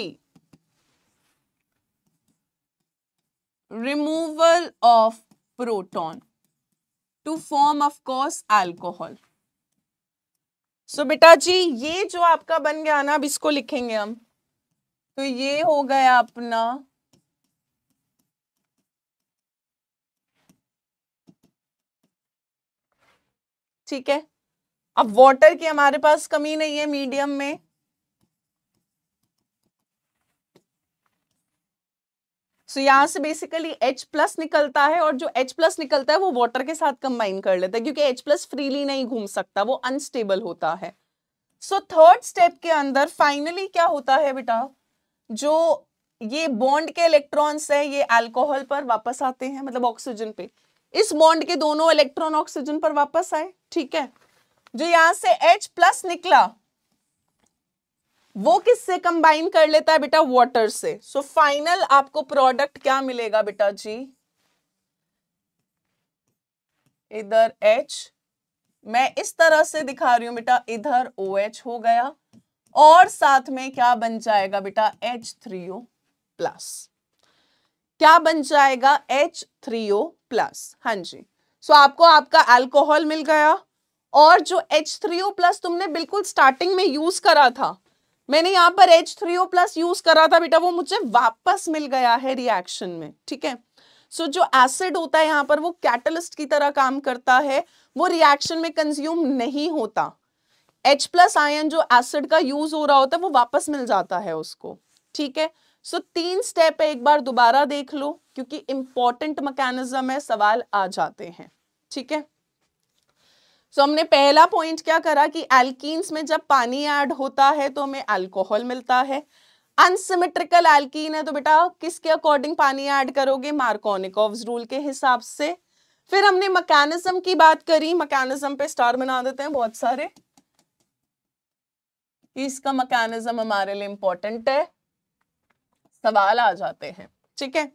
removal of proton to form of course alcohol so बेटा जी, ये जो आपका बन गया ना, अब इसको लिखेंगे हम। तो ये हो गया अपना ठीक है। अब वाटर की हमारे पास कमी नहीं है मीडियम में। सो so, यहाँ से बेसिकली H प्लस निकलता है और जो H प्लस निकलता है वो वाटर के साथ कंबाइन कर लेता है क्योंकि H प्लस फ्रीली नहीं घूम सकता वो अनस्टेबल होता है। सो थर्ड स्टेप के अंदर फाइनली क्या होता है बेटा? जो ये बॉन्ड के इलेक्ट्रॉन्स है ये अल्कोहल पर वापस आते हैं मतलब ऑक्सीजन पे। इस बॉन्ड के दोनों इलेक्ट्रॉन ऑक्सीजन पर वापस आए ठीक है? जो यहाँ से H प्लस निकला वो किससे कंबाइन कर लेता है बेटा वाटर से? सो so, फाइनल आपको प्रोडक्ट क्या मिलेगा बेटा जी? इधर H मैं इस तरह से दिखा रही हूँ बेटा इधर OH हो गया। और साथ में क्या बन जाएगा बेटा H3O प्लस क्या बन जाएगा H3O प्लस हाँ जी। सो so, आपको आपका अल्कोहल मिल गया। और जो H3O प्लस तुमने बिल्कुल स्टार्टिंग में यूज़ करा था मैंने यहाँ पर H3O प्लस यूज़ करा था बेटा वो मुझे वापस मिल गया है रिएक्शन में ठीक है? सो so, जो एसिड होता है यहाँ पर वो कैटलिस्ट की तरह काम करता है वो रिएक्शन में कंज्यूम नहीं होता। H प्लस आयन जो एसिड का यूज़ हो रहा होता है वो वापस मिल जाता है उसको ठीक है? सो so, तीन स्टेप है एक बार दोबारा देख लो क्योंकि इंपॉर्टेंट मैकेनिज्म है सवाल आ जाते हैं ठीक है? सो so, हमने पहला पॉइंट क्या करा कि एल्कीन्स में जब पानी ऐड होता है तो हमें अल्कोहल मिलता है। अनसिमेट्रिकल एल्कीन है तो बेटा किसके अकॉर्डिंग पानी ऐड करोगे? मार्कोनिकोव्स रूल के हिसाब से। फिर हमने मैकेनिज्म की बात करी। मैकेनिज्म पे स्टार बना देते हैं बहुत सारे। इसका मैकेनिज्म हमारे लिए इंपॉर्टेंट है। सवाल आ जाते हैं ठीक है?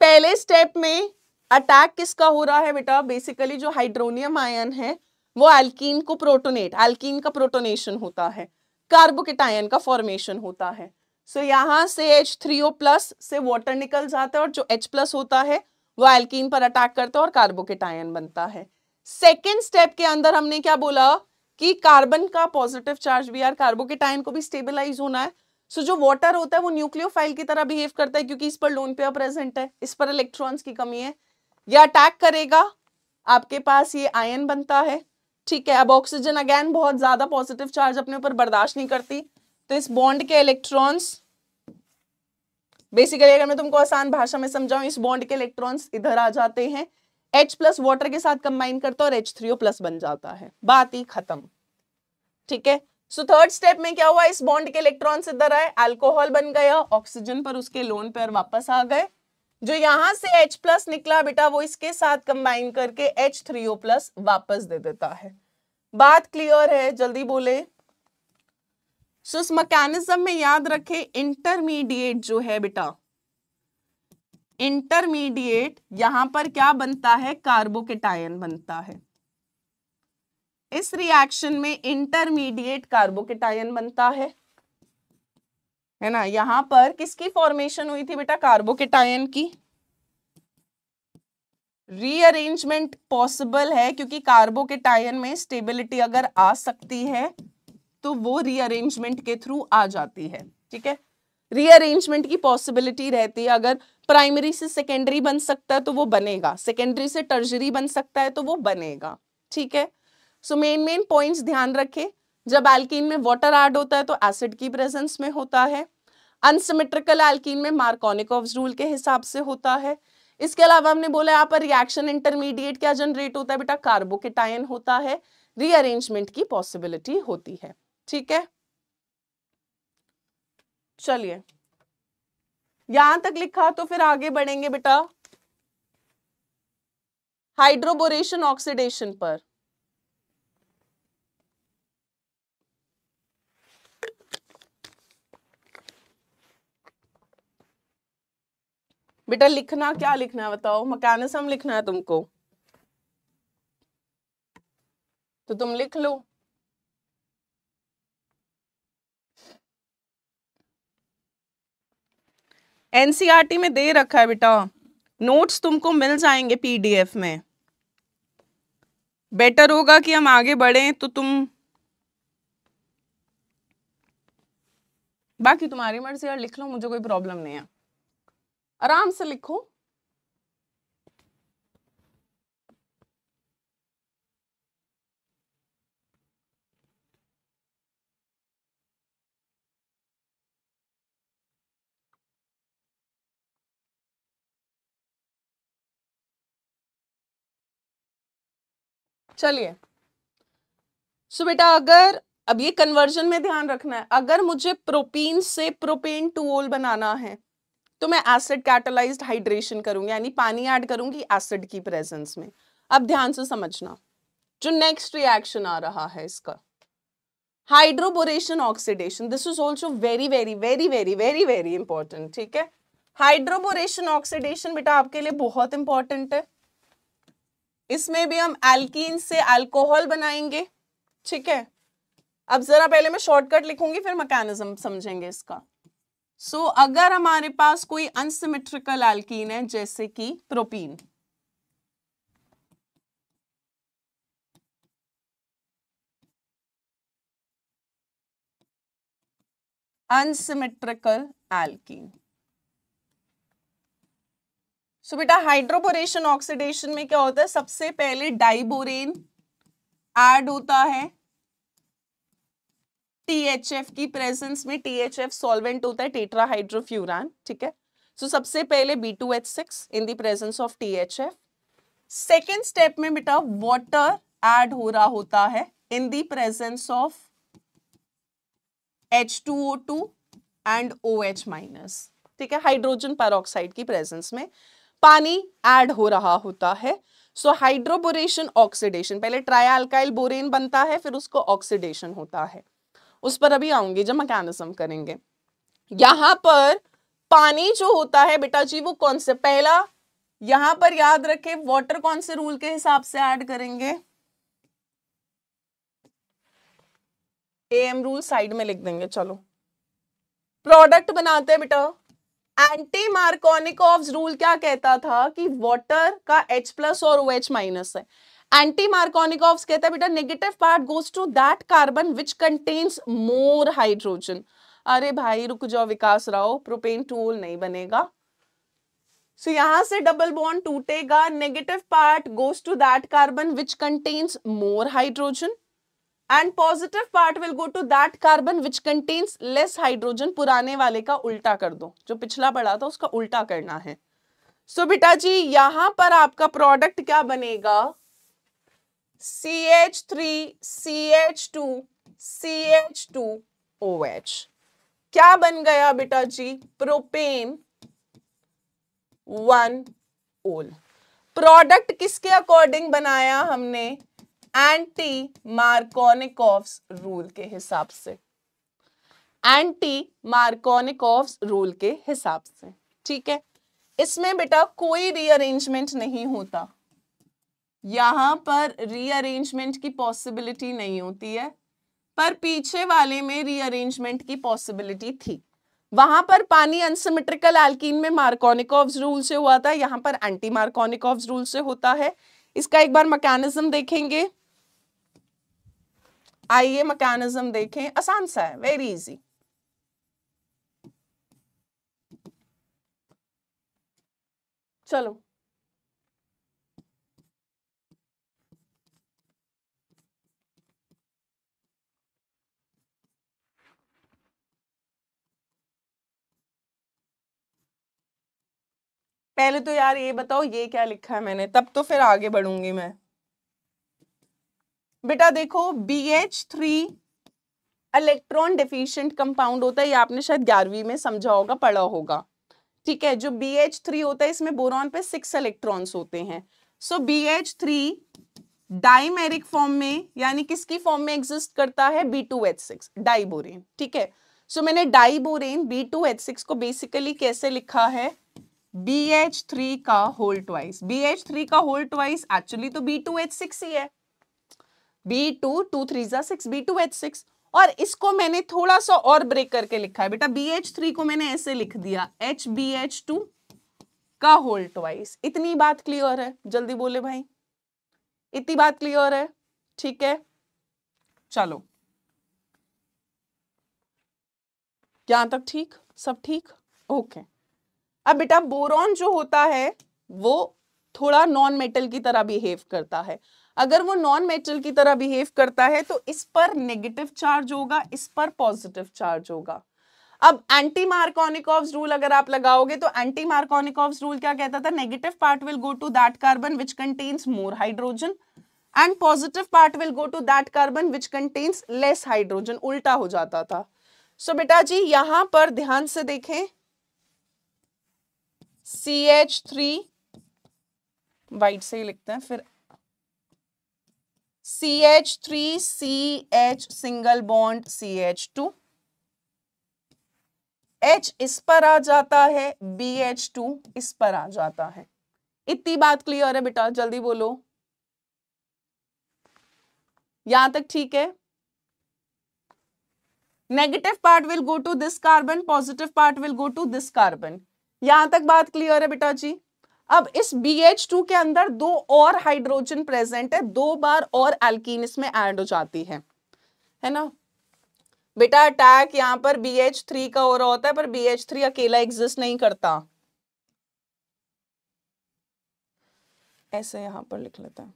पहले स्टेप में अटैक किसका हो रहा है बेटा? बेसिकली जो हाइड्रोनियम आयन है वो एल्कीन को प्रोटोनेट एल्कीन का प्रोटोनेशन होता है। कार्बोकेटायन का फॉर्मेशन होता है। सो so, यहाँ से H3O प्लस से वाटर निकल जाता है और जो H प्लस होता है वो एल्कीन पर अटैक करता है और कार्बोकेटायन बनता है। सेकेंड स्टेप के अंदर हमने क्या बोला? कि कार्बन का पॉजिटिव चार्ज भी यार कार्बोकेटायन को भी स्टेबलाइज होना है। सो so, जो वाटर होता है वो न्यूक्लियोफाइल की तरह बिहेव करता है क्योंकि इस पर लोन पेयर प्रेजेंट है। इस पर इलेक्ट्रॉन्स की कमी है। ये अटैक करेगा, आपके पास ये आयन बनता है। ठीक है, अब ऑक्सीजन अगेन बहुत ज़्यादा पॉजिटिव चार्ज अपने ऊपर बर्दाश्त नहीं करती। तो इस बॉन्ड के इलेक्ट्रॉन्स बेसिकली अगर मैं तुमको आसान भाषा में समझाऊं, इस बॉन्ड के इलेक्ट्रॉन्स इधर आ जाते हैं। H प्लस वाटर के साथ कंबाइन करता और H थ्री प्लस बन जाता है। बात ही खत्म। ठीक है सो थर्ड स्टेप में क्या हुआ? इस बॉन्ड के इलेक्ट्रॉन्स इधर आए अल्कोहल बन गया ऑक्सीजन पर उसके लोन पर वापस आ गए। जो यहाँ से H प्लस निकला बेटा, वो इसके साथ कंबाइन करके एच थ्री ओ प्लस वापस दे देता है। बात क्लियर है? जल्दी बोले। सो इस मैकेनिज्म में याद रखे इंटरमीडिएट जो है बेटा इंटरमीडिएट यहाँ पर क्या बनता है? कार्बोकेटायन बनता है। इस रिएक्शन में इंटरमीडिएट कार्बोकेटायन बनता है। है ना? यहाँ पर किसकी फॉर्मेशन हुई थी बेटा? कार्बोकेटायन की। रीअरेंजमेंट पॉसिबल है क्योंकि कार्बोकेटायन में स्टेबिलिटी अगर आ सकती है तो वो रीअरेंजमेंट के थ्रू आ जाती है, ठीक है? रीअरेंजमेंट की पॉसिबिलिटी रहती है। अगर प्राइमरी से सेकेंडरी बन सकता है तो वो बनेगा। सेकेंडरी से टर्जरी बन सकता है तो वो बनेगा, ठीक है? सो मेन मेन पॉइंट्स ध्यान रखें। जब एल्कीन में वाटर ऐड होता है तो एसिड की प्रेजेंस में होता है। अनसिमेट्रिकल एल्कीन में मार्कोनिकोव्स रूल के हिसाब से होता है। इसके अलावा हमने बोला यहाँ पर रिएक्शन इंटरमीडिएट क्या जनरेट होता है बेटा? कार्बोकेटायन होता है। रीअरेंजमेंट की पॉसिबिलिटी होती है। ठीक है? चलिए। यहाँ तक लिखा तो फिर आगे बढ़ेंगे बेटा। हाइड्रोबोरेशन ऑक्सीडेशन पर। बेटा लिखना, क्या लिखना है बताओ? मैकेनिज्म लिखना है तुमको। तो तुम लिख लो। एनसीआरटी में दे रखा है बेटा। नोट्स तुमको मिल जाएँगे पीडीएफ में। बेटर होगा कि हम आगे बढ़े तो तुम बाकी तुम्हारी मर्ज़ी, यार लिख लो, मुझे कोई प्रॉब्लम नहीं है। आराम से लिखो। चलिए। सो बेटा, अगर, अब ये कन्वर्जन में ध्यान रखना है, अगर मुझे प्रोपीन से प्रोपेन टूओल बनाना है तो मैं एसिड कैटलाइज्ड हाइड्रेशन करूँगी, यानी पानी ऐड करूँगी एसिड की प्रेजेंस में। अब ध्यान से समझना, जो नेक्स्ट रिएक्शन आ रहा है इसका। Hydroboration oxidation this is also very very very very very very important ठीक है? हाइड्रोबोरेशन ऑक्सीडेशन बेटा आपके लिए बहुत इंपॉर्टेंट है। इसमें भी हम एल्कीन से अल्कोहल बनाएँगे, ठीक है? अब जरा पहले मैं शॉर्टकट लिखूँगी, फिर मैकेनिज्म समझेंगे इसका। सो so, अगर हमारे पास कोई अनसिमेट्रिकल एल्कीन है जैसे कि प्रोपीन अनसिमेट्रिकल एल्कीन सो बेटा हाइड्रोपोरेशन ऑक्सीडेशन में क्या होता है? सबसे पहले डाइबोरेन ऐड होता है। टीएचएफ की प्रेजेंस में टीएचएफ सॉल्वेंट होता है टेट्राहाइड्रोफ्यूरान ठीक है? सो so, सबसे पहले B2H6 in the presence of T H F second step में बेटा वाटर ऐड हो रहा होता है in the presence of H2O2 and OH minus ठीक है? हाइड्रोजन पैरोक्साइड की प्रेजेंस में पानी ऐड हो रहा होता है। सो हाइड्रोबोरेशन ऑक्सीडेशन पहले ट्राइल्काइल बोरेन बनता है फिर उसको ऑक्सीडेशन होता है। उस पर अभी आऊँगी जब मैकेनिज्म करेंगे। यहाँ पर पानी जो होता है बेटा जी, वो कौन से? पहला, यहाँ पर याद रखे वाटर कौन से रूल के हिसाब से ऐड करेंगे? एम रूल साइड में लिख देंगे, चलो। प्रोडक्ट बनाते हैं बेटा। एंटी मार्कोनिकॉव्स रूल क्या कहता था कि वाटर का H प्लस और OH माइनस है। एंटी मार्कोनिकॉव्स कहता है बेटा negative part goes to that carbon which contains more hydrogen अरे भाई रुक जाओ विकास राव प्रोपेन टूल नहीं बनेगा। सो so, यहाँ से डबल बॉन्ड टूटेगा। Negative part goes to that carbon which contains more hydrogen and positive part will go to that carbon which contains less hydrogen पुराने वाले का उल्टा कर दो। जो पिछला पड़ा था उसका उल्टा करना है। सो so, बेटा जी यहाँ पर आपका प्रोडक्ट क्या बनेगा? C H three C H two C H two O H क्या बन गया बेटा जी? प्रोपेन वन ओल प्रोडक्ट किसके अकॉर्डिंग बनाया हमने? एंटी मार्कोनिकॉफ्स रूल के हिसाब से. एंटी मार्कोनिकॉफ्स रूल के हिसाब से. ठीक है? इसमें बेटा कोई रीअरेंजमेंट नहीं होता. यहाँ पर रीअरेंजमेंट की पॉसिबिलिटी नहीं होती है, पर पीछे वाले में रीअरेंजमेंट की पॉसिबिलिटी थी। वहाँ पर पानी अनसिमेट्रिकल एल्कीन में मार्कोनिकॉव्स रूल से हुआ था, यहाँ पर एंटी मार्कोनिकॉव्स रूल से होता है। इसका एक बार मैकेनिज्म देखेंगे। आइए मैकेनिज्म देखें, आसान सा है वेरी इजी चलो। पहले तो यार ये बताओ ये क्या लिखा है मैंने? तब तो फिर आगे बढ़ूँगी मैं। बेटा देखो B H three electron deficient compound होता है ये आपने शायद ग्यारहवीं में समझा होगा पढ़ा होगा। ठीक है जो बी एच थ्री होता है इसमें बोरॉन पे सिक्स इलेक्ट्रॉन्स होते हैं। So B H three dimeric form में यानी किसकी फॉर्म में एग्जिस्ट करता है? B two H six diborane ठीक है? सो so, मैंने diborane B two H six को बेसिकली कैसे लिखा है? बी एच थ्री का whole twice B H three का होल ट्वाइस एक्चुअली तो बी टू एच सिक्स ही है. बी टू टू थ्री जा six B two H six और इसको मैंने थोड़ा सा और ब्रेक करके लिखा है। बेटा बी एच थ्री को मैंने ऐसे लिख दिया एच बी एच टू का होल ट्वाइस इतनी बात क्लियर है? जल्दी बोले भाई। इतनी बात क्लियर है? ठीक है। चलो। यहाँ तक ठीक? सब ठीक? ओके। अब बेटा बोरॉन जो होता है वो थोड़ा नॉन मेटल की तरह बिहेव करता है। अगर वो नॉन मेटल की तरह बिहेव करता है तो इस पर नेगेटिव चार्ज होगा इस पर पॉजिटिव चार्ज होगा। अब एंटी मार्कोनिकॉव रूल अगर आप लगाओगे तो एंटी मार्कोनिकॉव रूल क्या कहता था? Negative part will go to that carbon which contains more hydrogen and positive part will go to that carbon which contains less hydrogen उल्टा हो जाता था। सो so, बेटा जी यहाँ पर ध्यान से देखें सी एच थ्री वाइट से ही लिखते हैं, फिर C H three C H single bond C H two H इस पर आ जाता है बी एच टू इस पर आ जाता है। इतनी बात क्लियर है बेटा, जल्दी बोलो। यहाँ तक ठीक है? Negative part will go to this carbon positive part will go to this carbon यहाँ तक बात क्लियर है बेटा जी अब इस BH2 के अंदर दो और हाइड्रोजन प्रेजेंट है, दो बार और एल्कीन इसमें ऐड हो जाती है। है ना? बेटा अटैक यहाँ पर BH3 का हो रहा होता है, पर BH3 अकेला एग्जिस्ट नहीं करता। ऐसे यहाँ पर लिख लेते हैं।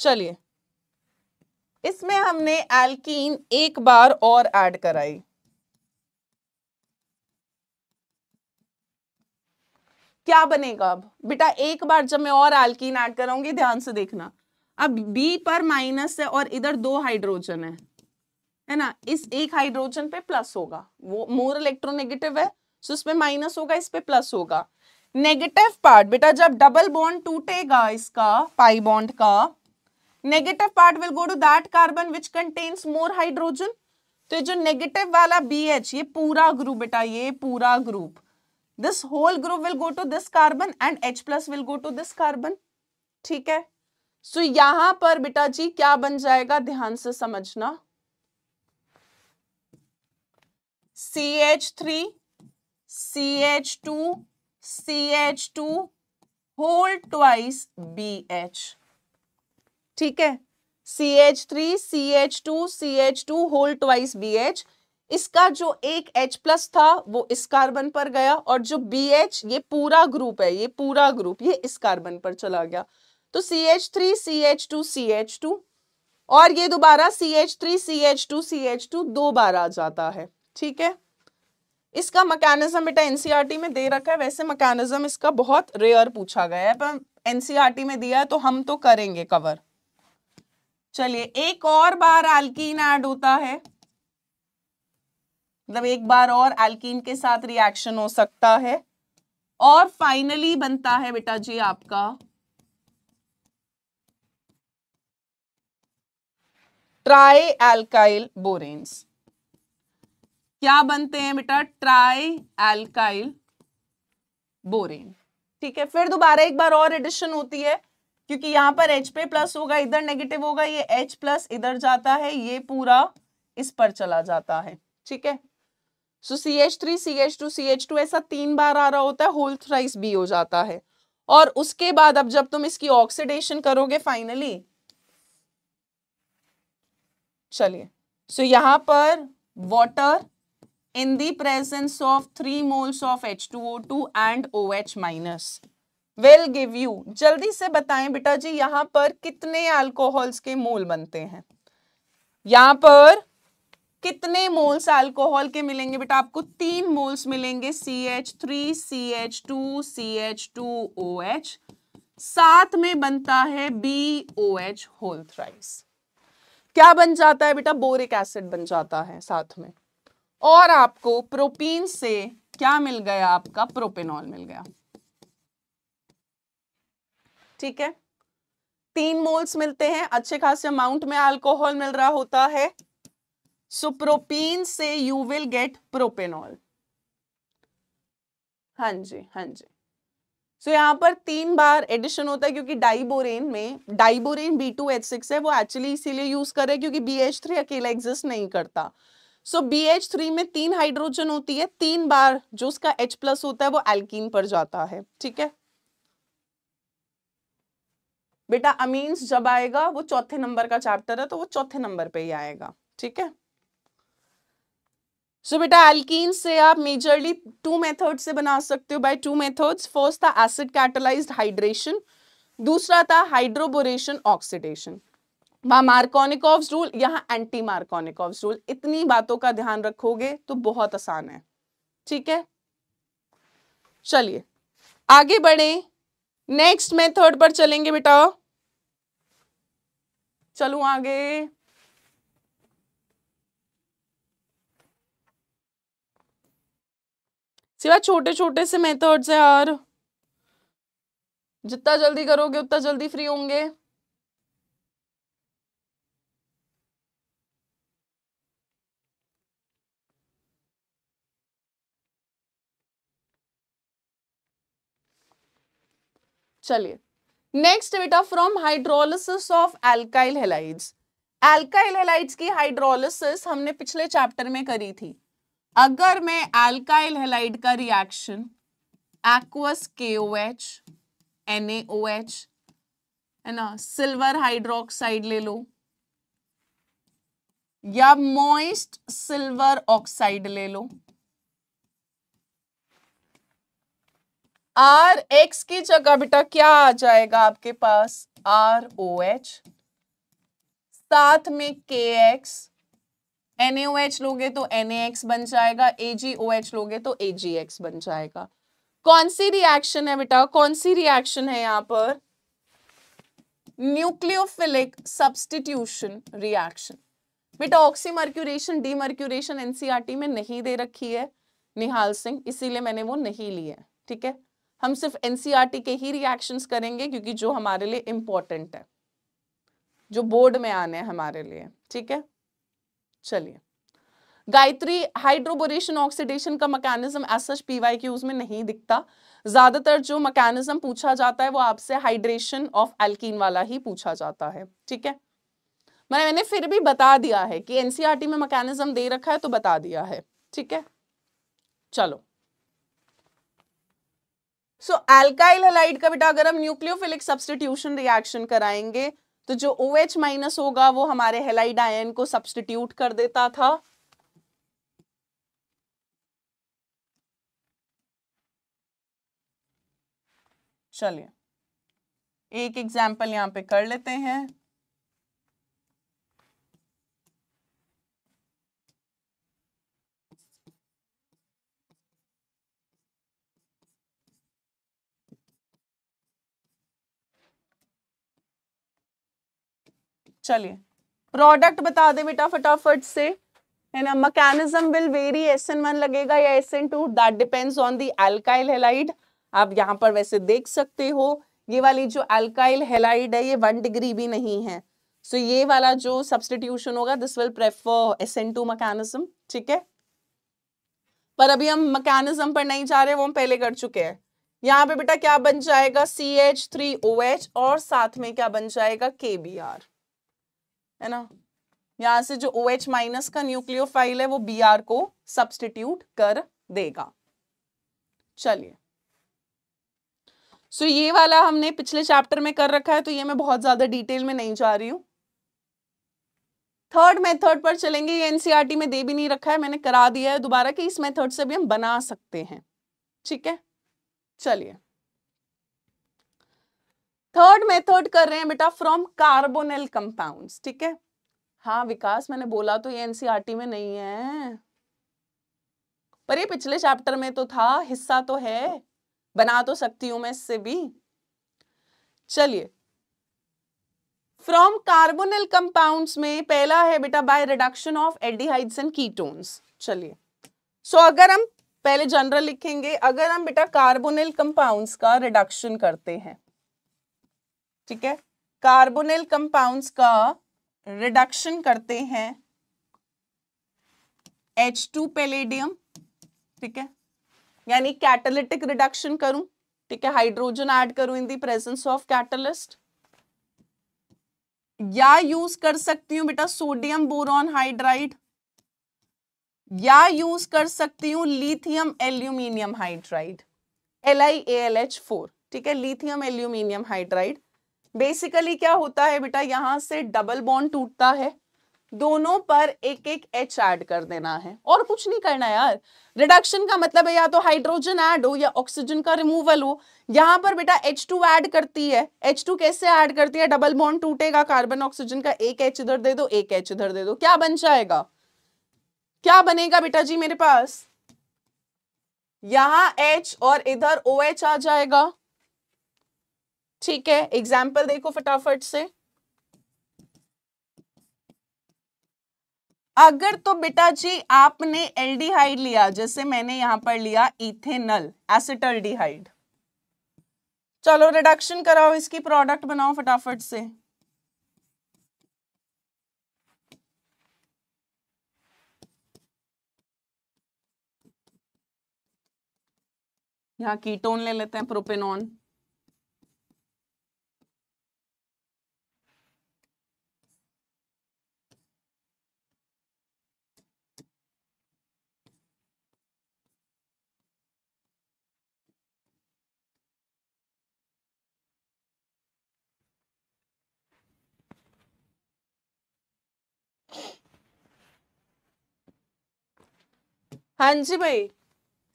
चलिए इसमें हमने एल्कीन एक बार और ऐड कराई। क्या बनेगा अब? बेटा, एक बार जब मैं और एल्कीन ऐड कराऊँगी ध्यान से देखना। अब बी पर माइनस है और इधर दो हाइड्रोजन है। है ना? इस एक हाइड्रोजन पे प्लस होगा। वो मोर इलेक्ट्रोनेगेटिव है सो इस पे माइनस होगा, इस पे प्लस होगा। नेगेटिव पार्ट बेटा, जब डबल बॉन्ड टूटेगा इसका पाई बॉन्ड का negative part will go to that carbon which contains more hydrogen तो ये जो नेगेटिव वाला बी एच ये पूरा ग्रुप बेटा ये पूरा group this whole group will go to this carbon and H plus will go to this carbon ठीक है? सो so, यहाँ पर बेटा जी क्या बन जाएगा? ध्यान से समझना। C H three C H two C H two whole twice B H ठीक है? C H three C H two C H two whole twice B H इसका जो एक H प्लस था, वो इस कार्बन पर गया और जो बी एच ये पूरा ग्रुप है, ये पूरा ग्रुप ये इस कार्बन पर चला गया। तो CH3 CH2 CH2 और ये दोबारा CH3 CH2 CH2 दो बार आ जाता है। ठीक है? इसका मैकेनिज्म बेटा एनसीईआरटी में दे रखा है। वैसे मैकेनिज्म इसका बहुत रेयर पूछा गया है, पर एनसीईआरटी में दिया है तो हम तो करेंगे कवर चलिए, एक और बार एल्कीन ऐड होता है। मतलब एक बार और एल्कीन के साथ रिएक्शन हो सकता है। और फाइनली बनता है बेटा जी आपका। ट्राई एल्काइल बोरेन्स क्या बनते हैं बेटा? ट्राई एल्काइल बोरेन ठीक है, फिर दोबारा एक बार और एडिशन होती है। क्योंकि यहाँ पर एच पे प्लस होगा, इधर नेगेटिव होगा, ये एच प्लस इधर जाता है, ये पूरा इस पर चला जाता है, ठीक है? So C H three C H two C H two ऐसा तीन बार आ रहा होता है होल थ्राइस बी हो जाता है। और उसके बाद अब जब तुम इसकी ऑक्सीडेशन करोगे फाइनली चलिए। सो so, यहाँ पर water in the presence of three moles of H two O two and O H minus will give you जल्दी से बताएँ बेटा जी यहाँ पर कितने अल्कोहल्स के मोल बनते हैं? यहाँ पर कितने मोल्स अल्कोहल के मिलेंगे बेटा? आपको तीन मोल्स मिलेंगे C H three C H two C H two O H साथ में बनता है B O H whole thrice क्या बन जाता है बेटा? बोरिक एसिड बन जाता है साथ में। और आपको प्रोपीन से क्या मिल गया? आपका प्रोपेनॉल मिल गया। ठीक है? तीन मोल्स मिलते हैं अच्छे खासे अमाउंट में अल्कोहल मिल रहा होता है। सो प्रोपीन से यू विल गेट प्रोपेनॉल हाँ जी हाँ जी। सो so, यहाँ पर तीन बार एडिशन होता है क्योंकि डाइबोरेन में diborane B two H six है वो एक्चुअली इसीलिए यूज़ करे क्योंकि बी एच थ्री अकेला एग्जिस्ट नहीं करता। सो बी एच थ्री में तीन हाइड्रोजन होती है तीन बार जो उसका एच प्लस होता है वो एल्कीन पर जाता है ठीक है? बेटा अमीन्स जब आएगा वो चौथे नंबर का चैप्टर है तो वो चौथे नंबर पे ही आएगा ठीक है? सो so, बेटा एल्कीन से आप मेजरली टू मेथड से बना सकते हो बाय टू मेथड्स फ़र्स्ट था एसिड कैटलाइज्ड हाइड्रेशन दूसरा था हाइड्रोबोरेशन ऑक्सीडेशन मार्कोनिकॉव्स रूल यहाँ एंटी मार्कोनिकॉव्स रूल इतनी बातों का ध्यान रखोगे तो बहुत आसान है ठीक है? चलिए आगे बढ़े नेक्स्ट मेथड पर चलेंगे बेटा। चलू आगे। सिवा छोटे छोटे से मेथड्स है यार। जितना जल्दी करोगे उतना जल्दी फ्री होंगे। चलिए। नेक्स्ट बेटा from hydrolysis of alkyl halides alkyl halides की हाइड्रोलिसिस हमने पिछले चैप्टर में करी थी। अगर मैं एल्काइल हेलाइड का reaction aqueous K O H N H है ना सिल्वर हाइड्रोक्साइड ले लो, या मॉइस्ट सिल्वर ऑक्साइड ले लो आर एक्स की जगह बेटा क्या आ जाएगा आपके पास? आर ओ एच साथ में के एक्स एन एच लोगे तो एन एक्स बन जाएगा ए जी ओ एच लोगे तो ए जी एक्स बन जाएगा। कौन सी रिएक्शन है बेटा? कौन सी रिएक्शन है यहाँ पर? न्यूक्लियोफिलिक सब्सटीट्यूशन रिएक्शन बेटा ऑक्सीमर्क्यूरेशन डीमर्क्यूरेशन एनसीआरटी में नहीं दे रखी है, निहाल सिंह, इसीलिए मैंने वो नहीं लिया ठीक है? हम सिर्फ़ एनसीईआरटी e के ही रिएक्शंस करेंगे क्योंकि जो हमारे लिए इंपॉर्टेंट है। जो बोर्ड में आने हैं हमारे लिए, ठीक है? चलिए। गायत्री हाइड्रोबोरेशन ऑक्सीडेशन का mechanism as such PY Qs में नहीं दिखता। ज़्यादातर जो मैकेनिज्म पूछा जाता है वो आपसे हाइड्रेशन ऑफ़ एल्कीन वाला ही पूछा जाता है, ठीक है? मैंने मैंने फिर भी बता दिया है कि एनसीईआरटी e में मैकेनिज्म दे रखा है तो बता दिया है, ठीक है? चलो। सो एल्काइल हेलाइड का बेटा अगर हम न्यूक्लियोफिलिक सब्सटीट्यूशन रिएक्शन कराएँगे तो जो ओ एच माइनस होगा, वो हमारे हेलाइड आयन को सब्सटीट्यूट कर देता था। चलिए, एक एग्ज़ाम्पल यहाँ पे कर लेते हैं। चलिए। प्रोडक्ट बता दे बेटा फटाफट से। है ना mechanism will vary S N one लगेगा या S N two that depends on the alkyl halide आप यहाँ पर वैसे देख सकते हो, ये वाली जो एल्काइल हेलाइड है, ये वन डिग्री भी नहीं है। सो so, ये वाला जो सब्सटीट्यूशन होगा this will prefer S N two mechanism ठीक है? पर अभी हम मैकेनिज्म पर नहीं जा रहे, वो हम पहले कर चुके हैं। यहाँ पे बेटा क्या बन जाएगा? C H three O H और साथ में क्या बन जाएगा? के बी आर है ना? यहाँ से जो ओ OH माइनस का न्यूक्लियोफाइल है वो बी आर को सब्सटीट्यूट कर देगा। चलिए। सो so, ये वाला हमने पिछले चैप्टर में कर रखा है तो ये मैं बहुत ज़्यादा डिटेल में नहीं जा रही हूँ। थर्ड मेथड पर चलेंगे ये एनसीईआरटी में दे भी नहीं रखा है मैंने करा दिया है दोबारा कि इस मेथड से भी हम बना सकते हैं। ठीक है? चलिए। थर्ड मेथड कर रहे हैं बेटा फ्रॉम कार्बोनिल कंपाउंड्स ठीक है? हाँ विकास मैंने बोला तो ये एनसीईआरटी में नहीं है। पर ये पिछले चैप्टर में तो था हिस्सा तो है बना तो सकती हूँ मैं इससे भी। चलिए। फ्रॉम कार्बोनिल कंपाउंड्स में पहला है बेटा by reduction of aldehydes and ketones चलिए। सो so, अगर हम पहले जनरल लिखेंगे अगर हम बेटा कार्बोनिल कंपाउंड्स का रिडक्शन करते हैं ठीक है? कार्बोनिल कंपाउंड्स का रिडक्शन करते हैं H2 पेलेडियम ठीक है? यानी कैटलिटिक रिडक्शन करूँ, ठीक है? हाइड्रोजन ऐड करूँ in the presence of catalyst या यूज़ कर सकती हूँ बेटा सोडियम बोरॉन हाइड्राइड या यूज़ कर सकती हूँ lithium aluminium hydride L I A L H four ठीक है? लिथियम एल्यूमिनियम हाइड्राइड बेसिकली क्या होता है बेटा? यहाँ से डबल बॉन्ड टूटता है। दोनों पर एक एक एच ऐड कर देना है। और कुछ नहीं करना यार। रिडक्शन का मतलब है या तो हाइड्रोजन ऐड हो या ऑक्सीजन का रिमूवल हो। यहाँ पर बेटा एच टू ऐड करती है। एच टू कैसे ऐड करती है? डबल बॉन्ड टूटेगा कार्बन ऑक्सीजन का एक एच इधर दे दो, एक एच इधर दे दो। क्या बन जाएगा? क्या बनेगा बेटा जी मेरे पास? यहाँ एच और इधर ओ OH आ जाएगा। ठीक है एग्ज़ाम्पल देखो फटाफट से। अगर तो बेटा जी आपने एल्डिहाइड लिया, जैसे मैंने यहाँ पर लिया इथेनल एसिटल्डिहाइड चलो रिडक्शन कराओ, इसकी प्रोडक्ट बनाओ फटाफट से। यहाँ कीटोन ले लेते हैं प्रोपेनॉन हाँ जी भाई।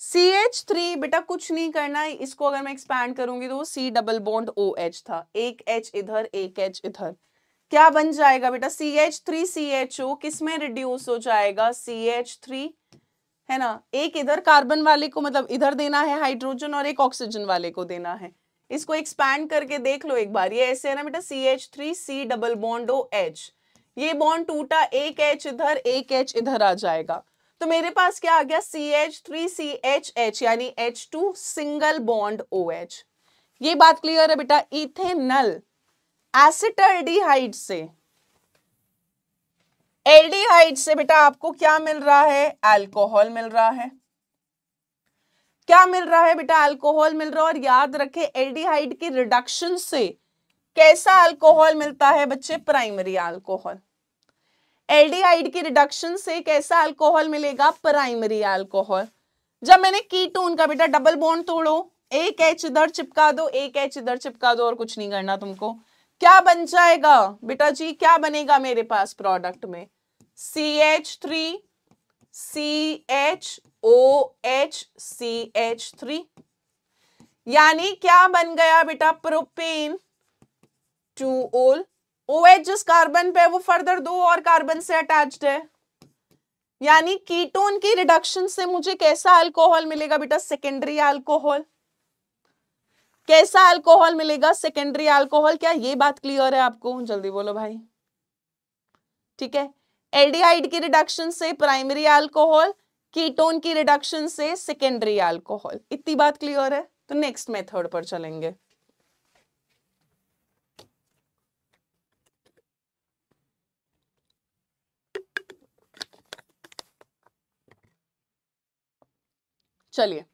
सी एच थ्री बेटा कुछ नहीं करना है इसको अगर मैं एक्सपैंड करूँगी तो C double bond O H था। एक एच इधर, एक एच इधर। क्या बन जाएगा बेटा? C H three C H O किसमें रिड्यूस हो जाएगा? सी एच थ्री है ना? एक इधर कार्बन वाले को मतलब इधर देना है हाइड्रोजन और एक ऑक्सीजन वाले को देना है। इसको एक्सपैंड करके देख लो एक बार। ये ऐसे है ना बेटा? C H three C double bond O H ये बॉन्ड टूटा, एक एच इधर, एक एच इधर आ जाएगा। तो मेरे पास क्या आ गया? C H three C H H यानी H two single bond O H ये बात क्लियर है बेटा? इथेनल एसिटल्डिहाइड से। एल्डिहाइड से बेटा आपको क्या मिल रहा है? अल्कोहल मिल रहा है। क्या मिल रहा है बेटा? अल्कोहल मिल रहा है और याद रखे एल्डिहाइड की रिडक्शन से कैसा अल्कोहल मिलता है बच्चे? प्राइमरी अल्कोहल एल्डिहाइड की रिडक्शन से कैसा अल्कोहल मिलेगा? प्राइमरी अल्कोहल जब मैंने कीटोन का बेटा डबल बॉन्ड तोड़ो, एक एच इधर चिपका दो, एक एच इधर चिपका दो और कुछ नहीं करना तुमको। क्या बन जाएगा? बेटा जी, क्या बनेगा मेरे पास प्रोडक्ट में? C H three C H O H C H three यानी क्या बन गया बेटा? प्रोपेन टू ओल ओ जिस कार्बन पे वो फर्दर दो और कार्बन से अटैच्ड है। यानी कीटोन की रिडक्शन से मुझे कैसा अल्कोहल मिलेगा बेटा? सेकेंडरी अल्कोहल कैसा अल्कोहल मिलेगा? सेकेंडरी अल्कोहल क्या ये बात क्लियर है आपको? जल्दी बोलो भाई। ठीक है? एल्डिहाइड की रिडक्शन से प्राइमरी अल्कोहल कीटोन की रिडक्शन से सेकेंडरी अल्कोहल इतनी बात क्लियर है? तो नेक्स्ट मेथड पर चलेंगे। चलिए।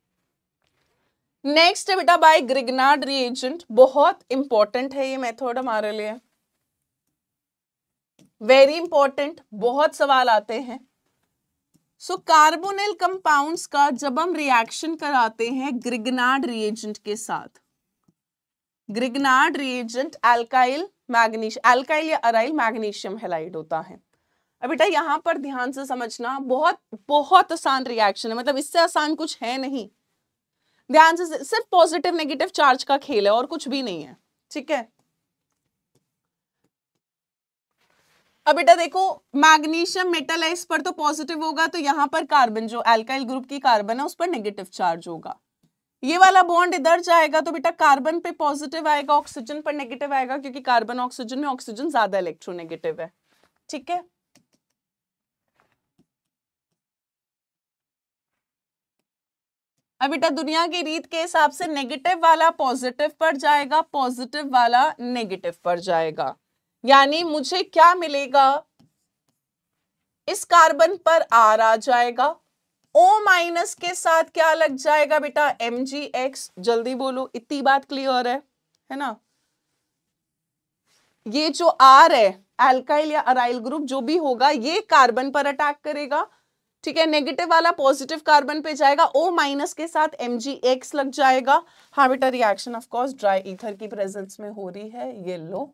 नेक्स्ट है बेटा बाय ग्रिगनाड रिएजेंट बहुत इंपॉर्टेंट है ये मेथड हमारे लिए। वेरी इंपॉर्टेंट बहुत सवाल आते हैं। सो कार्बोनिल कंपाउंड्स का जब हम रिएक्शन कराते हैं ग्रिगनाड रिएजेंट के साथ। Grignard reagent alkyl magnesium alkyl या अराइल मैग्नीशियम हेलाइड होता है। बेटा यहाँ पर ध्यान से समझना, बहुत बहुत आसान रिएक्शन है मतलब इससे आसान कुछ है नहीं। ध्यान से सिर्फ़ पॉजिटिव नेगेटिव चार्ज का खेल है और कुछ भी नहीं है, ठीक है? अब बेटा देखो मैग्नीशियम मेटल है, इस पर तो पॉजिटिव होगा तो यहाँ पर कार्बन जो एल्काइल ग्रुप की कार्बन है, उस पर नेगेटिव चार्ज होगा। ये वाला बॉन्ड इधर जाएगा तो बेटा कार्बन पे पॉजिटिव आएगा ऑक्सीजन पर नेगेटिव आएगा, क्योंकि कार्बन ऑक्सीजन में ऑक्सीजन ज़्यादा इलेक्ट्रोनेगेटिव है, ठीक है? बेटा दुनिया की रीत के हिसाब से नेगेटिव वाला पॉजिटिव पर जाएगा पॉजिटिव वाला नेगेटिव पर जाएगा। यानी मुझे क्या मिलेगा? इस कार्बन पर आर आ जाएगा। ओ माइनस के साथ क्या लग जाएगा बेटा? एम जी एक्स जल्दी बोलो, इतनी बात क्लियर है है ना? ये जो आर है एल्काइल या अराइल ग्रुप जो भी होगा, ये कार्बन पर अटैक करेगा। ठीक है नेगेटिव वाला पॉजिटिव कार्बन पे जाएगा ओ माइनस के साथ एम लग जाएगा। हाँ बेटा reaction of course dry ether की प्रेजेंस में हो रही है, ये लो।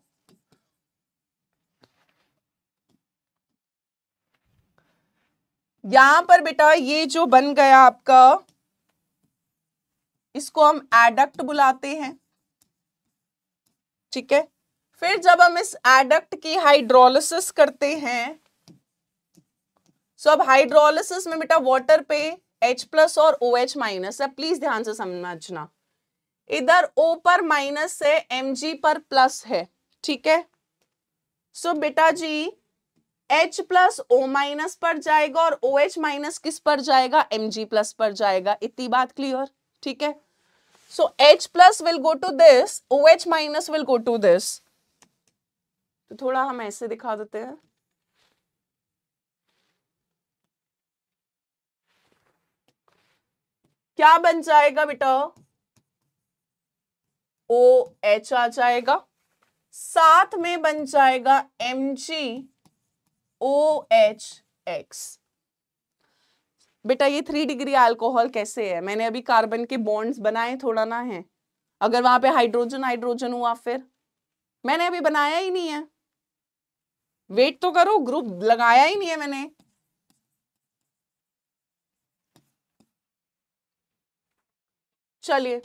यहाँ पर बेटा, ये जो बन गया आपका, इसको हम एडक्ट बुलाते हैं। ठीक है, फिर जब हम इस एडक्ट की हाइड्रोलिसिस करते हैं सो अब हाइड्रोलिसिस में बेटा वाटर पे H प्लस और ओ OH माइनस है प्लीज़ ध्यान से समझना। इधर O पर माइनस है, Mg पर प्लस है, ठीक है? सो बेटा जी, H प्लस ओ माइनस पर जाएगा और ओ OH माइनस किस पर जाएगा? Mg प्लस पर जाएगा। इतनी बात क्लियर ठीक है? So H plus will go to this OH minus will go to तो थोड़ा हम ऐसे दिखा देते हैं। क्या बन जाएगा बेटा? ओ एच आ जाएगा। साथ में बन जाएगा M G O H X बेटा, ये थ्री डिग्री अल्कोहल कैसे है? मैंने अभी कार्बन के बॉन्ड्स बनाए, थोड़ा ना है। अगर वहाँ पे हाइड्रोजन हाइड्रोजन हुआ फिर? मैंने अभी बनाया ही नहीं है। वेट तो करो ग्रुप लगाया ही नहीं है मैंने। चलिए।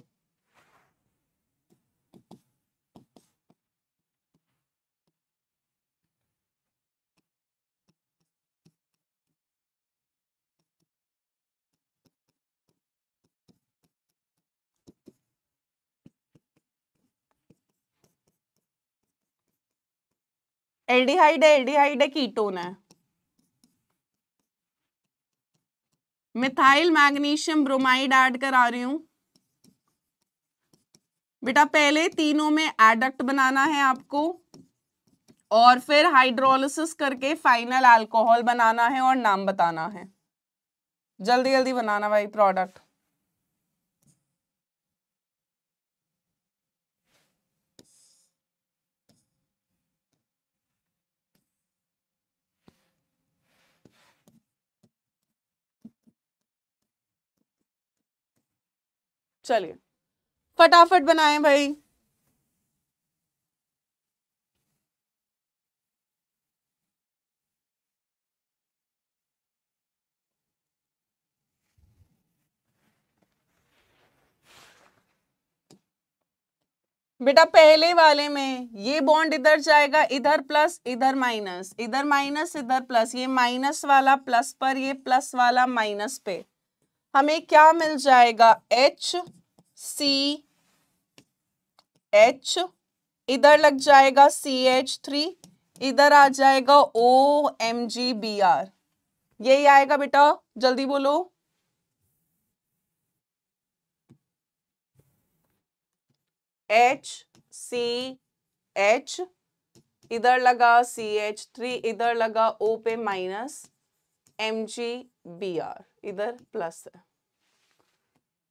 एल्डिहाइड है एल्डिहाइड है कीटोन है। मिथाइल मैग्नीशियम ब्रोमाइड ऐड करा रही हूँ। बेटा, पहले तीनों में एडक्ट बनाना है आपको, और फिर हाइड्रोलिसिस करके फाइनल अल्कोहल बनाना है और नाम बताना है। जल्दी जल्दी बनाना भाई प्रोडक्ट चलिए। फटाफट बनाएँ भाई। बेटा, पहले वाले में ये बॉन्ड इधर जाएगा, इधर प्लस इधर माइनस इधर माइनस इधर प्लस ये माइनस वाला प्लस पर, ये प्लस वाला माइनस पे। हमें क्या मिल जाएगा? H सी एच इधर लग जाएगा सी एच थ्री इधर आ जाएगा O M G B R यही आएगा बेटा, जल्दी बोलो। एच सी एच इधर लगा सी एच थ्री इधर लगा ओ पे minus M G B R इधर प्लस है।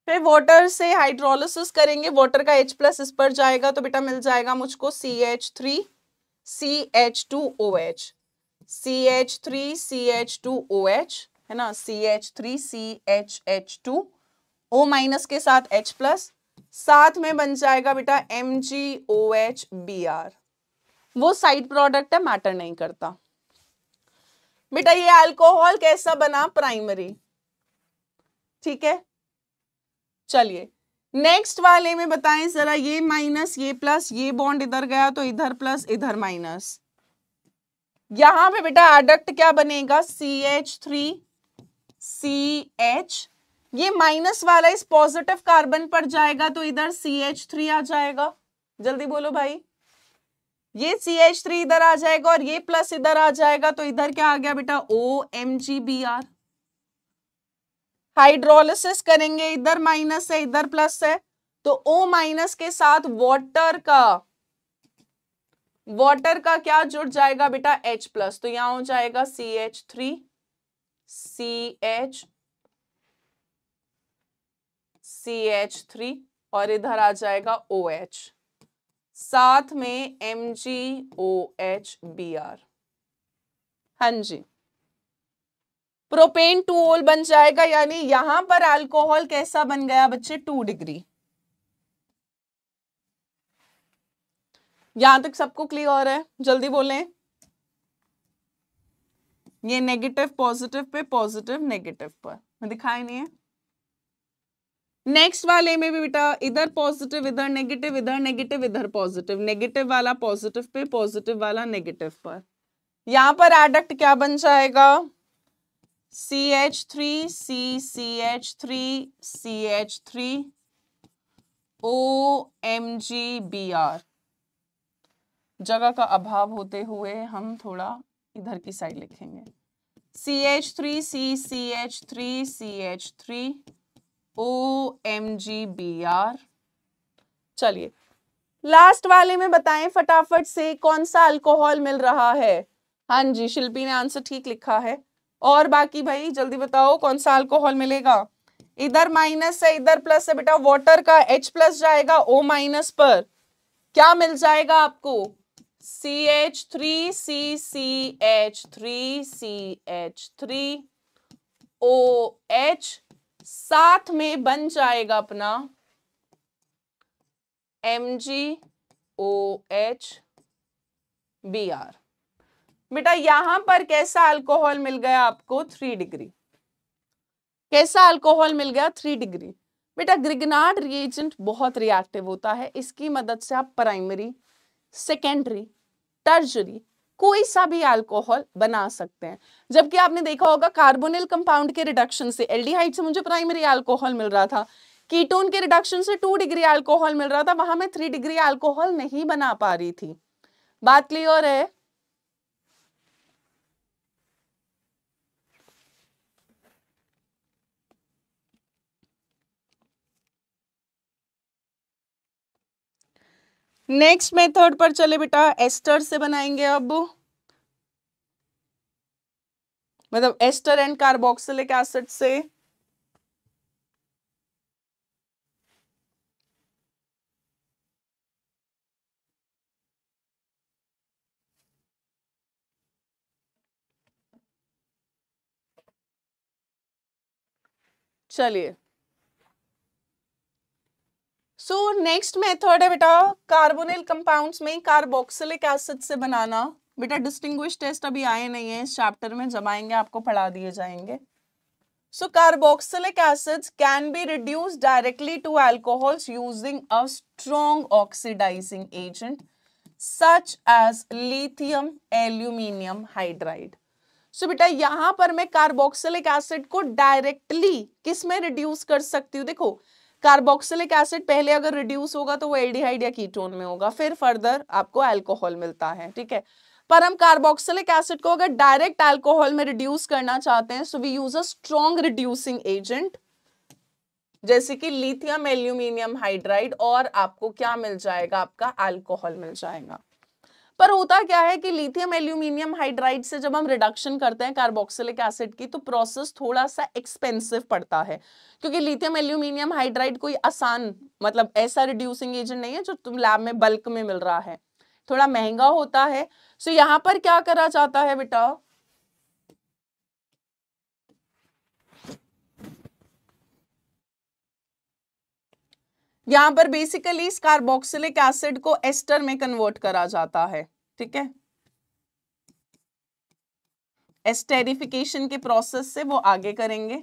फिर वाटर से हाइड्रोलिसिस करेंगे। वाटर का H प्लस इस पर जाएगा तो बेटा मिल जाएगा मुझको C H three C H two O H C H three C H two O H है ना? C H three C H H two O minus के साथ H प्लस साथ में बन जाएगा बेटा M G O H B R वो साइड प्रोडक्ट है मैटर नहीं करता। बेटा ये अल्कोहल कैसा बना? प्राइमरी ठीक है? चलिए नेक्स्ट वाले में बताएँ जरा ये माइनस ये प्लस ये बॉन्ड इधर गया तो इधर प्लस इधर माइनस यहाँ पे बेटा एडक्ट क्या बनेगा? C H three C H ये माइनस वाला इस पॉजिटिव कार्बन पर जाएगा तो इधर सी एच थ्री आ जाएगा। जल्दी बोलो भाई। ये सी एच थ्री इधर आ जाएगा और ये प्लस इधर आ जाएगा तो इधर क्या आ गया बेटा? O M G B R hydrolysis करेंगे, इधर माइनस है, इधर प्लस है तो ओ माइनस के साथ वाटर का वाटर का क्या जुड़ जाएगा बेटा? H प्लस तो यहाँ हो जाएगा C H three C H C H three और इधर आ जाएगा ओ OH साथ में M G O H B R हाँ जी। प्रोपेन टू ओल बन जाएगा, यानी यहाँ पर अल्कोहल कैसा बन गया बच्चे? टू डिग्री यहाँ तक सबको क्लियर हो रहा है? जल्दी बोलें। ये नेगेटिव पॉजिटिव पे पॉजिटिव नेगेटिव पर। दिखाई नहीं है। नेक्स्ट वाले में भी बेटा, इधर पॉजिटिव इधर नेगेटिव इधर नेगेटिव इधर पॉजिटिव नेगेटिव वाला पॉजिटिव पे पॉजिटिव वाला नेगेटिव पर। यहाँ पर एडक्ट क्या बन जाएगा? C H three C C H three C H three O M G B R जगह का अभाव होते हुए हम थोड़ा इधर की साइड लिखेंगे। C H three C C H three C H three O M G B R चलिए लास्ट वाले में बताएँ फटाफट से कौन सा अल्कोहल मिल रहा है। हाँ जी, शिल्पी ने आंसर ठीक लिखा है। और बाकी भाई, जल्दी बताओ कौन सा अल्कोहल मिलेगा? इधर माइनस है, इधर प्लस है बेटा वाटर का H प्लस जाएगा, O माइनस पर। क्या मिल जाएगा आपको? C H three C C H three C H three O H साथ में बन जाएगा अपना M G O H B R बेटा, यहाँ पर कैसा अल्कोहल मिल गया आपको? थ्री डिग्री कैसा अल्कोहल मिल गया? थ्री डिग्री बेटा ग्रिगनार्ड रिएजेंट बहुत रिएक्टिव होता है। इसकी मदद से आप प्राइमरी सेकेंडरी टर्जरी कोई सा भी अल्कोहल बना सकते हैं। जबकि आपने देखा होगा कार्बोनिल कंपाउंड के रिडक्शन से एल्डिहाइड से मुझे प्राइमरी अल्कोहल मिल रहा था। कीटोन के रिडक्शन से टू डिग्री अल्कोहल मिल रहा था। वहाँ मैं थ्री डिग्री अल्कोहल नहीं बना पा रही थी। बात क्लियर है? नेक्स्ट मेथड पर चले बेटा, एस्टर से बनाएँगे अब। मतलब एस्टर एंड कार्बोक्सिलिक एसिड से। चलिए। सो नेक्स्ट मेथड है बेटा कार्बोनिल कंपाउंड्स में कार्बोक्सिलिक एसिड से बनाना। बेटा डिस्टिंग्विश टेस्ट अभी आए नहीं है, इस चैप्टर में जब आएँगे, आपको पढ़ा दिए जाएँगे। So, carboxylic acids can be reduced directly to alcohols using a strong oxidizing agent such as lithium aluminium hydride so, बेटा, यहाँ पर मैं कार्बोक्सिलिक एसिड को डायरेक्टली किसमें रिड्यूस कर सकती हूँ? देखो कार्बोक्सिलिक एसिड पहले अगर रिड्यूस होगा तो वो एल्डिहाइड या कीटोन में होगा, फिर फर्दर आपको एल्कोहल मिलता है, ठीक है? पर हम कार्बोक्सिलिक एसिड को अगर डायरेक्ट एल्कोहल में रिड्यूस करना चाहते हैं so we use a strong reducing agent जैसे कि लिथियम एल्यूमिनियम हाइड्राइड और आपको क्या मिल जाएगा? आपका अल्कोहल मिल जाएगा। पर होता क्या है कि लिथियम एल्यूमिनियम हाइड्राइड से जब हम रिडक्शन करते हैं कार्बोक्सिलिक एसिड की तो प्रोसेस थोड़ा सा एक्सपेंसिव पड़ता है। क्योंकि लिथियम एल्यूमिनियम हाइड्राइड कोई आसान मतलब ऐसा रिड्यूसिंग एजेंट नहीं है जो तुम लैब में बल्क में मिल रहा है। थोड़ा महँगा होता है। सो यहाँ पर क्या करा जाता है बेटा? यहाँ पर बेसिकली इस कार्बोक्सिलिक एसिड को एस्टर में कन्वर्ट करा जाता है, ठीक है? एस्टेरिफिकेशन के प्रोसेस से वो आगे करेंगे।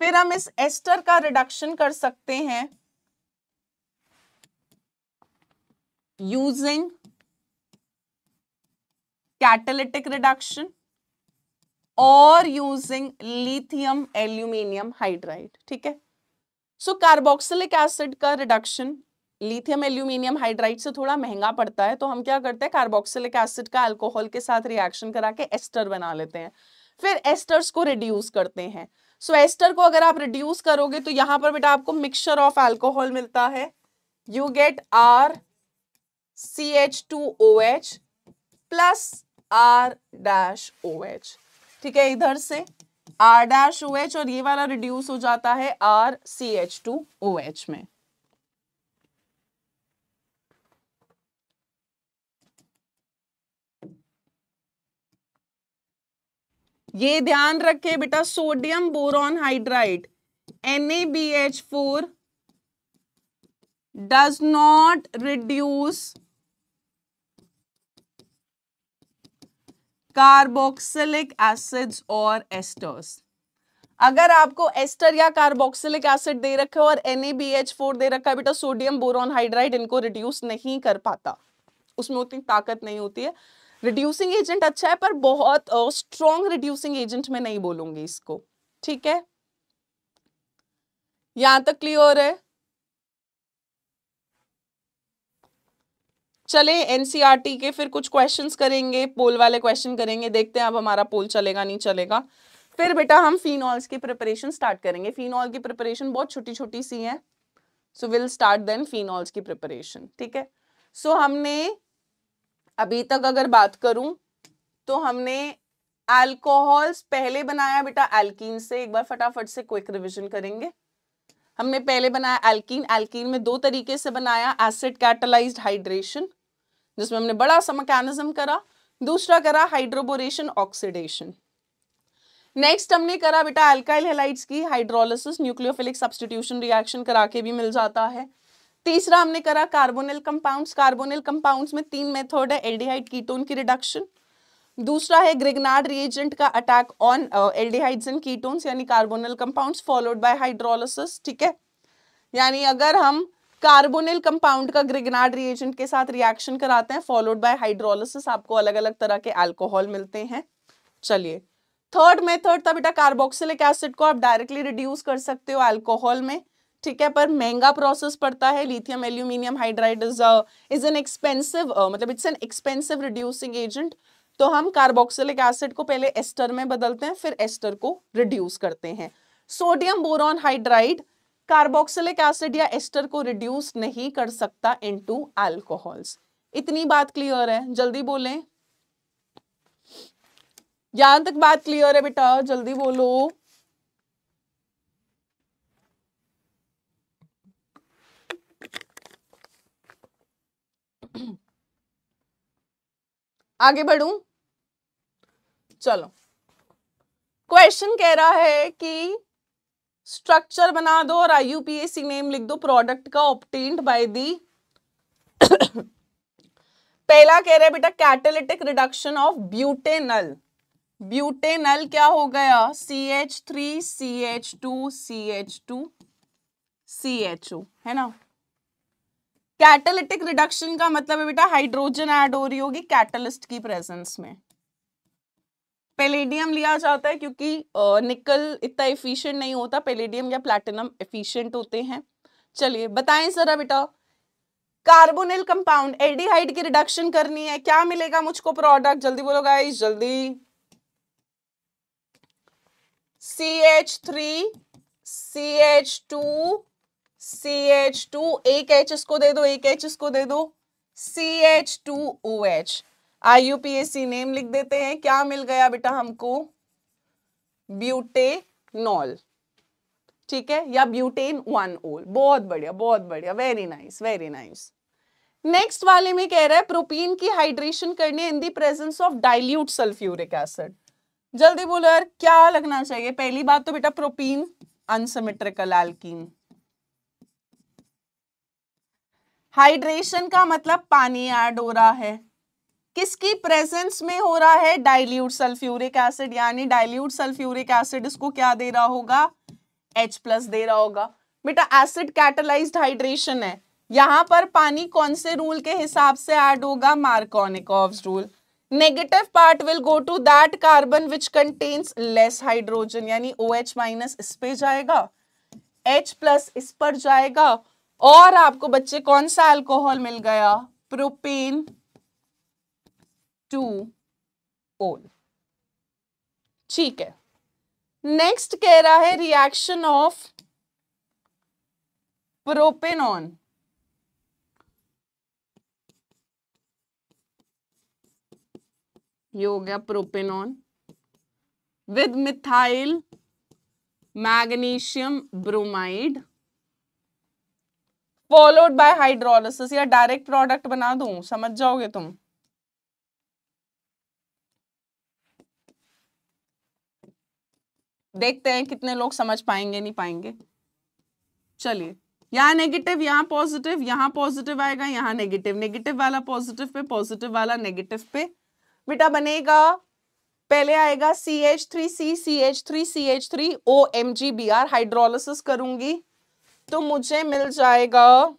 फिर हम इस एस्टर का रिडक्शन कर सकते हैं यूजिंग कैटेलिटिक रिडक्शन और यूजिंग लिथियम एल्यूमिनियम हाइड्राइड ठीक है? सो कार्बोक्सिलिक एसिड का रिडक्शन लिथियम एल्यूमिनियम हाइड्राइड से थोड़ा महँगा पड़ता है तो हम क्या करते हैं? कार्बोक्सिलिक एसिड का अल्कोहल के साथ रिएक्शन करा के एस्टर बना लेते हैं। फिर एस्टर्स को रिड्यूस करते हैं। सो so, एस्टर को अगर आप रिड्यूस करोगे तो यहाँ पर बेटा आपको मिक्सचर ऑफ़ एल्कोहल मिलता है। You get R C H two O H plus R dash O H ठीक है इधर से। आर डैश ओ एच और ये वाला रिड्यूस हो जाता है R C H two O H में। ये ध्यान रखे बेटा sodium boron hydride H four does not reduce carboxylic acids और एस्टर्स अगर आपको एस्टर या कार्बोक्सिलिक एसिड दे रखा है और फोर दे रखा है, बेटा सोडियम बोरॉन हाइड्राइड इनको रिड्यूस नहीं कर पाता। उसमें उतनी ताकत नहीं होती है। रिड्यूसिंग एजेंट अच्छा है, पर बहुत स्ट्रॉन्ग रिड्यूसिंग एजेंट में नहीं बोलूँगी इसको। ठीक है? यहाँ तक क्लियर है? चले एनसीआरटी के फिर कुछ क्वेश्चंस करेंगे पोल वाले क्वेश्चन करेंगे देखते हैं अब हमारा पोल चलेगा नहीं चलेगा। फिर बेटा हम फिनॉल्स की प्रिपरेशन स्टार्ट करेंगे। फिनॉल की प्रिपरेशन बहुत छोटी छोटी सी है। So will start then phenols की प्रिपरेशन ठीक है? सो so, हमने अभी तक अगर बात करूँ तो हमने अल्कोहल्स पहले बनाया बेटा एल्कीन से। एक बार फटाफट से क्विक रिवीजन करेंगे। हमने पहले बनाया एल्कीन एल्कीन में दो तरीके से बनाया एसिड कैटलाइज्ड हाइड्रेशन जिसमें हमने बड़ा सा मैकेनिज्म करा, दूसरा करा हाइड्रोबोरेशन ऑक्सीडेशन नेक्स्ट हमने करा बेटा अल्काइल हेलाइड्स की हाइड्रोलिसिस न्यूक्लियोफिलिक सब्सटीट्यूशन रिएक्शन करा के भी मिल जाता है. तीसरा हमने करा कार्बोनिल कंपाउंड्स कार्बोनिल कंपाउंड्स में तीन मेथड है एल्डिहाइड कीटोन की रिडक्शन दूसरा है ग्रिगनार्ड रिएजेंट का attack on aldehydes and ketones यानी carbonyl compounds followed by hydrolysis ठीक है? यानी अगर हम कार्बोनिल कंपाउंड का ग्रिगनार्ड रिएजेंट के साथ रिएक्शन कराते हैं फॉलोड बाय हाइड्रोलिसिस आपको अलग अलग तरह के अल्कोहल मिलते हैं। चलिए थर्ड मेथड था बेटा कार्बोक्सिलिक एसिड को आप डायरेक्टली रिड्यूस कर सकते हो अल्कोहल में, ठीक है, पर महँगा प्रोसेस पड़ता है lithium aluminium hydride is is an expensive मतलब it's an expensive reducing agent तो हम कार्बोक्सिलिक एसिड को पहले एस्टर में बदलते हैं, फिर एस्टर को रिड्यूस करते हैं। Sodium boron hydride carboxylic acid या एस्टर को रिड्यूस नहीं कर सकता इनटू अल्कोहल्स इतनी बात क्लियर है? जल्दी बोले। यहाँ तक बात क्लियर है बेटा? जल्दी बोलो। आगे बढ़ू? चलो। क्वेश्चन कह रहा है कि स्ट्रक्चर बना दो और आईयूपीएसी नेम लिख दो प्रोडक्ट का ऑप्टेन्ड बाय दी पहला कह रहे हैं, बेटा catalytic reduction of butanal butanal क्या हो गया? C H three C H two C H two C H O है ना? कैटेलिटिक रिडक्शन का मतलब है, बेटा हाइड्रोजन ऐड हो रही होगी कैटलिस्ट की प्रेजेंस में। पेलेडियम लिया जाता है क्योंकि निकल इतना एफिशिएंट नहीं होता। पेलेडियम या प्लैटिनम एफिशिएंट होते हैं। चलिए, बताएँ जरा बेटा। कार्बोनिल कंपाउंड एल्डिहाइड की रिडक्शन करनी है। क्या मिलेगा मुझको प्रोडक्ट जल्दी बोलो गाइस जल्दी। C H three C H two C H two एक एच इसको दे दो, एक एच इसको दे दो। C H two O H I U P S C name लिख देते हैं। क्या मिल गया बेटा हमको? ब्यूटेनॉल। ठीक है? या ब्यूटेन वन ओल बहुत बढ़िया बहुत बढ़िया। Very nice very nice next वाले में कह रहा है प्रोपीन की हाइड्रेशन करने in the presence of dilute sulphuric acid जल्दी बोलो यार, क्या लगना चाहिए? पहली बात तो बेटा प्रोपीन अनसिमेट्रिकल एल्कीन हाइड्रेशन का मतलब पानी ऐड हो रहा है। किसकी प्रेजेंस में हो रहा है? डाइल्यूट सल्फ्यूरिक एसिड यानी डाइल्यूट सल्फ्यूरिक एसिड इसको क्या दे रहा होगा? H प्लस दे रहा होगा। बेटा एसिड कैटलाइज्ड हाइड्रेशन है। यहाँ पर पानी कौन से रूल के हिसाब से ऐड होगा? Markovnikov's rule negative part will go to that carbon which contains less hydrogen यानी ओ OH माइनस इस पे जाएगा। H प्लस इस पर जाएगा। और आपको बच्चे, कौन सा अल्कोहल मिल गया? प्रोपेन टू ओल ठीक है। नेक्स्ट कह रहा है रिएक्शन ऑफ़ प्रोपेनॉन ये हो गया propanone with methyl magnesium bromide followed by hydrolysis या डायरेक्ट प्रोडक्ट बना दूँ, समझ जाओगे तुम? देखते हैं कितने लोग समझ पाएँगे, नहीं पाएँगे। चलिए, यहाँ नेगेटिव यहाँ पॉजिटिव यहाँ पॉजिटिव आएगा, यहाँ नेगेटिव नेगेटिव वाला पॉजिटिव पे पॉजिटिव वाला नेगेटिव पे। बेटा बनेगा, पहले आएगा C H three C C H three C H three O M G B R hydrolysis करूँगी। तो मुझे मिल जाएगा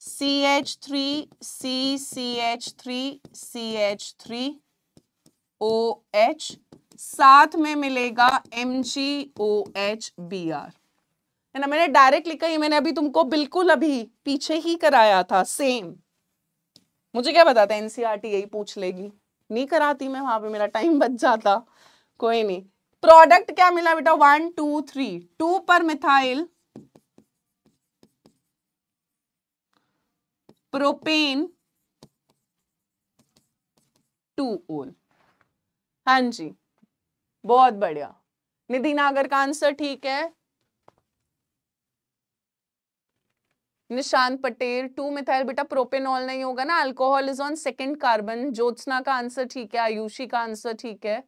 C H three C C H three C H three O H साथ में मिलेगा M G O H B R है ना, मैंने डायरेक्ट लिखा ही मैंने अभी तुमको बिल्कुल अभी पीछे ही कराया था सेम मुझे क्या बताता एनसीआरटी यही पूछ लेगी। नहीं कराती मैं, वहाँ पे मेरा टाइम बच जाता। कोई नहीं। प्रोडक्ट क्या मिला बेटा? वन टू थ्री टू पर मिथाइल प्रोपेन टू ओल हाँ जी। बहुत बढ़िया। निधि नागर का आंसर ठीक है। निशांत पटेल टू मिथाइल बेटा प्रोपेनॉल नहीं होगा ना alcohol is on second carbon Jyotsna का आंसर ठीक है, आयुषी का आंसर ठीक है,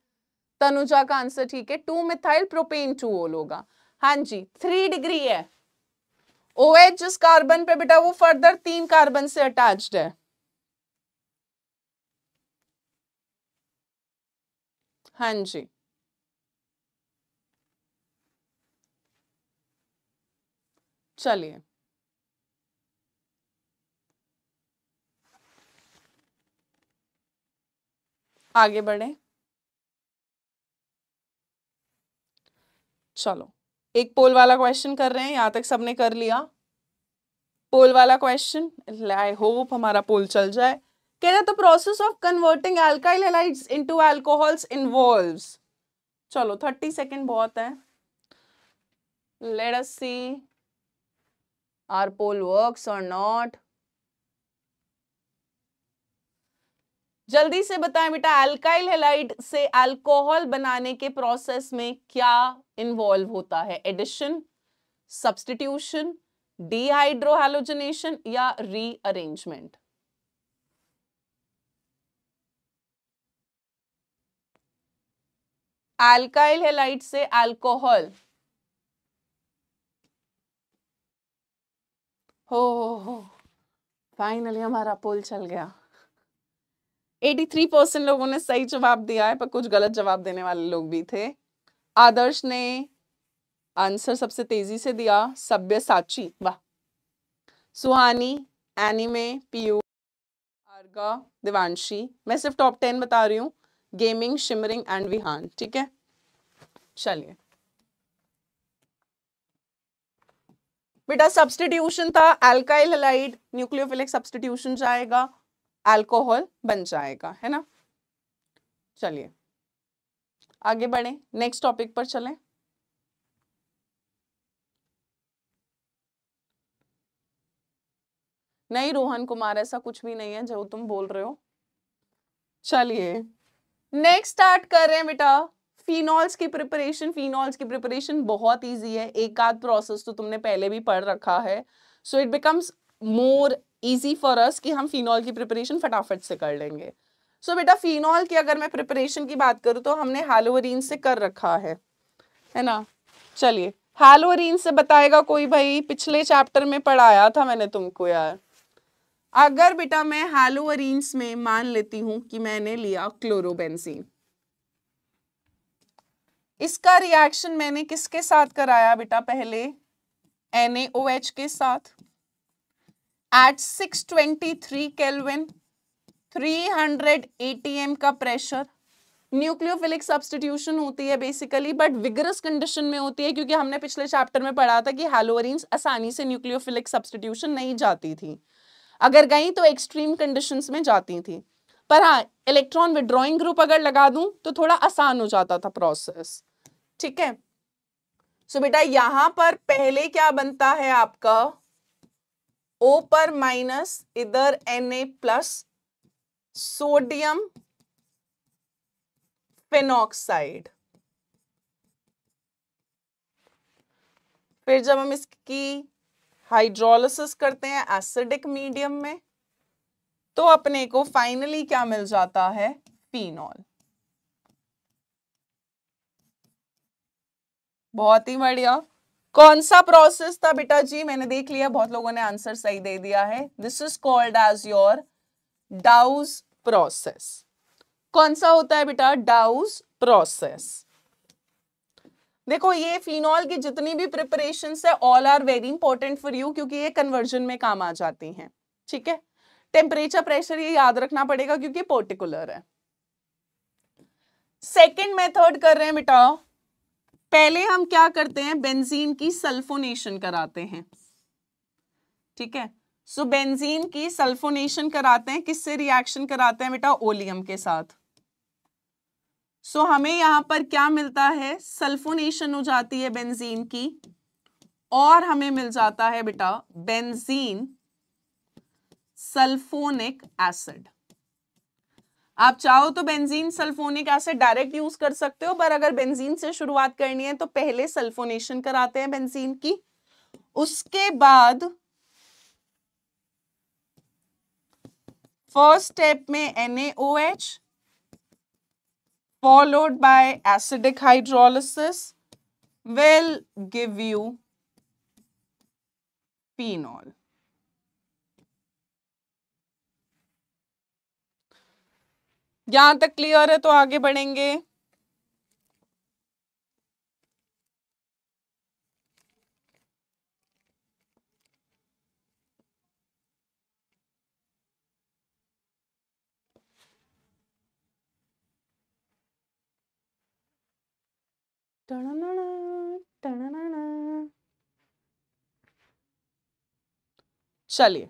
तनुजा का आंसर ठीक है। टू मिथाइल प्रोपेन टू ओल होगा हाँ जी थ्री डिग्री है। ओ OH जिस कार्बन पे बेटा वो फर्दर तीन कार्बन से अटैच्ड है। हाँ जी। चलिए। आगे बढ़े। चलो, एक पोल वाला क्वेश्चन कर रहे हैं, यहाँ तक सबने कर लिया। पोल वाला क्वेश्चन आई होप हमारा पोल चल जाए। कह रहा the process of converting alkyl halides into alcohols involves चलो थर्टी सेकेंड बहुत है। Let us see our poll works or not. जल्दी से बताएँ बेटा अल्काइल हेलाइड से अल्कोहल बनाने के प्रोसेस में क्या इन्वॉल्व होता है? एडिशन सब्सटीट्यूशन डिहाइड्रोहेलोजनेशन या रीअरेंजमेंट अल्काइल हेलाइड से अल्कोहल हो फाइनली हमारा पोल चल गया। 83 परसेंट लोगों ने सही जवाब दिया है, पर कुछ गलत जवाब देने वाले लोग भी थे। आदर्श ने आंसर सबसे तेज़ी से दिया, सभ्य साची। वाह। सुहानी एनिमे पीयू आर्गा दिवांशी मैं सिर्फ़ टॉप टेन बता रही हूँ गेमिंग शिमरिंग एंड विहान ठीक है? चलिए। बेटा सब्सटीट्यूशन था एल्काइल हेलाइड न्यूक्लियोफिलिक सब्सटीट्यूशन जाएगा अल्कोहल बन जाएगा, है ना? चलिए, आगे बढ़े नेक्स्ट टॉपिक पर चलें। नहीं, रोहन कुमार, ऐसा कुछ भी नहीं है, जो तुम बोल रहे हो। चलिए नेक्स्ट स्टार्ट कर रहे हैं बेटा। फिनॉल्स की प्रिपरेशन फिनॉल्स की प्रिपरेशन बहुत ईजी है। एक आध प्रोसेस तो तुमने पहले भी पढ़ रखा है। So it becomes more easy for us कि हम फिनॉल की प्रिपरेशन फटाफट से कर लेंगे। सो so, बेटा फिनॉल की अगर मैं प्रिपरेशन की बात करूँ तो हमने हालोवरीन से कर रखा है। है ना? चलिए हैलोरीन से बताएगा कोई भाई पिछले चैप्टर में पढ़ाया था मैंने तुमको यार। अगर बेटा मैं हैलोरीन्स में मान लेती हूँ कि मैंने लिया क्लोरोबेंजीन इसका रिएक्शन मैंने किसके साथ कराया बेटा पहले? NaOH के साथ? एट 623 केल्विन 300 atm का प्रेशर न्यूक्लियोफिलिक सब्सटीट्यूशन होती है बेसिकली बट विगरस कंडीशन में होती है क्योंकि हमने पिछले चैप्टर में पढ़ा था कि हेलोरिन्स आसानी से न्यूक्लियोफिलिक सब्सटीट्यूशन नहीं जाती थी। अगर गई तो एक्सट्रीम कंडीशंस में जाती थी। पर हाँ इलेक्ट्रॉन विड्रॉइंग ग्रुप अगर लगा दूँ तो थोड़ा आसान हो जाता था प्रोसेस ठीक है? सो so, बेटा, यहाँ पर पहले क्या बनता है आपका? ओ पर माइनस इधर N A plus sodium phenoxide फिर जब हम इसकी हाइड्रोलिसिस करते हैं एसिडिक मीडियम में तो अपने को फाइनली क्या मिल जाता है? फिनॉल बहुत ही बढ़िया। कौन सा प्रोसेस था बेटा जी? मैंने देख लिया, बहुत लोगों ने आंसर सही दे दिया है। This is called as your Dow's process कौन सा होता है बेटा? डाउज प्रोसेस देखो, ये फिनॉल की जितनी भी प्रिपरेशन है all are very important for you क्योंकि ये कन्वर्जन में काम आ जाती हैं। ठीक है? टेम्परेचर प्रेशर ये याद रखना पड़ेगा क्योंकि पर्टिकुलर है। सेकेंड मेथड कर रहे हैं बेटा। पहले हम क्या करते हैं? बेंजीन की सल्फोनेशन कराते हैं। ठीक है? सो so, बेंजीन की सल्फोनेशन कराते हैं। किससे रिएक्शन कराते हैं बेटा? ओलियम के साथ। सो so, हमें यहाँ पर क्या मिलता है? सल्फोनेशन हो जाती है बेंजीन की। और हमें मिल जाता है बेटा बेंजीन सल्फोनिक एसिड। आप चाहो तो benzene sulphonic acid direct use कर सकते हो, पर अगर बेंजीन से शुरुआत करनी है तो पहले सल्फोनेशन कराते हैं बेंजीन की उसके बाद फ़र्स्ट स्टेप में NaOH followed by acidic hydrolysis, will give you phenol. यहाँ तक क्लियर है तो आगे बढ़ेंगे। चलिए।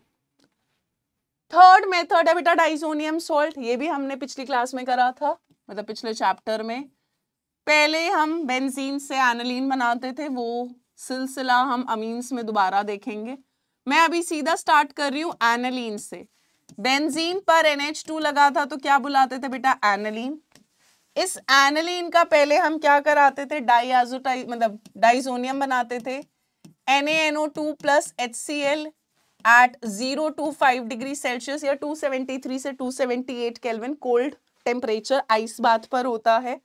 थर्ड मेथड है बेटा डाइसोनियम सॉल्ट ये भी हमने पिछली क्लास में करा था मतलब पिछले चैप्टर में। पहले हम बेंजीन से एनालीन बनाते थे, वो सिलसिला हम अमीन्स में दोबारा देखेंगे। मैं अभी सीधा स्टार्ट कर रही हूँ एनालीन से। बेंजीन पर NH2 लगा था तो क्या बुलाते थे बेटा? एनलिन इस एनलिन का पहले हम क्या कराते थे? डाईआजोटाइ मतलब डाइजोनियम बनाते थे। NaNO2 plus L at zero two five degree Celsius या 273 से 278 केल्विन कोल्ड टेम्परेचर आइस बात पर होता है।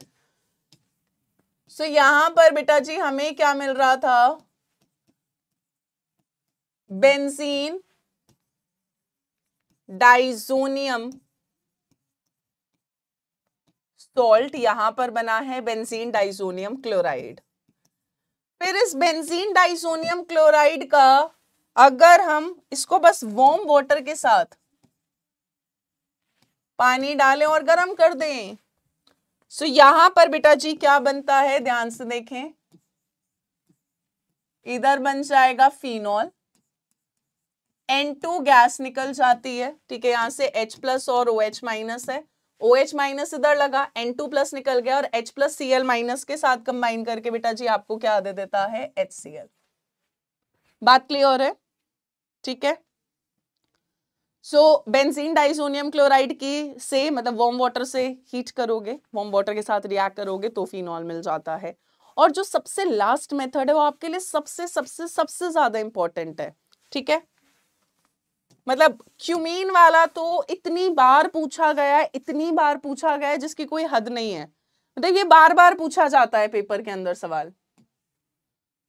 सो so, यहाँ पर बेटा जी हमें क्या मिल रहा था? बेंजीन डाइजोनियम सॉल्ट यहाँ पर बना है बेंजीन डाइजोनियम क्लोराइड। फिर इस बेंजीन डाइजोनियम क्लोराइड का अगर हम इसको बस वॉर्म वाटर के साथ पानी डालें और गर्म कर दें सो यहाँ पर बेटा जी क्या बनता है? ध्यान से देखें। इधर बन जाएगा फिनॉल N2 गैस निकल जाती है, ठीक है, यहाँ से H प्लस और OH माइनस है। ओ एच माइनस इधर लगा एन टू प्लस निकल गया और H प्लस सी माइनस के साथ कंबाइन करके बेटा जी आपको क्या दे देता है? एच एल बात क्लियर है? ठीक है? सो बेंजीन डाइसोनियम क्लोराइड की से मतलब वार्म वाटर से हीट करोगे वार्म वाटर के साथ रिएक्ट करोगे तो फिनॉल मिल जाता है। और जो सबसे लास्ट मेथड है वो आपके लिए सबसे सबसे सबसे ज़्यादा इंपॉर्टेंट है। ठीक है? मतलब क्यूमीन वाला तो इतनी बार पूछा गया है, इतनी बार पूछा गया है, जिसकी कोई हद नहीं है। मतलब ये बार बार पूछा जाता है पेपर के अंदर सवाल।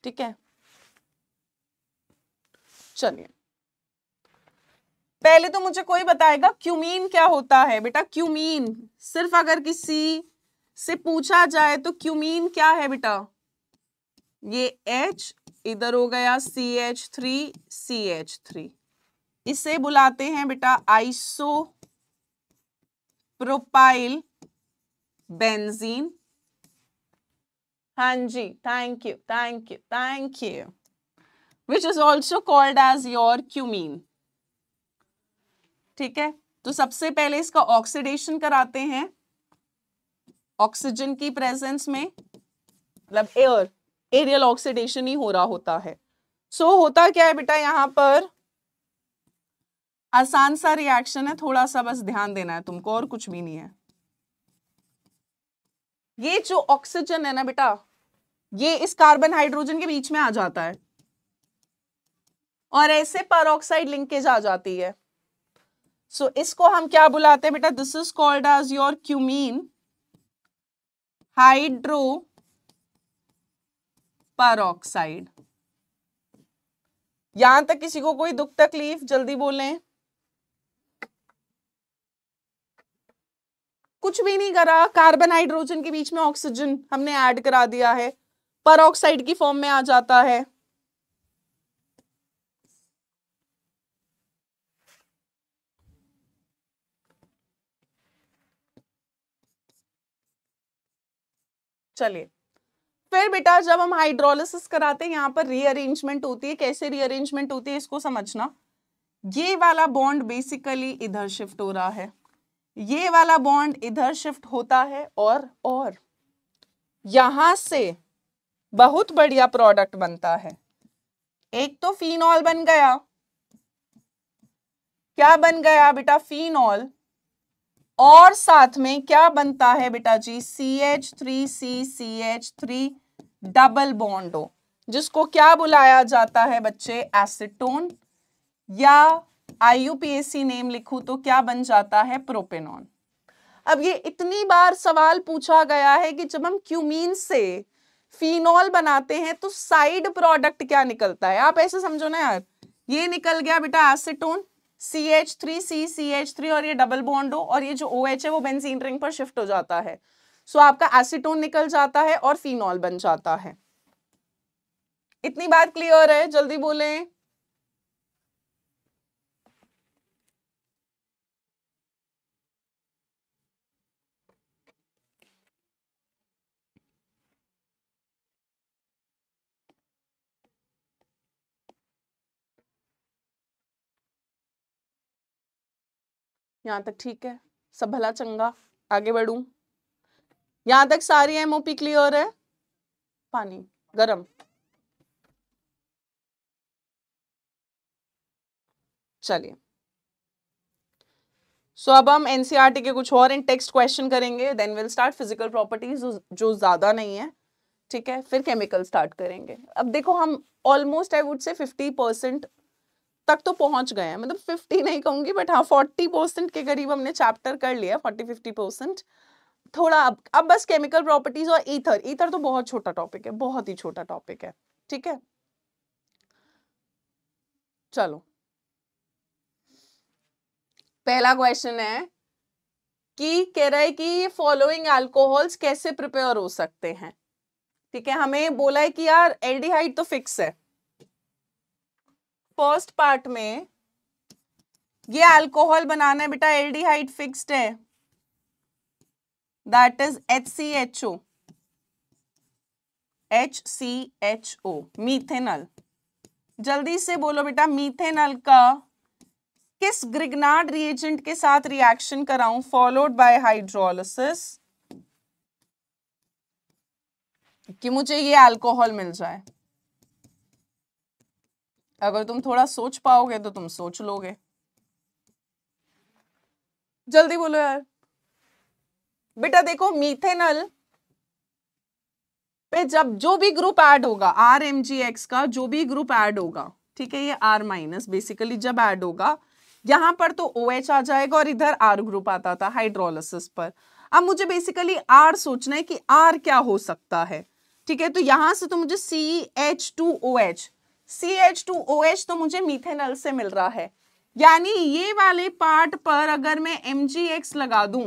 ठीक है? चलिए। पहले तो मुझे कोई बताएगा, क्यूमीन क्या होता है? बेटा, क्यूमीन। सिर्फ़ अगर किसी से पूछा जाए तो क्यूमीन क्या है बेटा? ये H, इधर हो गया C H three C H three इसे बुलाते हैं बेटा आइसो प्रोपाइल बेंजीन हाँ जी thank you thank you thank you which is also called as your cumene ठीक है? तो सबसे पहले इसका ऑक्सीडेशन कराते हैं। ऑक्सीजन की प्रेजेंस में मतलब एयर एरियल ऑक्सीडेशन ही हो रहा होता है। सो so, होता क्या है बेटा यहाँ पर? आसान सा रिएक्शन है थोड़ा सा बस ध्यान देना है तुमको और कुछ भी नहीं है। ये जो ऑक्सीजन है ना बेटा ये इस कार्बन हाइड्रोजन के बीच में आ जाता है। और ऐसे पर लिंकेज आ जाती है। सो so, इसको हम क्या बुलाते हैं बेटा? This is called as your cumene hydroperoxide यहाँ तक किसी को कोई दुख तकलीफ़ जल्दी बोलें। कुछ भी नहीं करा। कार्बन हाइड्रोजन के बीच में ऑक्सीजन हमने ऐड करा दिया है। परऑक्साइड की फॉर्म में आ जाता है। चलिए। फिर बेटा जब हम हाइड्रोलिसिस कराते हैं, यहाँ पर रीअरेंजमेंट होती है। कैसे रीअरेंजमेंट होती है, इसको समझना। ये वाला बॉन्ड बेसिकली इधर शिफ्ट हो रहा है। ये वाला बॉन्ड इधर शिफ्ट होता है और और। यहाँ से बहुत बढ़िया प्रोडक्ट बनता है। एक तो फिनॉल बन गया। क्या बन गया बेटा? फिनॉल और साथ में क्या बनता है बेटा जी? C H three C C H three double bond O जिसको क्या बुलाया जाता है बच्चे? एसिटोन या आईयूपीएसी नेम लिखू तो क्या बन जाता है? प्रोपेनॉन अब ये इतनी बार सवाल पूछा गया है कि जब हम क्यूमीन से फिनॉल बनाते हैं तो साइड प्रोडक्ट क्या निकलता है? आप ऐसे समझो ना यार। ये निकल गया बेटा acetone C H three C C H three और ये डबल बॉन्ड हो और ये जो ओ OH है वो बेंजीन रिंग पर शिफ्ट हो जाता है। सो so, आपका एसिटोन निकल जाता है और फिनॉल बन जाता है। इतनी बात क्लियर है? जल्दी बोलें। यहाँ तक ठीक है सब भला चंगा आगे बढ़ू। यहाँ तक सारी एमओपी क्लियर है। पानी गरम। चलिए। सो so, अब हम एनसीईआरटी e के कुछ और इन टेक्स्ट क्वेश्चन करेंगे then will start physical properties जो ज़्यादा नहीं है। ठीक है फिर केमिकल स्टार्ट करेंगे। अब देखो हम almost I would say fifty percent तक तो पहुँच गए हैं। मतलब फिफ्टी नहीं कहूँगी बट हाँ फोर्टी परसेंट के करीब हमने चैप्टर कर लिया फोर्टी फिफ्टी परसेंट थोड़ा अब अब बस केमिकल प्रॉपर्टीज़ और ईथर ईथर तो बहुत छोटा टॉपिक है, बहुत ही छोटा टॉपिक है, ठीक है? चलो। पहला क्वेश्चन है कि कह रहा है कि ये फॉलोइंग अल्कोहल्स कैसे प्रिपेयर हो सकते हैं? ठीक है, हमें बोला है कि यार एल्डिहाइड तो फिक्स है। फ़र्स्ट पार्ट में, ये अल्कोहल बनाना है बेटा एल्डिहाइड फिक्स्ड है। That is H C H O H C H O methanal जल्दी से बोलो बेटा मीथेनल का किस ग्रिगनाड रिएजेंट के साथ रिएक्शन कराऊं फॉलोड बाय हाइड्रोलिसिस कि मुझे ये अल्कोहल मिल जाए। अगर तुम थोड़ा सोच पाओगे तो तुम सोच लोगे। जल्दी बोलो यार। बेटा देखो मीथेनल पे जब जो भी ग्रुप ऐड होगा आर एम जी एक्स का जो भी ग्रुप ऐड होगा, ठीक है, ये आर माइनस बेसिकली जब ऐड होगा, यहाँ पर तो ओ OH आ जाएगा और इधर आर ग्रुप आता था हाइड्रोलिसिस पर। अब मुझे बेसिकली आर सोचना है कि आर क्या हो सकता है, ठीक है तो यहाँ से तो मुझे C H two O H C H two O H तो मुझे मीथेनल से मिल रहा है। यानी ये वाले पार्ट पर अगर मैं एम जी एक्स लगा दूँ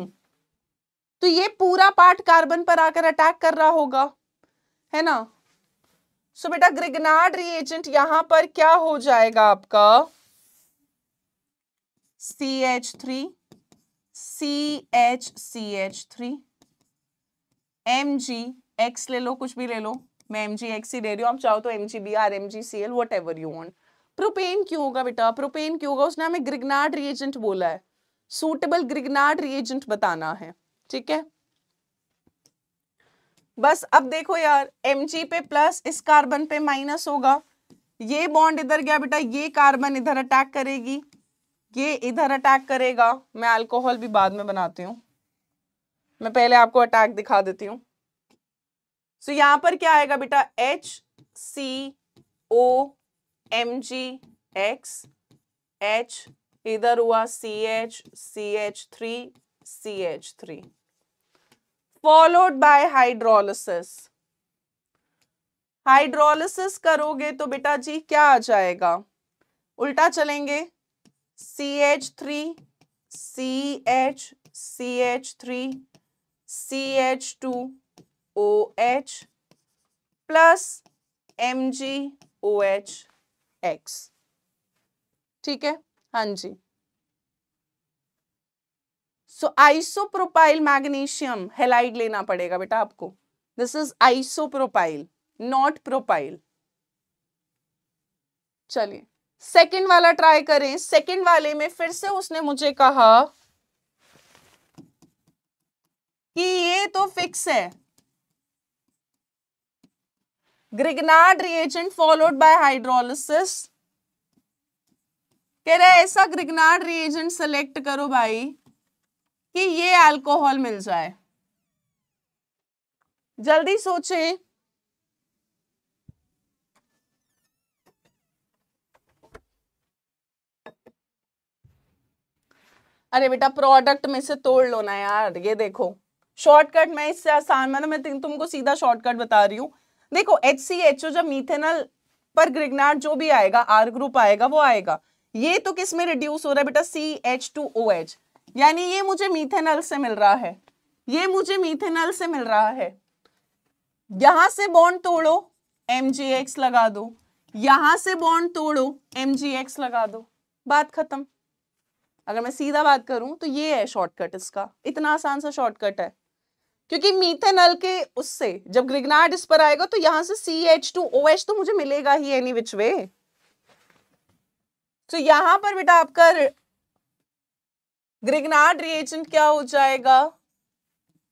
तो ये पूरा पार्ट कार्बन पर आकर अटैक कर रहा होगा। है ना? सो बेटा ग्रिगनार्ड रिएजेंट यहाँ पर क्या हो जाएगा आपका? C H three C H C H three M G X ले लो, कुछ भी ले लो। मैं एम जी एक्स ही ले रही हूँ, आप चाहो तो M G B R M G C L whatever you want propane क्यों होगा बेटा? प्रोपेन क्यों होगा? उसने हमें ग्रिगनार्ड रिएजेंट बोला है। सूटेबल ग्रिगनार्ड रिएजेंट बताना है, ठीक है? बस अब देखो यार एम जी पे प्लस इस कार्बन पे माइनस होगा। ये बॉन्ड इधर गया बेटा, ये कार्बन इधर अटैक करेगी। ये इधर अटैक करेगा। मैं अल्कोहल भी बाद में बनाती हूँ। मैं पहले आपको अटैक दिखा देती हूँ। सो so, यहाँ पर क्या आएगा बेटा? H C O M G X H इधर हुआ C H C H three C H three followed by hydrolysis hydrolysis करोगे तो बेटा जी क्या आ जाएगा? उल्टा चलेंगे। C H three C H C H three C H two O H plus M G O H X ठीक है? हाँ जी. सो आइसोप्रोपाइल मैग्नीशियम हेलाइड लेना पड़ेगा बेटा आपको. This is isopropyl not propyl चलिए सेकंड वाला ट्राई करें. सेकंड वाले में फिर से उसने मुझे कहा कि ये तो फिक्स है. Grignard reagent followed by hydrolysis कह रहे ऐसा ग्रिगनार्ड रिएजेंट सेलेक्ट करो भाई कि ये अल्कोहल मिल जाए। जल्दी सोचें। अरे बेटा प्रोडक्ट में से तोड़ लो ना यार, ये देखो। शॉर्टकट मैं इससे आसान मतलब मैं तुमको सीधा शॉर्टकट बता रही हूँ। देखो एच सी एच ओ जब मीथेनल पर ग्रिगनाट जो भी आएगा आर ग्रुप आएगा, वो आएगा। ये तो किसमें रिड्यूस हो रहा है बेटा? C H two O H यानी ये मुझे मीथेनल से मिल रहा है। ये मुझे मीथेनल से मिल रहा है। यहाँ से बॉन्ड तोड़ो एम लगा दो। यहाँ से बॉन्ड तोड़ो एम लगा दो। बात खत्म। अगर मैं सीधा बात करूँ तो ये है शॉर्टकट इसका। इतना आसान सा शॉर्टकट है। क्योंकि मीथेनल के उससे, जब ग्रिगनार्ड इस पर आएगा तो यहाँ से C H two O H तो मुझे मिलेगा ही एनी विच वे तो यहाँ पर बेटा आपका ग्रिगनार्ड रिएजेंट क्या हो जाएगा?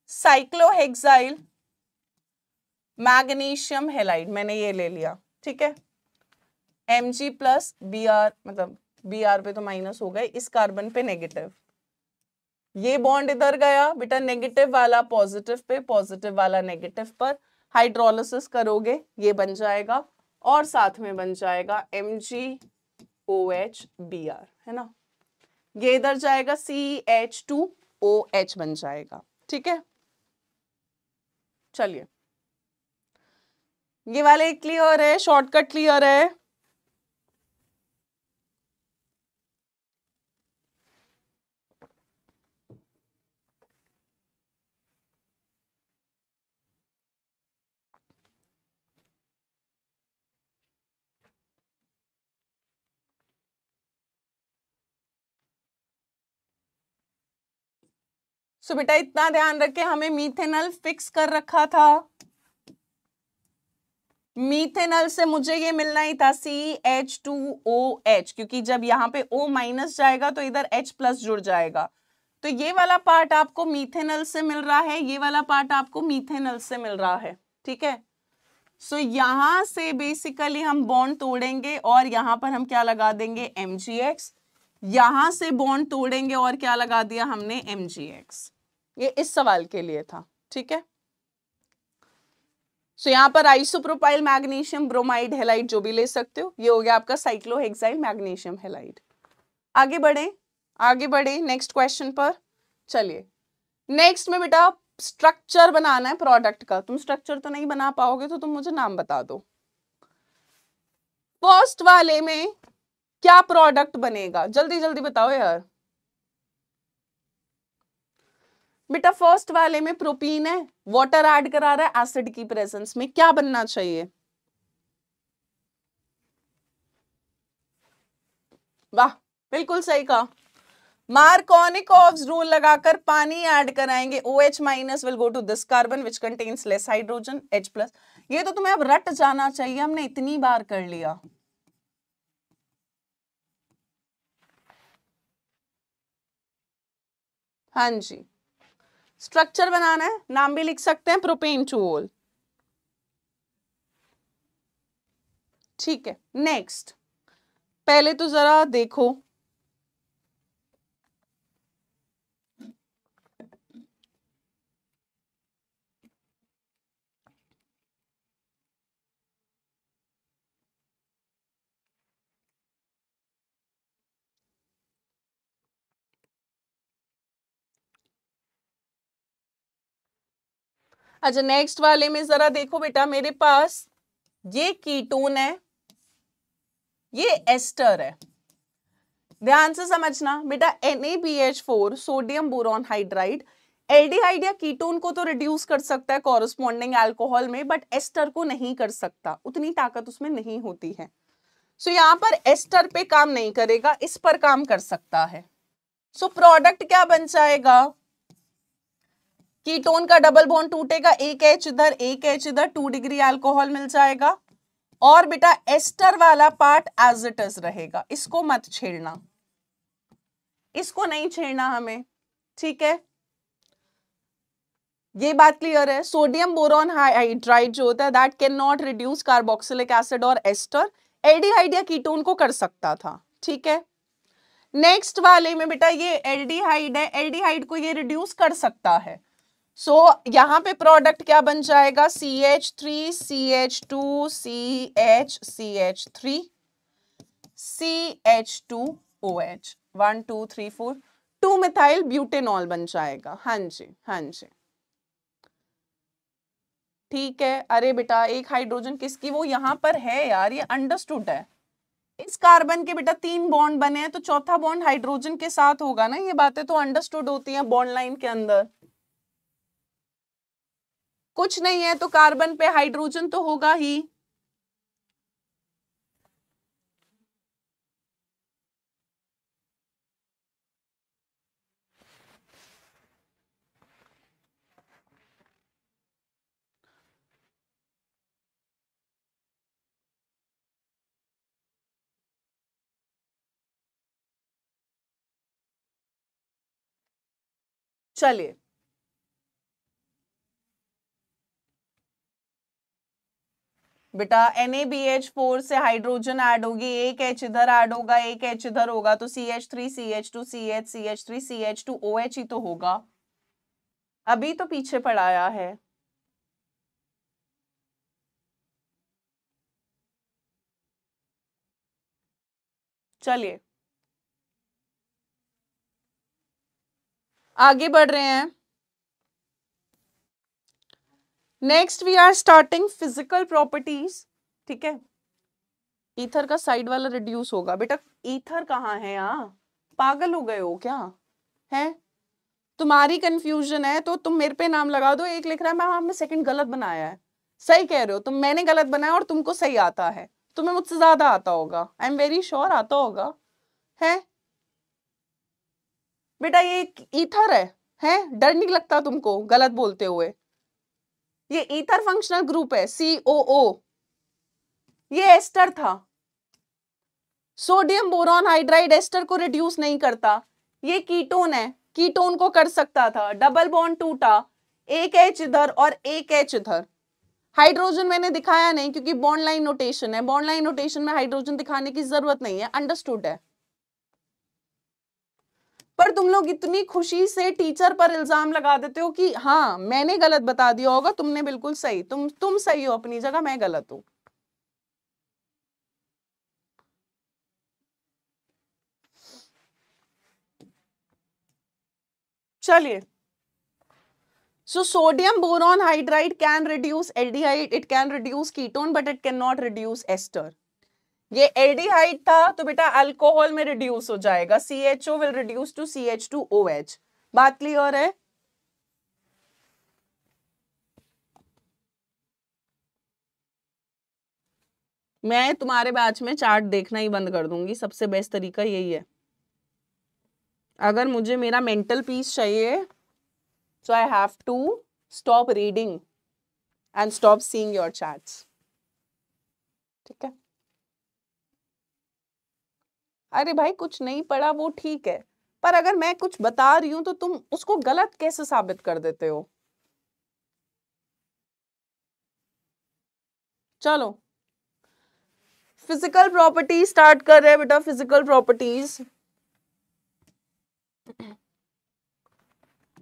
साइक्लोहेक्साइल मैग्नीशियम हेलाइड मैंने ये ले लिया, ठीक है? M G plus B R मतलब बी आर पे तो माइनस हो गए, इस कार्बन पे नेगेटिव ये बॉन्ड इधर गया, बेटा नेगेटिव वाला पॉजिटिव पे पॉजिटिव वाला नेगेटिव पर हाइड्रोलिसिस करोगे, ये बन जाएगा और साथ में बन जाएगा M G O H B R है ना? ये इधर जाएगा C H two O H बन जाएगा, ठीक है? चलिए। ये वाले क्लियर है शॉर्टकट क्लियर है। सो बेटा इतना ध्यान रखे हमें मीथेनल फिक्स कर रखा था। मीथेनल से मुझे ये मिलना ही था C H two O H क्योंकि जब यहाँ पे O माइनस जाएगा तो इधर H प्लस जुड़ जाएगा। तो ये वाला पार्ट आपको मीथेनल से मिल रहा है ये वाला पार्ट आपको मीथेनल से मिल रहा है ठीक है? सो so, यहाँ से बेसिकली हम बॉन्ड तोड़ेंगे और यहाँ पर हम क्या लगा देंगे? एम जी एक्स यहाँ से बॉन्ड तोड़ेंगे और क्या लगा दिया हमने? एम जी एक्स ये इस सवाल के लिए था ठीक है? सो so, यहाँ पर आइसोप्रोपाइल मैग्नीशियम ब्रोमाइड हेलाइड जो भी ले सकते हो ये हो गया आपका साइक्लोहेक्साइल मैग्नीशियम हेलाइट आगे बढ़े आगे बढ़े नेक्स्ट क्वेश्चन पर चलिए. नेक्स्ट में बेटा स्ट्रक्चर बनाना है प्रोडक्ट का. तुम स्ट्रक्चर तो नहीं बना पाओगे तो तुम मुझे नाम बता दो. फ़र्स्ट वाले में क्या प्रोडक्ट बनेगा? जल्दी जल्दी बताओ यार. बेटा फ़र्स्ट वाले में प्रोटीन है वाटर ऐड करा रहा है एसिड की प्रेजेंस में, क्या बनना चाहिए? वाह, बिल्कुल सही कहा। मार्कोनिकॉव्स रूल लगाकर पानी ऐड कराएँगे। O H minus will go to this carbon which contains less hydrogen H plus ये तो तुम्हें अब रट जाना चाहिए, हमने इतनी बार कर लिया। हाँ जी। स्ट्रक्चर बनाना है, नाम भी लिख सकते हैं प्रोपेन टूल ठीक है नेक्स्ट पहले तो जरा देखो अच्छा नेक्स्ट वाले में जरा देखो बेटा मेरे पास ये कीटोन है ये एस्टर है। ध्यान से समझना बेटा NaBH4 sodium boron hydride aldehyde या कीटोन को तो रिड्यूस कर सकता है कॉरस्पॉन्डिंग अल्कोहल में बट एस्टर को नहीं कर सकता उतनी ताकत उसमें नहीं होती है। सो so, यहाँ पर एस्टर पे काम नहीं करेगा इस पर काम कर सकता है। सो so, प्रोडक्ट क्या बन जाएगा? कीटोन का डबल बॉन्ड टूटेगा, एक एच इधर, एक एच इधर टू डिग्री अल्कोहल मिल जाएगा। और बेटा एस्टर वाला पार्ट एज इट इज़ रहेगा। इसको मत छेड़ना। इसको नहीं छेड़ना हमें। ठीक है? ये बात क्लियर है। सोडियम बोरॉन हाइड्राइड जो होता है that can not reduce carboxylic acid और एस्टर। एल्डिहाइड या कीटोन को कर सकता था। ठीक है? नेक्स्ट वाले में बेटा ये एल्डिहाइड है। एल्डिहाइड को ये रिड्यूस कर सकता है। सो so, यहाँ पे प्रोडक्ट क्या बन जाएगा? C H three C H two C H C H three C H two O H one two three four two methyl butanol बन जाएगा। हाँ जी हाँ जी। ठीक है। अरे बेटा एक हाइड्रोजन किसकी? वो यहाँ पर है यार ये अंडरस्टूड है। इस कार्बन के बेटा तीन बॉन्ड बने हैं तो चौथा बॉन्ड हाइड्रोजन के साथ होगा ना? ये बातें तो अंडरस्टूड होती हैं बॉन्ड लाइन के अंदर। कुछ नहीं है तो कार्बन पे हाइड्रोजन तो होगा ही। चलिए। बेटा NaBH4 से हाइड्रोजन ऐड होगी, एक एच इधर ऐड होगा, एक एच इधर होगा तो C H three C H two C H C H three C H two O H ही तो होगा। अभी तो पीछे पढ़ाया है। चलिए। आगे बढ़ रहे हैं। Next we are starting physical properties ठीक है? ईथर का साइड वाला रिड्यूस होगा। बेटा ईथर कहाँ है यहाँ पागल हो गए हो क्या? है? तुम्हारी कंफ्यूजन है तो तुम मेरे पे नाम लगा दो। एक लिख रहा है, मैम, आपने सेकंड गलत बनाया है। सही कह रहे हो, तुम मैंने गलत बनाया और तुमको सही आता है। तुम्हें मुझसे ज़्यादा आता होगा। आई एम वेरी श्योर आता होगा। है? बेटा, ये ईथर है। है? डर नहीं लगता तुमको गलत बोलते हुए? ये ईथर फंक्शनल ग्रुप है सी ओ ओ ये एस्टर था। सोडियम बोरॉन हाइड्राइड एस्टर को रिड्यूस नहीं करता। ये कीटोन है। कीटोन को कर सकता था। डबल बॉन्ड टूटा। एक एच इधर और एक एच इधर हाइड्रोजन मैंने दिखाया नहीं क्योंकि बॉन्ड लाइन नोटेशन है। बॉन्ड लाइन नोटेशन में हाइड्रोजन दिखाने की ज़रूरत नहीं है। अंडरस्टूड है। पर तुम लोग इतनी खुशी से टीचर पर इल्ज़ाम लगा देते हो कि हाँ मैंने गलत बता दिया होगा, तुमने बिल्कुल सही, तुम तुम सही हो अपनी जगह, मैं गलत हूँ। चलिए। So sodium boron hydride can reduce aldehyde it can reduce ketone but it can not reduce ester ये एल्डिहाइड था तो बेटा अल्कोहल में रिड्यूस हो जाएगा। C H O will reduce to C H two O H बात clear है? मैं तुम्हारे बैच में चार्ट देखना ही बंद कर दूँगी। सबसे बेस्ट तरीका यही है। अगर मुझे मेरा मेंटल पीस चाहिए so I have to stop reading and stop seeing your chats. ठीक है? अरे भाई, कुछ नहीं पढ़ा, वो ठीक है। पर अगर मैं कुछ बता रही हूँ तो तुम उसको गलत कैसे साबित कर देते हो? चलो। फ़िज़िकल प्रॉपर्टीज़ स्टार्ट कर रहे हैं बेटा फ़िज़िकल प्रॉपर्टीज़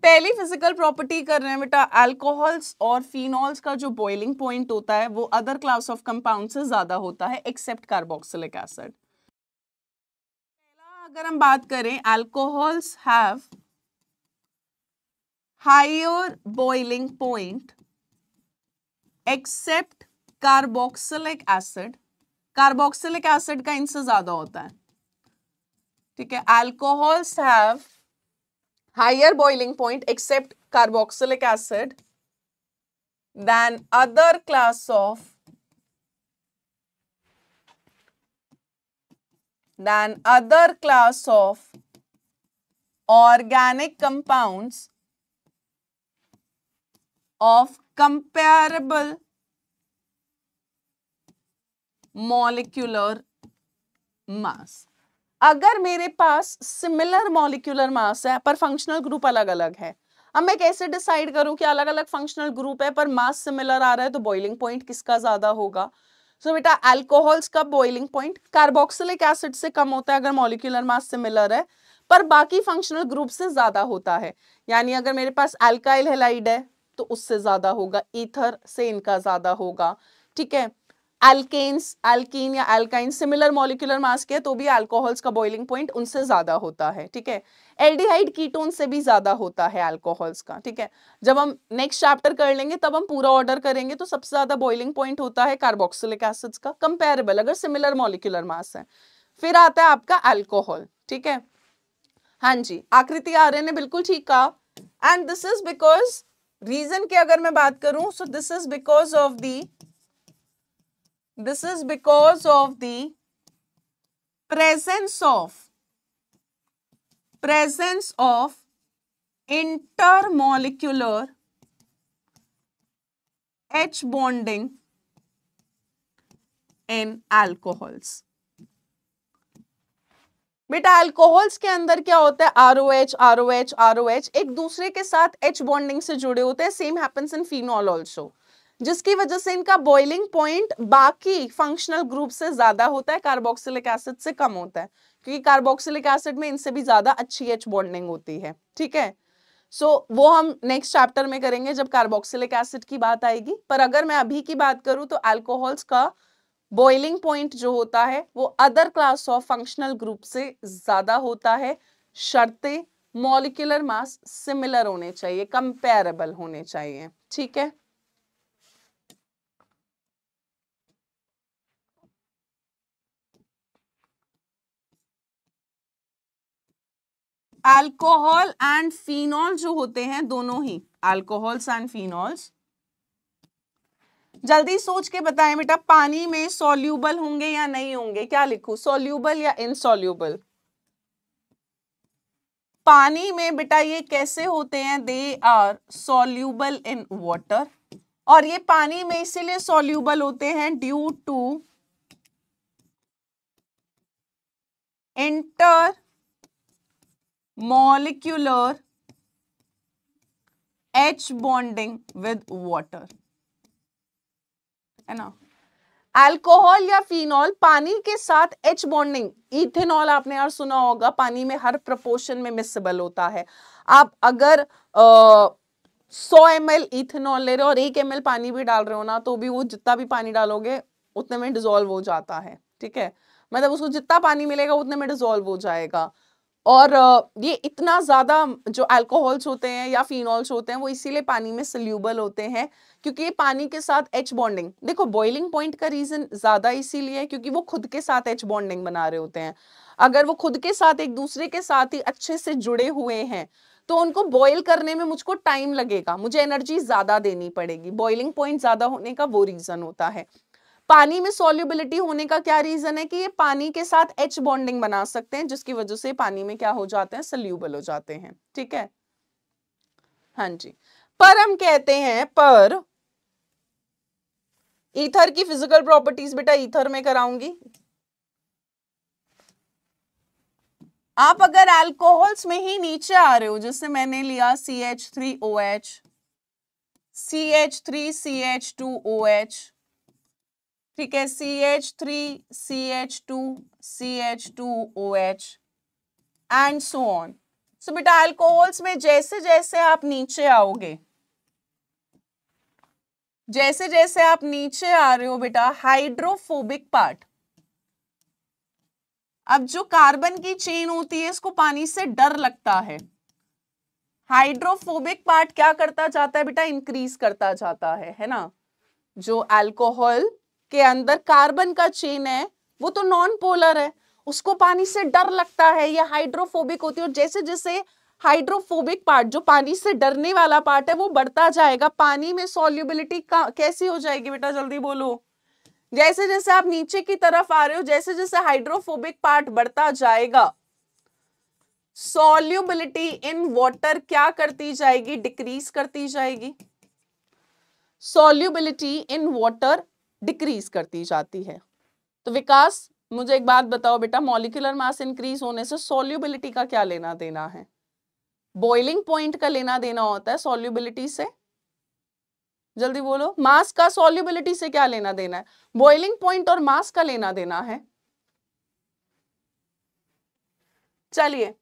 पहली फ़िज़िकल प्रॉपर्टी कर रहे हैं बेटा अल्कोहल्स और फिनॉल्स का जो बॉइलिंग पॉइंट होता है, वो अदर क्लास ऑफ़ कंपाउंड से ज़्यादा होता है एक्सेप्ट कार्बोक्सिलिक एसिड अगर हम बात करें alcohols have higher boiling point except carboxylic acid carboxylic acid का इनसे ज़्यादा होता है। ठीक है alcohols have higher boiling point, except carboxylic acid than other class of than other class of organic compounds of comparable molecular mass. अगर मेरे पास similar molecular mass है, पर फंक्शनल ग्रुप अलग अलग है, अब मैं कैसे डिसाइड करूँ कि अलग अलग फंक्शनल ग्रुप है, पर मास सिमिलर आ रहा है तो बॉइलिंग पॉइंट किसका ज़्यादा होगा? सो बेटा अल्कोहल्स का बॉइलिंग पॉइंट कार्बोक्सिलिक एसिड से कम होता है अगर मॉलिक्यूलर मास सिमिलर है, पर बाकी फंक्शनल ग्रुप से ज़्यादा होता है। यानी अगर मेरे पास अल्काइल हेलाइड है तो उससे ज़्यादा होगा ईथर से इनका ज़्यादा होगा। ठीक है? एल्केन्स एल्कीन या एल्काइन सिमिलर मॉलिक्यूलर मास के तो भी अल्कोहल्स का बॉइलिंग पॉइंट उनसे ज़्यादा होता है, ठीक है? एल्डिहाइड कीटोन से भी ज़्यादा होता है अल्कोहल्स का, ठीक है? जब हम नेक्स्ट चैप्टर कर लेंगे, तब हम पूरा ऑर्डर करेंगे तो सबसे ज़्यादा बॉइलिंग पॉइंट होता है कार्बोक्सिलिक एसिड्स का कंपेरेबल अगर सिमिलर मॉलिक्यूलर मास है। फिर आता है आपका एल्कोहल ठीक है? हाँ जी, आकृति आर्य ने बिल्कुल ठीक कहा। And this is because reason की अगर मैं बात करूँ so this is because of the This is because of the presence of presence of intermolecular H bonding in alcohols. बेटा अल्कोहल्स के अंदर क्या होता है R O H R O H R O H एक दूसरे के साथ एच बॉन्डिंग से जुड़े होते हैं same happens in phenol also जिसकी वजह से इनका बॉइलिंग पॉइंट बाकी फंक्शनल ग्रुप से ज़्यादा होता है कार्बोक्सिलिक एसिड से कम होता है क्योंकि कार्बोक्सिलिक एसिड में इनसे भी ज़्यादा अच्छी एच बॉन्डिंग होती है ठीक है? सो so, वो हम नेक्स्ट चैप्टर में करेंगे जब कार्बोक्सिलिक एसिड की बात आएगी। पर अगर मैं अभी की बात करूँ तो अल्कोहल्स का बॉइलिंग पॉइंट जो होता है वो other class of functional group से ज़्यादा होता है। शर्ते मॉलिक्यूलर मास सिमिलर होने चाहिए कंपेरेबल होने चाहिए ठीक है? अल्कोहल एंड फिनॉल जो होते हैं, दोनों ही अल्कोहल्स एंड फिनॉल्स जल्दी सोच के बताएँ बेटा, पानी में सोल्यूबल होंगे या नहीं होंगे? क्या लिखू? सोल्यूबल या इनसॉल्यूबल पानी में बेटा ये कैसे होते हैं? They are soluble in water और ये पानी में इसीलिए सोल्यूबल होते हैं ड्यू टू इंटर molecular H bonding with water. है ना? अल्कोहल या फिनॉल पानी के साथ एच बॉन्डिंग इथेनॉल आपने यार सुना होगा, पानी में हर प्रपोर्शन में मिसबल होता है। आप अगर सौ एम एल इथेनॉल ले रहे हो और एक एम एल पानी भी डाल रहे हो ना तो भी वो जितना भी पानी डालोगे, उतने में डिजोल्व हो जाता है, ठीक है? मतलब उसको जितना पानी मिलेगा, उतने में डिजोल्व हो जाएगा। और ये इतना ज़्यादा जो अल्कोहल्स होते हैं या फिनॉल्स होते हैं, वो इसीलिए पानी में सल्यूबल होते हैं क्योंकि ये पानी के साथ एच बॉन्डिंग देखो बॉइलिंग पॉइंट का रीज़न ज़्यादा इसीलिए है क्योंकि वो खुद के साथ एच बॉन्डिंग बना रहे होते हैं। अगर वो खुद के साथ एक दूसरे के साथ ही अच्छे से जुड़े हुए हैं तो उनको बॉयल करने में मुझको टाइम लगेगा, मुझे एनर्जी ज़्यादा देनी पड़ेगी। बॉइलिंग पॉइंट ज़्यादा होने का वो रीज़न होता है। पानी में सोल्यूबिलिटी होने का क्या रीजन है कि ये पानी के साथ एच बॉन्डिंग बना सकते हैं, जिसकी वजह से पानी में क्या हो जाते हैं सल्यूबल हो जाते हैं, ठीक है? हाँ जी। पर हम कहते हैं, पर ईथर की फ़िज़िकल प्रॉपर्टीज़ बेटा ईथर में कराऊँगी। आप अगर अल्कोहल्स में ही नीचे आ रहे हो, जैसे मैंने लिया C H three O H C H three C H two O H ठीक है C H three C H two C H two O H and so on so बेटा अल्कोहल्स में जैसे जैसे आप नीचे आओगे, जैसे जैसे आप नीचे आ रहे हो बेटा हाइड्रोफोबिक पार्ट अब जो कार्बन की चेन होती है, इसको पानी से डर लगता है। हाइड्रोफोबिक पार्ट क्या करता जाता है बेटा? इंक्रीज करता जाता है है ना? जो अल्कोहल के अंदर कार्बन का चेन है, वो तो नॉन पोलर है। उसको पानी से डर लगता है, या हाइड्रोफोबिक होती है और जैसे जैसे हाइड्रोफोबिक पार्ट जो पानी से डरने वाला पार्ट है, वो बढ़ता जाएगा। पानी में सॉल्युबिलिटी कैसी हो जाएगी बेटा? जल्दी बोलो। जैसे जैसे आप नीचे की तरफ़ आ रहे हो, जैसे जैसे हाइड्रोफोबिक पार्ट बढ़ता जाएगा सॉल्युबिलिटी इन वाटर क्या करती जाएगी? डिक्रीज करती जाएगी। सॉल्युबिलिटी इन वाटर डिक्रीज करती जाती है। तो विकास, मुझे एक बात बताओ बेटा मॉलिकुलर मास इंक्रीज होने से सोल्यूबिलिटी का क्या लेना देना है? बॉइलिंग पॉइंट का लेना देना होता है सोल्यूबिलिटी से। जल्दी बोलो मास का सोल्यूबिलिटी से क्या लेना देना है? बॉइलिंग पॉइंट और मास का लेना देना है। चलिए,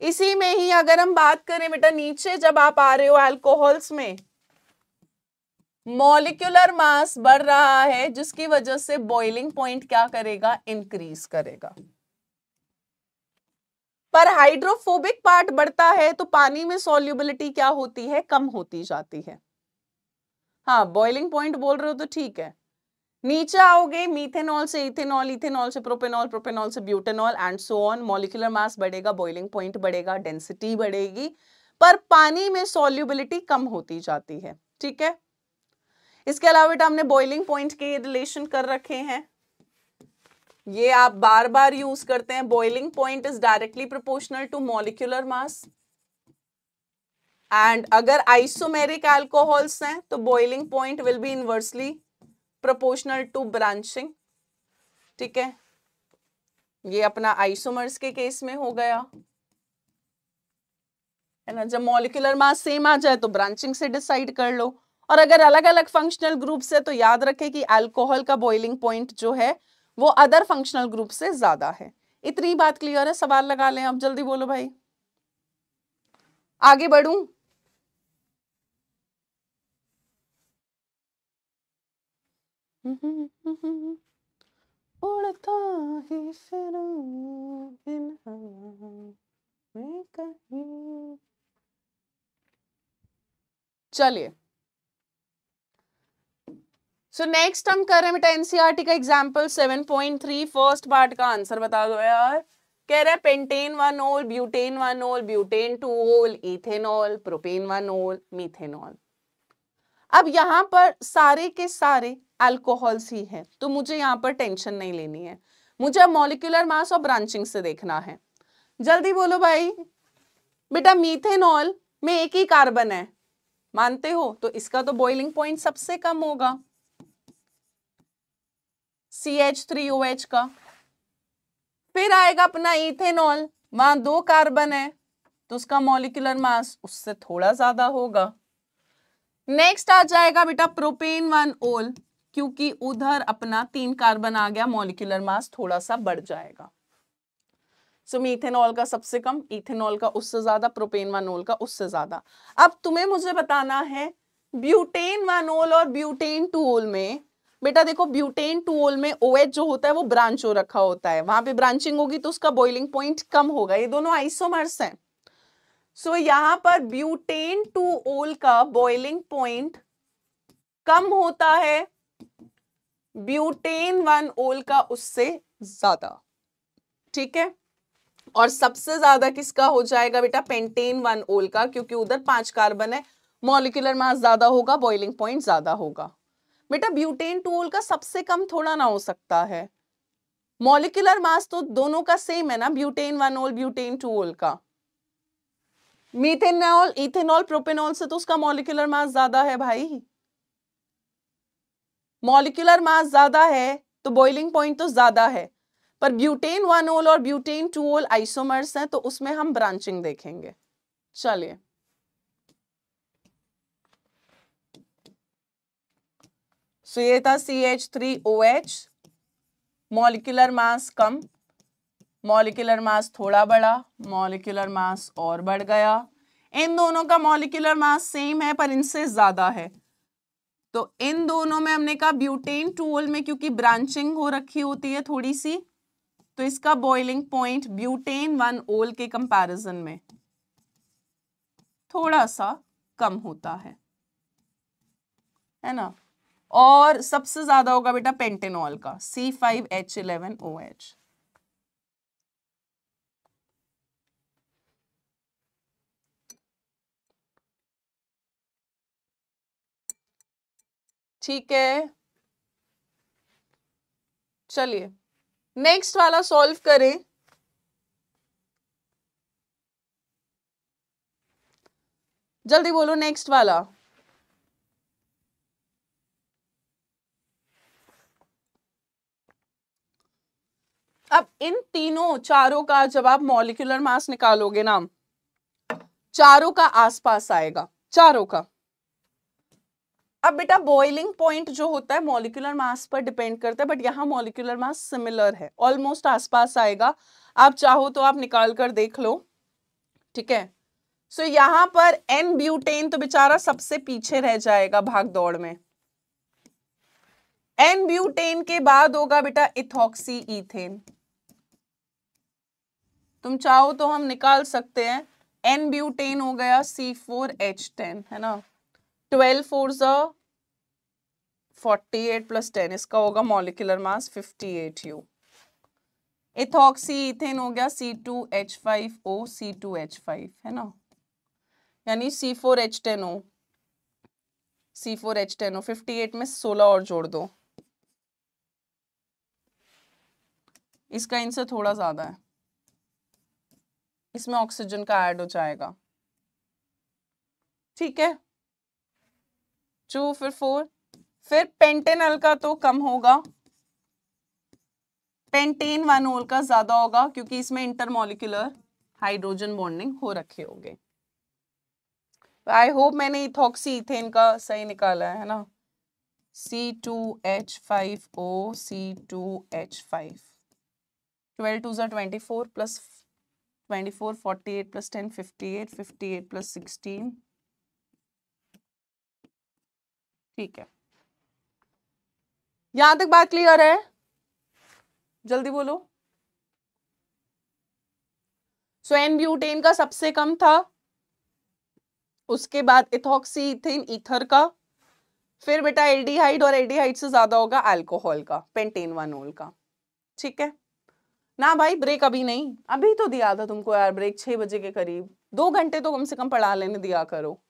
इसी में ही अगर हम बात करें बेटा, नीचे जब आप आ रहे हो अल्कोहल्स में मॉलिक्यूलर मास बढ़ रहा है, जिसकी वजह से बॉइलिंग पॉइंट क्या करेगा? इंक्रीज करेगा। पर हाइड्रोफोबिक पार्ट बढ़ता है तो पानी में सोल्यूबिलिटी क्या होती है? कम होती जाती है। हाँ बॉइलिंग पॉइंट बोल रहे हो तो ठीक है। नीचे आओगे मीथेनॉल से इथेनॉल इथेनॉल से प्रोपेनॉल प्रोपेनॉल से butanol and so on molecular mass बढ़ेगा बॉइलिंग पॉइंट बढ़ेगा डेंसिटी बढ़ेगी, पर पानी में सोल्यूबिलिटी कम होती जाती है। ठीक है? इसके अलावा बेटा हमने बॉइलिंग पॉइंट के रिलेशन कर रखे हैं। ये आप बार बार यूज़ करते हैं। Boiling point is directly proportional to molecular mass and अगर आइसोमेरिक एल्कोहल्स हैं तो boiling point will be inversely proportional to branching ठीक है? ये अपना आइसोमर्स के केस में हो गया। है ना? जब मॉलिकुलर मास सेम आ जाए तो ब्रांचिंग से डिसाइड कर लो। और अगर अलग अलग फंक्शनल ग्रुप से तो याद रखें कि अल्कोहल का बॉइलिंग पॉइंट जो है, वो अदर फंक्शनल ग्रुप से ज़्यादा है। इतनी बात क्लियर है? सवाल लगा लें अब जल्दी बोलो भाई। आगे बढ़ू? उड़ता ही फिर चलिए। सो नेक्स्ट हम कर रहे हैं, बेटा एनसीआरटी का एग्जांपल 7.3 फ़र्स्ट पार्ट का आंसर बता दो यार। कह रहा है pentane one ol butane one ol butane two ol ethanol propane one ol methanol अब यहाँ पर सारे के सारे अल्कोहल्स ही हैं तो मुझे यहाँ पर टेंशन नहीं लेनी है। मुझे मॉलिकुलर मास और ब्रांचिंग से देखना है। जल्दी बोलो भाई। बेटा मीथेनॉल में एक ही कार्बन है, मानते हो? तो इसका तो बॉइलिंग पॉइंट सबसे कम होगा। C H three O H का। फिर आएगा अपना इथेनॉल वहाँ दो कार्बन है तो उसका मॉलिकुलर मास उससे थोड़ा ज़्यादा होगा। नेक्स्ट आ जाएगा बेटा प्रोपेन वन ओल क्योंकि उधर अपना तीन कार्बन आ गया मॉलिकुलर मास थोड़ा सा बढ़ जाएगा। सो so, मीथेनॉल का सबसे कम इथेनॉल का उससे ज़्यादा प्रोपेन वानोल का उससे ज़्यादा। अब तुम्हें मुझे बताना है ब्यूटेन वानोल और ब्यूटेन टू ओल में बेटा देखो ब्यूटेन टूल में ओ OH जो होता है वो ब्रांच हो रखा होता है। वहाँ पे ब्रांचिंग होगी तो उसका बॉइलिंग पॉइंट कम होगा। ये दोनों आइसोमर्स हैं। सो so, यहाँ पर ब्यूटेन टू ओल का बॉइलिंग पॉइंट कम होता है। ब्यूटेन वन ओल का उससे ज़्यादा। ठीक है? और सबसे ज़्यादा किसका हो जाएगा बेटा? पेंटेन वन ओल का क्योंकि उधर पाँच कार्बन है। मॉलिकुलर मास ज़्यादा होगा बॉइलिंग पॉइंट ज़्यादा होगा। बेटा ब्यूटेन टू ओल का सबसे कम थोड़ा ना हो सकता है। मॉलिकुलर मास तो दोनों का सेम है ना, butane one ol, butane two ol का। मीथेनॉल, इथेनॉल, प्रोपेनॉल से तो उसका मॉलिकुलर मास ज़्यादा है भाई। मॉलिकुलर मास ज़्यादा है तो बॉइलिंग पॉइंट तो ज़्यादा है, पर ब्यूटेन वन ओल और ब्यूटेन टू ओल आइसोमर्स हैं तो उसमें हम ब्रांचिंग देखेंगे। चलिए। सो ये था C H three O H molecular mass कम मॉलिकुलर मास थोड़ा बड़ा मॉलिकुलर मास और बढ़ गया। इन दोनों का मॉलिकुलर मास सेम है, पर इनसे ज़्यादा है। तो इन दोनों में हमने कहा ब्यूटेन टूल में क्योंकि ब्रांचिंग हो रखी होती है थोड़ी सी तो इसका बॉइलिंग पॉइंट ब्यूटेन वन ओल के कंपैरिजन में थोड़ा सा कम होता है। है ना? और सबसे ज़्यादा होगा बेटा पेंटेनॉल का C five H eleven O H ठीक है। चलिए नेक्स्ट वाला सॉल्व करें। जल्दी बोलो नेक्स्ट वाला। अब इन तीनों चारों का जब आप मॉलिक्यूलर मास निकालोगे ना चारों का आसपास आएगा चारों का। अब बेटा बॉइलिंग पॉइंट जो होता है मॉलिकुलर मास पर डिपेंड करता है बट यहाँ मॉलिकुलर मास सिमिलर है। ऑलमोस्ट आसपास आएगा। आप चाहो तो आप निकाल कर देख लो। ठीक है? सो so, यहाँ पर एन ब्यूटेन तो बेचारा सबसे पीछे रह जाएगा भाग दौड़ में। एन ब्यूटेन के बाद होगा बेटा इथॉक्सी इथेन तुम चाहो तो हम निकाल सकते हैं। एन ब्यूटेन हो गया सी फोर एच टेन है ना? Twelve four forty eight plus ten इसका होगा molecular mass fifty eight u ethoxy ethane हो गया C two H five O C two H five है ना? यानी C four H ten O C four H ten O fifty eight में सोलह और जोड़ दो। इसका इनसे थोड़ा ज़्यादा है। इसमें ऑक्सीजन का ऐड हो जाएगा। ठीक है? टू फिर फोर फिर पेंटेनल का तो कम होगा। पेंटेन वन का ज़्यादा होगा क्योंकि इसमें इंटरमोलिकुलर हाइड्रोजन बॉन्डिंग हो रखे होंगे। आई होप मैंने इथॉक्सी इथेन का सही निकाला है ना? C two H five O C two H five twelve two ज़ा twenty four plus twenty four forty eight plus ten fifty eight fifty eight plus sixteen ठीक है। यहाँ तक बात क्लियर है? जल्दी बोलो। सो एन ब्यूटेन का सबसे कम था। उसके बाद इथॉक्सी इथेन ईथर का। फिर बेटा एल्डिहाइड और एल्डिहाइड से ज़्यादा होगा अल्कोहल का पेंटेन वानोल का। ठीक है? ना भाई ब्रेक अभी नहीं। अभी तो दिया था तुमको यार ब्रेक छह बजे के करीब। दो घंटे तो कम से कम पढ़ा लेने, दिया करो।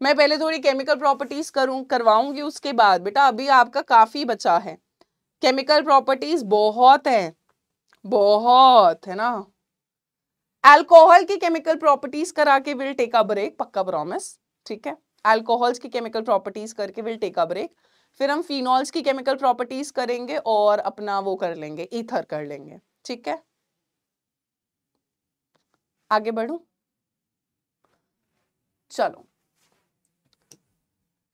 मैं पहले थोड़ी केमिकल प्रॉपर्टीज़ करूँ, करवाऊँगी उसके बाद। बेटा, अभी आपका काफ़ी बचा है। केमिकल प्रॉपर्टीज़ बहुत है। बहुत, है ना? अल्कोहल की केमिकल प्रॉपर्टीज़ करा के विल टेक अ ब्रेक पक्का प्रॉमिस ठीक है? अल्कोहल्स की केमिकल प्रॉपर्टीज़ करके विल टेक अ ब्रेक फिर हम फिनॉल्स की केमिकल प्रॉपर्टीज़ करेंगे और अपना वो कर लेंगे ईथर कर लेंगे, ठीक है? आगे बढ़ू? चलो।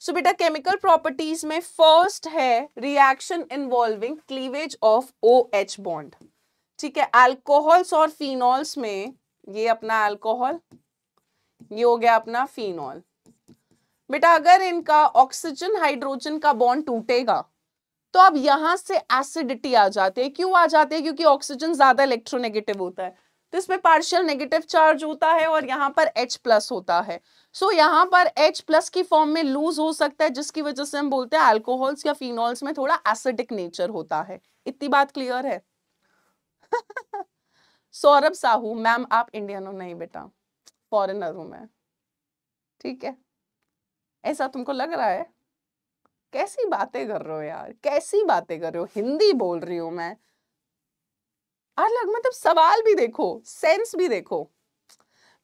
सो बेटा केमिकल प्रॉपर्टीज़ में फ़र्स्ट है reaction involving cleavage of O H bond ठीक है? अल्कोहल्स और फिनॉल्स में ये अपना अल्कोहल ये हो गया अपना फिनॉल बेटा अगर इनका ऑक्सीजन हाइड्रोजन का बॉन्ड टूटेगा तो अब यहाँ से एसिडिटी आ जाती है। क्यों आ जाती है? क्योंकि ऑक्सीजन ज़्यादा इलेक्ट्रोनेगेटिव होता है। तो इसमें पार्शियल नेगेटिव चार्ज होता है और यहाँ पर H प्लस होता है। सो so, यहाँ पर H प्लस की फॉर्म में लूज हो सकता है जिसकी वजह से हम बोलते हैं अल्कोहल्स या फिनॉल्स में थोड़ा एसिडिक नेचर होता है। इतनी बात क्लियर है? सौरभ साहू मैम आप इंडियन हो? नहीं बेटा फॉरेनर हूँ मैं। ठीक है? ऐसा तुमको लग रहा है? कैसी बातें कर रहे हो यार? कैसी बातें कर रहे हो? हिंदी बोल रही हूँ मैं। अलग मतलब सवाल भी देखो, सेंस भी देखो।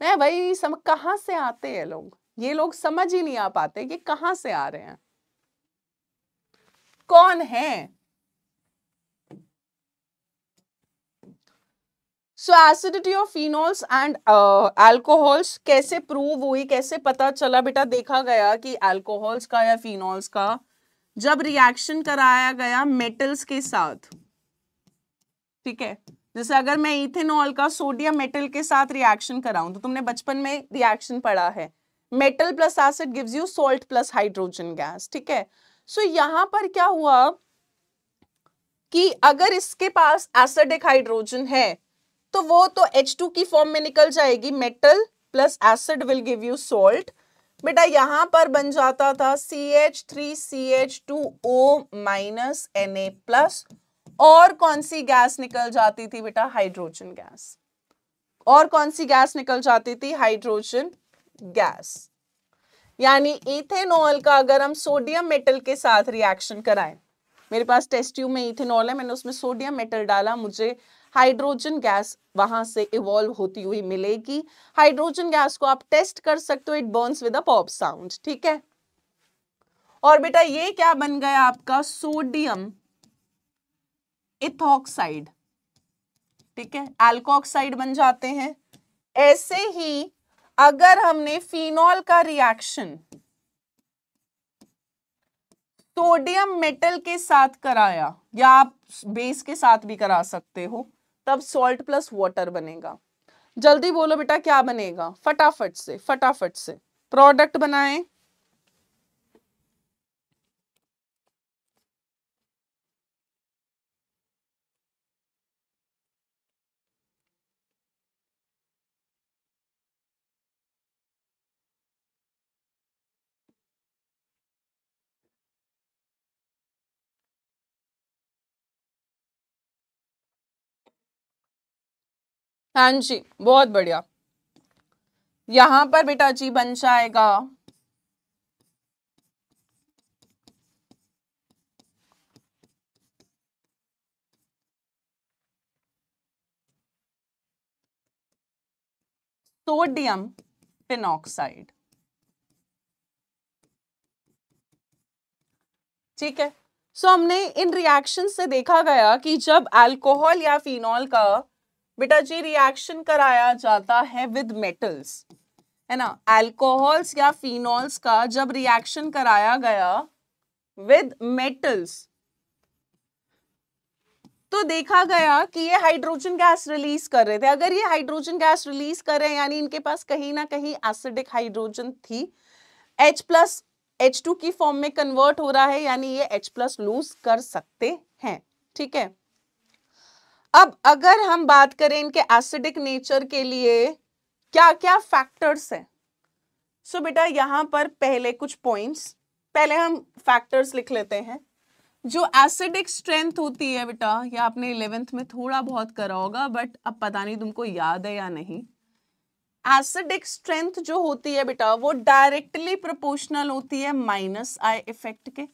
मैं वही सम, कहाँ से आते हैं लोग? ये लोग समझ ही नहीं आ पाते कि कहाँ से आ रहे हैं। कौन है? So acidity of phenols and alcohols कैसे प्रूव हुई कैसे पता चला बेटा? देखा गया कि अल्कोहल्स का या फिनॉल्स का जब रिएक्शन कराया गया मेटल्स के साथ ठीक है? जैसे अगर मैं इथेनॉल का सोडियम मेटल के साथ रिएक्शन कराऊं तो तुमने बचपन में रिएक्शन पढ़ा है। Metal plus acid gives you salt plus hydrogen gas ठीक है? सो so, यहाँ पर क्या हुआ कि अगर इसके पास एसिडिक हाइड्रोजन है तो वो तो H2 की फॉर्म में निकल जाएगी। Metal plus acid will give you salt बेटा, यहाँ पर बन जाता था CH3CH2O माइनस Na प्लस और कौन सी गैस निकल जाती थी बेटा? हाइड्रोजन गैस और कौन सी गैस निकल जाती थी? हाइड्रोजन गैस यानी इथेनॉल का अगर हम सोडियम मेटल के साथ रिएक्शन कराएँ। मेरे पास टेस्ट ट्यूब में इथेनॉल है, मैंने उसमें सोडियम मेटल डाला, मुझे हाइड्रोजन गैस वहाँ से इवॉल्व होती हुई मिलेगी। हाइड्रोजन गैस को आप टेस्ट कर सकते हो it burns with a pop sound ठीक है? और बेटा ये क्या बन गया आपका? सोडियम इथॉक्साइड ठीक है? एल्कोक्साइड बन जाते हैं। ऐसे ही अगर हमने फिनॉल का रिएक्शन सोडियम मेटल के साथ कराया, या आप बेस के साथ भी करा सकते हो तब सॉल्ट प्लस वाटर बनेगा। जल्दी बोलो बेटा, क्या बनेगा? फटाफट से फटाफट से। प्रोडक्ट बनाएँ। हाँ जी बहुत बढ़िया। यहाँ पर बेटा जी बन जाएगा। सोडियम फिनॉक्साइड ठीक है सो so, हमने इन रिएक्शन से देखा गया कि जब अल्कोहल या फिनॉल का बेटा जी रिएक्शन कराया जाता है विद मेटल्स है ना? अल्कोहल्स या फिनॉल्स का जब रिएक्शन कराया गया विद मेटल्स तो देखा गया कि ये हाइड्रोजन गैस रिलीज़ कर रहे थे। अगर ये हाइड्रोजन गैस रिलीज़ कर रहे हैं, यानी इनके पास कहीं ना कहीं एसिडिक हाइड्रोजन थी, H प्लस एच की फॉर्म में कन्वर्ट हो रहा है, यानी ये H प्लस लूज कर सकते हैं, ठीक है? अब अगर हम बात करें इनके एसिडिक नेचर के लिए क्या क्या फैक्टर्स हैं? सो बेटा, यहाँ पर पहले कुछ पॉइंट्स पहले हम फैक्टर्स लिख लेते हैं। जो एसिडिक स्ट्रेंथ होती है बेटा, ये आपने इलेवेंथ में थोड़ा बहुत करा होगा बट अब पता नहीं तुमको याद है या नहीं। एसिडिक स्ट्रेंथ जो होती है बेटा, वो डायरेक्टली प्रोपोर्शनल होती है माइनस आई इफ़ेक्ट के।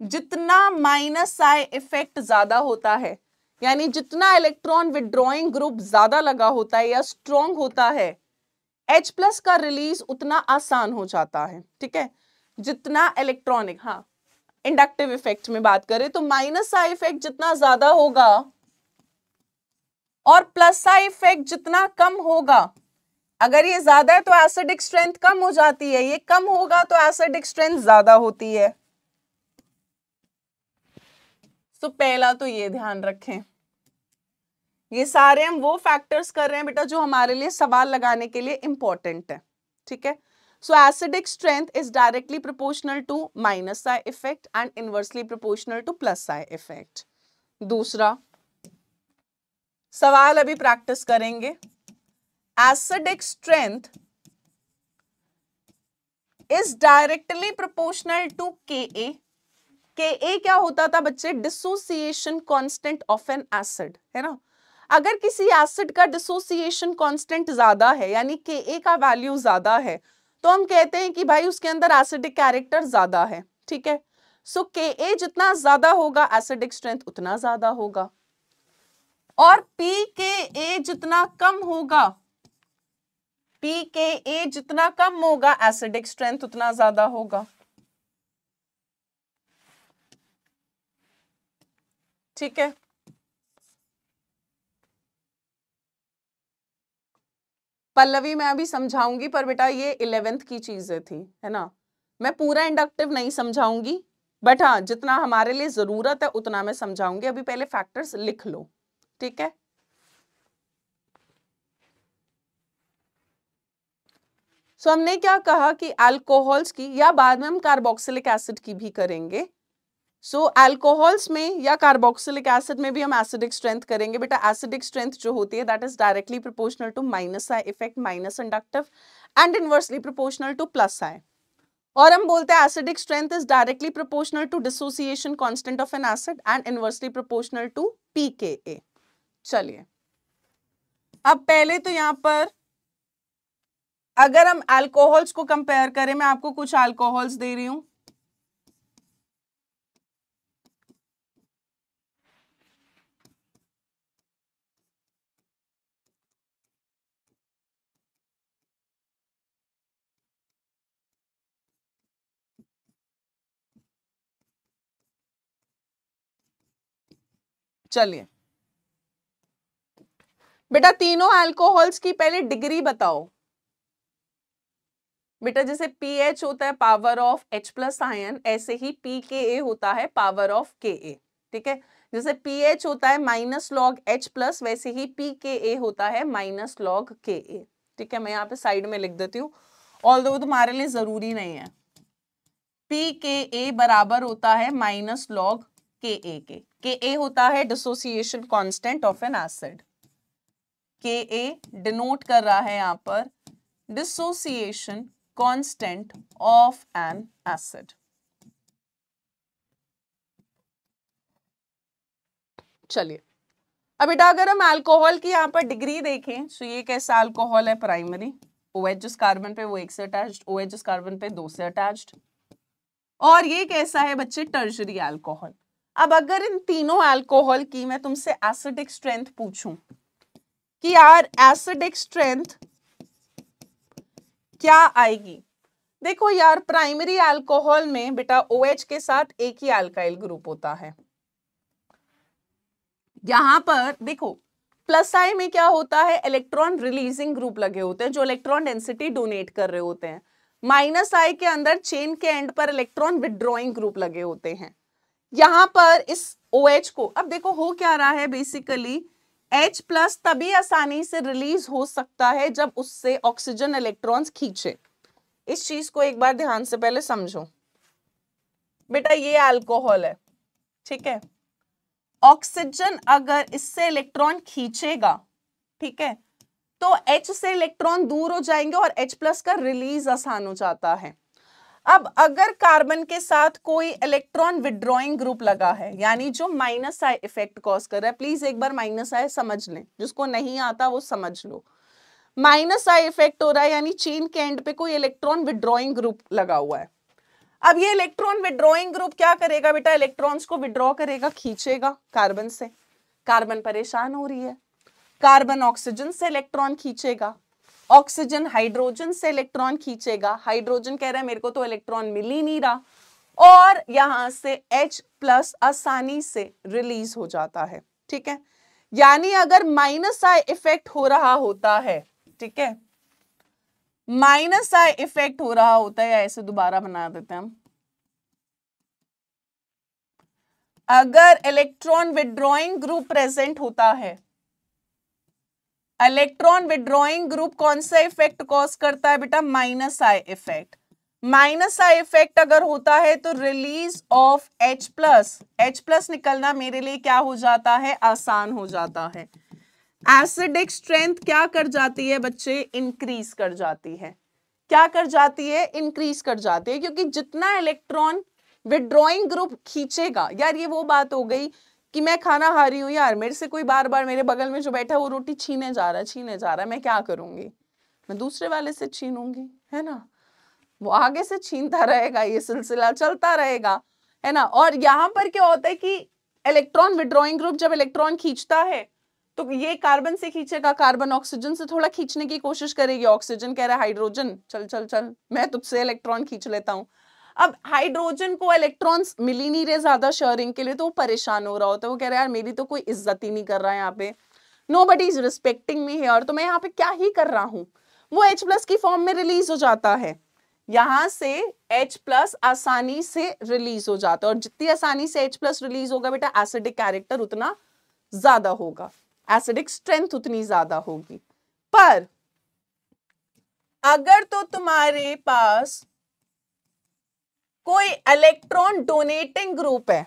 जितना माइनस आई इफ़ेक्ट ज़्यादा होता है यानी जितना इलेक्ट्रॉन विड्रॉइंग ग्रुप ज़्यादा लगा होता है या स्ट्रॉन्ग होता है, H प्लस का रिलीज़ उतना आसान हो जाता है, ठीक है? जितना इलेक्ट्रॉनिक हाँ इंडक्टिव इफ़ेक्ट में बात करें तो माइनस आई इफ़ेक्ट जितना ज़्यादा होगा और प्लस आई इफ़ेक्ट जितना कम होगा। अगर ये ज़्यादा है तो एसिडिक स्ट्रेंथ कम हो जाती है, ये कम होगा तो एसिडिक स्ट्रेंथ ज़्यादा होती है। तो पहला तो ये ध्यान रखें। ये सारे हम वो फैक्टर्स कर रहे हैं बेटा जो हमारे लिए सवाल लगाने के लिए इंपॉर्टेंट है, ठीक है? So acidic strength is directly proportional to minus I effect and inversely proportional to plus I effect दूसरा, सवाल अभी प्रैक्टिस करेंगे। Acidic strength is directly proportional to K A K A क्या होता था बच्चे? Dissociation constant of an acid है ना? अगर किसी एसिड का डिसोसिएशन कांस्टेंट ज़्यादा है, यानी के ए का वैल्यू ज़्यादा है तो हम कहते हैं कि भाई उसके अंदर एसिडिक कैरेक्टर ज़्यादा है, ठीक है? सो के ए जितना ज़्यादा होगा एसिडिक स्ट्रेंथ उतना ज़्यादा होगा। और पी के ए जितना कम होगा पी के ए जितना कम होगा एसिडिक स्ट्रेंथ उतना ज़्यादा होगा। ठीक है। पल्लवी मैं अभी समझाऊँगी पर बेटा ये इलेवेंथ की चीज़ें थी है ना? मैं पूरा इंडक्टिव नहीं समझाऊँगी बट हाँ जितना हमारे लिए ज़रूरत है उतना मैं समझाऊँगी। अभी पहले फैक्टर्स लिख लो ठीक है? सो so, हमने क्या कहा कि अल्कोहल्स की या बाद में हम कार्बोक्सिलिक एसिड की भी करेंगे। सो so, अल्कोहल्स में या कार्बोक्सिलिक एसिड में भी हम एसिडिक स्ट्रेंथ करेंगे। बेटा एसिडिक स्ट्रेंथ जो होती है that is directly proportional to minus I effect minus inductive and inversely proportional to plus I और हम बोलते हैं acidic strength is directly proportional to dissociation constant of an acid and inversely proportional to pKa चलिए। अब पहले तो यहाँ पर अगर हम अल्कोहल्स को कंपेयर करें मैं आपको कुछ अल्कोहल्स दे रही हूँ। चलिए। बेटा, तीनों अल्कोहल्स की पहले डिग्री बताओ। बेटा, जैसे पीएच होता है power of H plus ion ऐसे ही पी के ए होता है पावर ऑफ़ के ए ठीक है? जैसे पीएच होता है माइनस लॉग एच प्लस वैसे ही पी के ए होता है माइनस लॉग के ए ठीक है? मैं यहाँ पे साइड में लिख देती हूँ। ऑल दो तुम्हारे लिए ज़रूरी नहीं है। पी के ए बराबर होता है माइनस लॉग के ए के के ए होता है dissociation constant of an acid K A denote कर रहा है यहाँ पर dissociation constant of an acid चलिए। अब बेटा अगर हम अल्कोहल की यहाँ पर डिग्री देखें तो ये कैसा अल्कोहल है प्राइमरी ओ एच जिस कार्बन पे वो एक से अटैच्ड ओ एच जिस कार्बन पे, दो से अटैच्ड और ये कैसा है बच्चे? टर्जरी अल्कोहल अब अगर इन तीनों अल्कोहल की मैं तुमसे एसिडिक स्ट्रेंथ पूछूँ, कि यार एसिडिक स्ट्रेंथ क्या आएगी? देखो यार प्राइमरी अल्कोहल में बेटा ओ OH के साथ एक ही अल्काइल ग्रुप होता है। यहाँ पर देखो प्लस आई में क्या होता है? इलेक्ट्रॉन रिलीजिंग ग्रुप लगे होते हैं, जो इलेक्ट्रॉन डेंसिटी डोनेट कर रहे होते हैं। माइनस आई के अंदर चेन के एंड पर इलेक्ट्रॉन विदड्रॉइंग ग्रुप लगे होते हैं। यहाँ पर इस ओ OH को, अब देखो हो क्या रहा है बेसिकली H प्लस तभी आसानी से रिलीज़ हो सकता है जब उससे ऑक्सीजन इलेक्ट्रॉन्स खींचे। इस चीज़ को एक बार ध्यान से पहले समझो। बेटा ये अल्कोहल है, ठीक है? ऑक्सीजन अगर इससे इलेक्ट्रॉन खींचेगा, ठीक है? तो H से इलेक्ट्रॉन दूर हो जाएँगे और H प्लस का रिलीज़ आसान हो जाता है। अब अगर कार्बन के साथ कोई इलेक्ट्रॉन विड्रॉइंग ग्रुप लगा है, यानी जो माइनस आई इफ़ेक्ट कॉज कर रहा है प्लीज़ एक बार माइनस आई समझ लें। जिसको नहीं आता वो समझ लो। माइनस आई इफ़ेक्ट हो रहा है, यानी चेन के एंड पे कोई इलेक्ट्रॉन विड्रॉइंग ग्रुप लगा हुआ है। अब ये इलेक्ट्रॉन विड्रॉइंग ग्रुप क्या करेगा बेटा? इलेक्ट्रॉन्स को विड्रॉ करेगा, खींचेगा कार्बन से। कार्बन परेशान हो रही है। कार्बन ऑक्सीजन से इलेक्ट्रॉन खींचेगा। ऑक्सीजन हाइड्रोजन से इलेक्ट्रॉन खींचेगा। हाइड्रोजन कह रहा है, मेरे को तो इलेक्ट्रॉन मिल ही नहीं रहा। और यहाँ से H प्लस आसानी से रिलीज़ हो जाता है, ठीक है? यानी अगर माइनस आई इफ़ेक्ट हो रहा होता है, ठीक है? माइनस आई इफ़ेक्ट हो रहा होता है ऐसे दोबारा बना देते हैं हम। अगर इलेक्ट्रॉन विड्रॉइंग ग्रुप प्रेजेंट होता है इलेक्ट्रॉन विड्रॉइंग ग्रुप कौन सा इफ़ेक्ट कॉज करता है बेटा? Minus I effect minus I effect अगर होता है तो release of H plus H plus निकलना मेरे लिए क्या हो जाता है? आसान हो जाता है. एसिडिक स्ट्रेंथ क्या कर जाती है बच्चे? इंक्रीज कर जाती है. क्या कर जाती है? इंक्रीज कर जाती है, क्योंकि जितना इलेक्ट्रॉन विड्रॉइंग ग्रुप खींचेगा, यार ये वो बात हो गई कि मैं खाना खा रही हूँ यार, मेरे से कोई बार बार मेरे बगल में जो बैठा है, वो रोटी छीने जा रहा है, छीने जा रहा है, मैं क्या करूँगी? मैं दूसरे वाले से छीनूँगी, है ना? वो आगे से छीनता रहेगा, ये सिलसिला चलता रहेगा, है ना? और यहाँ पर क्या होता है कि इलेक्ट्रॉन विड्रॉइंग ग्रुप जब इलेक्ट्रॉन खींचता है तो ये कार्बन से खींचेगा कार्बन ऑक्सीजन से थोड़ा खींचने की कोशिश करेगी ऑक्सीजन कह रहा है हाइड्रोजन चल चल चल, मैं तुझसे इलेक्ट्रॉन खींच लेता हूँ। अब हाइड्रोजन को इलेक्ट्रॉन्स मिल ही नहीं रहे ज़्यादा शेयरिंग के लिए तो वो परेशान हो रहा होता है। वो कह रहा है, यार, मेरी तो कोई इज़्ज़त ही नहीं कर रहा है यहाँ पे। Nobody is respecting me here तो मैं यहाँ पे क्या ही कर रहा हूँ? वो H प्लस की फॉर्म में रिलीज़ हो जाता है। यहाँ से H प्लस आसानी से रिलीज़ हो जाता है। और जितनी आसानी से H प्लस रिलीज़ होगा बेटा एसिडिक कैरेक्टर उतना ज़्यादा होगा। एसिडिक स्ट्रेंथ उतनी ज़्यादा होगी। पर अगर तो तुम्हारे पास कोई इलेक्ट्रॉन डोनेटिंग ग्रुप है।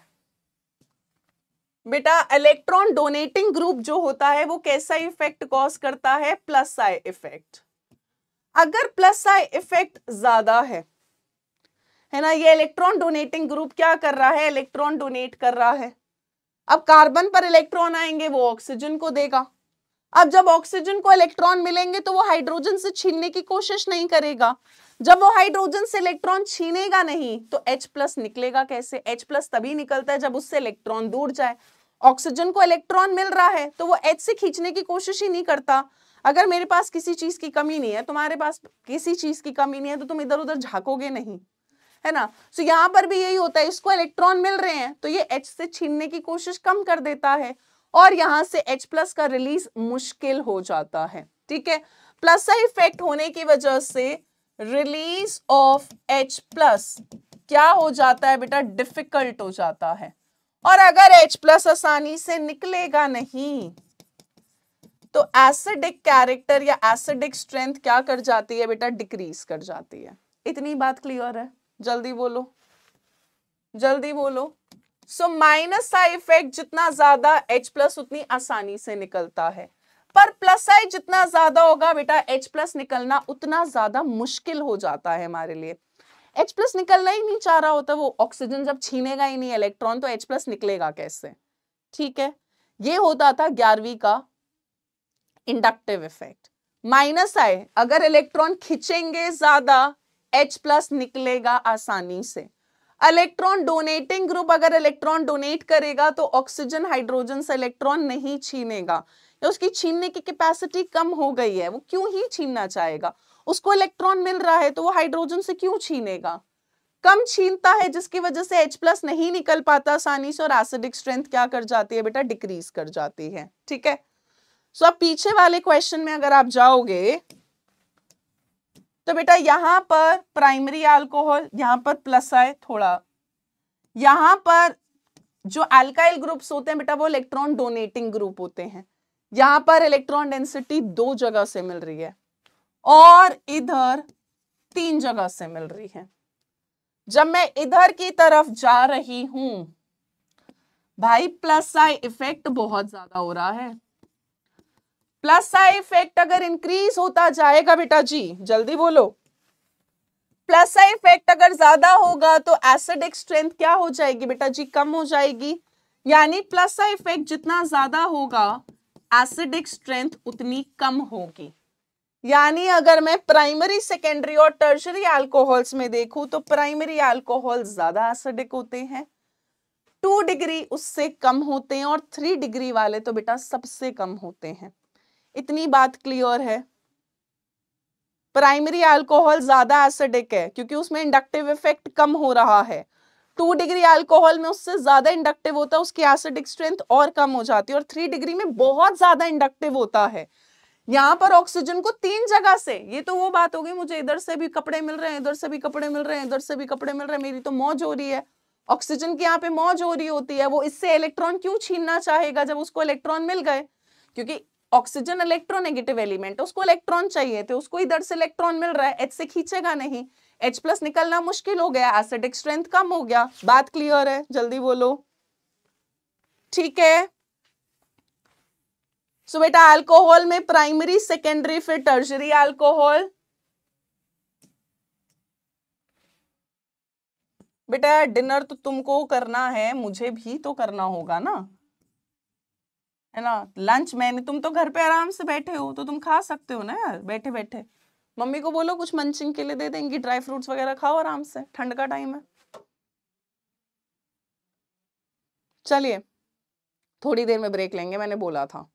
बेटा इलेक्ट्रॉन डोनेटिंग ग्रुप जो होता है, वो कैसा इफ़ेक्ट कॉज करता है? प्लस आई इफ़ेक्ट अगर प्लस आई इफ़ेक्ट ज़्यादा है है ना, ये इलेक्ट्रॉन डोनेटिंग ग्रुप क्या कर रहा है? इलेक्ट्रॉन डोनेट कर रहा है। अब कार्बन पर इलेक्ट्रॉन आएँगे, वो ऑक्सीजन को देगा। अब जब ऑक्सीजन को इलेक्ट्रॉन मिलेंगे तो वो हाइड्रोजन से छीनने की कोशिश नहीं करेगा। जब वो हाइड्रोजन से इलेक्ट्रॉन छीनेगा नहीं तो H प्लस निकलेगा कैसे? H प्लस तभी निकलता है जब उससे इलेक्ट्रॉन दूर जाए। ऑक्सीजन को इलेक्ट्रॉन मिल रहा है तो वो H से खींचने की कोशिश ही नहीं करता। अगर मेरे पास किसी चीज़ की कमी नहीं है, तुम्हारे पास किसी चीज़ की कमी नहीं है तो तुम इधर उधर झाकोगे नहीं, है ना? तो यहाँ पर भी यही होता है, इसको इलेक्ट्रॉन मिल रहे हैं तो ये H से छीनने की कोशिश कम कर देता है और यहाँ से H प्लस का रिलीज़ मुश्किल हो जाता है, ठीक है? प्लस का इफ़ेक्ट होने की वजह से रिलीज़ ऑफ़ H प्लस। क्या हो जाता है बेटा? डिफ़िकल्ट हो जाता है। और अगर H प्लस आसानी से निकलेगा नहीं तो एसिडिक कैरेक्टर या एसिडिक स्ट्रेंथ क्या कर जाती है बेटा? डिक्रीज कर जाती है। इतनी बात क्लियर है? जल्दी बोलो। जल्दी बोलो। सो माइनस का इफ़ेक्ट जितना ज़्यादा H प्लस उतनी आसानी से निकलता है। पर प्लस साइड जितना ज़्यादा होगा बेटा एच प्लस निकलना उतना ज़्यादा मुश्किल हो जाता है हमारे लिए। एच प्लस निकलना ही नहीं चाह रहा होता वो ऑक्सीजन जब छीनेगा ही नहीं इलेक्ट्रॉन तो एच प्लस निकलेगा कैसे? ठीक है? ये होता था ग्यारहवीं का इंडक्टिव इफ़ेक्ट माइनस आए, अगर इलेक्ट्रॉन खींचेंगे ज़्यादा एच प्लस निकलेगा आसानी से। इलेक्ट्रॉन डोनेटिंग ग्रुप अगर इलेक्ट्रॉन डोनेट करेगा तो ऑक्सीजन हाइड्रोजन से इलेक्ट्रॉन नहीं छीनेगा। या उसकी छीनने की कैपेसिटी कम हो गई है, वो क्यों ही छीनना चाहेगा? उसको इलेक्ट्रॉन मिल रहा है तो वो हाइड्रोजन से क्यों छीनेगा? कम छीनता है जिसकी वजह से H प्लस नहीं निकल पाता आसानी से और एसिडिक स्ट्रेंथ क्या कर जाती है बेटा? डिक्रीज कर जाती है, ठीक है? सो अब पीछे वाले क्वेश्चन में अगर आप जाओगे तो बेटा यहाँ पर प्राइमरी अल्कोहल यहाँ पर प्लस आए थोड़ा। यहाँ पर जो अल्काइल ग्रुप्स होते हैं बेटा, वो इलेक्ट्रॉन डोनेटिंग ग्रुप होते हैं। यहाँ पर इलेक्ट्रॉन डेंसिटी दो जगह से मिल रही है और इधर तीन जगह से मिल रही है। जब मैं इधर की तरफ़ जा रही हूँ, भाई प्लस आई इफ़ेक्ट बहुत ज़्यादा हो रहा है। प्लस आई इफ़ेक्ट अगर इंक्रीज होता जाएगा बेटा जी, जल्दी बोलो। प्लस आई इफ़ेक्ट अगर ज़्यादा होगा तो एसिडिक स्ट्रेंथ क्या हो जाएगी बेटा जी? कम हो जाएगी। यानी प्लस आई इफ़ेक्ट जितना ज़्यादा होगा एसिडिक स्ट्रेंथ उतनी कम होगी। यानी अगर मैं प्राइमरी, सेकेंडरी और टर्शरी अल्कोहल्स में देखूँ तो प्राइमरी अल्कोहल ज़्यादा एसिडिक होते हैं। टू डिग्री उससे कम होते हैं और थ्री डिग्री वाले तो बेटा सबसे कम होते हैं। इतनी बात क्लियर है? प्राइमरी अल्कोहल ज़्यादा एसिडिक है, क्योंकि उसमें इंडक्टिव इफ़ेक्ट कम हो रहा है। टू डिग्री अल्कोहल में उससे ज़्यादा इंडक्टिव होता है, उसकी एसिडिक स्ट्रेंथ और कम हो जाती है और थ्री डिग्री में बहुत ज़्यादा इंडक्टिव होता है। यहाँ पर ऑक्सीजन को तीन जगह से, ये तो वो बात होगी मुझे इधर से भी कपड़े मिल रहे हैं, इधर से भी कपड़े मिल रहे हैं, इधर से भी कपड़े मिल रहे हैं, मेरी तो मौज हो रही है। ऑक्सीजन की यहाँ पे मौज हो रही होती है, वो इससे इलेक्ट्रॉन क्यों छीनना चाहेगा जब उसको इलेक्ट्रॉन मिल गए? क्योंकि ऑक्सीजन इलेक्ट्रोनेगेटिव एलिमेंट है, उसको इलेक्ट्रॉन चाहिए थे, उसको इधर से इलेक्ट्रॉन मिल रहा है एच से खींचेगा नहीं। एच प्लस निकलना मुश्किल हो गया एसिडिक स्ट्रेंथ कम हो गया। बात क्लियर है जल्दी बोलो। ठीक है। सो so, बेटा अल्कोहल में प्राइमरी सेकेंडरी फिर टर्जरी अल्कोहल बेटा डिनर तो तुमको करना है मुझे भी तो करना होगा ना। है ना? लंच मैंने तुम तो घर पे आराम से बैठे हो तो तुम खा सकते हो ना यार। बैठे बैठे मम्मी को बोलो, कुछ मंचिंग के लिए दे देंगी ड्राई फ्रूट्स वगैरह खाओ आराम से, ठंड का टाइम है। चलिए, थोड़ी देर में ब्रेक लेंगे, मैंने बोला था।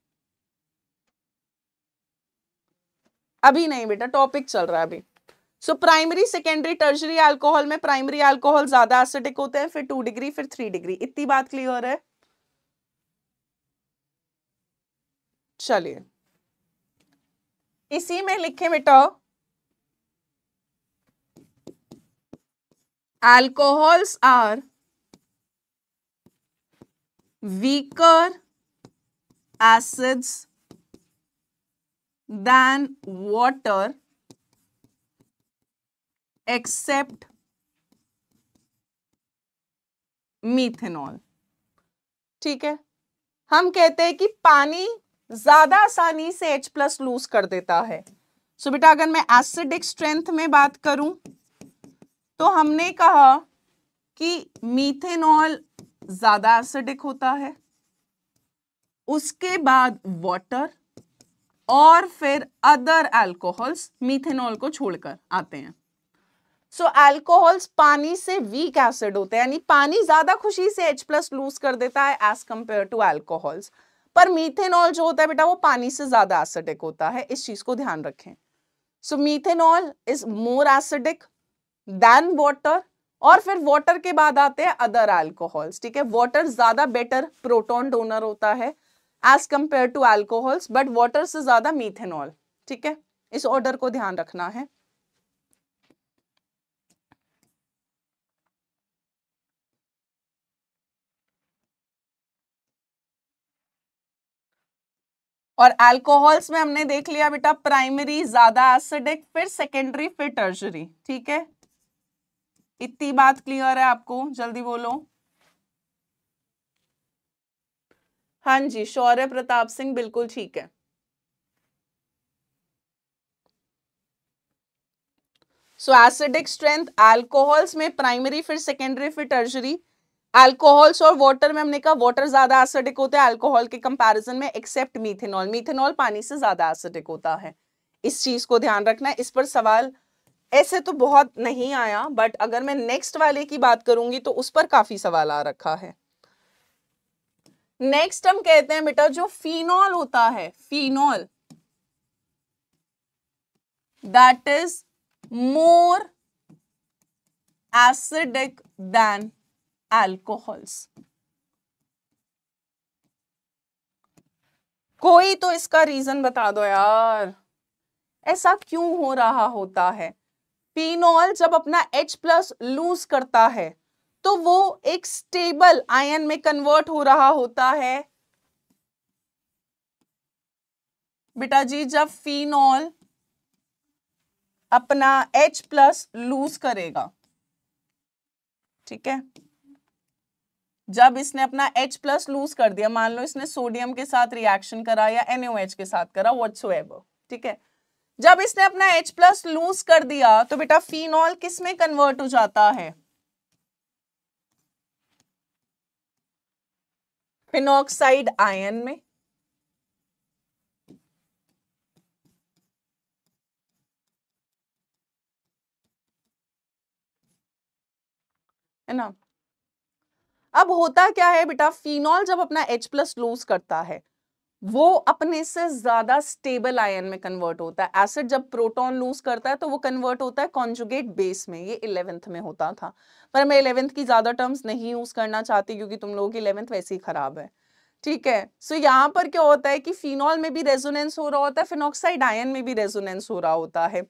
अभी नहीं बेटा टॉपिक चल रहा है अभी। So primary secondary tertiary alcohol में प्राइमरी अल्कोहल ज़्यादा एसिडिक होते हैं, फिर टू डिग्री फिर थ्री डिग्री इतनी बात क्लियर है? चलिए। इसी में लिखे बेटा alcohols are weaker acids than water except methanol ठीक है? हम कहते हैं कि पानी ज़्यादा आसानी से H प्लस लूज कर देता है। सो so, बेटा अगर मैं एसिडिक स्ट्रेंथ में बात करूँ तो हमने कहा कि मीथेनॉल ज़्यादा एसिडिक होता है उसके बाद वाटर और फिर अदर अल्कोहल्स मीथेनॉल को छोड़कर आते हैं। सो so, अल्कोहल्स पानी से वीक एसिड होते हैं यानी पानी ज़्यादा खुशी से H प्लस लूज कर देता है एज कंपेयर टू अल्कोहल्स पर मीथेनॉल जो होता है बेटा वो पानी से ज़्यादा एसिडिक होता है इस चीज़ को ध्यान रखें। So methanol is more acidic than water और फिर वाटर के बाद आते हैं अदर अल्कोहल्स ठीक है? वाटर ज़्यादा बेटर प्रोटोन डोनर होता है as compare to alcohols but water से ज़्यादा मीथेनॉल ठीक है? इस ऑर्डर को ध्यान रखना है। और अल्कोहल्स में हमने देख लिया बेटा प्राइमरी ज़्यादा एसिडिक फिर सेकेंडरी फिर टर्जरी ठीक है? इतनी बात क्लियर है आपको? जल्दी बोलो। हाँ जी, शौर्य प्रताप सिंह बिल्कुल ठीक है। सो एसिडिक स्ट्रेंथ अल्कोहल्स में प्राइमरी फिर सेकेंडरी फिर टर्जरी अल्कोहल्स और वाटर में हमने कहा वाटर ज़्यादा एसिडिक होता है अल्कोहल के कंपैरिजन में एक्सेप्ट मीथेनॉल मीथेनॉल पानी से ज़्यादा एसिडिक होता है। इस चीज़ को ध्यान रखना इस पर सवाल ऐसे तो बहुत नहीं आया बट अगर मैं नेक्स्ट वाले की बात करूँगी तो उस पर काफ़ी सवाल आ रखा है। नेक्स्ट हम कहते हैं बेटा जो फिनॉल होता है phenol that is more acidic than alcohols कोई तो इसका रीजन बता दो यार। ऐसा क्यों हो रहा होता है? फिनॉल जब अपना H प्लस लूज करता है तो वो एक स्टेबल आयन में कन्वर्ट हो रहा होता है। बेटा जी, जब फिनॉल अपना H प्लस लूज करेगा, ठीक है? जब इसने अपना H प्लस लूज कर दिया, मान लो इसने सोडियम के साथ रिएक्शन करा या NaOH के साथ करा व्हाट्सोएवर ठीक है? जब इसने अपना H प्लस लूज कर दिया तो बेटा फिनॉल किसमें कन्वर्ट हो जाता है? फिनॉक्साइड आयन में। है ना? अब होता क्या है बेटा? फिनॉल जब अपना H प्लस लूज करता है वो अपने से ज़्यादा स्टेबल आयन में कन्वर्ट होता है। एसिड जब प्रोटॉन लूज करता है तो वो कन्वर्ट होता है कॉन्जुगेट बेस में। ये इलेवेंथ में होता था। पर मैं इलेवेंथ की ज़्यादा टर्म्स नहीं यूज़ करना चाहती क्योंकि तुम लोगों की इलेवेंथ वैसे ही खराब है। ठीक है? सो so, यहाँ पर क्या होता है कि फिनॉल में भी रेजोनेंस हो रहा होता है फिनॉक्साइड आयन में भी रेजोनेंस हो रहा होता है।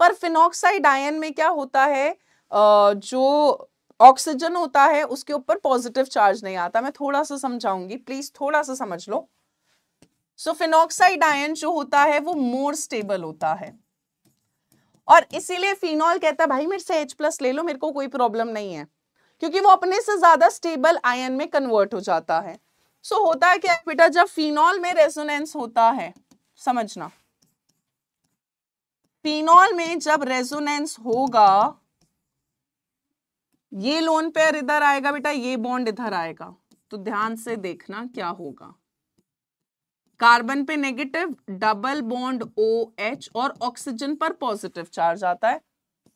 पर फिनॉक्साइड आयन में क्या होता है जो ऑक्सीजन होता है उसके ऊपर पॉजिटिव चार्ज नहीं आता। मैं थोड़ा सा समझाऊँगी। प्लीज़ थोड़ा सा समझ लो। सो फिनॉक्साइड आयन जो होता है वो मोर स्टेबल होता है। और इसीलिए फिनॉल कहता है भाई मेरे से H प्लस ले लो मेरे को कोई प्रॉब्लम नहीं है। क्योंकि वो अपने से ज़्यादा स्टेबल आयन में कन्वर्ट हो जाता है। सो so, होता है क्या बेटा? जब फिनॉल में रेजोनेंस होता है समझना। फिनॉल में जब रेजोनेंस होगा ये लोन पेयर इधर आएगा बेटा ये बॉन्ड इधर आएगा। तो ध्यान से देखना क्या होगा। कार्बन पे negative double bond O H और ऑक्सीजन पर पॉजिटिव चार्ज आता है।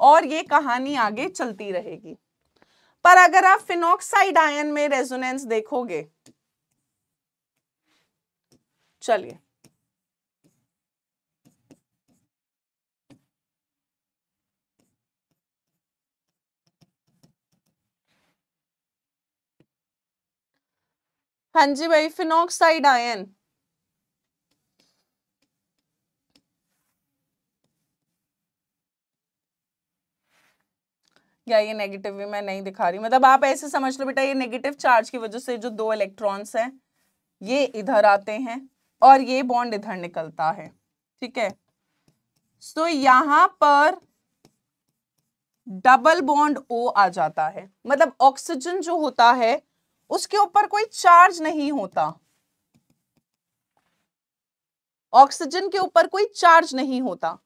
और ये कहानी आगे चलती रहेगी। पर अगर आप फिनॉक्साइड आयन में रेजोनेंस देखोगे, चलिए। हाँ जी भाई फिनॉक्साइड आयन या ये नेगेटिव भी मैं नहीं दिखा रही मतलब आप ऐसे समझ लो बेटा, ये नेगेटिव चार्ज की वजह से जो दो इलेक्ट्रॉन्स हैं, ये इधर आते हैं और ये बॉन्ड इधर निकलता है, ठीक है? सो यहाँ पर डबल बॉन्ड ओ आ जाता है। मतलब ऑक्सीजन जो होता है, उसके ऊपर कोई चार्ज नहीं होता। ऑक्सीजन के ऊपर कोई चार्ज नहीं होता।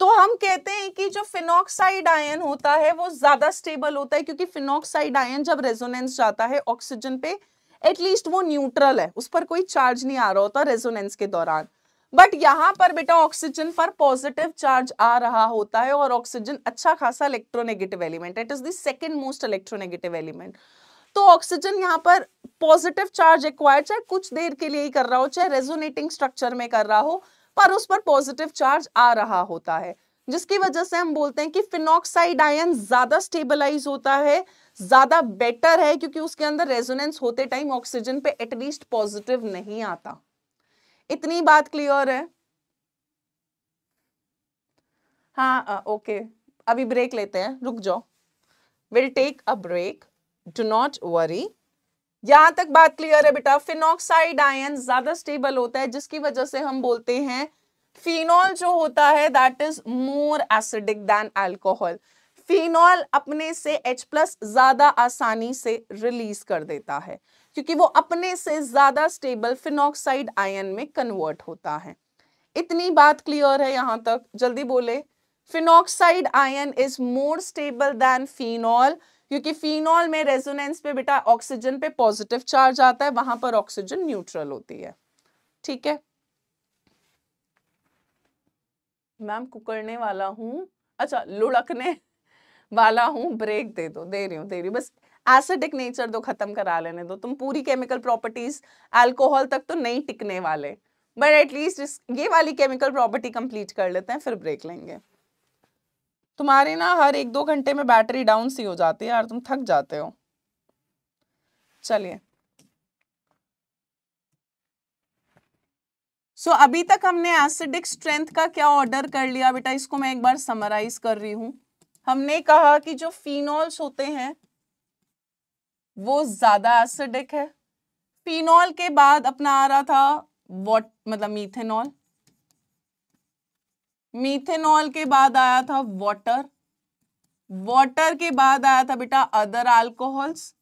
तो हम कहते हैं कि जो फिनॉक्साइड आयन होता है, वो ज़्यादा स्टेबल होता है क्योंकि फिनॉक्साइड आयन जब रेजोनेंस जाता है ऑक्सीजन पे एटलीस्ट वो न्यूट्रल है, उस पर कोई चार्ज नहीं आ रहा होता रेजोनेंस के दौरान। बट यहाँ पर बेटा ऑक्सीजन पर पॉजिटिव चार्ज आ रहा होता है और ऑक्सीजन अच्छा खासा electronegative element it is the second most electronegative element तो ऑक्सीजन यहाँ पर पॉजिटिव चार्ज एक्वायर चाहे कुछ देर के लिए ही कर रहा हो, चाहे रेजोनेटिंग स्ट्रक्चर में कर रहा हो पर उस पर पॉजिटिव चार्ज आ रहा होता है जिसकी वजह से हम बोलते हैं कि फिनॉक्साइड आयन ज़्यादा स्टेबलाइज होता है ज़्यादा बेटर है क्योंकि उसके अंदर रेजोनेंस होते टाइम ऑक्सीजन पे एटलीस्ट पॉजिटिव नहीं आता। इतनी बात क्लियर है? हाँ आ, ओके अभी ब्रेक लेते हैं रुक जाओ। Will take a break do not worry यहाँ तक बात क्लियर है बेटा। फिनोक्साइड आयन ज़्यादा स्टेबल होता है, जिसकी वजह से हम बोलते हैं फिनॉल जो होता है that is more acidic than alcohol phenol अपने से H ज़्यादा आसानी से रिलीज़ कर देता है, क्योंकि वो अपने से ज़्यादा स्टेबल फिनॉक्साइड आयन में कन्वर्ट होता है। इतनी बात क्लियर है यहाँ तक। जल्दी बोले। Phenoxide ion is more stable than phenol क्योंकि फिनॉल में रेजोनेंस पे बेटा ऑक्सीजन पे पॉजिटिव चार्ज आता है, वहाँ पर ऑक्सीजन न्यूट्रल होती है। ठीक है? मैम कुकड़ने वाला हूँ। अच्छा लुढ़कने वाला हूँ। ब्रेक दे दो, दे रही हूँ, दे रही हूँ। बस एसिडिक नेचर दो खत्म करा लेने दो। तुम पूरी केमिकल प्रॉपर्टीज़ अल्कोहल तक तो नहीं टिकने वाले। बट एटलीस्ट ये वाली केमिकल प्रॉपर्टी कंप्लीट कर लेते हैं, फिर ब्रेक लेंगे। तुम्हारी ना हर एक दो घंटे में बैटरी डाउन सी हो जाती है यार तुम थक जाते हो। चलिए। सो so, अभी तक हमने एसिडिक स्ट्रेंथ का क्या ऑर्डर कर लिया बेटा? इसको मैं एक बार समराइज कर रही हूँ। हमने कहा कि जो फिनॉल्स होते हैं वो ज़्यादा एसिडिक है। फिनॉल के बाद अपना आ रहा था वॉट मतलब मीथेनॉल मीथेनॉल के बाद आया था वाटर। वाटर के बाद आया था बेटा अदर अल्कोहल्स।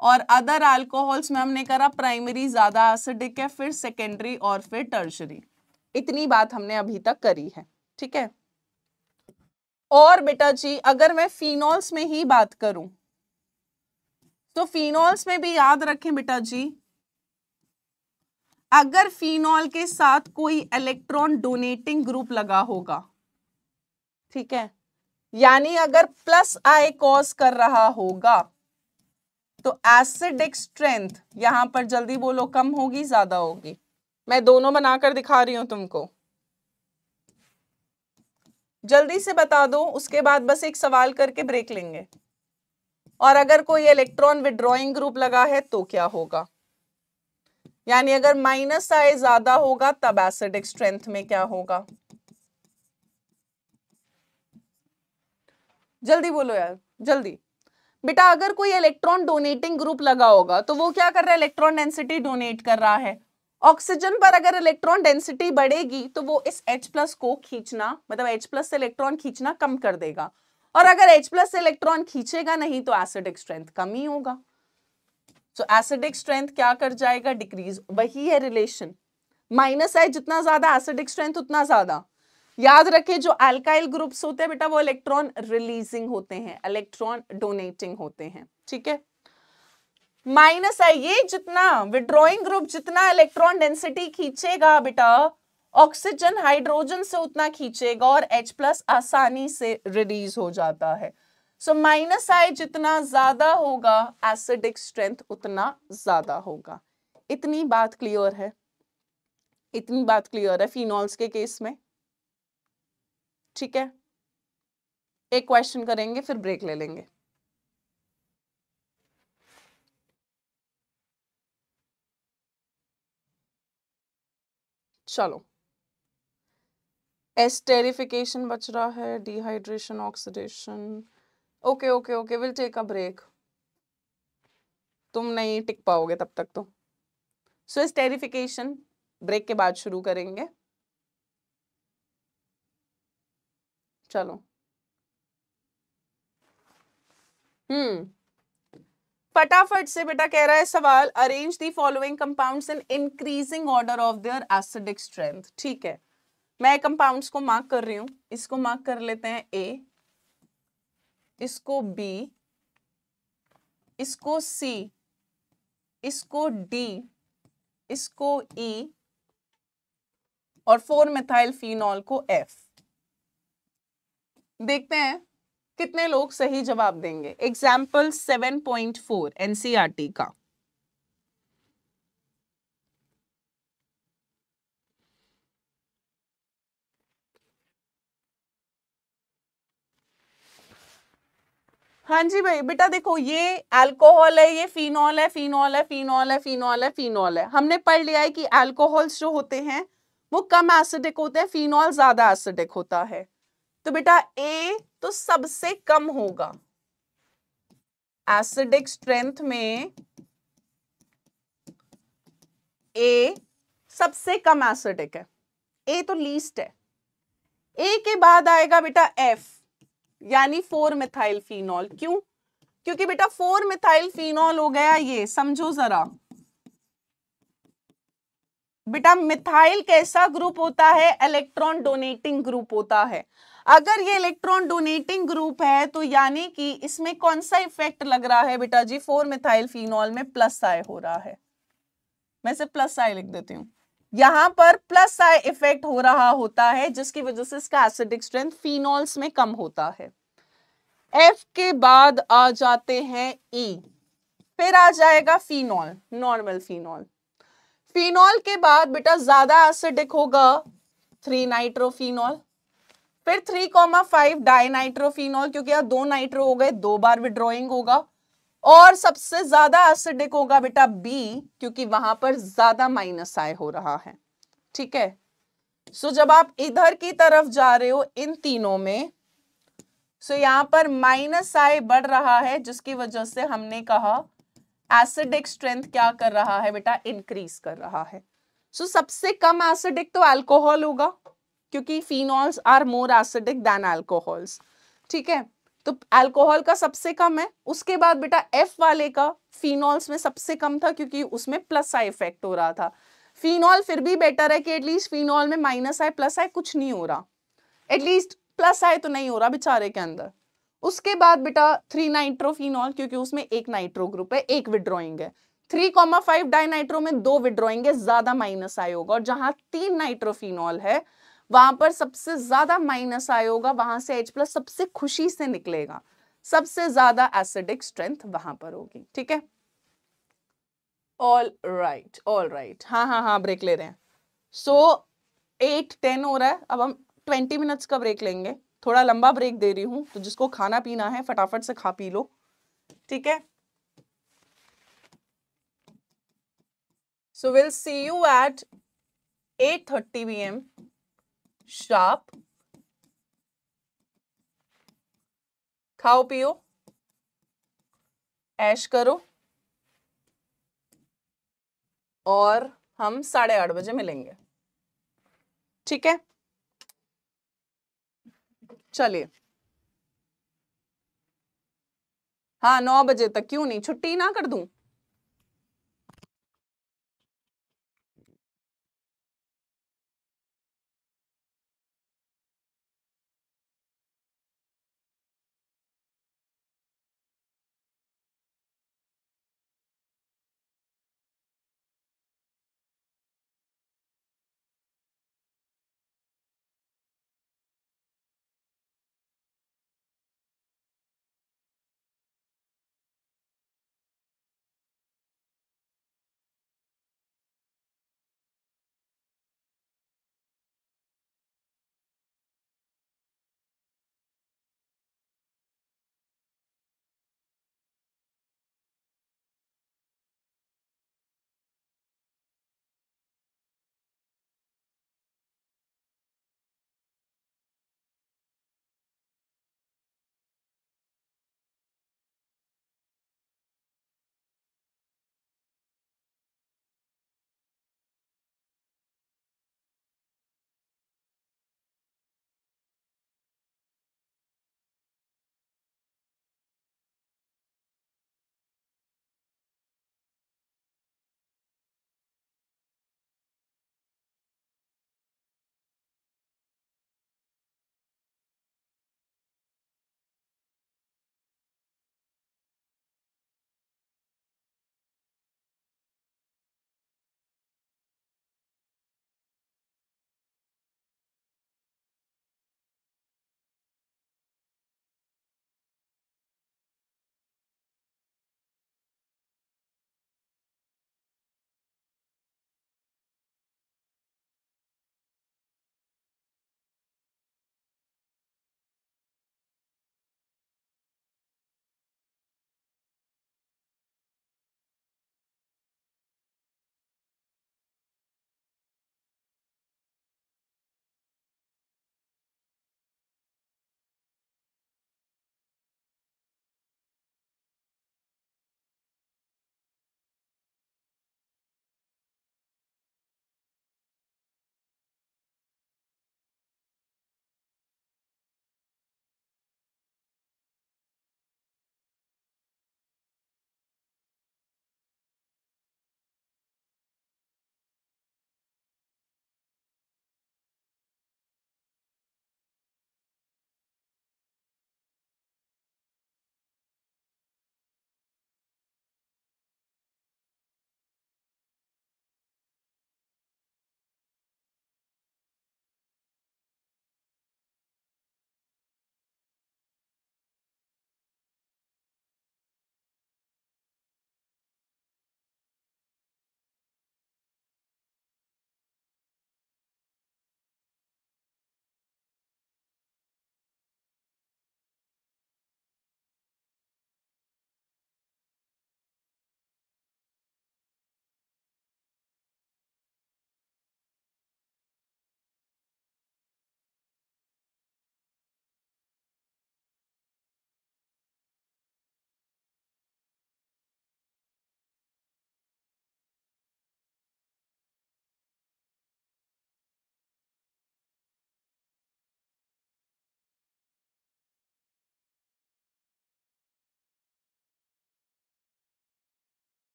और अदर अल्कोहल्स में हमने करा प्राइमरी, ज़्यादा एसिडिक है, फिर सेकेंडरी और फिर टर्शरी। इतनी बात हमने अभी तक करी है, ठीक है? और बेटा जी, अगर मैं फिनॉल्स में ही बात करूँ तो फिनॉल्स में भी याद रखें बेटा जी अगर फिनॉल के साथ कोई इलेक्ट्रॉन डोनेटिंग ग्रुप लगा होगा, ठीक है? यानी अगर प्लस आई कॉज कर रहा होगा तो एसिडिक स्ट्रेंथ यहाँ पर जल्दी बोलो, कम होगी, ज़्यादा होगी? मैं दोनों बनाकर दिखा रही हूँ तुमको। जल्दी से बता दो, उसके बाद बस एक सवाल करके ब्रेक लेंगे। और अगर कोई इलेक्ट्रॉन विड्रॉइंग ग्रुप लगा है तो क्या होगा? यानी अगर माइनस आई ज़्यादा होगा, तब एसिडिक स्ट्रेंथ में क्या होगा? जल्दी बोलो यार, जल्दी। बेटा, अगर कोई इलेक्ट्रॉन डोनेटिंग ग्रुप लगा होगा तो वो क्या कर रहा है? इलेक्ट्रॉन डेंसिटी डोनेट कर रहा है। ऑक्सीजन पर अगर इलेक्ट्रॉन डेंसिटी बढ़ेगी तो वो इस H प्लस को खींचना मतलब H प्लस से इलेक्ट्रॉन खींचना कम कर देगा। और अगर H प्लस इलेक्ट्रॉन खींचेगा नहीं तो एसिडिक स्ट्रेंथ कम ही होगा। सो एसिडिक स्ट्रेंथ क्या कर जाएगा? डिक्रीज वही है रिलेशन माइनस है जितना ज़्यादा एसिडिक स्ट्रेंथ उतना ज़्यादा. याद रखें जो एल्काइल ग्रुप्स होते हैं बेटा, वो इलेक्ट्रॉन रिलीजिंग होते हैं इलेक्ट्रॉन डोनेटिंग होते हैं. ठीक है? माइनस है ये जितना विड्रॉइंग ग्रुप जितना इलेक्ट्रॉन डेंसिटी खींचेगा बेटा ऑक्सीजन हाइड्रोजन से उतना खींचेगा और H प्लस आसानी से रिलीज़ हो जाता है. सो माइनस आई जितना ज़्यादा होगा एसिडिक स्ट्रेंथ उतना ज़्यादा होगा। इतनी बात क्लियर है? इतनी बात क्लियर है फिनॉल्स के केस में? ठीक है? एक क्वेश्चन करेंगे, फिर ब्रेक ले लेंगे। चलो। एस्टेरिफिकेशन बच रहा है dehydration oxidation okay okay okay will take a break तुम नहीं टिक पाओगे तब तक तो। सो एस्टेरिफिकेशन ब्रेक के बाद शुरू करेंगे। चलो। हम्म। फटाफट से बेटा कह रहा है सवाल। Arrange the following compounds in increasing order of their acidic strength ठीक है। मैं कंपाउंड्स को मार्क कर रही हूँ। इसको मार्क कर लेते हैं ए इसको बी इसको सी इसको डी इसको ई e, और फोर मिथाइल फिनॉल को एफ़ देखते हैं कितने लोग सही जवाब देंगे. एग्ज़ाम्पल 7.4 एनसीआरटी का. हाँ जी भाई, बेटा देखो ये अल्कोहल है, ये फिनॉल है फिनॉल है फिनॉल है फिनॉल है फिनॉल है। हमने पढ़ लिया है कि अल्कोहल्स जो होते हैं, वो कम एसिडिक होते हैं फिनॉल ज़्यादा एसिडिक होता है। तो बेटा ए तो सबसे कम होगा। एसिडिक स्ट्रेंथ में ए सबसे कम एसिडिक है। ए तो लीस्ट है। ए के बाद आएगा बेटा एफ़ यानी फोर मिथाइल फिनॉल क्यों? क्योंकि बेटा फोर मिथाइल फिनॉल हो गया ये, समझो जरा। बेटा मिथाइल कैसा ग्रुप होता है? इलेक्ट्रॉन डोनेटिंग ग्रुप होता है। अगर ये इलेक्ट्रॉन डोनेटिंग ग्रुप है तो यानी कि इसमें कौन सा इफ़ेक्ट लग रहा है बेटा जी? फोर मिथाइल फिनॉल में प्लस आई हो रहा है। मैं सिर्फ़ प्लस आई लिख देती हूँ। यहाँ पर प्लस आई इफ़ेक्ट हो रहा होता है, जिसकी वजह से इसका एसिडिक स्ट्रेंथ फिनॉल्स में कम होता है एफ़ के बाद आ जाते हैं ई e. फिर आ जाएगा फिनॉल नॉर्मल फिनॉल फिनॉल के बाद बेटा ज़्यादा एसिडिक होगा थ्री नाइट्रोफिनॉल फिर three comma five die nitrophenol क्योंकि यहाँ दो नाइट्रो हो गए, दो बार विड्रॉइंग होगा और सबसे ज़्यादा एसिडिक होगा बेटा बी क्योंकि वहाँ पर ज़्यादा माइनस आय हो रहा है। ठीक है? सो जब आप इधर की तरफ़ जा रहे हो, इन तीनों में सो यहाँ पर माइनस आय बढ़ रहा है, जिसकी वजह से हमने कहा एसिडिक स्ट्रेंथ क्या कर रहा है बेटा? इंक्रीज कर रहा है। सो सबसे कम एसिडिक तो अल्कोहल होगा, क्योंकि phenols are more acidic than alcohols ठीक है? तो अल्कोहल का सबसे कम है। उसके बाद बेटा एफ़ वाले का फिनॉल्स में सबसे कम था क्योंकि उसमें प्लस आई इफ़ेक्ट हो रहा था। फिनॉल फिर भी बेटर है कि एटलीस्ट फिनॉल में माइनस आई प्लस आई कुछ नहीं हो रहा। एटलीस्ट प्लस आई तो नहीं हो रहा बेचारे के अंदर। उसके बाद बेटा थ्री नाइट्रोफिनॉल क्योंकि उसमें एक नाइट्रो ग्रुप है, एक विड्रॉइंग है। Three comma five dinitro में दो विड्रॉइंग है, ज़्यादा माइनस आई होगा। और जहाँ तीन नाइट्रोफिनॉल है वहाँ पर सबसे ज़्यादा माइनस आय होगा, वहाँ से एच प्लस सबसे खुशी से निकलेगा। सबसे ज़्यादा एसिडिक स्ट्रेंथ वहाँ पर होगी, ठीक है? ऑल राइट ऑल राइट हाँ हाँ हाँ ब्रेक ले रहे हैं। सो एट टेन हो रहा है, अब हम ट्वेंटी मिनट्स का ब्रेक लेंगे। थोड़ा लंबा ब्रेक दे रही हूँ तो जिसको खाना पीना है, फटाफट से खा पी लो, ठीक है? So will see you at eight thirty P M sharp खाओ, पियो। ऐश करो। और हम साढ़े आठ बजे मिलेंगे। ठीक है? चलिए। हाँ नौ बजे तक क्यों नहीं? छुट्टी ना कर दूँ?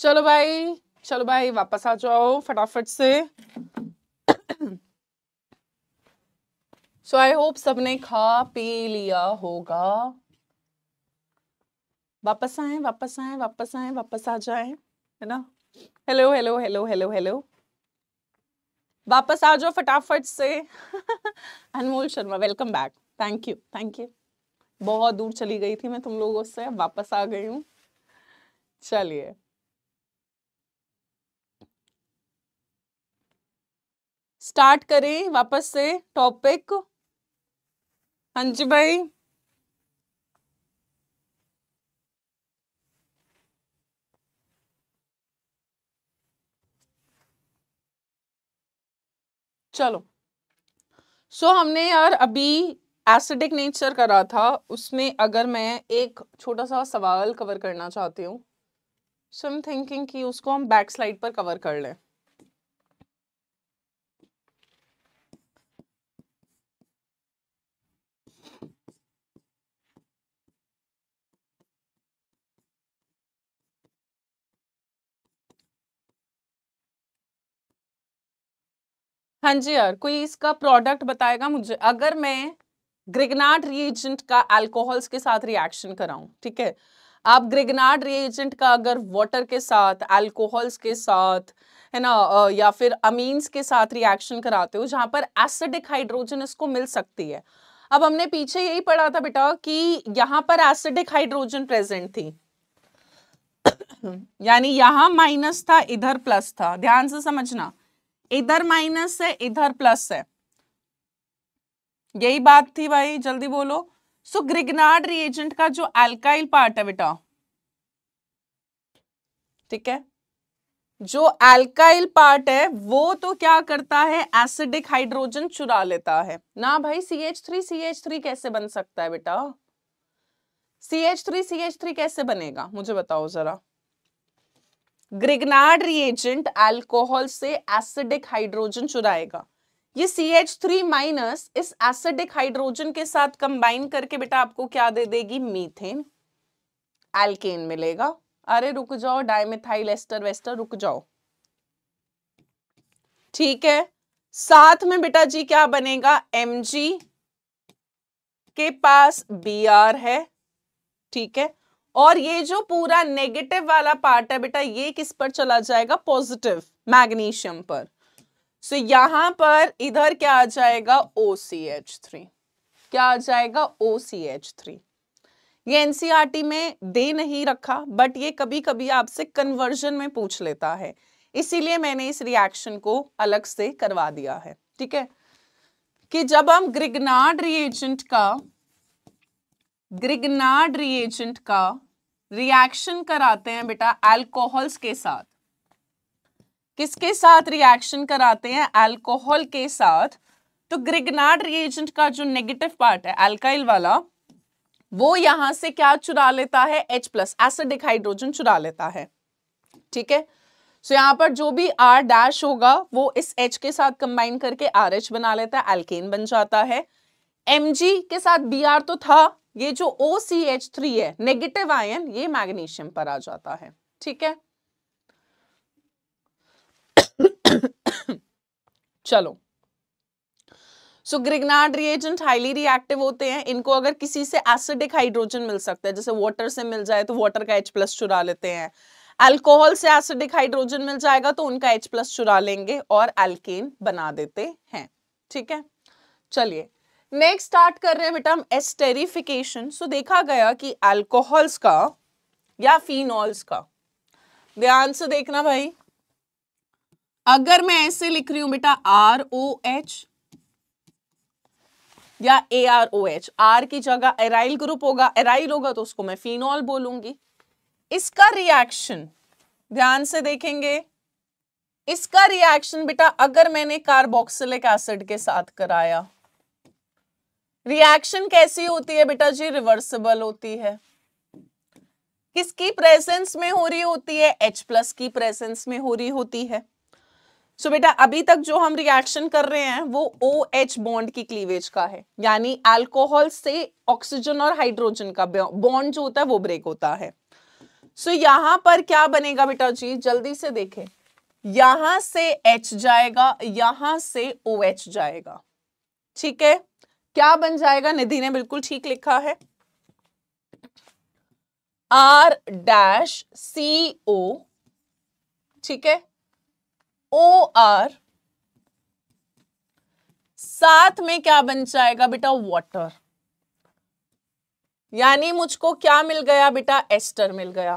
चलो भाई चलो भाई, वापस आ जाओ फटाफट से। सो आई होप सबने खा पी लिया होगा। वापस आए वापस आए वापस आए, वापस आ जाए, है ना? Hello hello hello hello hello वापस आ जाओ फटाफट से। Anmol Sharma welcome back thank you thank you बहुत दूर चली गई थी मैं तुम लोगों से वापस आ गई हूँ। चलिए। स्टार्ट करें वापस से टॉपिक। हाँ जी भाई। चलो। सो so, हमने यार अभी एसिडिक नेचर करा था उसमें अगर मैं एक छोटा सा सवाल कवर करना चाहती हूँ सो एम थिंकिंग कि उसको हम बैक स्लाइड पर कवर कर लें। हाँ जी यार, कोई इसका प्रोडक्ट बताएगा मुझे? अगर मैं ग्रिगनाट रिएजेंट का अल्कोहल्स के साथ रिएक्शन कराऊं, ठीक है? आप ग्रिगनाट रिएजेंट का अगर वाटर के साथ अल्कोहल्स के साथ, है ना या फिर अमीन्स के साथ रिएक्शन कराते हो, जहाँ पर एसिडिक हाइड्रोजन इसको मिल सकती है। अब हमने पीछे यही पढ़ा था बेटा कि यहाँ पर एसिडिक हाइड्रोजन प्रेजेंट थी। यानी यहाँ माइनस था, इधर प्लस था। ध्यान से समझना। इधर माइनस है, इधर प्लस है। यही बात थी भाई, जल्दी बोलो। सो ग्रिगनार्ड रिएजेंट का जो एल्काइल पार्ट है बेटा, ठीक है? जो एल्काइल पार्ट है, वो तो क्या करता है? एसिडिक हाइड्रोजन चुरा लेता है। ना भाई C H three C H three कैसे बन सकता है बेटा? C H three C H three कैसे बनेगा? मुझे बताओ जरा। ग्रिगनार्ड रिएजेंट अल्कोहल से एसिडिक हाइड्रोजन चुराएगा। ये सी एच थ्री माइनस इस एसिडिक हाइड्रोजन के साथ कंबाइन करके बेटा आपको क्या दे देगी? मीथेन एल्केन मिलेगा। अरे रुक जाओ डायमिथाइल एस्टर वेस्टर रुक जाओ। ठीक है? साथ में बेटा जी क्या बनेगा? एमजी के पास बी आर है। ठीक है? और ये जो पूरा नेगेटिव वाला पार्ट है बेटा ये किस पर चला जाएगा? पॉजिटिव मैग्नीशियम पर। सो so, यहाँ पर इधर क्या आ जाएगा? ओ सी एच थ्री क्या आ जाएगा? ओ सी एच थ्री ये एनसीआरटी में दे नहीं रखा बट ये कभी कभी आपसे कन्वर्जन में पूछ लेता है। इसीलिए मैंने इस रिएक्शन को अलग से करवा दिया है ठीक है? कि जब हम ग्रिगनाड रिएजेंट का ग्रिगनार्ड रिएजेंट का रिएक्शन कराते हैं बेटा अल्कोहल्स के साथ। किसके साथ रिएक्शन कराते हैं? अल्कोहल के साथ। तो ग्रिगनाड रिएजेंट का जो नेगेटिव पार्ट है अल्काइल वाला, वो यहाँ से क्या चुरा लेता है? H प्लस एसिडिक हाइड्रोजन चुरा लेता है। ठीक है? सो यहाँ पर जो भी R डैश होगा, वो इस H के साथ कंबाइन करके RH बना लेता है एल्केन बन जाता है। Mg के साथ Br तो था ये जो ओ सी एच थ्री है नेगेटिव आयन ये मैग्नीशियम पर आ जाता है, ठीक है? चलो। So Grignard reagent highly reactive होते हैं। इनको अगर किसी से एसिडिक हाइड्रोजन मिल सकता है, जैसे वाटर से मिल जाए तो वाटर का एच प्लस चुरा लेते हैं। अल्कोहल से एसिडिक हाइड्रोजन मिल जाएगा तो उनका एच प्लस चुरा लेंगे और एल्केन बना देते हैं, ठीक है? चलिए। नेक्स्ट स्टार्ट कर रहे हैं बेटा हम एस्टेरिफिकेशन। सो देखा गया कि अल्कोहल्स का या फिनॉल्स का ध्यान से देखना भाई। अगर मैं ऐसे लिख रही हूँ बेटा आर ओ एच या A R O H R की जगह एराइल ग्रुप होगा एराइल होगा तो उसको मैं फिनॉल बोलूँगी। इसका रिएक्शन ध्यान से देखेंगे। इसका रिएक्शन बेटा, अगर मैंने कार्बोक्सिलिक एसिड के साथ कराया रिएक्शन कैसी होती है बेटा जी? रिवर्सिबल होती है। किसकी प्रेजेंस में हो रही होती है? H प्लस की प्रेजेंस में हो रही होती है। सो so बेटा अभी तक जो हम रिएक्शन कर रहे हैं वो ओ एच बॉन्ड की क्लीवेज का है। यानी अल्कोहल से ऑक्सीजन और हाइड्रोजन का बॉन्ड जो होता है वो ब्रेक होता है। सो so, यहाँ पर क्या बनेगा बेटा जी? जल्दी से देखें। यहाँ से H जाएगा यहाँ से ओ OH जाएगा। ठीक है? क्या बन जाएगा? निधि ने बिल्कुल ठीक लिखा है। आर डैश सी ओ ठीक है? ओ आर साथ में क्या बन जाएगा बेटा? वाटर यानी मुझको क्या मिल गया बेटा? एस्टर मिल गया।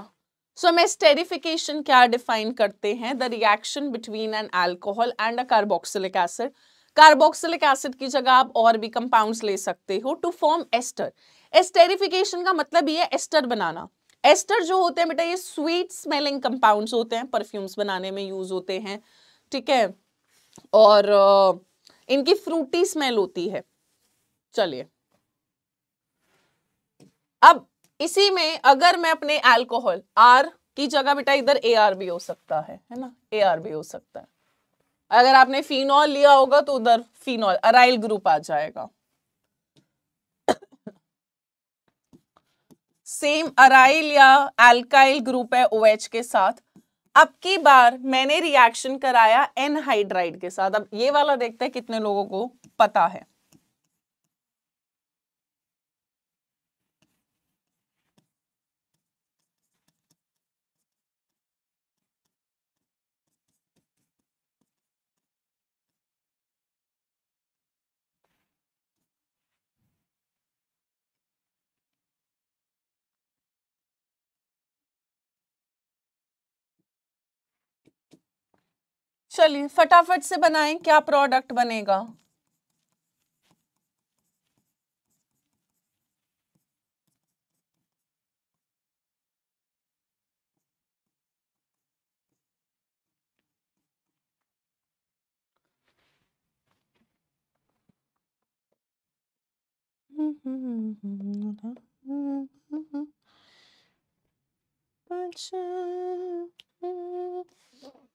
सो so, हम एस्टेरिफिकेशन क्या डिफाइन करते हैं? The reaction between an alcohol and a carboxylic acid carboxylic acid की जगह आप और भी कंपाउंड्स ले सकते हो टू फॉर्म एस्टर एस्टेरिफिकेशन का मतलब ये एस्टर बनाना। एस्टर जो होते हैं बेटा, ये स्वीट स्मेलिंग कंपाउंड्स होते हैं परफ्यूम्स बनाने में यूज़ होते हैं, ठीक है? और इनकी फ्रूटी स्मेल होती है। चलिए। अब इसी में अगर मैं अपने अल्कोहल आर की जगह बेटा इधर ए आर भी हो सकता है है ना? ए आर भी हो सकता है। अगर आपने फिनॉल लिया होगा तो उधर फिनॉल अराइल ग्रुप आ जाएगा। सेम अराइल या एल्काइल ग्रुप है ओ OH के साथ। अब की बार मैंने रिएक्शन कराया एनहाइड्राइड के साथ। अब ये वाला देखते हैं कितने लोगों को पता है। चलिए फटाफट से बनाएँ क्या प्रोडक्ट बनेगा?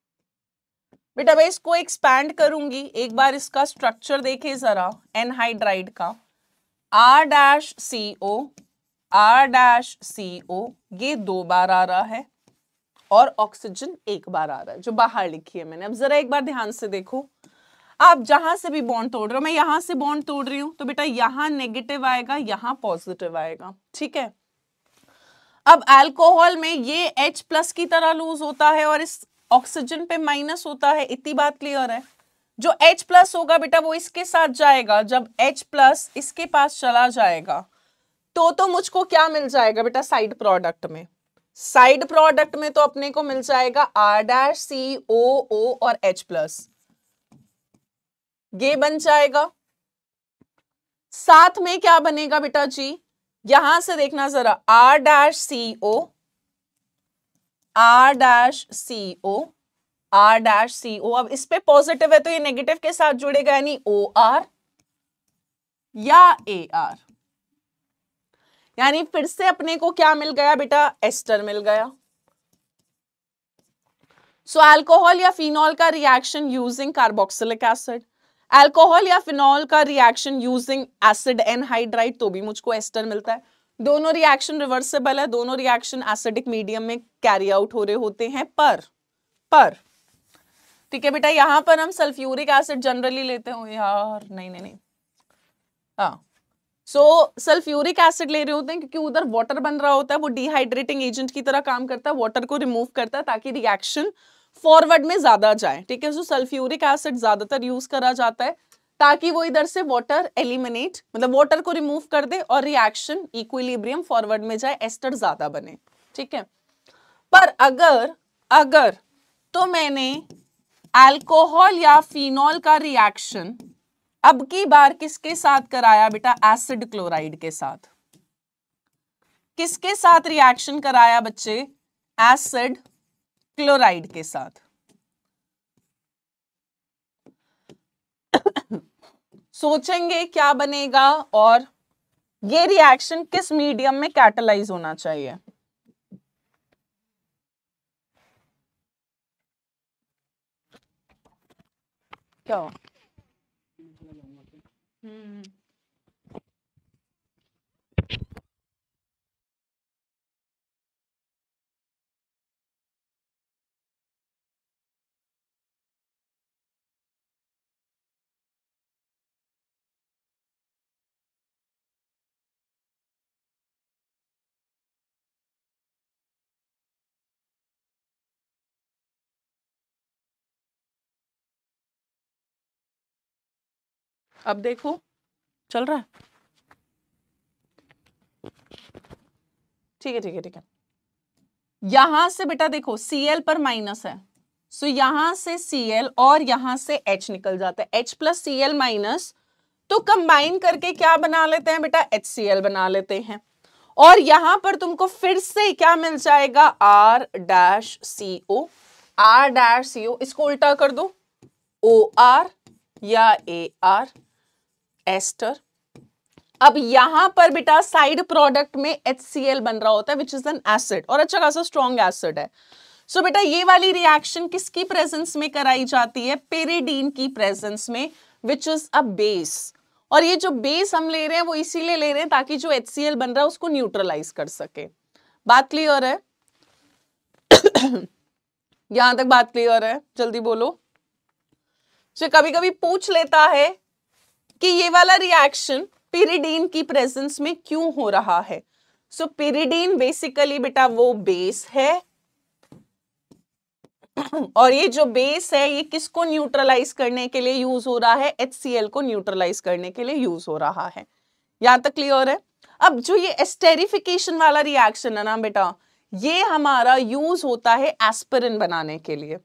बेटा मैं इसको एक्सपैंड करूँगी, एक बार इसका स्ट्रक्चर देखे जरा एनहाइड्राइड का। R dash C O R dash C O ये दो बार आ रहा है, और ऑक्सीजन एक बार आ रहा है, जो बाहर लिखी है मैंने। अब जरा एक बार ध्यान से देखो। आप जहाँ से भी बॉन्ड तोड़ रहे हो, मैं यहाँ से बॉन्ड तोड़ रही हूँ तो बेटा यहाँ नेगेटिव आएगा, यहाँ पॉजिटिव आएगा, ठीक है? अब अल्कोहल में ये H प्लस की तरह लूज होता है, और इस ऑक्सीजन पे माइनस होता है, इतनी बात क्लियर है। जो H प्लस होगा बेटा, वो इसके साथ जाएगा, जब H प्लस इसके पास चला जाएगा तो तो मुझको क्या मिल जाएगा बेटा साइड प्रोडक्ट में? साइड प्रोडक्ट में तो अपने को मिल जाएगा आर डैश सी ओ ओ और H प्लस ये बन जाएगा। साथ में क्या बनेगा बेटा जी? यहाँ से देखना जरा। R dash C O R dash C O R dash C O अब इस पे पॉजिटिव है तो ये नेगेटिव के साथ जुड़ेगा यानी ओ आर या ए आर यानी फिर से अपने को क्या मिल गया बेटा? एस्टर मिल गया। सो so, अल्कोहल या फिनॉल का reaction using carboxylic acid alcohol या फिनॉल का रिएक्शन यूजिंग एसिड एनहाइड्राइड तो भी मुझको एस्टर मिलता है। दोनों रिएक्शन रिवर्सेबल है, दोनों रिएक्शन एसिडिक मीडियम में कैरी आउट हो रहे होते हैं, पर पर, ठीक है बेटा, यहाँ पर हम सल्फ्यूरिक एसिड जनरली लेते हो यार, नहीं नहीं नहीं हाँ सो सल्फ्यूरिक एसिड ले रहे होते हैं क्योंकि उधर वाटर बन रहा होता है, वो डिहाइड्रेटिंग एजेंट की तरह काम करता है वाटर को रिमूव करता है ताकि रिएक्शन फॉरवर्ड में ज़्यादा जाए, ठीक है सो सल्फ्यूरिक एसिड ज़्यादातर यूज़ करा जाता है ताकि वो इधर से वाटर एलिमिनेट मतलब वाटर को रिमूव कर दे और रिएक्शन इक्विलिब्रियम फॉरवर्ड में जाए एस्टर ज़्यादा बने। ठीक है? पर अगर अगर तो मैंने अल्कोहल या फिनॉल का रिएक्शन अब की बार किसके साथ कराया बेटा? एसिड क्लोराइड के साथ। किसके साथ रिएक्शन कराया बच्चे? एसिड क्लोराइड के साथ। सोचेंगे क्या बनेगा और ये रिएक्शन किस मीडियम में कैटलाइज होना चाहिए? क्या हम्म। अब देखो, चल रहा है? ठीक है ठीक है ठीक है। यहाँ से बेटा देखो Cl पर माइनस है। सो यहाँ से Cl और यहाँ से H निकल जाता है। H प्लस सी माइनस तो कंबाइन करके क्या बना लेते हैं बेटा? HCl बना लेते हैं। और यहाँ पर तुमको फिर से क्या मिल जाएगा? R dash C O R dash C O इसको उल्टा कर दो। ओ आर या ए आर एस्टर। अब यहाँ पर बेटा साइड प्रोडक्ट में एचसीएल बन रहा होता है विच इज़ एन एसिड और अच्छा खासा स्ट्रॉन्ग एसिड है। सो so, बेटा ये वाली रिएक्शन किसकी प्रेजेंस में कराई जाती है? पेरिडीन की प्रेजेंस में विच इज़ अ बेस और ये जो बेस हम ले रहे हैं वो इसीलिए ले रहे हैं ताकि जो एचसीएल बन रहा है उसको न्यूट्रलाइज कर सके। बात क्लियर है? यहाँ तक बात क्लियर है? जल्दी बोलो। जो कभी कभी पूछ लेता है कि ये वाला रिएक्शन पिरिडीन की प्रेजेंस में क्यों हो रहा है? सो so, पिरिडीन बेसिकली बेटा वो बेस है। और ये जो बेस है ये किसको न्यूट्रलाइज करने के लिए यूज़ हो रहा है? एचसीएल को न्यूट्रलाइज करने के लिए यूज़ हो रहा है। यहाँ तक क्लियर है? अब जो ये एस्टेरिफिकेशन वाला रिएक्शन है ना बेटा ये हमारा यूज़ होता है एस्पिरिन बनाने के लिए।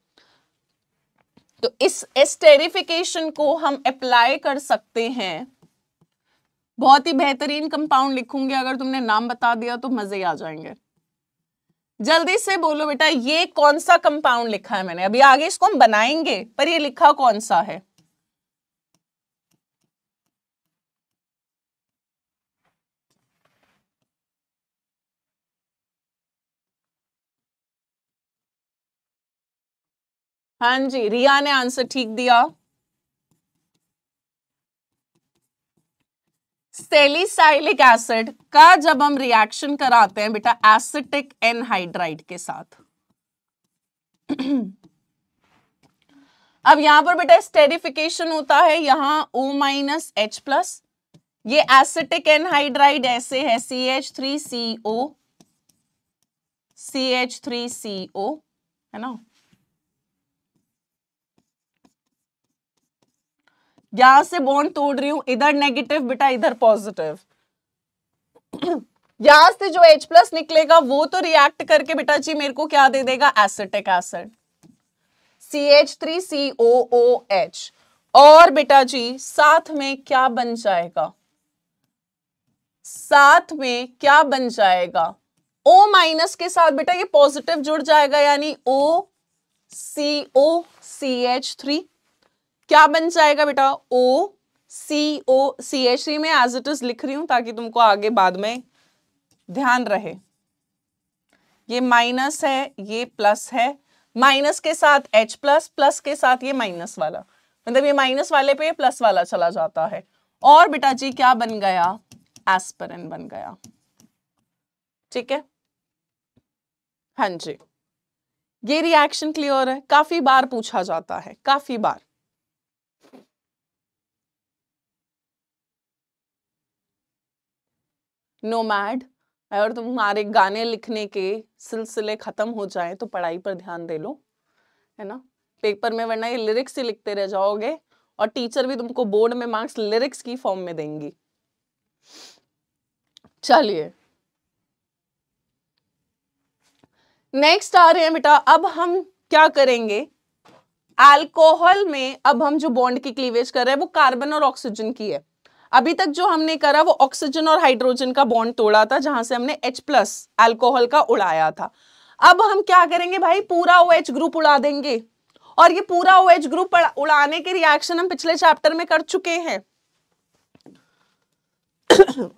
तो इस एस्टेरिफिकेशन को हम अप्लाई कर सकते हैं। बहुत ही बेहतरीन कंपाउंड लिखूँगी, अगर तुमने नाम बता दिया तो मज़े आ जाएँगे। जल्दी से बोलो बेटा, ये कौन सा कंपाउंड लिखा है मैंने? अभी आगे इसको हम बनाएँगे, पर ये लिखा कौन सा है? हाँ जी, रिया ने आंसर ठीक दिया। सेलिसाइलिक एसिड का जब हम रिएक्शन कराते हैं बेटा, एसिटिक एनहाइड्राइड के साथ। अब यहाँ पर बेटा स्टेरिफिकेशन होता है, यहाँ O माइनस एच प्लस ये एसिटिक एनहाइड्राइड ऐसे है C H three C O C H three C O है ना? यहाँ से बॉन्ड तोड़ रही हूँ, इधर नेगेटिव बेटा इधर पॉजिटिव यहाँ से जो H प्लस निकलेगा, वो तो रिएक्ट करके बेटा जी मेरे को क्या दे देगा? Acetic acid C H three C O O H और बेटा जी, साथ में क्या बन जाएगा? साथ में क्या बन जाएगा? O माइनस के साथ बेटा ये पॉजिटिव जुड़ जाएगा, यानी O C O C H three क्या बन जाएगा बेटा? ओ सी ओ सी एच सी में एज इट इज़ लिख रही हूँ ताकि तुमको आगे बाद में ध्यान रहे। ये माइनस है, ये प्लस है। माइनस के साथ एच प्लस प्लस के साथ ये माइनस वाला। मतलब ये माइनस वाले पे प्लस वाला चला जाता है। और बेटा जी क्या बन गया? एस्पिरिन बन गया। ठीक है? हाँ जी। ये रिएक्शन क्लियर है। काफ़ी बार पूछा जाता है। काफ़ी बार। नोमैड अगर तुम्हारे गाने लिखने के सिलसिले खत्म हो जाएँ तो पढ़ाई पर ध्यान दे लो, है ना? पेपर में वरना ये लिरिक्स ही लिखते रह जाओगे, और टीचर भी तुमको बोर्ड में मार्क्स लिरिक्स की फॉर्म में देंगी। चलिए। नेक्स्ट आ रहे हैं बेटा, अब हम क्या करेंगे? अल्कोहल में अब हम जो बॉन्ड की क्लीवेज कर रहे हैं, वो कार्बन और ऑक्सीजन की है। अभी तक जो हमने करा, वो ऑक्सीजन और हाइड्रोजन का बॉन्ड तोड़ा था, जहाँ से हमने H प्लस एल्कोहल का उड़ाया था। अब हम क्या करेंगे भाई? पूरा ओ OH ग्रुप उड़ा देंगे। और ये पूरा ओ OH ग्रुप उड़ाने के रिएक्शन हम पिछले चैप्टर में कर चुके हैं।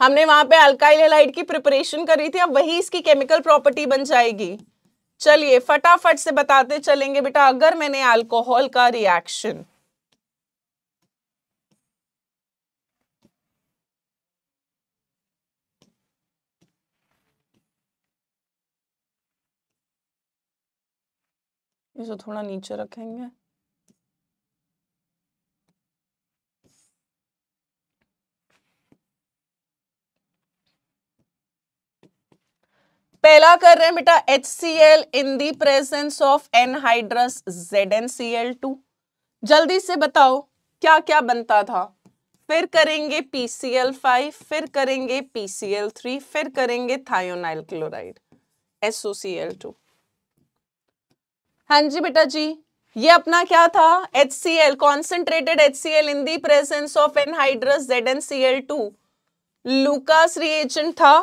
हमने वहाँ पे अल्काइल की प्रिपरेशन करी थी, अब वही इसकी केमिकल प्रॉपर्टी बन जाएगी। चलिए, फटाफट से बताते चलेंगे, बेटा, अगर मैंने अल्कोहल का रिएक्शन इसे थोड़ा नीचे रखेंगे। पहला कर रहे हैं बेटा H C L in the presence of anhydrous Z N C L two जल्दी से बताओ क्या क्या बनता था? फिर करेंगे PCl5 फिर करेंगे PCl3 फिर करेंगे थायोनाइल क्लोराइड SOCl2 हाँ जी बेटा जी, ये अपना क्या था? H C L concentrated H C L in the presence of anhydrous ZnCl2 Lucas reagent था।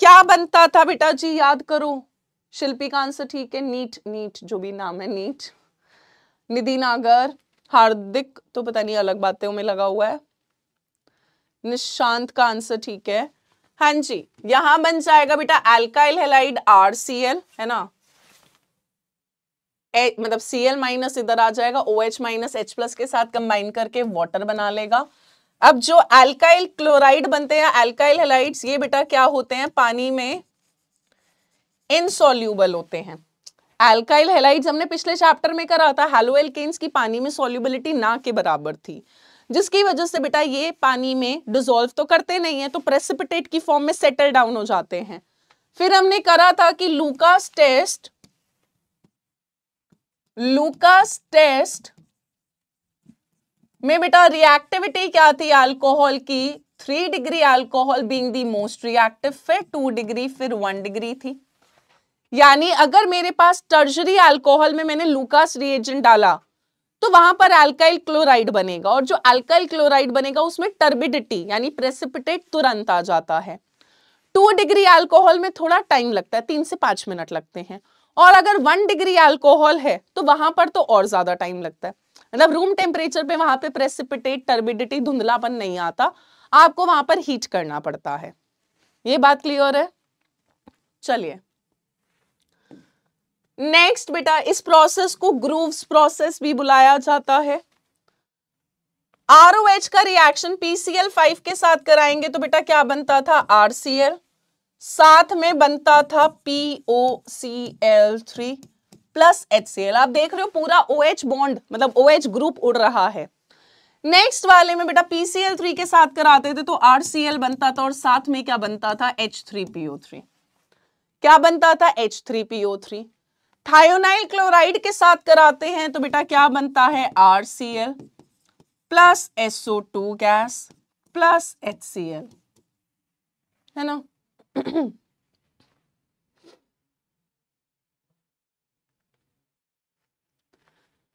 क्या बनता था बेटा जी, याद करो। शिल्पी का आंसर ठीक है, नीट नीट, जो भी नाम है, नीट। निधि नागर, हार्दिक तो पता नहीं अलग बातें में लगा हुआ है। निशांत का आंसर ठीक है। हाँ जी, यहाँ बन जाएगा बेटा alkyl halide R C L है ना? ए, मतलब एल माइनस इधर आ जाएगा OH माइनस एच प्लस के साथ कंबाइन करके वाटर बना लेगा। अब जो एल्काइल क्लोराइड बनते हैं एल्काइल हेलाइड्स ये बेटा क्या होते हैं? पानी में इनसोल्यूबल होते हैं। एल्काइल हेलाइड्स हमने पिछले चैप्टर में करा था हेलो हेलोएल्केन्स की पानी में सोल्यूबिलिटी ना के बराबर थी। जिसकी वजह से बेटा ये पानी में डिजोल्व तो करते नहीं है तो प्रेसिपिटेट की फॉर्म में सेटल डाउन हो जाते हैं। फिर हमने करा था कि लूकास टेस्ट लूकास टेस्ट में बेटा रिएक्टिविटी क्या थी अल्कोहल की? Three degree alcohol being the most reactive फिर टू डिग्री फिर वन डिग्री थी। यानी अगर मेरे पास टर्जरी अल्कोहल में मैंने लूकास रिएजेंट डाला तो वहाँ पर अल्काइल क्लोराइड बनेगा और जो अल्काइल क्लोराइड बनेगा, उसमें टर्बिडिटी यानी प्रेसिपिटेट तुरंत आ जाता है। टू डिग्री अल्कोहल में थोड़ा टाइम लगता है, तीन से पाँच मिनट लगते हैं। और अगर वन डिग्री अल्कोहल है तो वहाँ पर तो और ज़्यादा टाइम लगता है। मतलब रूम टेम्परेचर पे वहाँ पे प्रेसिपिटेट टर्बिडिटी धुंधलापन नहीं आता। आपको वहाँ पर हीट करना पड़ता है। ये बात क्लियर है? चलिए। नेक्स्ट बेटा, इस प्रोसेस को ग्रूव्स प्रोसेस भी बुलाया जाता है। आरओएच का रिएक्शन पीसीएल फाइव के साथ कराएँगे तो बेटा क्या बनता था? आरसीएल साथ में बनता था P O C L three plus H C L आप देख रहे हो पूरा ओ एच बॉन्ड मतलब ओ एच ग्रुप उड़ रहा है। नेक्स्ट वाले में बेटा पीसीएल थ्री के साथ कराते थे तो आर सी एल बनता था और साथ में क्या बनता था? एच थ्री पीओ थ्री क्या बनता था? H three P O three thionyl chloride के साथ कराते हैं तो बेटा क्या बनता है? R C L plus S O two gas plus H C L है ना?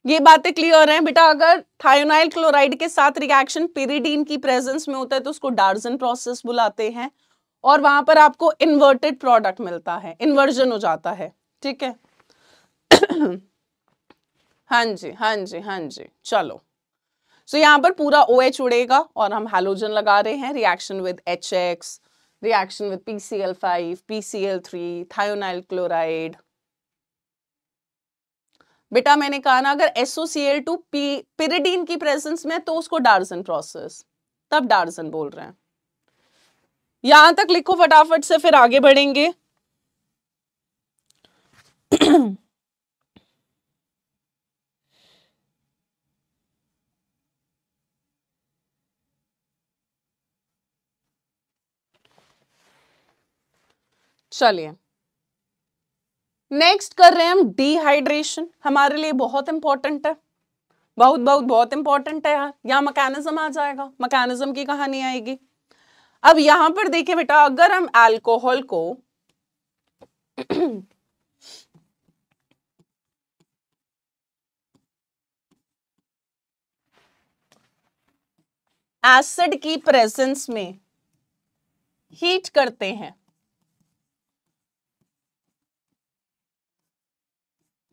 ये बातें क्लियर हैं। बेटा अगर थायोनाइल क्लोराइड के साथ रिएक्शन पेरिडीन की प्रेजेंस में होता है तो उसको डार्जन प्रोसेस बुलाते हैं और वहाँ पर आपको इन्वर्टेड प्रोडक्ट मिलता है। इन्वर्जन हो जाता है। ठीक है? हाँ जी हाँ जी हाँ जी। चलो। सो so, यहाँ पर पूरा ओ OH उड़ेगा और हम हेलोजन लगा रहे हैं। Reaction with H X reaction with PCl5, PCl3, thionyl chloride. बेटा मैंने कहा ना अगर SOCl2 पिरिडीन की प्रेजेंस में तो उसको डार्जन प्रोसेस तब डार्जन बोल रहे हैं। यहाँ तक लिखो फटाफट से फिर आगे बढ़ेंगे। चलिए। नेक्स्ट कर रहे हैं हम डिहाइड्रेशन हमारे लिए बहुत इंपॉर्टेंट है। बहुत बहुत बहुत इंपॉर्टेंट है यार। यहाँ मैकेनिज्म आ जाएगा। मैकेनिज्म की कहानी आएगी। अब यहाँ पर देखिए बेटा, अगर हम अल्कोहल को एसिड की प्रेजेंस में हीट करते हैं।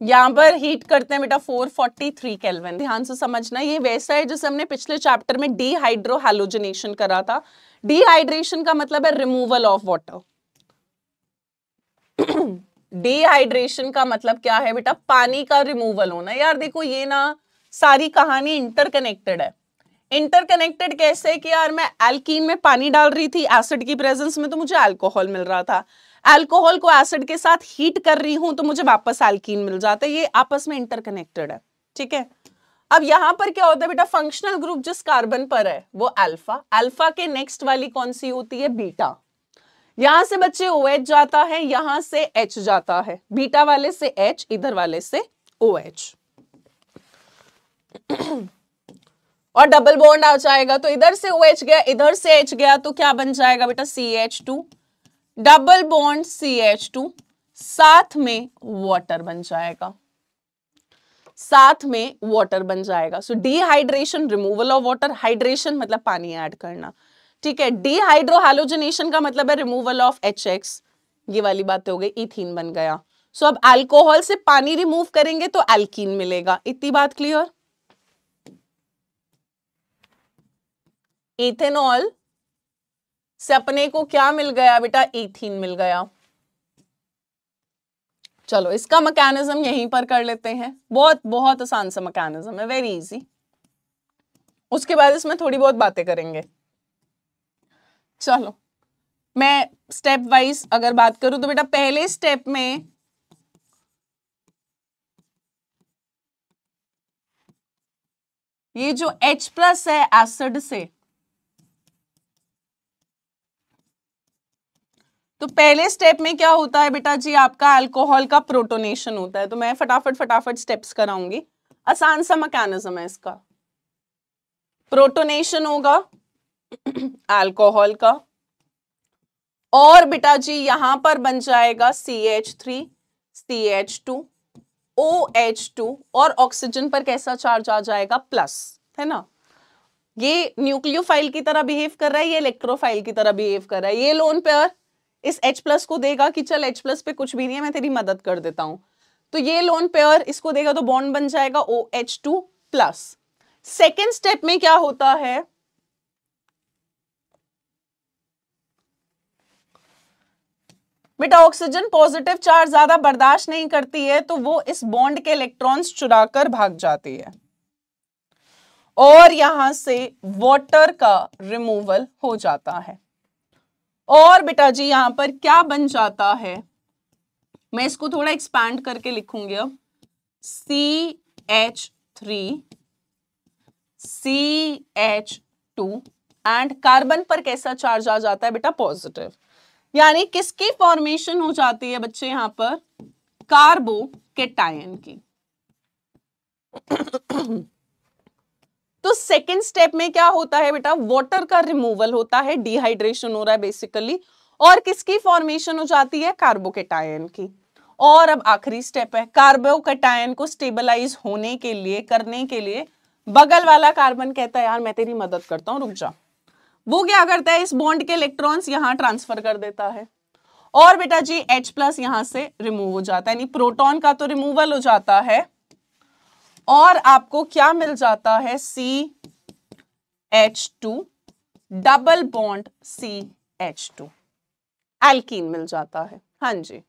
यहाँ पर हीट करते हैं बेटा 443 केल्विन ध्यान से समझना, ये वैसा है जैसे हमने पिछले चैप्टर में डीहाइड्रो हेलोजनेशन करा था। डिहाइड्रेशन का मतलब है रिमूवल ऑफ़ वाटर डिहाइड्रेशन का मतलब क्या है बेटा? पानी का रिमूवल होना। यार देखो, ये ना सारी कहानी इंटरकनेक्टेड है। इंटरकनेक्टेड कैसे कि यार मैं एल्कीन में पानी डाल रही थी एसिड की प्रेजेंस में तो मुझे अल्कोहल मिल रहा था। अल्कोहल को एसिड के साथ हीट कर रही हूँ तो मुझे वापस एल्कीन मिल जाता है। ये आपस में इंटरकनेक्टेड है, ठीक है? अब यहाँ पर क्या होता है बेटा? फंक्शनल ग्रुप जिस कार्बन पर है, वो अल्फ़ा अल्फ़ा के नेक्स्ट वाली कौन सी होती है? बीटा यहाँ से बच्चे ओ OH जाता है, यहाँ से एच जाता है। बीटा वाले से एच इधर वाले से ओ OH और डबल बॉन्ड आ जाएगा तो इधर से ओ OH गया, इधर से एच गया तो क्या बन जाएगा बेटा? C H two double bond C H two साथ में वाटर बन जाएगा। साथ में वाटर बन जाएगा। So dehydration removal of water hydration मतलब पानी ऐड करना। ठीक है डिहाइड्रोहाइलोजनेशन का मतलब है रिमूवल ऑफ़ एच एक्स ये वाली बात हो गई इथीन बन गया। सो so, अब अल्कोहल से पानी रिमूव करेंगे तो एल्कीन मिलेगा। इतनी बात क्लियर इथेनॉल से अपने को क्या मिल गया बेटा? इथीन मिल गया। चलो, इसका मैकेनिज्म यहीं पर कर लेते हैं। बहुत बहुत आसान सा मैकेनिज्म है वेरी इजी उसके बाद इसमें थोड़ी बहुत बातें करेंगे। चलो, मैं स्टेप वाइज अगर बात करूँ तो बेटा पहले स्टेप में ये जो H प्लस है एसिड से तो पहले स्टेप में क्या होता है बेटा जी आपका अल्कोहल का प्रोटोनेशन होता है। तो मैं फटाफट फटाफट स्टेप्स कराऊँगी। आसान सा मैकेनिज्म है इसका। प्रोटोनेशन होगा। अल्कोहल का। और बेटा जी यहाँ पर बन जाएगा C H three C H two O H two और ऑक्सीजन पर कैसा चार्ज आ जाएगा? प्लस है ना? ये न्यूक्लियोफाइल की तरह बिहेव कर रहा है, ये इलेक्ट्रोफाइल की तरह बिहेव कर रहा है। ये लोन पेयर इस H प्लस को देगा कि चल एच प्लस पे कुछ भी नहीं है, मैं तेरी मदद कर देता हूँ। तो ये लोन पेयर इसको देगा तो बॉन्ड बन जाएगा O H two plus second step में क्या होता है? बेटा ऑक्सीजन पॉजिटिव चार्ज ज़्यादा बर्दाश्त नहीं करती है तो वो इस बॉन्ड के इलेक्ट्रॉन्स चुराकर भाग जाती है। और यहाँ से वाटर का रिमूवल हो जाता है। और बेटा जी, यहाँ पर क्या बन जाता है? मैं इसको थोड़ा एक्सपैंड करके लिखूँगी अब। C H three C H two end carbon पर कैसा चार्ज आ जाता है बेटा? पॉजिटिव यानी किसकी फॉर्मेशन हो जाती है बच्चे यहाँ पर? कार्बो के टाइन की। तो सेकेंड स्टेप में क्या होता है बेटा? वाटर का रिमूवल होता है डिहाइड्रेशन हो रहा है बेसिकली और किसकी फॉर्मेशन हो जाती है? कार्बोकेटायन की। और अब आखिरी स्टेप है कार्बोकेटायन को स्टेबलाइज होने के लिए, करने के लिए, बगल वाला कार्बन कहता है, यार, मैं तेरी मदद करता हूँ, रुक जा। वो क्या करता है? इस बॉन्ड के इलेक्ट्रॉन्स यहाँ ट्रांसफ़र कर देता है। और बेटा जी, H प्लस यहाँ से रिमूव हो जाता है, यानी प्रोटॉन का तो रिमूवल हो जाता है। और आपको क्या मिल जाता है? C H two double bond C H two alkene मिल जाता है। हाँ जी।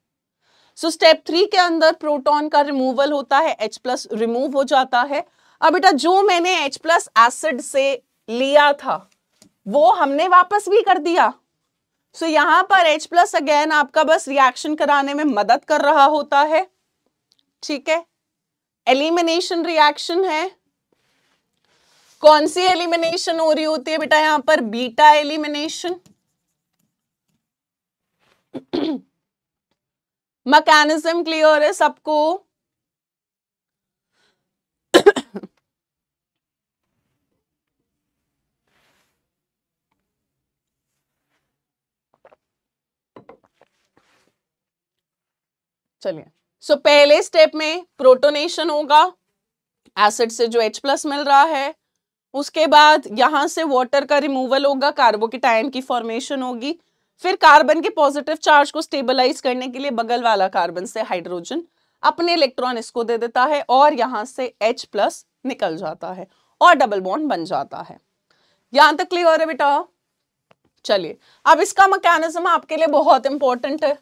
सो स्टेप थ्री के अंदर प्रोटॉन का रिमूवल होता है H प्लस रिमूव हो जाता है। अब बेटा जो मैंने H प्लस एसिड से लिया था वो हमने वापस भी कर दिया। सो so, यहाँ पर H प्लस अगेन आपका बस रिएक्शन कराने में मदद कर रहा होता है। ठीक है? एलिमिनेशन रिएक्शन है। कौन सी एलिमिनेशन हो रही होती है बेटा यहाँ पर? बीटा एलिमिनेशन मैकेनिज्म क्लियर है सबको। चलिए। सो so, पहले स्टेप में प्रोटोनेशन होगा। एसिड से जो H प्लस मिल रहा है उसके बाद यहाँ से वाटर का रिमूवल होगा कार्बोकेटाइन की फॉर्मेशन होगी। फिर कार्बन के पॉजिटिव चार्ज को स्टेबलाइज करने के लिए बगल वाला कार्बन से हाइड्रोजन अपने इलेक्ट्रॉन इसको दे देता है और यहाँ से H प्लस निकल जाता है और डबल बॉन्ड बन जाता है। यहाँ तक क्लियर है बेटा? चलिए अब इसका मैकेनिज्म आपके लिए बहुत इंपॉर्टेंट है।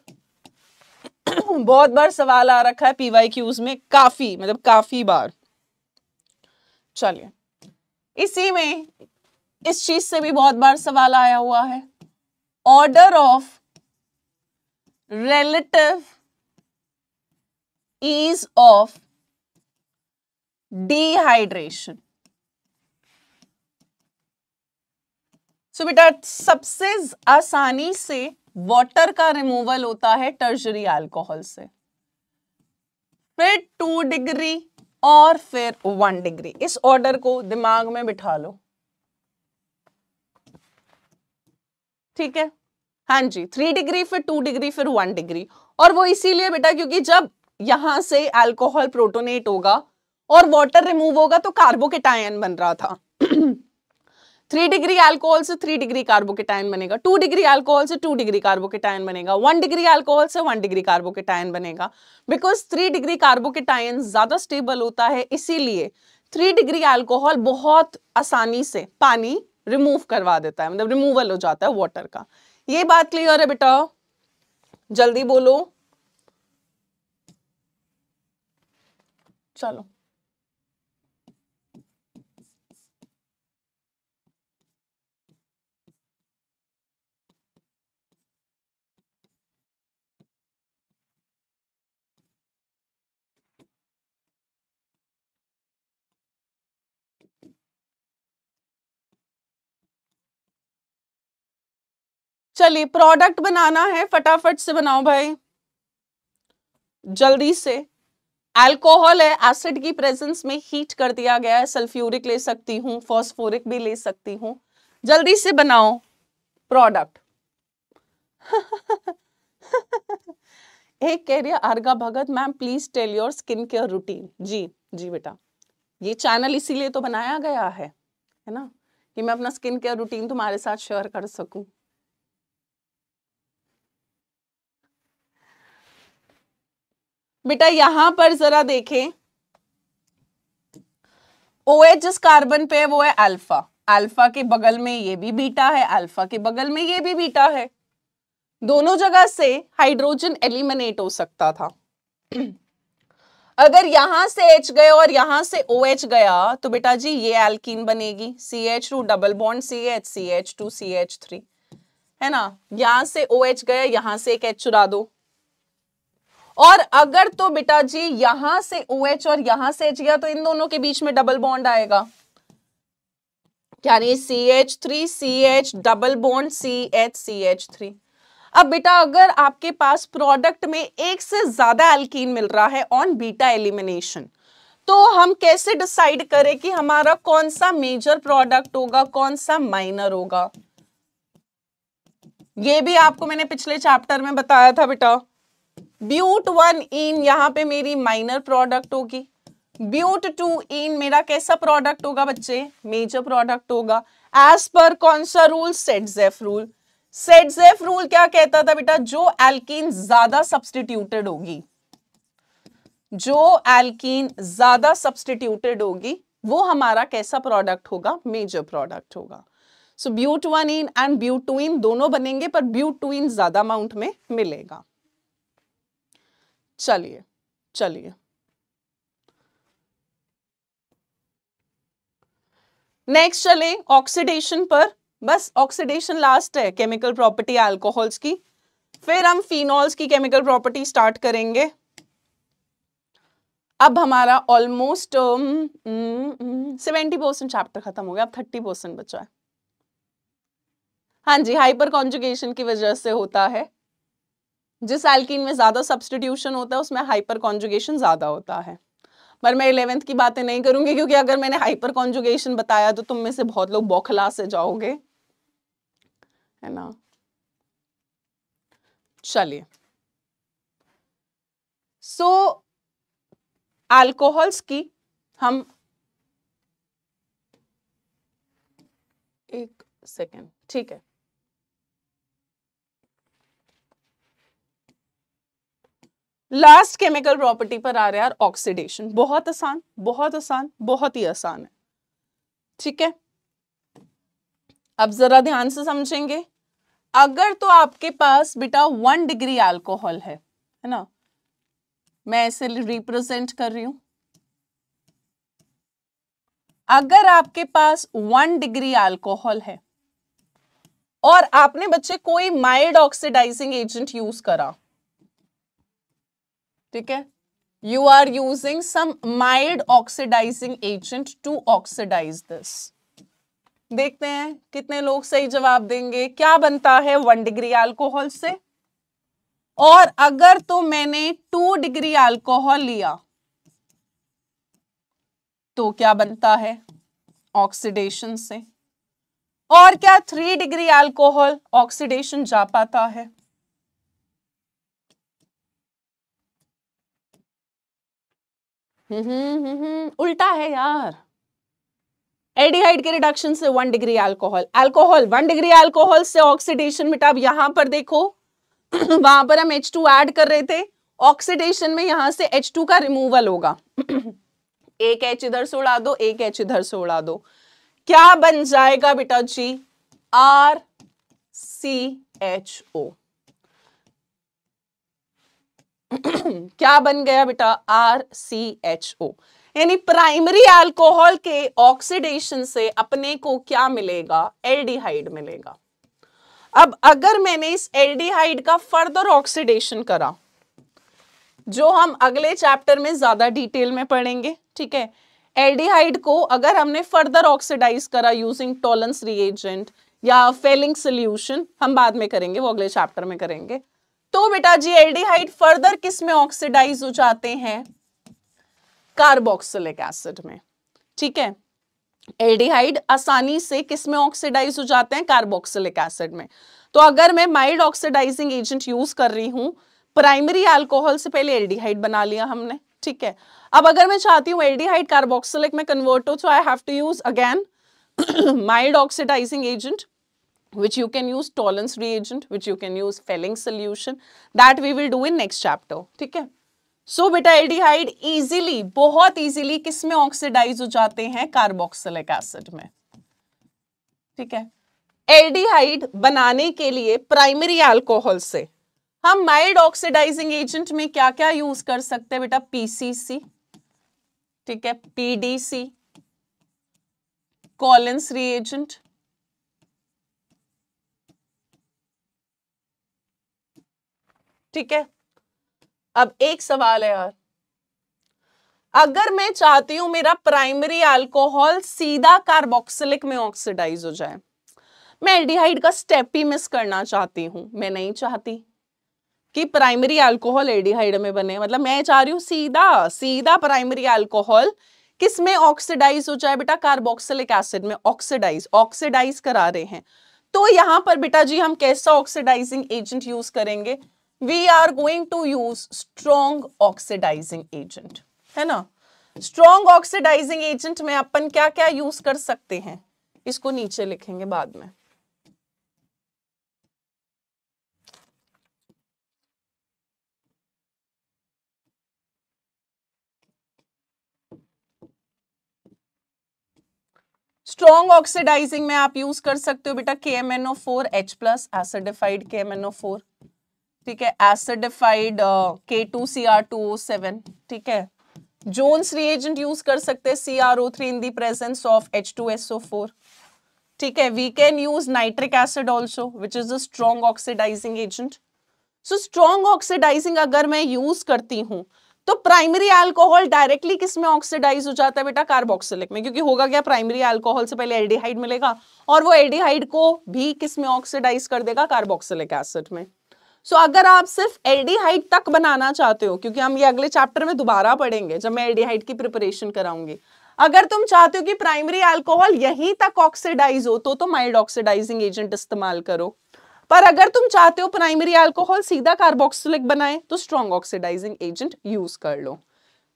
बहुत बार सवाल आ रखा है पीवाई क्यूज में, काफ़ी मतलब काफ़ी बार। चलिए, इसी में इस चीज़ से भी बहुत बार सवाल आया हुआ है। Order of relative ease of dehydration so बेटा, सबसे आसानी से वाटर का रिमूवल होता है टर्जरी अल्कोहल से। फिर टू डिग्री और फिर वन डिग्री इस ऑर्डर को दिमाग में बिठा लो। ठीक है? हाँ जी थ्री डिग्री फिर टू डिग्री फिर वन डिग्री और वो इसीलिए बेटा, क्योंकि जब यहाँ से अल्कोहल प्रोटोनेट होगा और वाटर रिमूव होगा तो कार्बोकेटायन बन रहा था। थ्री डिग्री अल्कोहल से थ्री डिग्री कार्बोकेटायन बनेगा। टू डिग्री अल्कोहल से टू डिग्री कार्बोकेटायन बनेगा। वन डिग्री अल्कोहल से वन डिग्री कार्बोकेटायन बनेगा। बिकॉज़ थ्री डिग्री कार्बोकेटायन ज़्यादा स्टेबल होता है, इसीलिए थ्री डिग्री अल्कोहल बहुत आसानी से पानी रिमूव करवा देता है। मतलब रिमूवल हो जाता है वाटर का। ये बात क्लियर है बेटा? जल्दी बोलो। चलो। चलिए प्रोडक्ट बनाना है, फटाफट से बनाओ भाई। जल्दी से। अल्कोहल है एसिड की प्रेजेंस में हीट कर दिया गया है सल्फ्यूरिक ले सकती हूँ फॉस्फोरिक भी ले सकती हूँ। जल्दी से बनाओ प्रोडक्ट एक कह रही है Arga Bhagat ma'am please tell your skin care routine जी जी बेटा। ये चैनल इसीलिए तो बनाया गया है है ना? कि मैं अपना स्किन केयर रूटीन तुम्हारे साथ शेयर कर सकूँ। बेटा, यहाँ पर जरा देखें। ओ OH जिस कार्बन पे है, वो है अल्फ़ा। अल्फ़ा के बगल में ये भी बीटा है, अल्फ़ा के बगल में ये भी बीटा है। दोनों जगह से हाइड्रोजन एलिमिनेट हो सकता था। अगर यहाँ से H गए और यहाँ से OH गया तो बेटा जी, ये एल्कीन बनेगी। C H two double bond C H C H two C H three है ना? यहाँ से OH गया, यहाँ से एक H चुरा दो। और अगर तो बेटा जी यहाँ से ओ OH और यहाँ से एच गया तो इन दोनों के बीच में डबल बॉन्ड आएगा। यानी C H three C H double bond C H C H three अब बेटा, अगर आपके पास प्रोडक्ट में एक से ज़्यादा एल्कीन मिल रहा है ऑन बीटा एलिमिनेशन तो हम कैसे डिसाइड करें कि हमारा कौन सा मेजर प्रोडक्ट होगा, कौन सा माइनर होगा? ये भी आपको मैंने पिछले चैप्टर में बताया था बेटा। ब्यूट वन इन यहाँ पे मेरी माइनर प्रोडक्ट होगी। ब्यूट टू इन मेरा कैसा प्रोडक्ट होगा बच्चे? मेजर प्रोडक्ट होगा। एज पर कौन सा rule set rule set rule क्या कहता था बेटा? जो एल्किन ज़्यादा सब्सटीट्यूटेड होगी। जो एल्कीन ज़्यादा सब्सटीट्यूटेड होगी, वो हमारा कैसा प्रोडक्ट होगा? मेजर प्रोडक्ट होगा। So but one ene and but two ene दोनों बनेंगे, पर ब्यूट टू इन ज़्यादा अमाउंट में मिलेगा। चलिए चलिए। नेक्स्ट चले ऑक्सीडेशन पर। बस ऑक्सीडेशन लास्ट है केमिकल प्रॉपर्टी अल्कोहल्स की। फिर हम फिनॉल्स की केमिकल प्रॉपर्टी स्टार्ट करेंगे। अब हमारा ऑलमोस्ट सेवेंटी परसेंट चैप्टर खत्म हो गया, अब थर्टी परसेंट बचा है। हाँ जी हाइपर कॉन्जुगेशन की वजह से होता है। जिस एल्किन में ज़्यादा सब्सटीट्यूशन होता है, उसमें हाइपर कॉन्जुगेशन ज़्यादा होता है। पर मैं इलेवेंथ की बातें नहीं करूँगी, क्योंकि अगर मैंने हाइपर कॉन्जुगेशन बताया तो तुम में से बहुत लोग बौखला से जाओगे। है ना? चलिए। सो अल्कोहल्स की हम एक सेकेंड ठीक है। लास्ट केमिकल प्रॉपर्टी पर आ रहा है ऑक्सीडेशन बहुत आसान बहुत आसान, बहुत ही आसान है। ठीक है? अब जरा ध्यान से समझेंगे। अगर तो आपके पास बेटा वन डिग्री अल्कोहल है है ना? मैं ऐसे रिप्रेजेंट कर रही हूँ। अगर आपके पास वन डिग्री अल्कोहल है, और आपने बच्चे कोई माइल्ड ऑक्सीडाइजिंग एजेंट यूज़ करा ठीक है? You are using some mild oxidising agent to oxidise this देखते हैं, कितने लोग सही जवाब देंगे। क्या बनता है वन डिग्री अल्कोहल से? और अगर तो मैंने टू डिग्री अल्कोहल लिया तो क्या बनता है ऑक्सीडेशन से? और क्या थ्री डिग्री अल्कोहल ऑक्सीडेशन जा पाता है हम्म, हम्म, उल्टा है यार। एडिहाइड के रिडक्शन से one degree alcohol alcohol one degree alcohol से ऑक्सीडेशन में अब यहाँ पर देखो, वहाँ पर हम H2 ऐड कर रहे थे ऑक्सीडेशन में यहाँ से H2 का रिमूवल होगा। एक H इधर से उड़ा दो, एक H इधर से उड़ा दो। क्या बन जाएगा बेटा जी? आर सी एच ओ क्या बन गया बेटा? आर सी एच ओ यानी प्राइमरी अल्कोहल के ऑक्सीडेशन से अपने को क्या मिलेगा? एल्डिहाइड मिलेगा। अब अगर मैंने इस एल्डिहाइड का फर्दर ऑक्सीडेशन करा, जो हम अगले चैप्टर में ज़्यादा डिटेल में पढ़ेंगे, ठीक है? एल्डिहाइड को अगर हमने फर्दर ऑक्सीडाइज करा यूजिंग टोलेंस रिएजेंट या फेलिंग सोल्यूशन हम बाद में करेंगे, वो अगले चैप्टर में करेंगे। तो बेटा जी एल्डिहाइड फर्दर किसमें ऑक्सीडाइज हो जाते हैं? कार्बोक्सिलिक एसिड में। ठीक है? एल्डिहाइड आसानी से किसमें ऑक्सीडाइज हो जाते हैं? कार्बोक्सिलिक एसिड में। तो अगर मैं माइल्ड ऑक्सीडाइजिंग एजेंट यूज़ कर रही हूँ प्राइमरी अल्कोहल से पहले एल्डिहाइड बना लिया हमने। ठीक है? अब अगर मैं चाहती हूँ एल्डिहाइड कार्बोक्सिलिक में कन्वर्ट हो तो I have to use again mild oxidising agent which you can use tolerance reagent, which you can use Felling solution, that we will do in next chapter, ठीक है? सो बेटा aldehyde easily बहुत easily किसमें oxidise हो जाते हैं? Carboxylic acid में। ठीक है? एल्डिहाइड बनाने के लिए प्राइमरी अल्कोहल से। हम माइल्ड ऑक्सीडाइजिंग एजेंट में क्या क्या यूज़ कर सकते हैं बेटा? पीसीसी ठीक है? पीडीसी कॉलेंस रिएजेंट ठीक है? अब एक सवाल है यार। अगर मैं चाहती हूँ मेरा प्राइमरी अल्कोहल सीधा कार्बोक्सिलिक में ऑक्सीडाइज हो जाए, मैं एल्डिहाइड का स्टेप ही मिस करना चाहती हूँ। मैं नहीं चाहती कि प्राइमरी अल्कोहल एल्डिहाइड में बने। मतलब मैं चाह रही हूँ सीधा सीधा प्राइमरी अल्कोहल किसमें ऑक्सीडाइज हो जाए बेटा? कार्बोक्सिलिक एसिड में ऑक्सीडाइज ऑक्सीडाइज करा रहे हैं। तो यहाँ पर बेटा जी हम कैसा ऑक्सीडाइजिंग एजेंट यूज़ करेंगे? We are going to use strong oxidising agent है ना? स्ट्रॉन्ग ऑक्सीडाइजिंग एजेंट में अपन क्या क्या यूज़ कर सकते हैं? इसको नीचे लिखेंगे बाद में। स्ट्रॉन्ग ऑक्सीडाइजिंग में आप यूज़ कर सकते हो बेटा K M N O four H plus acidified K M N O four ठीक है acidified K two C R two O seven ठीक है? जोन्स रिएजेंट यूज़ कर सकते हैं C R O three in the presence of H two S O four ठीक है? We can use nitric acid also which is a strong oxidising agent so strong oxidising अगर मैं use करती हूँ तो प्राइमरी अल्कोहल डायरेक्टली किसमें oxidise हो जाता है बेटा? कार्बोक्सिलिक में, क्योंकि होगा क्या? प्राइमरी अल्कोहल से पहले एल्डिहाइड मिलेगा, और वो एल्डिहाइड को भी किसमें ऑक्सीडाइज कर देगा? कार्बोक्सिलिक एसिड में। सो so, अगर आप सिर्फ़ एल्डिहाइड तक बनाना चाहते हो क्योंकि हम ये अगले चैप्टर में दोबारा पढ़ेंगे जब मैं एल्डिहाइड की प्रिपरेशन कराऊँगी। अगर तुम चाहते हो कि प्राइमरी अल्कोहल यहीं तक ऑक्सीडाइज हो तो तो माइल्ड ऑक्सीडाइजिंग एजेंट इस्तेमाल करो। पर अगर तुम चाहते हो प्राइमरी अल्कोहल सीधा कार्बोक्सिलिक बनाए तो स्ट्रॉन्ग ऑक्सीडाइजिंग एजेंट यूज़ कर लो।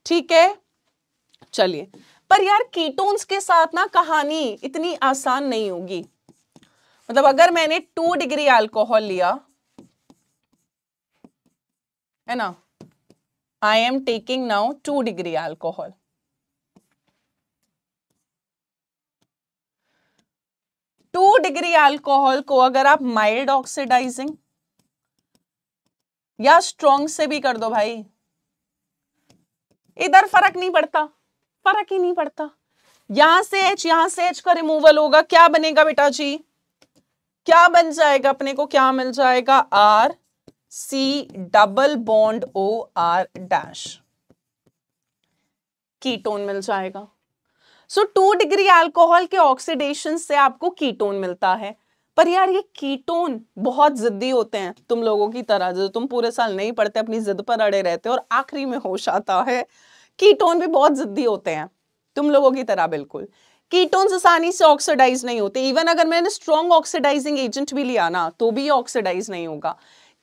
ठीक है? चलिए। पर यार कीटोन्स के साथ ना कहानी इतनी आसान नहीं होगी। मतलब अगर मैंने टू डिग्री अल्कोहल लिया है ना? I am taking now two degree alcohol two degree alcohol को अगर आप माइल्ड ऑक्सीडाइजिंग या स्ट्रॉन्ग से भी कर दो भाई, इधर फ़र्क नहीं पड़ता, फ़र्क ही नहीं पड़ता। यहाँ से एच यहाँ से एच का रिमूवल होगा, क्या बनेगा बेटा जी? क्या बन जाएगा अपने को? क्या मिल जाएगा? R C double bond O R dash. Ketone मिल जाएगा। सो टू डिग्री अल्कोहल के ऑक्सीडेशन से आपको कीटोन मिलता है। पर यार, ये कीटोन बहुत जिद्दी होते हैं तुम लोगों की तरह। जो तुम पूरे साल नहीं पढ़ते, अपनी जिद पर अड़े रहते और आखिरी में होश आता है। कीटोन भी बहुत जिद्दी होते हैं तुम लोगों की तरह, बिल्कुल। कीटोन्स आसानी से ऑक्सीडाइज नहीं होते। इवन अगर मैंने स्ट्रॉन्ग ऑक्सीडाइजिंग एजेंट भी लिया ना तो भी ऑक्सीडाइज नहीं होगा।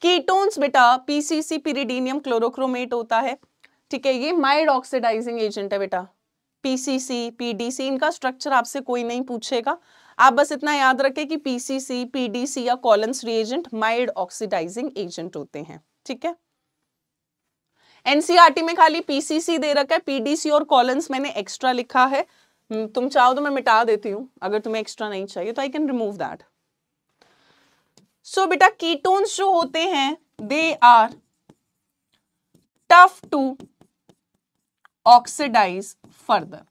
कीटोन्स बेटा पीसीसी पिरिडीनियम क्लोरोक्रोमेट होता है। ठीक है ये माइल्ड ऑक्सीडाइजिंग एजेंट है बेटा। पीसीसी पीडीसी इनका स्ट्रक्चर आपसे कोई नहीं पूछेगा। आप बस इतना याद रखें कि पीसीसी पीडीसी या Collins reagent mild oxidizing agent होते हैं। ठीक है? एनसीआरटी में खाली पीसीसी दे रखा है पीडीसी और कॉलन्स मैंने एक्स्ट्रा लिखा है। हम्म, तुम चाहो तो मैं मिटा देती हूँ अगर तुम्हें एक्स्ट्रा नहीं चाहिए तो I can remove that so so, बेटा कीटोन्स जो होते हैं they are tough to oxidize further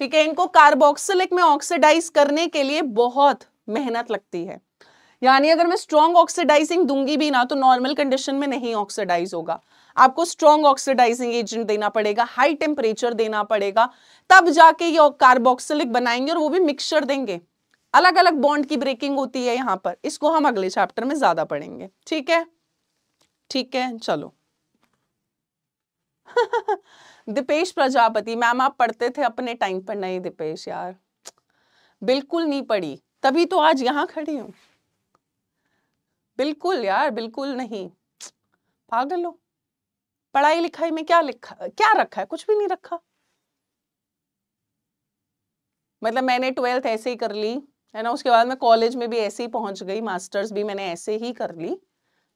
ठीक है इनको कार्बोक्सिलिक में ऑक्सीडाइज करने के लिए बहुत मेहनत लगती है। यानी अगर मैं स्ट्रॉन्ग ऑक्सीडाइजिंग दूँगी भी ना तो नॉर्मल कंडीशन में नहीं ऑक्सीडाइज होगा। आपको स्ट्रॉन्ग ऑक्सीडाइजिंग एजेंट देना पड़ेगा हाई टेम्परेचर देना पड़ेगा तब जाके ये कार्बोक्सिलिक बनाएँगे और वो भी मिक्सचर देंगे। अलग अलग बॉन्ड की ब्रेकिंग होती है यहाँ पर। इसको हम अगले चैप्टर में ज़्यादा पढ़ेंगे। ठीक है? ठीक है, चलो। दीपेश प्रजापति, मैम आप पढ़ते थे अपने टाइम पर? नहीं दीपेश यार। बिल्कुल नहीं पढ़ी। तभी तो आज यहाँ खड़ी हूँ। बिल्कुल यार, बिल्कुल नहीं। पागल हो। पढ़ाई लिखाई में क्या लिखा, क्या रखा है? कुछ भी नहीं रखा। मतलब मैंने ट्वेल्थ ऐसे ही कर ली। है ना, उसके बाद मैं कॉलेज में भी ऐसे ही पहुँच गई मास्टर्स भी मैंने ऐसे ही कर ली,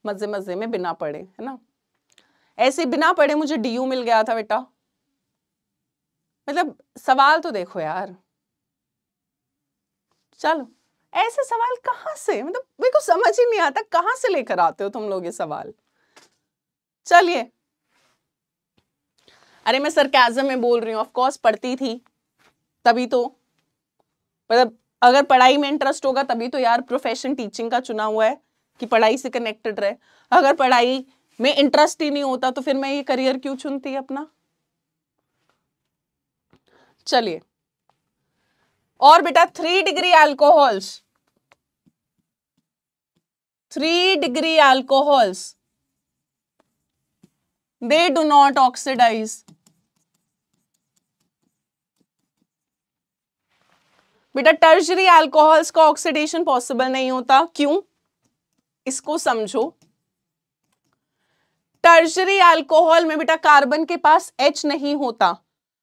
मज़े मज़े में बिना पढ़े, है ना। ऐसे बिना पढ़े मुझे डीयू मिल गया था बेटा। मतलब सवाल तो देखो यार। चलो, ऐसे सवाल कहाँ से मतलब मेरे को समझ ही नहीं आता कहाँ से लेकर आते हो तुम लोग ये सवाल। चलिए। अरे मैं सरकाजम में बोल रही हूँ ऑफकोर्स पढ़ती थी, तभी तो। मतलब अगर पढ़ाई में इंटरेस्ट होगा, तभी तो यार प्रोफेशन टीचिंग का चुना हुआ है कि पढ़ाई से कनेक्टेड रहे। अगर पढ़ाई में इंटरेस्ट ही नहीं होता तो फिर मैं ये करियर क्यों चुनती अपना? चलिए। और बेटा three degree alcohols three degree alcohols they do not oxidize बेटा टर्जरी एल्कोहल्स का ऑक्सीडेशन पॉसिबल नहीं होता। क्यों? इसको समझो। टर्जरी अल्कोहल में बेटा कार्बन के पास एच नहीं होता।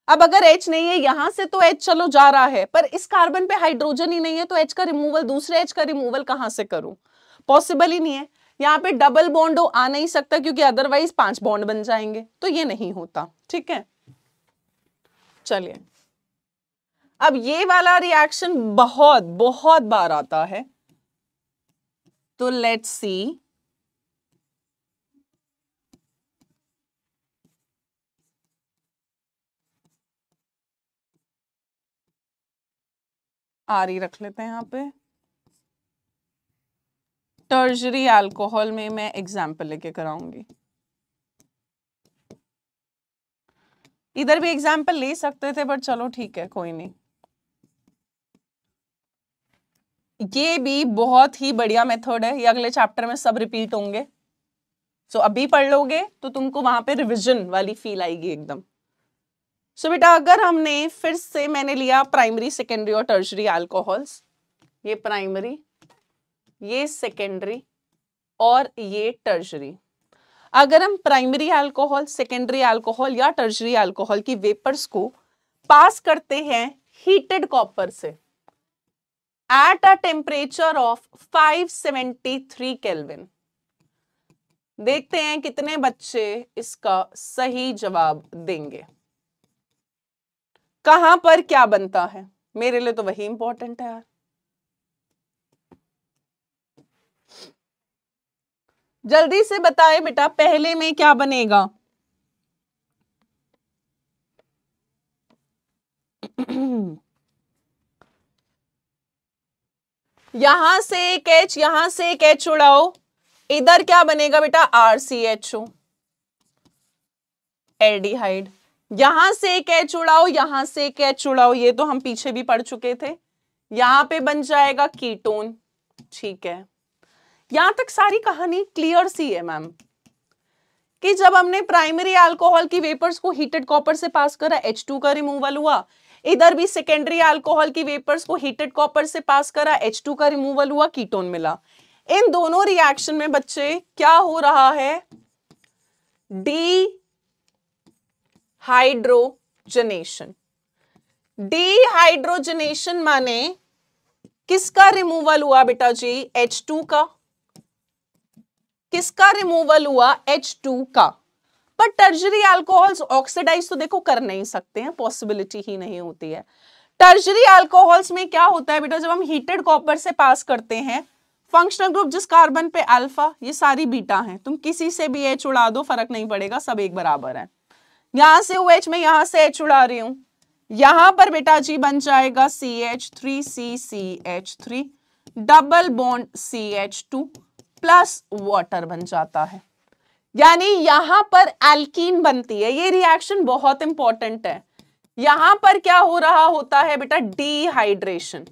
अब अगर H नहीं है, यहाँ से तो H चलो जा रहा है, पर इस कार्बन पे हाइड्रोजन ही नहीं है तो H का रिमूवल दूसरे H का रिमूवल कहाँ से करूँ? पॉसिबल ही नहीं है। यहाँ पे डबल बॉन्ड आ नहीं सकता, क्योंकि अदरवाइज़ पाँच बॉन्ड बन जाएँगे तो ये नहीं होता। ठीक है? चलिए। अब ये वाला रिएक्शन बहुत बहुत बार आता है। तो लेट्स सी आरी रख लेते हैं यहाँ पे। टर्जरी अल्कोहल में मैं एग्ज़ाम्पल लेके कराऊँगी। इधर भी एग्ज़ाम्पल ले सकते थे बट चलो ठीक है, कोई नहीं। ये भी बहुत ही बढ़िया मेथड है। ये अगले चैप्टर में सब रिपीट होंगे। सो so, अभी पढ़ लोगे तो तुमको वहाँ पे रिविजन वाली फील आएगी एकदम। सो so, बेटा अगर हमने फिर से मैंने लिया प्राइमरी सेकेंडरी और टर्जरी अल्कोहल्स ये प्राइमरी ये सेकेंडरी और ये टर्जरी अगर हम प्राइमरी अल्कोहल सेकेंडरी अल्कोहल या टर्जरी अल्कोहल की वेपर्स को पास करते हैं हीटेड कॉपर से at a temperature of 573 kelvin देखते हैं कितने बच्चे इसका सही जवाब देंगे। कहाँ पर क्या बनता है? मेरे लिए तो वही इंपॉर्टेंट है यार। जल्दी से बताए बेटा, पहले में क्या बनेगा? यहाँ से एक एच यहाँ से एक एच उड़ाओ। इधर क्या बनेगा बेटा? R C H O aldehyde यहाँ से एक एच उड़ाओ, यहाँ से एक एच उड़ाओ। ये तो हम पीछे भी पढ़ चुके थे। यहाँ पे बन जाएगा कीटोन ठीक है। यहाँ तक सारी कहानी क्लियर सी है मैम कि जब हमने प्राइमरी अल्कोहल की वेपर्स को हीटेड कॉपर से पास करा H2 का रिमूवल हुआ इधर भी सेकेंडरी अल्कोहल की वेपर्स को हीटेड कॉपर से पास करा H2 का रिमूवल हुआ कीटोन मिला। इन दोनों रिएक्शन में बच्चे क्या हो रहा है? डी हाइड्रोजनेशन डीहाइड्रोजनेशन माने किसका रिमूवल हुआ बेटा जी? H2 का। किसका रिमूवल हुआ? H2 का। पर टर्जरी अल्कोहल्स ऑक्सीडाइज तो देखो कर नहीं सकते हैं पॉसिबिलिटी ही नहीं होती है। टर्जरी अल्कोहल्स में क्या होता है बेटा, जब हम हीटेड कॉपर से पास करते हैं फंक्शनल ग्रुप जिस कार्बन पे अल्फ़ा ये सारी बीटा हैं। तुम किसी से भी एच उड़ा दो, फ़र्क नहीं पड़ेगा, सब एक बराबर है। यहाँ से ओ एच में यहाँ से एच उड़ा रही हूँ। यहाँ पर बेटा जी बन जाएगा C H three C C H three double bond C H two plus water बन जाता है। यानी यहाँ पर एल्कीन बनती है। ये रिएक्शन बहुत इंपॉर्टेंट है। यहाँ पर क्या हो रहा होता है बेटा? डिहाइड्रेशन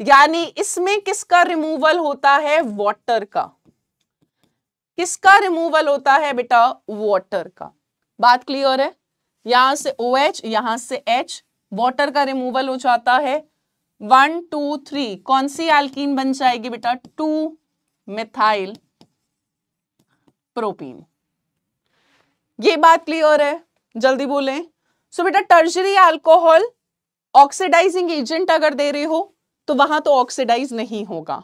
यानी इसमें किसका रिमूवल होता है? वाटर का। किसका रिमूवल होता है बेटा? वाटर का। बात क्लियर है? यहाँ से ओ OH, यहाँ से एच वाटर का रिमूवल हो जाता है। वन टू थ्री कौन सी एल्कीन बन जाएगी बेटा? Two methyl propene. ये बात क्लियर है। जल्दी बोलें। सो so, बेटा टर्जरी अल्कोहल ऑक्सीडाइजिंग एजेंट अगर दे रहे हो तो वहाँ तो ऑक्सीडाइज नहीं होगा।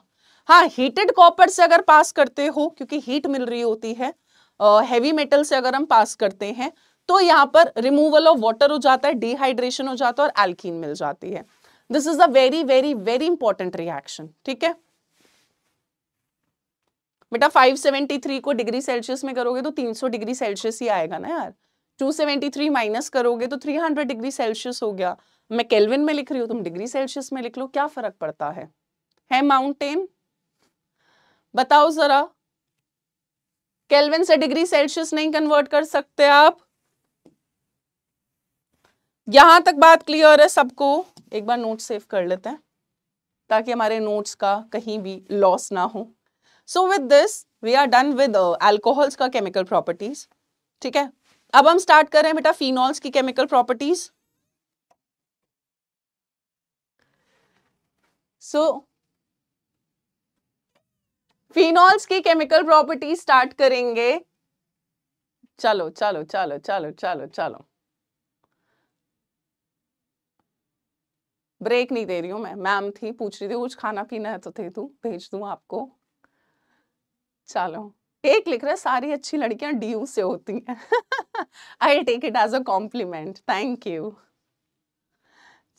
हाँ हीटेड कॉपर से अगर पास करते हो क्योंकि हीट मिल रही होती है हैवी uh, मेटल से अगर हम पास करते हैं तो यहाँ पर रिमूवल ऑफ़ वाटर हो जाता है डिहाइड्रेशन हो जाता है और एल्कीन मिल जाती है। This is a very very very important reaction ठीक है? बेटा 573 को डिग्री सेल्सियस में करोगे तो 300 डिग्री सेल्सियस ही आएगा ना यार। 273 माइनस करोगे तो 300 डिग्री सेल्सियस हो गया। मैं केल्विन में लिख रही हूँ, तुम डिग्री सेल्सियस में लिख लो, क्या फ़र्क पड़ता है? है माउंटेन बताओ जरा। केल्विन से डिग्री सेल्सियस नहीं कन्वर्ट कर सकते आप। यहाँ तक बात क्लियर है सबको। एक बार नोट सेव कर लेते हैं, ताकि हमारे नोट्स का कहीं भी लॉस ना हो। So with this we are done with alcohols का केमिकल प्रॉपर्टीज़ ठीक है? अब हम स्टार्ट कर रहे हैं बेटा फिनॉल्स की केमिकल प्रॉपर्टीज़ सो फिनॉल्स की केमिकल प्रॉपर्टी स्टार्ट करेंगे। चलो चलो चलो चलो चलो चलो। ब्रेक नहीं दे रही हूँ मैं। मैम थी, पूछ रही थी कुछ खाना पीना है तो थे तू भेज दूँ आपको? चलो। एक लिख रहा है सारी अच्छी लड़कियाँ डी से होती हैं। I take it as a compliment thank you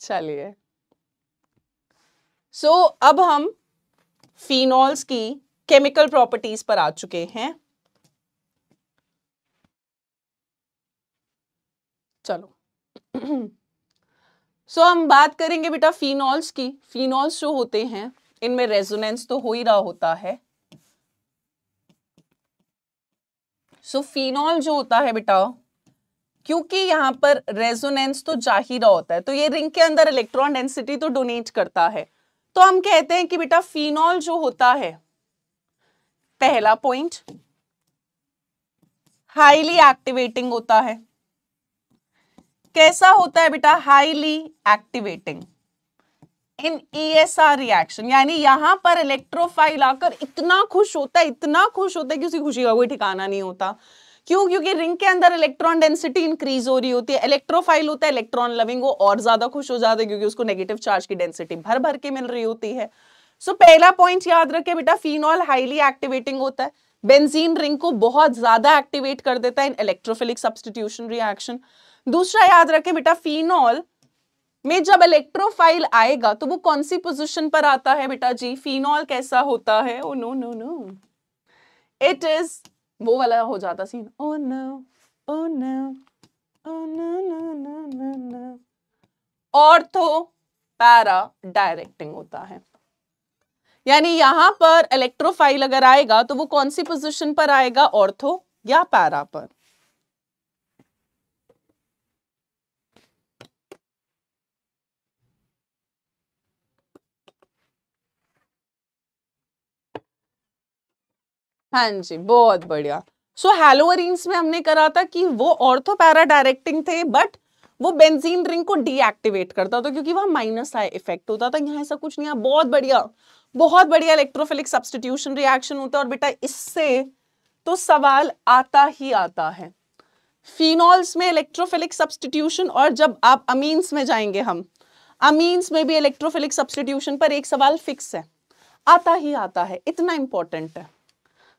चलिए। सो so, अब हम फिनॉल्स की केमिकल प्रॉपर्टीज़ पर आ चुके हैं। चलो। सो so, हम बात करेंगे बेटा फिनॉल्स की। फिनॉल्स जो होते हैं इनमें रेजोनेंस तो हो ही रहा होता है। सो so, फिनॉल जो होता है बेटा क्योंकि यहाँ पर रेजोनेंस तो जा ही रहा होता है तो ये रिंग के अंदर इलेक्ट्रॉन डेंसिटी तो डोनेट करता है। तो हम कहते हैं कि बेटा फिनॉल जो होता है पहला पॉइंट हाईली एक्टिवेटिंग होता है। कैसा होता है बेटा highly activating in ESR reaction यानी यहाँ पर इलेक्ट्रोफाइल आकर इतना खुश होता है इतना खुश होता है कि उसकी खुशी का कोई ठिकाना नहीं होता। क्यों? क्योंकि रिंग के अंदर इलेक्ट्रॉन डेंसिटी इंक्रीज हो रही होती है इलेक्ट्रोफाइल होता है इलेक्ट्रॉन लविंग वो और ज़्यादा खुश हो जाता है क्योंकि उसको नेगेटिव चार्ज की डेंसिटी भर भर के मिल रही होती है। सो so, पहला पॉइंट याद रखे बेटा फिनॉल हाईली एक्टिवेटिंग होता है। बेंजीन रिंग को बहुत ज़्यादा एक्टिवेट कर देता है इन इलेक्ट्रोफिलिक सब्सटीट्यूशन रिएक्शन दूसरा याद रखे बेटा फिनॉल में जब इलेक्ट्रोफाइल आएगा तो वो कौन सी पोजीशन पर आता है बेटा जी? फिनॉल कैसा होता है? ओ no no no it is वो वाला हो जाता scene oh no oh no oh no no no no no ortho para directing होता है. यानी यहाँ पर इलेक्ट्रोफाइल अगर आएगा तो वो कौन सी पोजीशन पर आएगा? ऑर्थो या पैरा पर. हाँ जी बहुत बढ़िया। सो so, हेलोअरीन्स में हमने करा था कि वो ऑर्थो पैरा डायरेक्टिंग थे बट वो बेंजीन रिंग को डीएक्टिवेट करता था क्योंकि वहाँ माइनस इफ़ेक्ट होता था यहाँ ऐसा कुछ नहीं है। बहुत बढ़िया बहुत बढ़िया इलेक्ट्रोफिलिक सब्सटीट्यूशन रिएक्शन होता है और बेटा इससे तो सवाल आता ही आता है। फिनॉल्स में इलेक्ट्रोफिलिक सब्सटीट्यूशन और जब आप अमीन्स में जाएँगे हम अमीन्स में भी इलेक्ट्रोफिलिक सब्सटीट्यूशन पर एक सवाल फिक्स है। आता ही आता है इतना इंपॉर्टेंट है।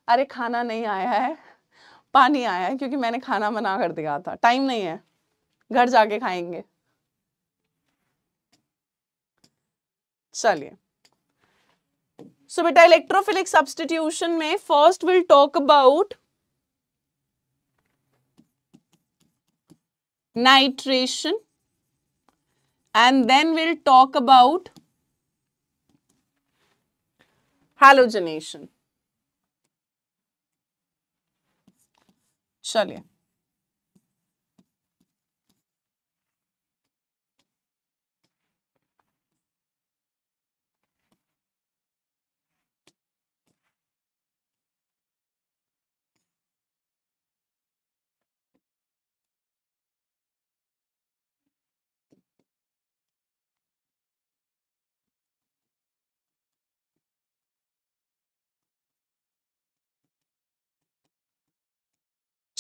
अरे खाना नहीं आया है, पानी आया है, क्योंकि मैंने खाना मना कर दिया था। टाइम नहीं है। घर जाके खाएँगे। चलिए। सो बेटा इलेक्ट्रोफिलिक सब्सटीट्यूशन में first will talk about nitration and then we'll talk about halogenation Sölje.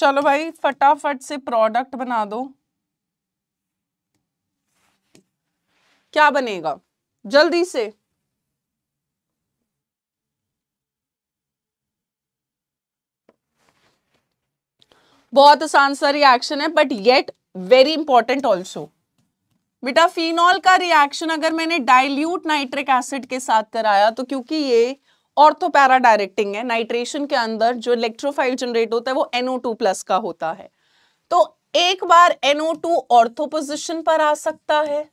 चलो भाई, फटाफट से प्रोडक्ट बना दो। क्या बनेगा? जल्दी से। बहुत आसान सा रिएक्शन है but yet very important also बेटा फिनॉल का रिएक्शन अगर मैंने डाइल्यूट नाइट्रिक एसिड के साथ कराया तो क्योंकि ये ऑर्थोपैरा डायरेक्टिंग है, नाइट्रेशन के अंदर जो इलेक्ट्रोफाइल जनरेट होता है वो NO2 प्लस का होता है। तो एक बार NO2 ऑर्थो पोजिशन पर आ सकता है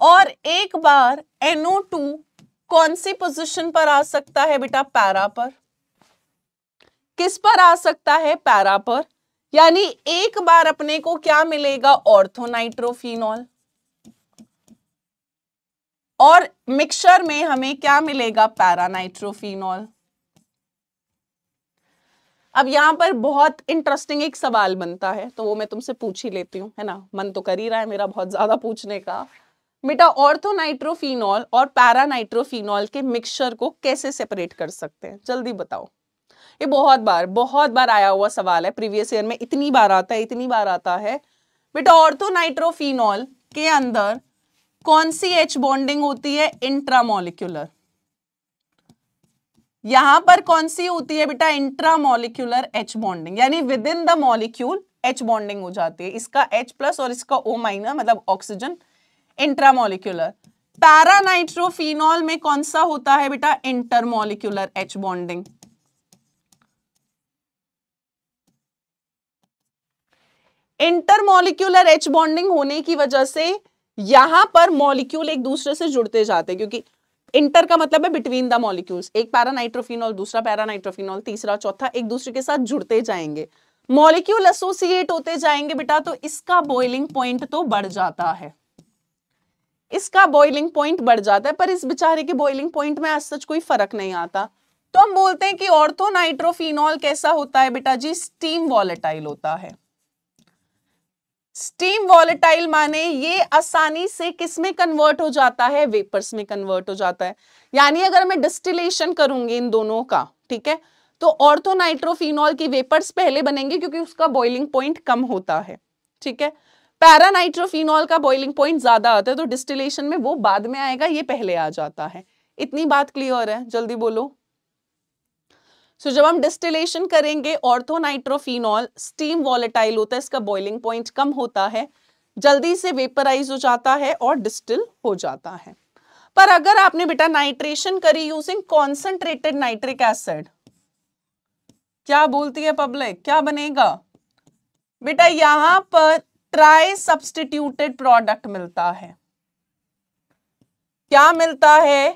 और एक बार NO2 कौन सी पोजिशन पर आ सकता है बेटा? पैरा पर। किस पर आ सकता है? पैरा पर। यानी एक बार अपने को क्या मिलेगा? ऑर्थोनाइट्रोफिनॉल और मिक्सचर में हमें क्या मिलेगा? पैरानाइट्रोफिनॉल अब यहाँ पर बहुत इंटरेस्टिंग एक सवाल बनता है तो वो मैं तुमसे पूछ ही लेती हूँ, है ना? मन तो कर ही रहा है मेरा बहुत ज़्यादा पूछने का। बेटा ऑर्थोनाइट्रोफिनॉल और पैरानाइट्रोफिनॉल के मिक्सचर को कैसे सेपरेट कर सकते हैं? जल्दी बताओ। ये बहुत बार बहुत बार आया हुआ सवाल है प्रीवियस ईयर में इतनी बार आता है, इतनी बार आता है। बेटा ऑर्थोनाइट्रोफिनॉल के अंदर कौन सी एच बॉन्डिंग होती है? इंट्रामोलिक्यूलर यहाँ पर कौन सी होती है बेटा? इंट्रामोलिक्यूलर एच बॉन्डिंग यानी within the molecule H bonding हो जाती है। इसका एच प्लस और इसका ओ माइनर मतलब ऑक्सीजन इंट्रामोलिक्यूलर पैरानाइट्रोफिनॉल में कौन सा होता है बेटा? Intermolecular H bonding intermolecular H bonding होने की वजह से यहाँ पर मॉलिक्यूल एक दूसरे से जुड़ते जाते हैं, क्योंकि इंटर का मतलब है बिटवीन द मॉलिक्यूल्स एक पैरानाइट्रोफिनॉल दूसरा पैरानाइट्रोफिनॉल तीसरा, चौथा एक दूसरे के साथ जुड़ते जाएँगे। मॉलिक्यूल एसोसिएट होते जाएँगे बेटा तो इसका बॉइलिंग पॉइंट तो बढ़ जाता है। इसका बॉइलिंग पॉइंट बढ़ जाता है, पर इस बेचारे के बॉइलिंग पॉइंट में आज सच कोई फ़र्क नहीं आता। तो हम बोलते हैं कि ऑर्थोनाइट्रोफिनॉल कैसा होता है बेटा जी? स्टीम वॉलेटाइल होता है। स्टीम वॉलेटाइल माने ये आसानी से किसमें कन्वर्ट हो जाता है? वेपर्स में कन्वर्ट हो जाता है। यानी अगर मैं डिस्टिलेशन करूँगी इन दोनों का, ठीक है? तो ऑर्थोनाइट्रोफिनॉल की वेपर्स पहले बनेंगे क्योंकि उसका बॉइलिंग पॉइंट कम होता है, ठीक है? पैरानाइट्रोफिनॉल का बॉइलिंग पॉइंट ज़्यादा आता है तो डिस्टिलेशन में वो बाद में आएगा, ये पहले आ जाता है। इतनी बात क्लियर है? जल्दी बोलो। सो so, जब हम डिस्टिलेशन करेंगे ऑर्थोनाइट्रोफिनॉल स्टीम वॉलेटाइल होता है इसका बॉइलिंग पॉइंट कम होता है जल्दी से वेपराइज हो जाता है और डिस्टिल हो जाता है। पर अगर आपने बेटा नाइट्रेशन करी यूजिंग कॉन्सेंट्रेटेड नाइट्रिक एसिड क्या बोलती है पब्लिक क्या बनेगा? बेटा यहाँ पर ट्राई सब्सटीट्यूटेड प्रोडक्ट मिलता है। क्या मिलता है?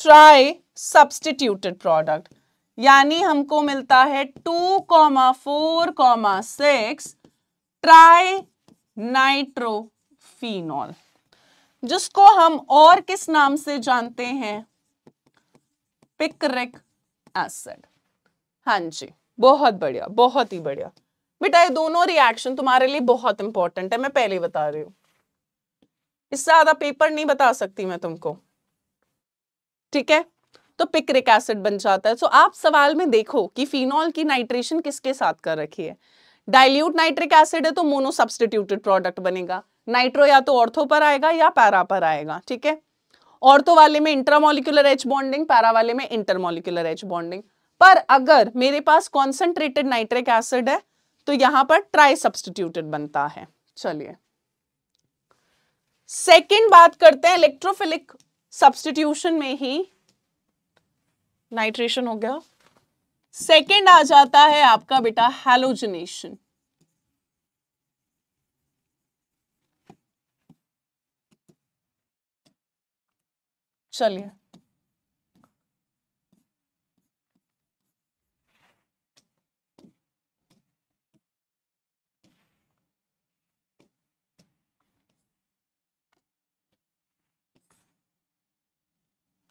ट्राई सब्सटीट्यूटेड प्रोडक्ट यानी हमको मिलता है two comma four comma six tri nitrophenol. जिसको हम और किस नाम से जानते हैं? Picric acid. हाँ जी, बहुत बढ़िया, बहुत ही बढ़िया। बेटा, ये दोनों रिएक्शन तुम्हारे लिए बहुत इंपॉर्टेंट है, मैं पहले बता रही हूँ। इससे ज़्यादा पेपर नहीं बता सकती मैं तुमको। ठीक है? तो पिक्रिक एसिड बन जाता है। सो तो आप सवाल में देखो कि फिनॉल की नाइट्रेशन किसके साथ कर रखी है। डाइल्यूट नाइट्रिक एसिड है तो मोनो सब्सटीट्यूटेड प्रोडक्ट बनेगा। नाइट्रो या तो ऑर्थो पर आएगा या पैरा पर आएगा, ठीक है? ऑर्थो वाले में इंटरमोलिकुलर एच बॉन्डिंग पैरा वाले में इंटरमोलिकुलर एच बॉन्डिंग पर अगर मेरे पास कॉन्सेंट्रेटेड नाइट्रिक एसिड है तो यहाँ पर ट्राई सब्सटीट्यूटेड बनता है। चलिए। सेकेंड बात करते हैं इलेक्ट्रोफिलिक सब्सटीट्यूशन में ही नाइट्रेशन हो गया। सेकेंड आ जाता है आपका बेटा हेलोजनेशन। चलिए।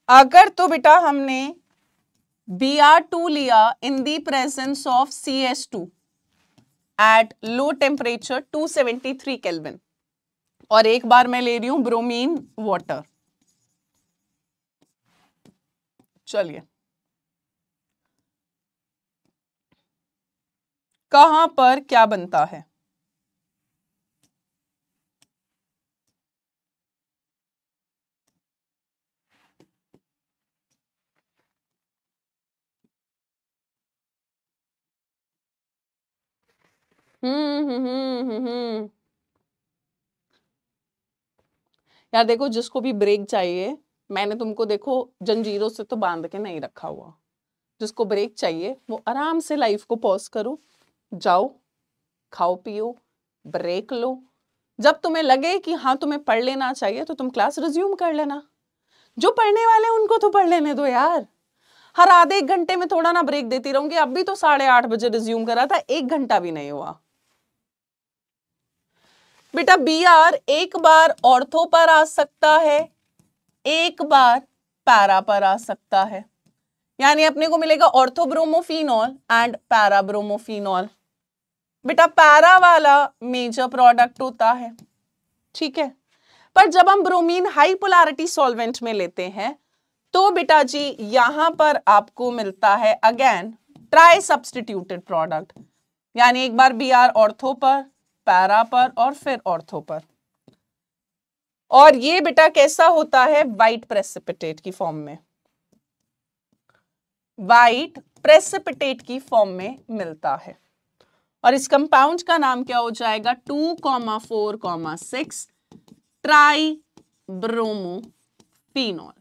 अगर तो बेटा हमने बी आर टू लिया in the presence of C S two at low temperature 273 kelvin और एक बार मैं ले रही हूँ ब्रोमीन वाटर चलिए। कहाँ पर क्या बनता है? हम्म हम्म हम्म। यार देखो, जिसको भी ब्रेक चाहिए, मैंने तुमको देखो, जंजीरों से तो बाँध के नहीं रखा हुआ। जिसको ब्रेक चाहिए, वो आराम से लाइफ को पॉज करो। जाओ, खाओ, पियो ब्रेक लो। जब तुम्हें लगे कि हाँ तुम्हें पढ़ लेना चाहिए तो तुम क्लास रिज्यूम कर लेना। जो पढ़ने वाले उनको तो पढ़ लेने दो यार। हर आधे एक घंटे में थोड़ा ना ब्रेक देती रहूँगी। अभी तो साढ़े आठ बजे रिज्यूम करा था, एक घंटा भी नहीं हुआ। बेटा बी आर एक बार ऑर्थो पर आ सकता है, एक बार पैरा पर आ सकता है। यानी अपने को मिलेगा ऑर्थोब्रोमोफिनॉल एंड पैराब्रोमोफिनॉल। बेटा, पैरा वाला मेजर प्रोडक्ट होता है, ठीक है? पर जब हम ब्रोमीन हाई पोलैरिटी सॉल्वेंट में लेते हैं तो बेटा जी, यहाँ पर आपको मिलता है अगेन ट्राई सब्सटीट्यूटेड प्रोडक्ट यानी एक बार बी आर ऑर्थो पर पैरा पर और फिर ऑर्थो पर। और ये बेटा कैसा होता है? वाइट प्रेसिपिटेट की फॉर्म में। वाइट प्रेसिपिटेट की फॉर्म में मिलता है। और इस कंपाउंड का नाम क्या हो जाएगा? Two comma four comma six tri bromophenol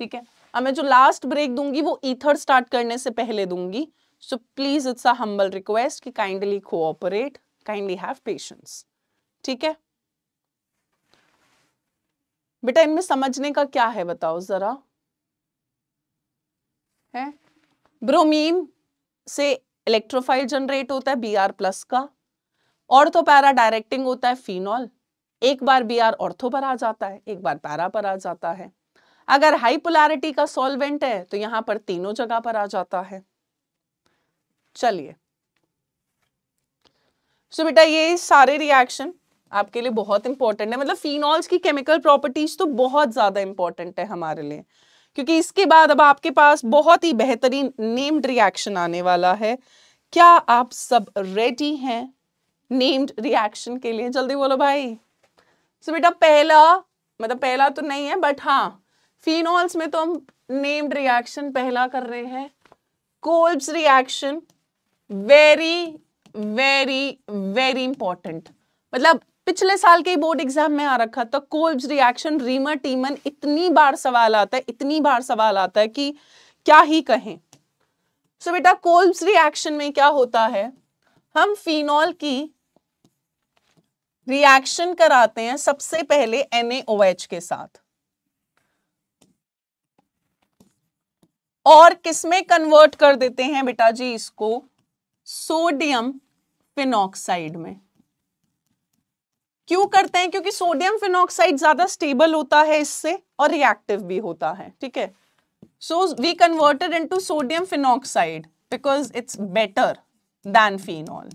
ठीक है? अब मैं जो लास्ट ब्रेक दूँगी, वो ईथर स्टार्ट करने से पहले दूँगी। So please it's a humble request कि kindly cooperate kindly have patience ठीक है? बेटा, इनमें समझने का क्या है बताओ जरा? है? ब्रोमीन से इलेक्ट्रोफाइल जनरेट होता है बी आर प्लस का ऑर्थो पैरा डायरेक्टिंग होता है फिनॉल एक बार बी आर ऑर्थो पर आ जाता है, एक बार पैरा पर आ जाता है। अगर हाई पोलैरिटी का सॉल्वेंट है तो यहाँ पर तीनों जगह पर आ जाता है। चलिए। सो so, बेटा ये सारे रिएक्शन आपके लिए बहुत इंपॉर्टेंट है। मतलब फिनॉल्स की केमिकल प्रॉपर्टीज़ तो बहुत ज़्यादा इंपॉर्टेंट है हमारे लिए। क्योंकि इसके बाद अब आपके पास बहुत ही बेहतरीन नेम्ड रिएक्शन आने वाला है। क्या आप सब रेडी हैं नेम्ड रिएक्शन के लिए? जल्दी बोलो भाई। सो so, बेटा पहला मतलब पहला तो नहीं है बट हाँ फिनॉल्स में तो हम नेम्ड रिएक्शन पहला कर रहे हैं। Kolbe's reaction very very very important मतलब पिछले साल के बोर्ड एग्ज़ाम में आ रखा था कोल्ब्स रिएक्शन रीमर टीमन इतनी बार सवाल आता है, इतनी बार सवाल आता है कि क्या ही कहें। सो बेटा कोल्ब्स रिएक्शन में क्या होता है? हम फिनॉल की रिएक्शन कराते हैं सबसे पहले NaOH के साथ। और किसमें कन्वर्ट कर देते हैं बेटा जी इसको? सोडियम फिनॉक्साइड में। क्यों करते हैं? क्योंकि सोडियम फिनॉक्साइड ज़्यादा स्टेबल होता है इससे और रिएक्टिव भी होता है, ठीक है? So we converted into sodium phenoxide because it's better than phenol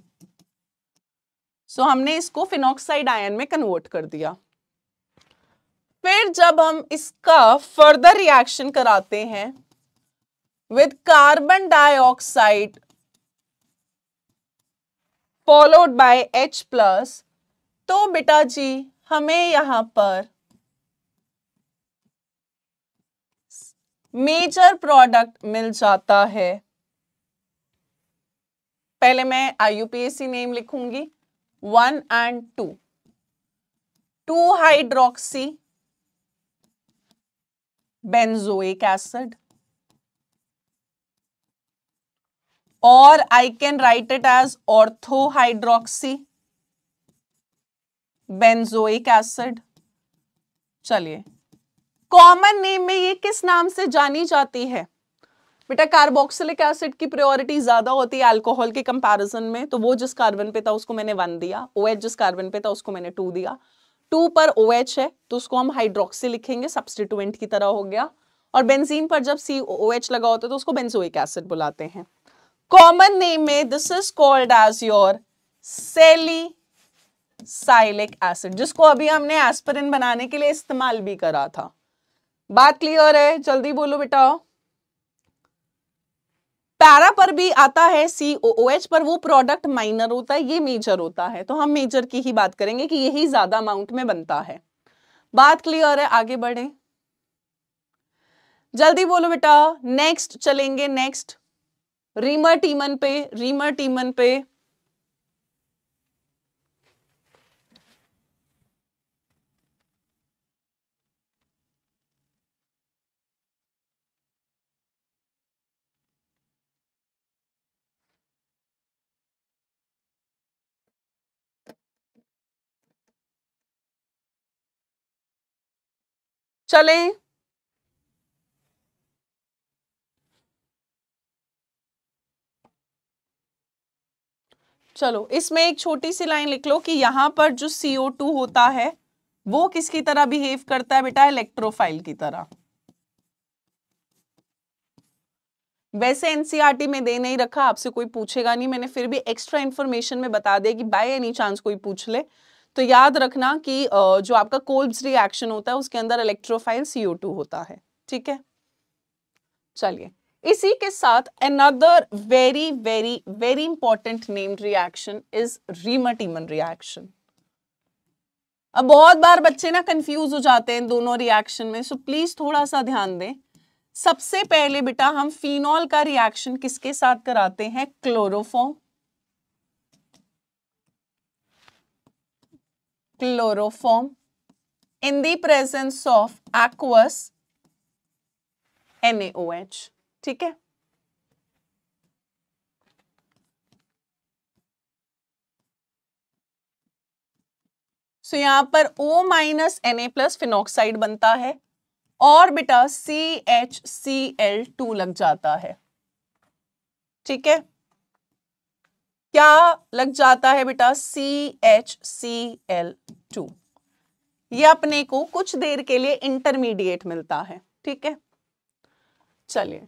so हमने इसको फिनॉक्साइड आयन में कन्वर्ट कर दिया। फिर जब हम इसका फर्दर रिएक्शन कराते हैं with carbon dioxide followed by H plus तो बेटा जी, हमें यहाँ पर मेजर प्रोडक्ट मिल जाता है। पहले मैं आईयूपीएसी नेम लिखूँगी। One and two two hydroxy benzoic acid. Or I can write it as orthohydroxy benzoic acid. चलिए। कॉमन नेम में ये किस नाम से जानी जाती है? बेटा कार्बोक्सिलिक एसिड की प्रायोरिटी ज़्यादा होती है अल्कोहल के कंपैरिजन में तो वो जिस कार्बन पे था उसको मैंने वन दिया। ओ OH जिस कार्बन पे था उसको मैंने टू दिया। टू पर ओ OH है तो उसको हम हाइड्रोक्सी लिखेंगे सब्सटीट्यूएंट की तरह हो गया। और बेंजीन पर जब सी ओ OH लगा होता है तो उसको बेंजोइक एसिड बुलाते हैं। कॉमन नेम में this is called as your salicylic acid जिसको अभी हमने एस्पिरिन बनाने के लिए इस्तेमाल भी करा था। बात क्लियर है? जल्दी बोलो बेटा। पैरा पर भी आता है सी ओ एच पर वो प्रोडक्ट माइनर होता है, ये मेजर होता है। तो हम मेजर की ही बात करेंगे कि यही ज़्यादा अमाउंट में बनता है। बात क्लियर है? आगे बढ़े। जल्दी बोलो बेटा। नेक्स्ट चलेंगे नेक्स्ट रीमर टीमन पे रीमर टीमन पे। चले। चलो, इसमें एक छोटी सी लाइन लिख लो कि यहाँ पर जो CO2 होता है, वो किसकी तरह बिहेव करता है बेटा? इलेक्ट्रोफाइल की तरह। वैसे एनसीआरटी में दे नहीं रखा, आपसे कोई पूछेगा नहीं, मैंने फिर भी एक्स्ट्रा इन्फॉर्मेशन में बता दिया कि बाय एनी चांस कोई पूछ ले। तो याद रखना कि जो आपका कोल्ब्स रिएक्शन होता है, उसके अंदर इलेक्ट्रोफाइल CO2 होता है, ठीक है? चलिए। इसी के साथ another very very very important named reaction is Reimer Tiemann reaction अब बहुत बार बच्चे ना कंफ्यूज हो जाते हैं दोनों रिएक्शन में सो प्लीज़ थोड़ा सा ध्यान दें। सबसे पहले बेटा हम फिनॉल का रिएक्शन किसके साथ कराते हैं? Chloroform chloroform in the presence of aqueous NaOH ठीक है? सो so, यहाँ पर O minus N A plus phenoxide बनता है और बेटा C H C L two लग जाता है। ठीक है? क्या लग जाता है बेटा C H C L two ये अपने को कुछ देर के लिए इंटरमीडिएट मिलता है। ठीक है? चलिए।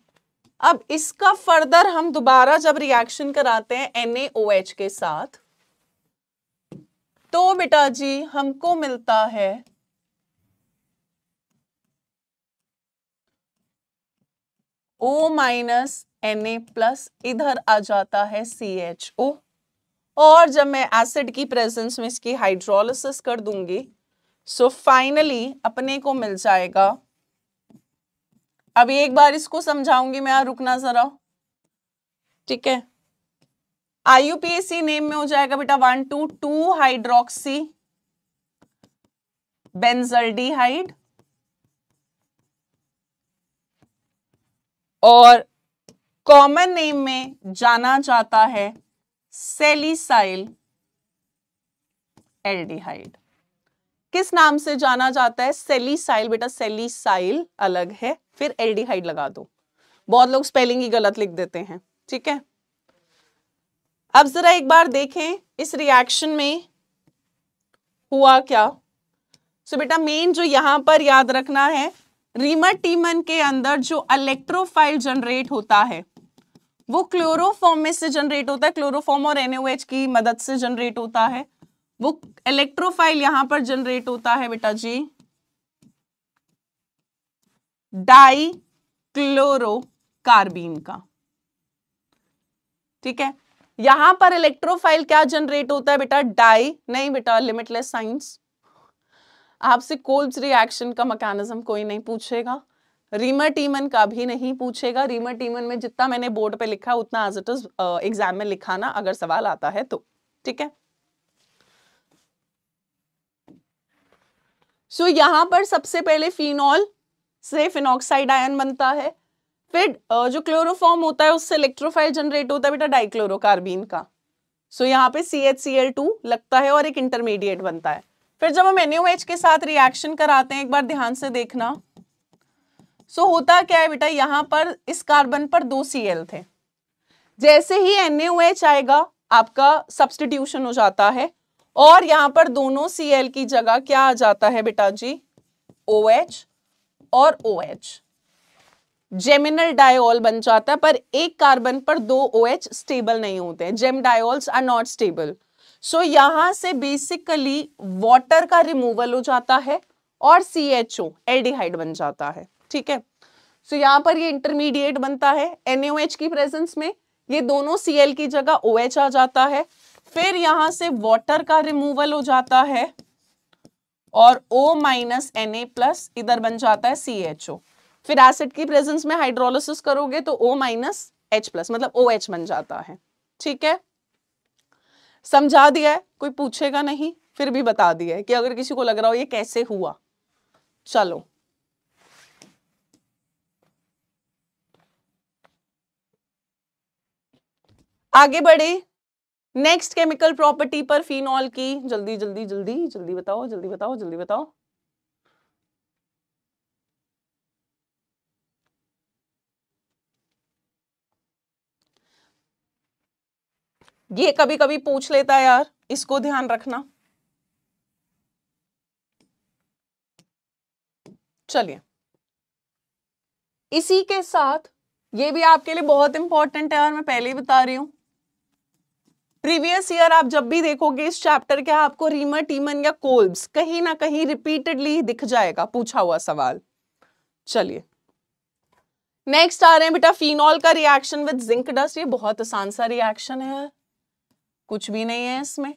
अब इसका फर्दर हम दोबारा जब रिएक्शन कराते हैं NaOH के साथ तो बेटा जी, हमको मिलता है O माइनस ए प्लस इधर आ जाता है ओ और जब मैं एसिड की प्रेजेंस में इसकी हाइड्रोलिसिस कर दूँगी सो so फाइनली अपने को मिल जाएगा अभी एक बार इसको समझाऊँगी मैं यहाँ रुकना जरा। ठीक है? आईयूपीएसी नेम में हो जाएगा बेटा one two two hydroxy benzaldehyde और कॉमन नेम में जाना जाता है सेलिसाइल एल्डिहाइड किस नाम से जाना जाता है? सेलिसाइल बेटा सेलिसाइल अलग है। फिर एल्डिहाइड लगा दो। बहुत लोग स्पेलिंग ही गलत लिख देते हैं, ठीक है? अब जरा एक बार देखें, इस रिएक्शन में हुआ क्या? सो बेटा मेन जो यहाँ पर याद रखना है रीमर टीमन के अंदर जो इलेक्ट्रोफाइल जनरेट होता है, वो क्लोरोफॉर्म में से जनरेट होता है। क्लोरोफॉर्म और एनओएच की मदद से जनरेट होता है। वो इलेक्ट्रोफाइल यहाँ पर जनरेट होता है, बेटा जी। डाई क्लोरोकार्बीन का। ठीक है? यहाँ पर इलेक्ट्रोफाइल क्या जनरेट होता है बेटा? डाई नहीं बेटा लिमिटलेस साइंस आपसे कोल्स रिएक्शन का मैकेनिज्म कोई नहीं पूछेगा। रीमर टीमन का भी नहीं पूछेगा। रीमर टीमन में जितना मैंने बोर्ड पे लिखा उतना एज इट इज़ एग्ज़ाम में लिखाना अगर सवाल आता है तो। ठीक है? सो so, यहाँ पर सबसे पहले फिनॉल से फिनॉक्साइड आयन बनता है। फिर जो क्लोरोफॉर्म होता है उससे इलेक्ट्रोफाइल जनरेट होता है बेटा डाइक्लोरोकार्बीन का। सो so, यहाँ पे C H C L two लगता है और एक इंटरमीडिएट बनता है। फिर जब हम एनओएच के साथ रिएक्शन कराते हैं एक बार ध्यान से देखना। सो so, होता क्या है बेटा यहाँ पर इस कार्बन पर दो सी एल थे। जैसे ही एनएच आएगा आपका सब्सटीट्यूशन हो जाता है और यहाँ पर दोनों सी एल की जगह क्या आ जाता है बेटा जी? ओ OH और ओ OH जेमिनल डायोल बन जाता है पर एक कार्बन पर दो ओ OH स्टेबल नहीं होते हैं. Gem diols are not stable so यहाँ से बेसिकली वाटर का रिमूवल हो जाता है और सी एच ओ एल्डिहाइड बन जाता है. ठीक है? सो so, यहाँ पर ये इंटरमीडिएट बनता है. एनओएच की प्रेजेंस में ये दोनों सी की जगह ओ OH आ जाता है. फिर यहाँ से वाटर का रिमूवल हो जाता है. और O minus N A plus इधर बन जाता है सी एच ओ फिर एसिड की प्रेजेंस में हाइड्रोलिसिस करोगे तो O माइनस एच प्लस मतलब ओ OH बन जाता है। ठीक है? समझा दिया है? कोई पूछेगा नहीं? फिर भी बता दिया है कि अगर किसी को लग रहा हो ये कैसे हुआ। चलो। आगे बढ़े। नेक्स्ट केमिकल प्रॉपर्टी पर फिनॉल की। जल्दी जल्दी जल्दी जल्दी बताओ जल्दी बताओ जल्दी बताओ। ये कभी कभी पूछ लेता है यार, इसको ध्यान रखना। चलिए। इसी के साथ, ये भी आपके लिए बहुत इंपॉर्टेंट है यार, मैं पहले ही बता रही हूँ। प्रीवियस ईयर आप जब भी देखोगे इस चैप्टर के, आपको रीमर टीमन या कोल्ब्स कहीं ना कहीं रिपीटेडली दिख जाएगा, पूछा हुआ सवाल। चलिए। नेक्स्ट आ रहे हैं बेटा, फिनॉल का रिएक्शन विद जिंक डस्ट। ये बहुत आसान सा रिएक्शन है। कुछ भी नहीं है इसमें।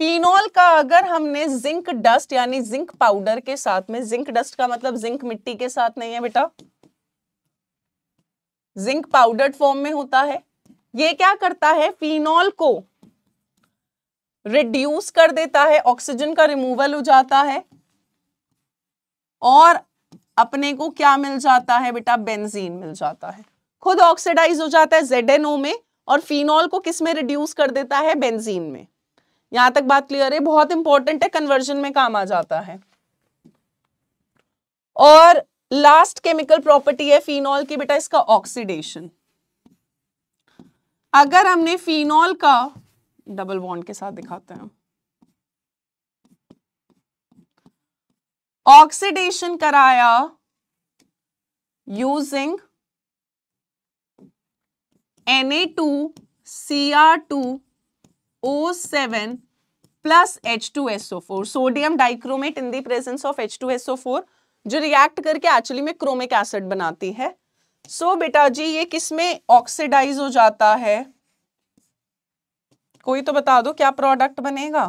फिनॉल का अगर हमने जिंक डस्ट यानी जिंक पाउडर के साथ में, जिंक डस्ट का मतलब जिंक मिट्टी के साथ नहीं है बेटा, जिंक पाउडर फॉर्म में होता है। ये क्या करता है? फिनॉल को रिड्यूस कर देता है ऑक्सीजन का रिमूवल हो जाता है और अपने को क्या मिल जाता है बेटा? बेंजीन मिल जाता है। खुद ऑक्सीडाइज हो जाता है जेडेनओ में और फिनॉल को किसमें रिड्यूस कर देता है? बेंजीन में। यहाँ तक बात क्लियर है? बहुत इंपॉर्टेंट है कन्वर्जन में काम आ जाता है। और लास्ट केमिकल प्रॉपर्टी है फिनॉल की बेटा, इसका ऑक्सीडेशन अगर हमने फिनॉल का डबल बॉन्ड के साथ दिखाते हैं। ऑक्सीडेशन कराया using Na2Cr2O7 plus H2SO4 sodium dichromate in the presence of H2SO4 जो रिएक्ट करके एक्चुअली में क्रोमिक एसिड बनाती है। सो so, बेटा जी ये किसमें ऑक्सीडाइज हो जाता है? कोई तो बता दो क्या प्रोडक्ट बनेगा?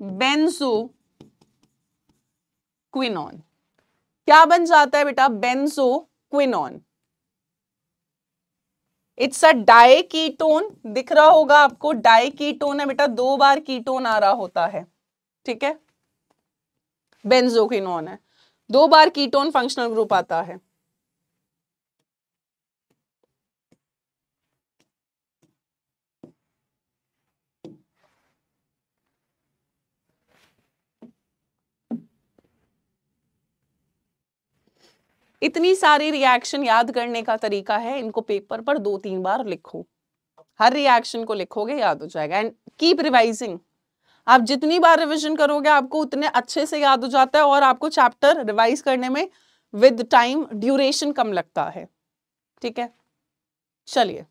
बेंजो क्विनॉन क्या बन जाता है बेटा? Benzoquinone it's a diketone दिख रहा होगा आपको डाई कीटोन है बेटा दो बार कीटोन आ रहा होता है। ठीक है? बेंजोक्विनोन है। दो बार कीटोन फंक्शनल ग्रुप आता है। इतनी सारी रिएक्शन याद करने का तरीका है, इनको पेपर पर दो तीन बार लिखो। हर रिएक्शन को लिखोगे, याद हो जाएगा। एंड कीप रिवाइजिंग आप जितनी बार रिविजन करोगे आपको उतने अच्छे से याद हो जाता है और आपको चैप्टर रिवाइज करने में विद टाइम ड्यूरेशन कम लगता है। ठीक है? चलिए।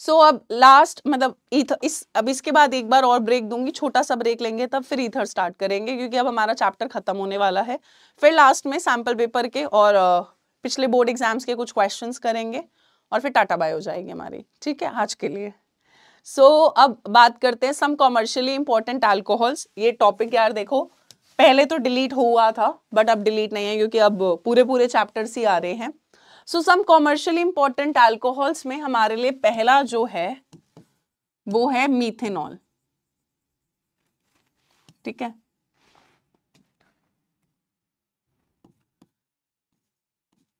सो so, अब लास्ट मतलब ईथर इस अब इसके बाद एक बार और ब्रेक दूँगी छोटा सा ब्रेक लेंगे तब फिर ईथर स्टार्ट करेंगे क्योंकि अब हमारा चैप्टर खत्म होने वाला है। फिर लास्ट में सैंपल पेपर के और पिछले बोर्ड एग्ज़ाम्स के कुछ क्वेश्चंस करेंगे। और फिर टाटा बाय हो जाएगी हमारी। ठीक है? आज के लिए। सो so, अब बात करते हैं सम कॉमर्शियली इंपॉर्टेंट अल्कोहल्स ये टॉपिक यार देखो पहले तो डिलीट हुआ था बट अब डिलीट नहीं है क्योंकि अब पूरे पूरे चैप्टर्स ही आ रहे हैं। So some commercially important alcohols में हमारे लिए पहला जो है वो है मीथेनॉल ठीक है?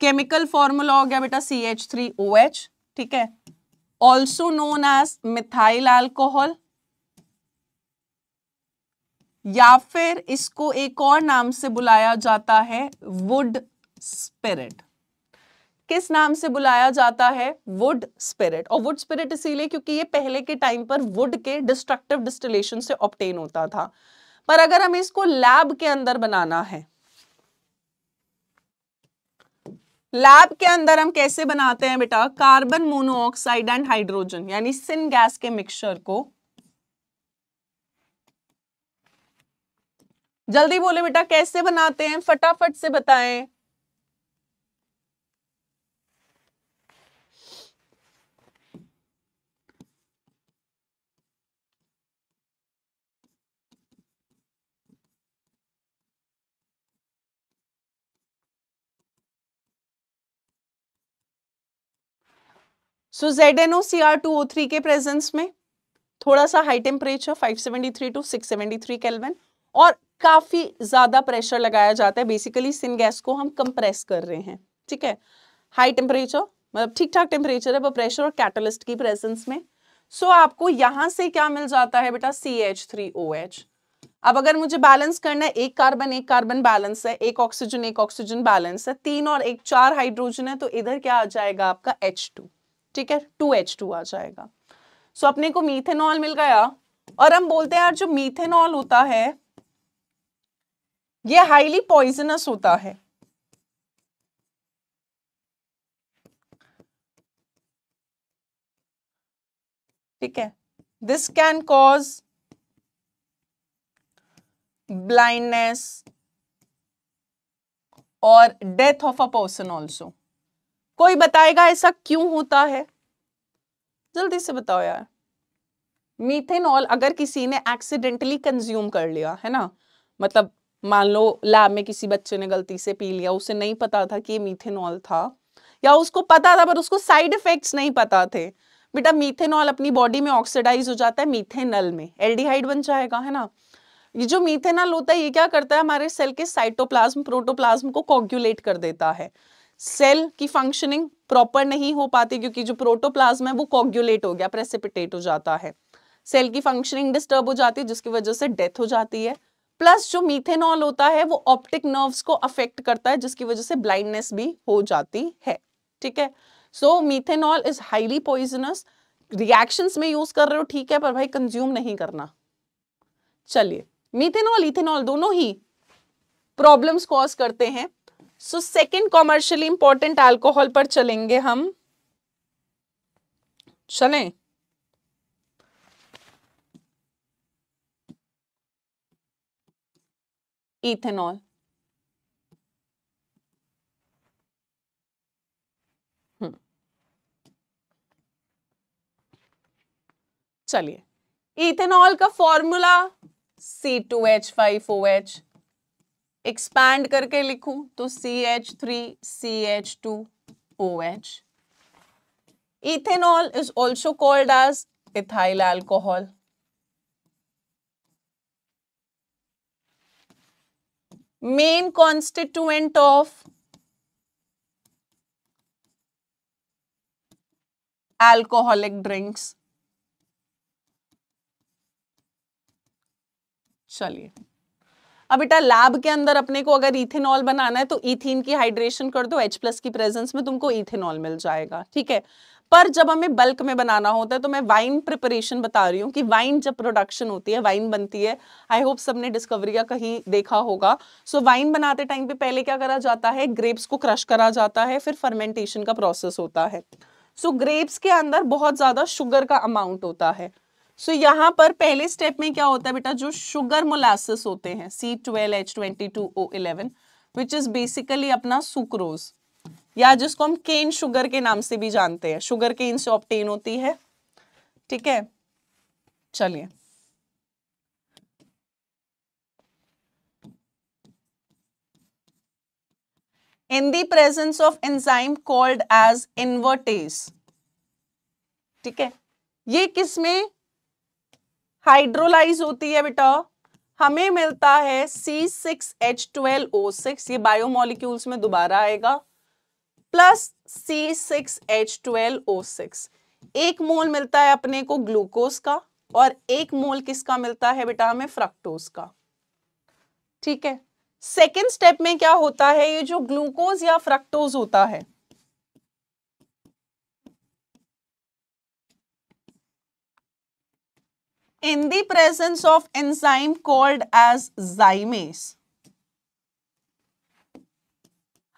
केमिकल फॉर्मूला हो गया बेटा C H three O H ठीक है? Also known as methyl alcohol या फिर इसको एक और नाम से बुलाया जाता है वुड स्पिरिट किस नाम से बुलाया जाता है वुड स्पिरिट और वुड स्पिरिट इसीलिए क्योंकि ये पहले के टाइम पर वुड के डिस्ट्रक्टिव डिस्टिलेशन से ऑप्टेन होता था। पर अगर हमें इसको लैब के अंदर बनाना है लैब के अंदर हम कैसे बनाते हैं बेटा? कार्बन मोनोऑक्साइड एंड हाइड्रोजन यानी सिन गैस के मिक्सचर को। जल्दी बोले बेटा, कैसे बनाते हैं? फटाफट से बताएँ। So Z N O C R two O three के प्रेजेंस में थोड़ा सा हाई टेम्परेचर 573 टू 673 केल्विन और काफ़ी ज़्यादा प्रेशर लगाया जाता है। बेसिकली सिन गैस को हम कंप्रेस कर रहे हैं ठीक है? हाई टेम्परेचर मतलब ठीक ठाक टेम्परेचर है पर प्रेशर और कैटलिस्ट की प्रेजेंस में। सो so, आपको यहाँ से क्या मिल जाता है बेटा? C H three O H अब अगर मुझे बैलेंस करना है एक कार्बन एक कार्बन बैलेंस है एक ऑक्सीजन एक ऑक्सीजन बैलेंस है तीन और एक चार हाइड्रोजन है तो इधर क्या आ जाएगा आपका एच टू ठीक है? टू एच टू आ जाएगा। सो so, अपने को मीथेनॉल मिल गया। और हम बोलते हैं यार जो मीथेनॉल होता है ये हाईली पॉइजनस होता है। ठीक है? दिस कैन कॉज ब्लाइंडनेस और death of a person also कोई बताएगा ऐसा क्यों होता है? जल्दी से बताओ यार। मीथेनॉल अगर किसी ने एक्सीडेंटली कंज्यूम कर लिया, है ना? मतलब मान लो लैब में किसी बच्चे ने गलती से पी लिया, उसे नहीं पता था कि ये मीथेनॉल था, या उसको पता था पर उसको साइड इफेक्ट्स नहीं पता थे। बेटा मीथेनॉल अपनी बॉडी में ऑक्सीडाइज हो जाता है मीथेनल में एल्डिहाइड बन जाएगा, है ना? ये जो मीथेनॉल होता है, ये क्या करता है? हमारे सेल के साइटोप्लाज्म प्रोटोप्लाज्म को कॉग्युलेट कर देता है। सेल की फंक्शनिंग प्रॉपर नहीं हो पाती क्योंकि जो प्रोटोप्लाज्म है वो कॉग्युलेट हो गया प्रेसिपिटेट हो जाता है। सेल की फंक्शनिंग डिस्टर्ब हो जाती है, जिसकी वजह से डेथ हो जाती है। प्लस जो मीथेनॉल होता है, वो ऑप्टिक नर्व्स को अफेक्ट करता है, जिसकी वजह से ब्लाइंडनेस भी हो जाती है। ठीक है? So methanol is highly poisonous reactions में यूज़ कर रहे हो, ठीक है, पर भाई कंज्यूम नहीं करना। चलिए मीथेनॉल इथेनॉल दोनों ही प्रॉब्लम्स कॉज करते हैं। So second commercially important alcohol पर चलेंगे हम। चलें। इथेनॉल। हम्म। चलिए। इथेनॉल का formula C two H five O H expand करके लिखूं तो C H three C H two O H ethanol is also called as ethyl alcohol main constituent of alcoholic drinks. चलिए। अब बेटा लैब के अंदर अपने को अगर इथेनॉल बनाना है तो इथिन की हाइड्रेशन कर दो H प्लस की प्रेजेंस में तुमको इथेनॉल मिल जाएगा ठीक है? पर जब हमें बल्क में बनाना होता है तो मैं वाइन प्रिपरेशन बता रही हूँ कि वाइन जब प्रोडक्शन होती है वाइन बनती है आई होप सबने डिस्कवरी का कहीं देखा होगा। सो so, वाइन बनाते टाइम पे पहले क्या करा जाता है? ग्रेप्स को क्रश करा जाता है फिर फर्मेंटेशन का प्रोसेस होता है। सो so, ग्रेप्स के अंदर बहुत ज़्यादा शुगर का अमाउंट होता है। सो so, यहाँ पर पहले स्टेप में क्या होता है बेटा? जो शुगर मोलासिस होते हैं C twelve H twenty two O eleven which is basically अपना सुक्रोज या जिसको हम केन शुगर के नाम से भी जानते हैं। शुगर केन से ऑप्टेन होती है। ठीक है? चलिए। In the presence of enzyme called as invertase ठीक है? ये किसमें हाइड्रोलाइज होती है बेटा। हमें मिलता है C6H12O6 ये बायोमोलिक्यूल्स में दोबारा आएगा। Plus C six H twelve O six एक मोल मिलता है अपने को ग्लूकोज का और एक मोल किसका मिलता है बेटा हमें फ्रक्टोज का। ठीक है? सेकेंड स्टेप में क्या होता है? ये जो ग्लूकोज या फ्रक्टोज होता है in the presence of enzyme called as zymase.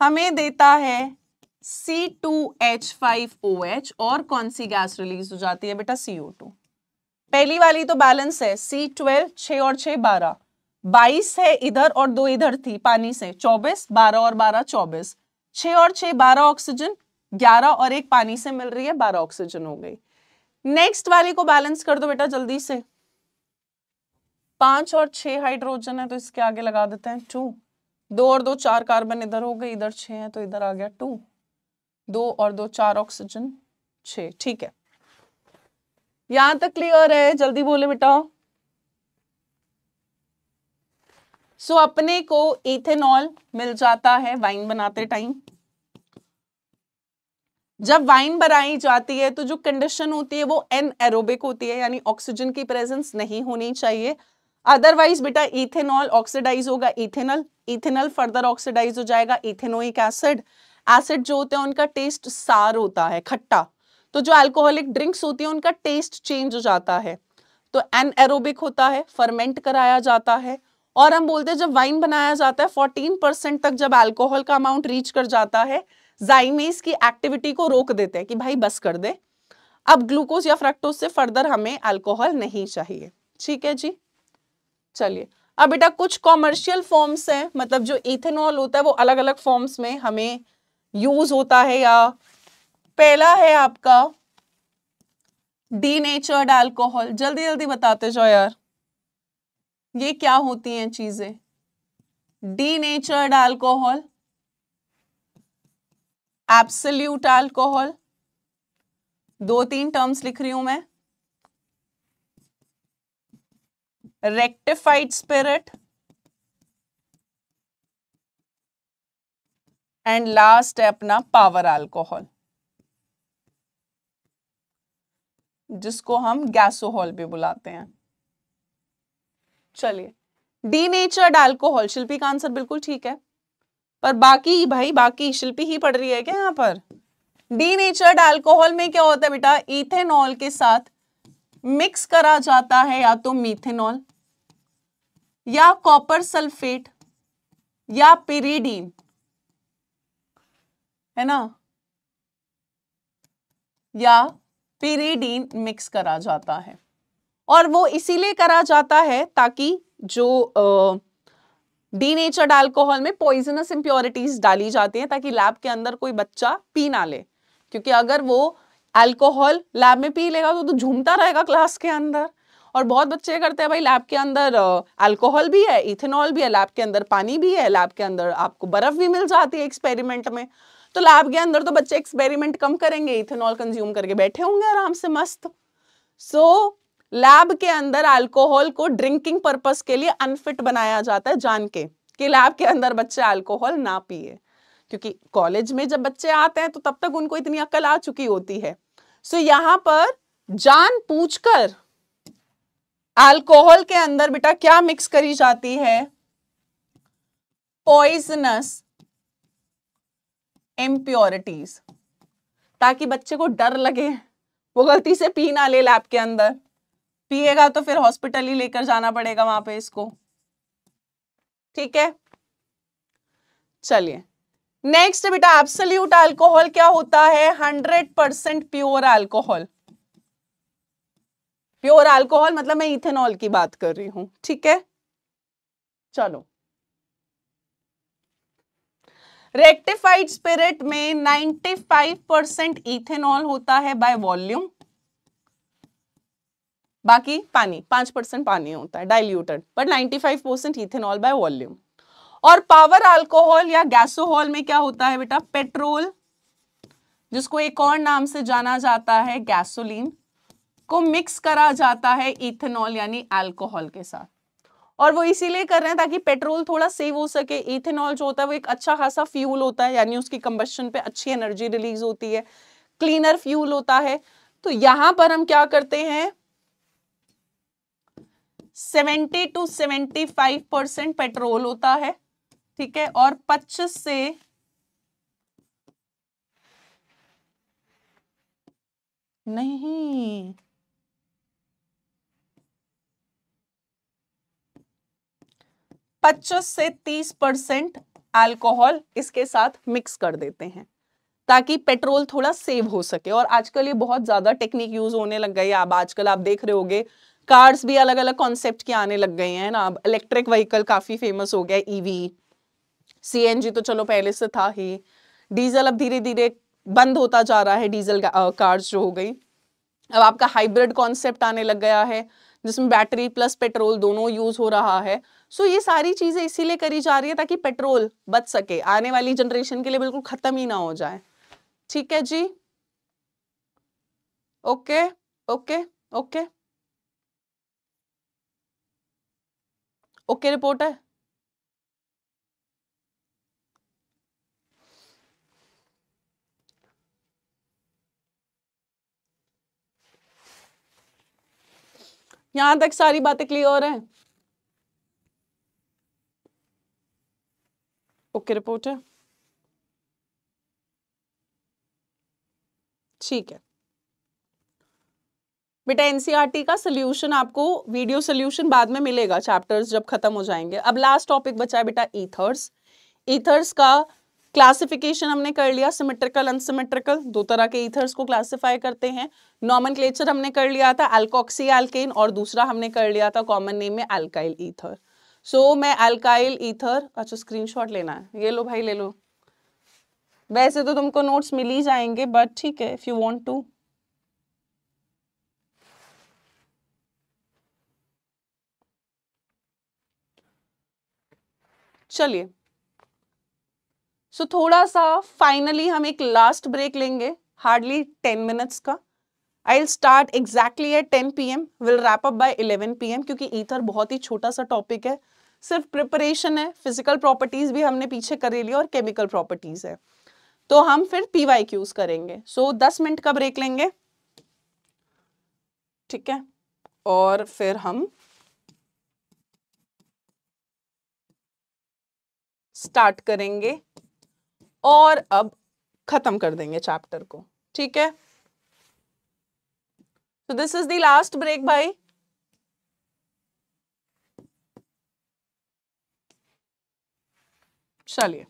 हमें देता है C2H5OH और कौन सी गैस रिलीज़ हो जाती है बेटा CO2 पहली वाली तो बैलेंस है C12 6 और 6 12 22 है इधर और दो इधर थी, पानी से। 24 12 और 12 24 6 और 6 12 ऑक्सीजन 11 और एक पानी से मिल रही है 12 ऑक्सीजन हो गई। नेक्स्ट वाली को बैलेंस कर दो बेटा जल्दी से। पाँच और छह हाइड्रोजन है तो इसके आगे लगा देते हैं टू। दो और दो चार कार्बन इधर हो गए इधर छह है तो इधर आ गया टू। दो और दो चार ऑक्सीजन छ ठीक है। यहाँ तक क्लियर है? जल्दी बोले बेटा। सो so, अपने को इथेनॉल मिल जाता है वाइन बनाते टाइम। जब वाइन बनाई जाती है तो जो कंडीशन होती है वो एन एरोबिक होती है यानी ऑक्सीजन की प्रेजेंस नहीं होनी चाहिए। अदरवाइज़ बेटा इथेनॉल ऑक्सीडाइज होगा इथेनल इथेनल फर्दर ऑक्सीडाइज हो जाएगा इथेनोइक एसिड एसिड जो होते हैं, उनका टेस्ट सार होता है, खट्टा। तो जो अल्कोहलिक ड्रिंक्स होती है, उनका टेस्ट चेंज हो जाता है। तो एन एरोबिक होता है फर्मेंट कराया जाता है, और हम बोलते हैं, जब वाइन बनाया जाता है फोर्टीन परसेंट तक जब अल्कोहल का अमाउंट रीच कर जाता है जाइमेस की एक्टिविटी को रोक देते हैं कि भाई, बस कर दे। अब ग्लूकोज या फ्रक्टोज से फर्दर हमें अल्कोहल नहीं चाहिए। ठीक है जी? चलिए। अब बेटा कुछ कॉमर्शियल फॉर्म्स हैं मतलब जो इथेनॉल होता है वो अलग अलग फॉर्म्स में हमें यूज़ होता है या पहला है आपका डीनेचर्ड अल्कोहल जल्दी जल्दी बताते जाओ यार। ये क्या होती हैं चीज़ें? डीनेचर्ड अल्कोहल एब्सल्यूट अल्कोहल दो तीन टर्म्स लिख रही हूँ मैं। रेक्टिफाइड स्पिरिट एंड लास्ट है अपना पावर अल्कोहल जिसको हम गैसोहॉल भी बुलाते हैं। चलिए डीनेचर्ड अल्कोहल शिल्पी का आंसर बिल्कुल ठीक है। पर बाकी भाई, बाकी शिल्पी ही पढ़ रही है क्या यहाँ पर? डीनेचर्ड अल्कोहल में क्या होता है बेटा? इथेनॉल के साथ मिक्स करा जाता है या तो मीथेनॉल, या कॉपर सल्फेट, या पिरीडीन। है ना? या पिरीडीन मिक्स करा जाता है। और वो इसीलिए करा जाता है ताकि जो डीनेचर्ड अल्कोहल में पॉइजनस इंप्योरिटीज डाली जाती हैं ताकि लैब के अंदर कोई बच्चा पी ना ले। क्योंकि अगर वो अल्कोहल लैब में पी लेगा तो, तो झूमता रहेगा क्लास के अंदर। और बहुत बच्चे करते हैं भाई लैब के अंदर अल्कोहल भी है इथेनॉल भी है लैब के अंदर पानी भी है लैब के अंदर आपको बर्फ़ भी मिल जाती है एक्सपेरिमेंट में। तो लैब के अंदर तो बच्चे एक्सपेरिमेंट कम करेंगे इथेनॉल कंज्यूम करके बैठे होंगे आराम से मस्त। सो so, लैब के अंदर अल्कोहल को ड्रिंकिंग पर्पस के लिए अनफिट बनाया जाता है जान के कि लैब के अंदर बच्चे अल्कोहल ना पिए। क्योंकि कॉलेज में जब बच्चे आते हैं तो तब तक उनको इतनी अकल आ चुकी होती है। सो so, यहाँ पर जान पूछकर अल्कोहल के अंदर बेटा क्या मिक्स करी जाती है? पॉइजनस impurities ताकि बच्चे को डर लगे वो गलती से पी ना ले लैब के अंदर। पिएगा तो फिर हॉस्पिटल ही लेकर जाना पड़ेगा वहाँ पे इसको। ठीक है? चलिए। नेक्स्ट बेटा एब्सोल्यूट अल्कोहल क्या होता है? Hundred percent pure alcohol pure alcohol मतलब मैं इथेनॉल की बात कर रही हूँ, ठीक है? चलो. रेक्टिफाइड स्पिरिट में 95 परसेंट इथेनॉल होता है बाय वॉल्यूम बाकी पानी, पाँच परसेंट पानी होता है diluted but 95 percent ethanol by volume और पावर अल्कोहल या गैसोहॉल में क्या होता है बेटा? पेट्रोल जिसको एक और नाम से जाना जाता है गैसोलीन को मिक्स करा जाता है इथेनॉल यानी अल्कोहल के साथ। और वो इसीलिए कर रहे हैं ताकि पेट्रोल थोड़ा सेव हो सके। इथेनॉल जो होता है वो एक अच्छा खासा फ्यूल होता है, यानी उसकी कंबशन पे अच्छी एनर्जी रिलीज़ होती है। क्लीनर फ्यूल होता है। तो यहाँ पर हम क्या करते हैं? 70 टू 75 परसेंट पेट्रोल होता है। ठीक है, और 25 से नहीं। पच्चीस से तीस परसेंट अल्कोहल इसके साथ मिक्स कर देते हैं, ताकि पेट्रोल थोड़ा सेव हो सके। और आजकल ये बहुत ज़्यादा टेक्निक यूज़ होने लग गई है। अब आजकल आप देख रहे होगे कार्स भी अलग अलग कॉन्सेप्ट के आने लग गए हैं ना। अब इलेक्ट्रिक व्हीकल काफ़ी फ़ेमस हो गया ईवी सीएनजी तो चलो पहले से था ही। डीजल अब धीरे धीरे बंद होता जा रहा है, डीजल कार्स जो हो गई। अब आपका हाइब्रिड कॉन्सेप्ट आने लग गया है, जिसमें बैटरी प्लस पेट्रोल दोनों यूज़ हो रहा है। सो ये सारी चीज़ें इसीलिए करी जा रही है ताकि पेट्रोल बच सके, आने वाली जनरेशन के लिए बिल्कुल खत्म ही ना हो जाए। ठीक है जी? Okay okay okay. Okay report है यहाँ तक सारी बातें क्लियर है। ओके रिपोर्ट है। ठीक है। बेटा एनसीईआरटी का सोल्यूशन आपको वीडियो सोल्यूशन बाद में मिलेगा चैप्टर्स जब खत्म हो जाएँगे। अब लास्ट टॉपिक बचा है बेटा ईथर्स ईथर्स का क्लासिफिकेशन हमने कर लिया सिमेट्रिकल अनसिमेट्रिकल दो तरह के ईथर्स को क्लासिफाई करते हैं। नॉर्मन हमने कर लिया था एल्कोक्सी एल्केन और दूसरा हमने कर लिया था कॉमन नेम में एल्काइल ईथर सो so, मैं अल्काइल ईथर अच्छा स्क्रीनशॉट लेना है। ये लो भाई ले लो। वैसे तो तुमको नोट्स मिल ही जाएँगे बट ठीक है इफ़ यू वांट टू चलिए। सो so, थोड़ा सा फाइनली हम एक लास्ट ब्रेक लेंगे हार्डली टेन मिनट्स का I start exactly at ten P M will wrap up by eleven P M क्योंकि ईथर बहुत ही छोटा सा टॉपिक है। सिर्फ़ प्रिपरेशन है फ़िज़िकल प्रॉपर्टीज़ भी हमने पीछे कर लिया और केमिकल प्रॉपर्टीज़ है। तो हम फिर पी वाई क्यूज करेंगे। सो so, दस मिनट का ब्रेक लेंगे। ठीक है? और फिर हम स्टार्ट करेंगे। और अब खत्म कर देंगे चैप्टर को, ठीक है? तो this is the last break भाई चलिए।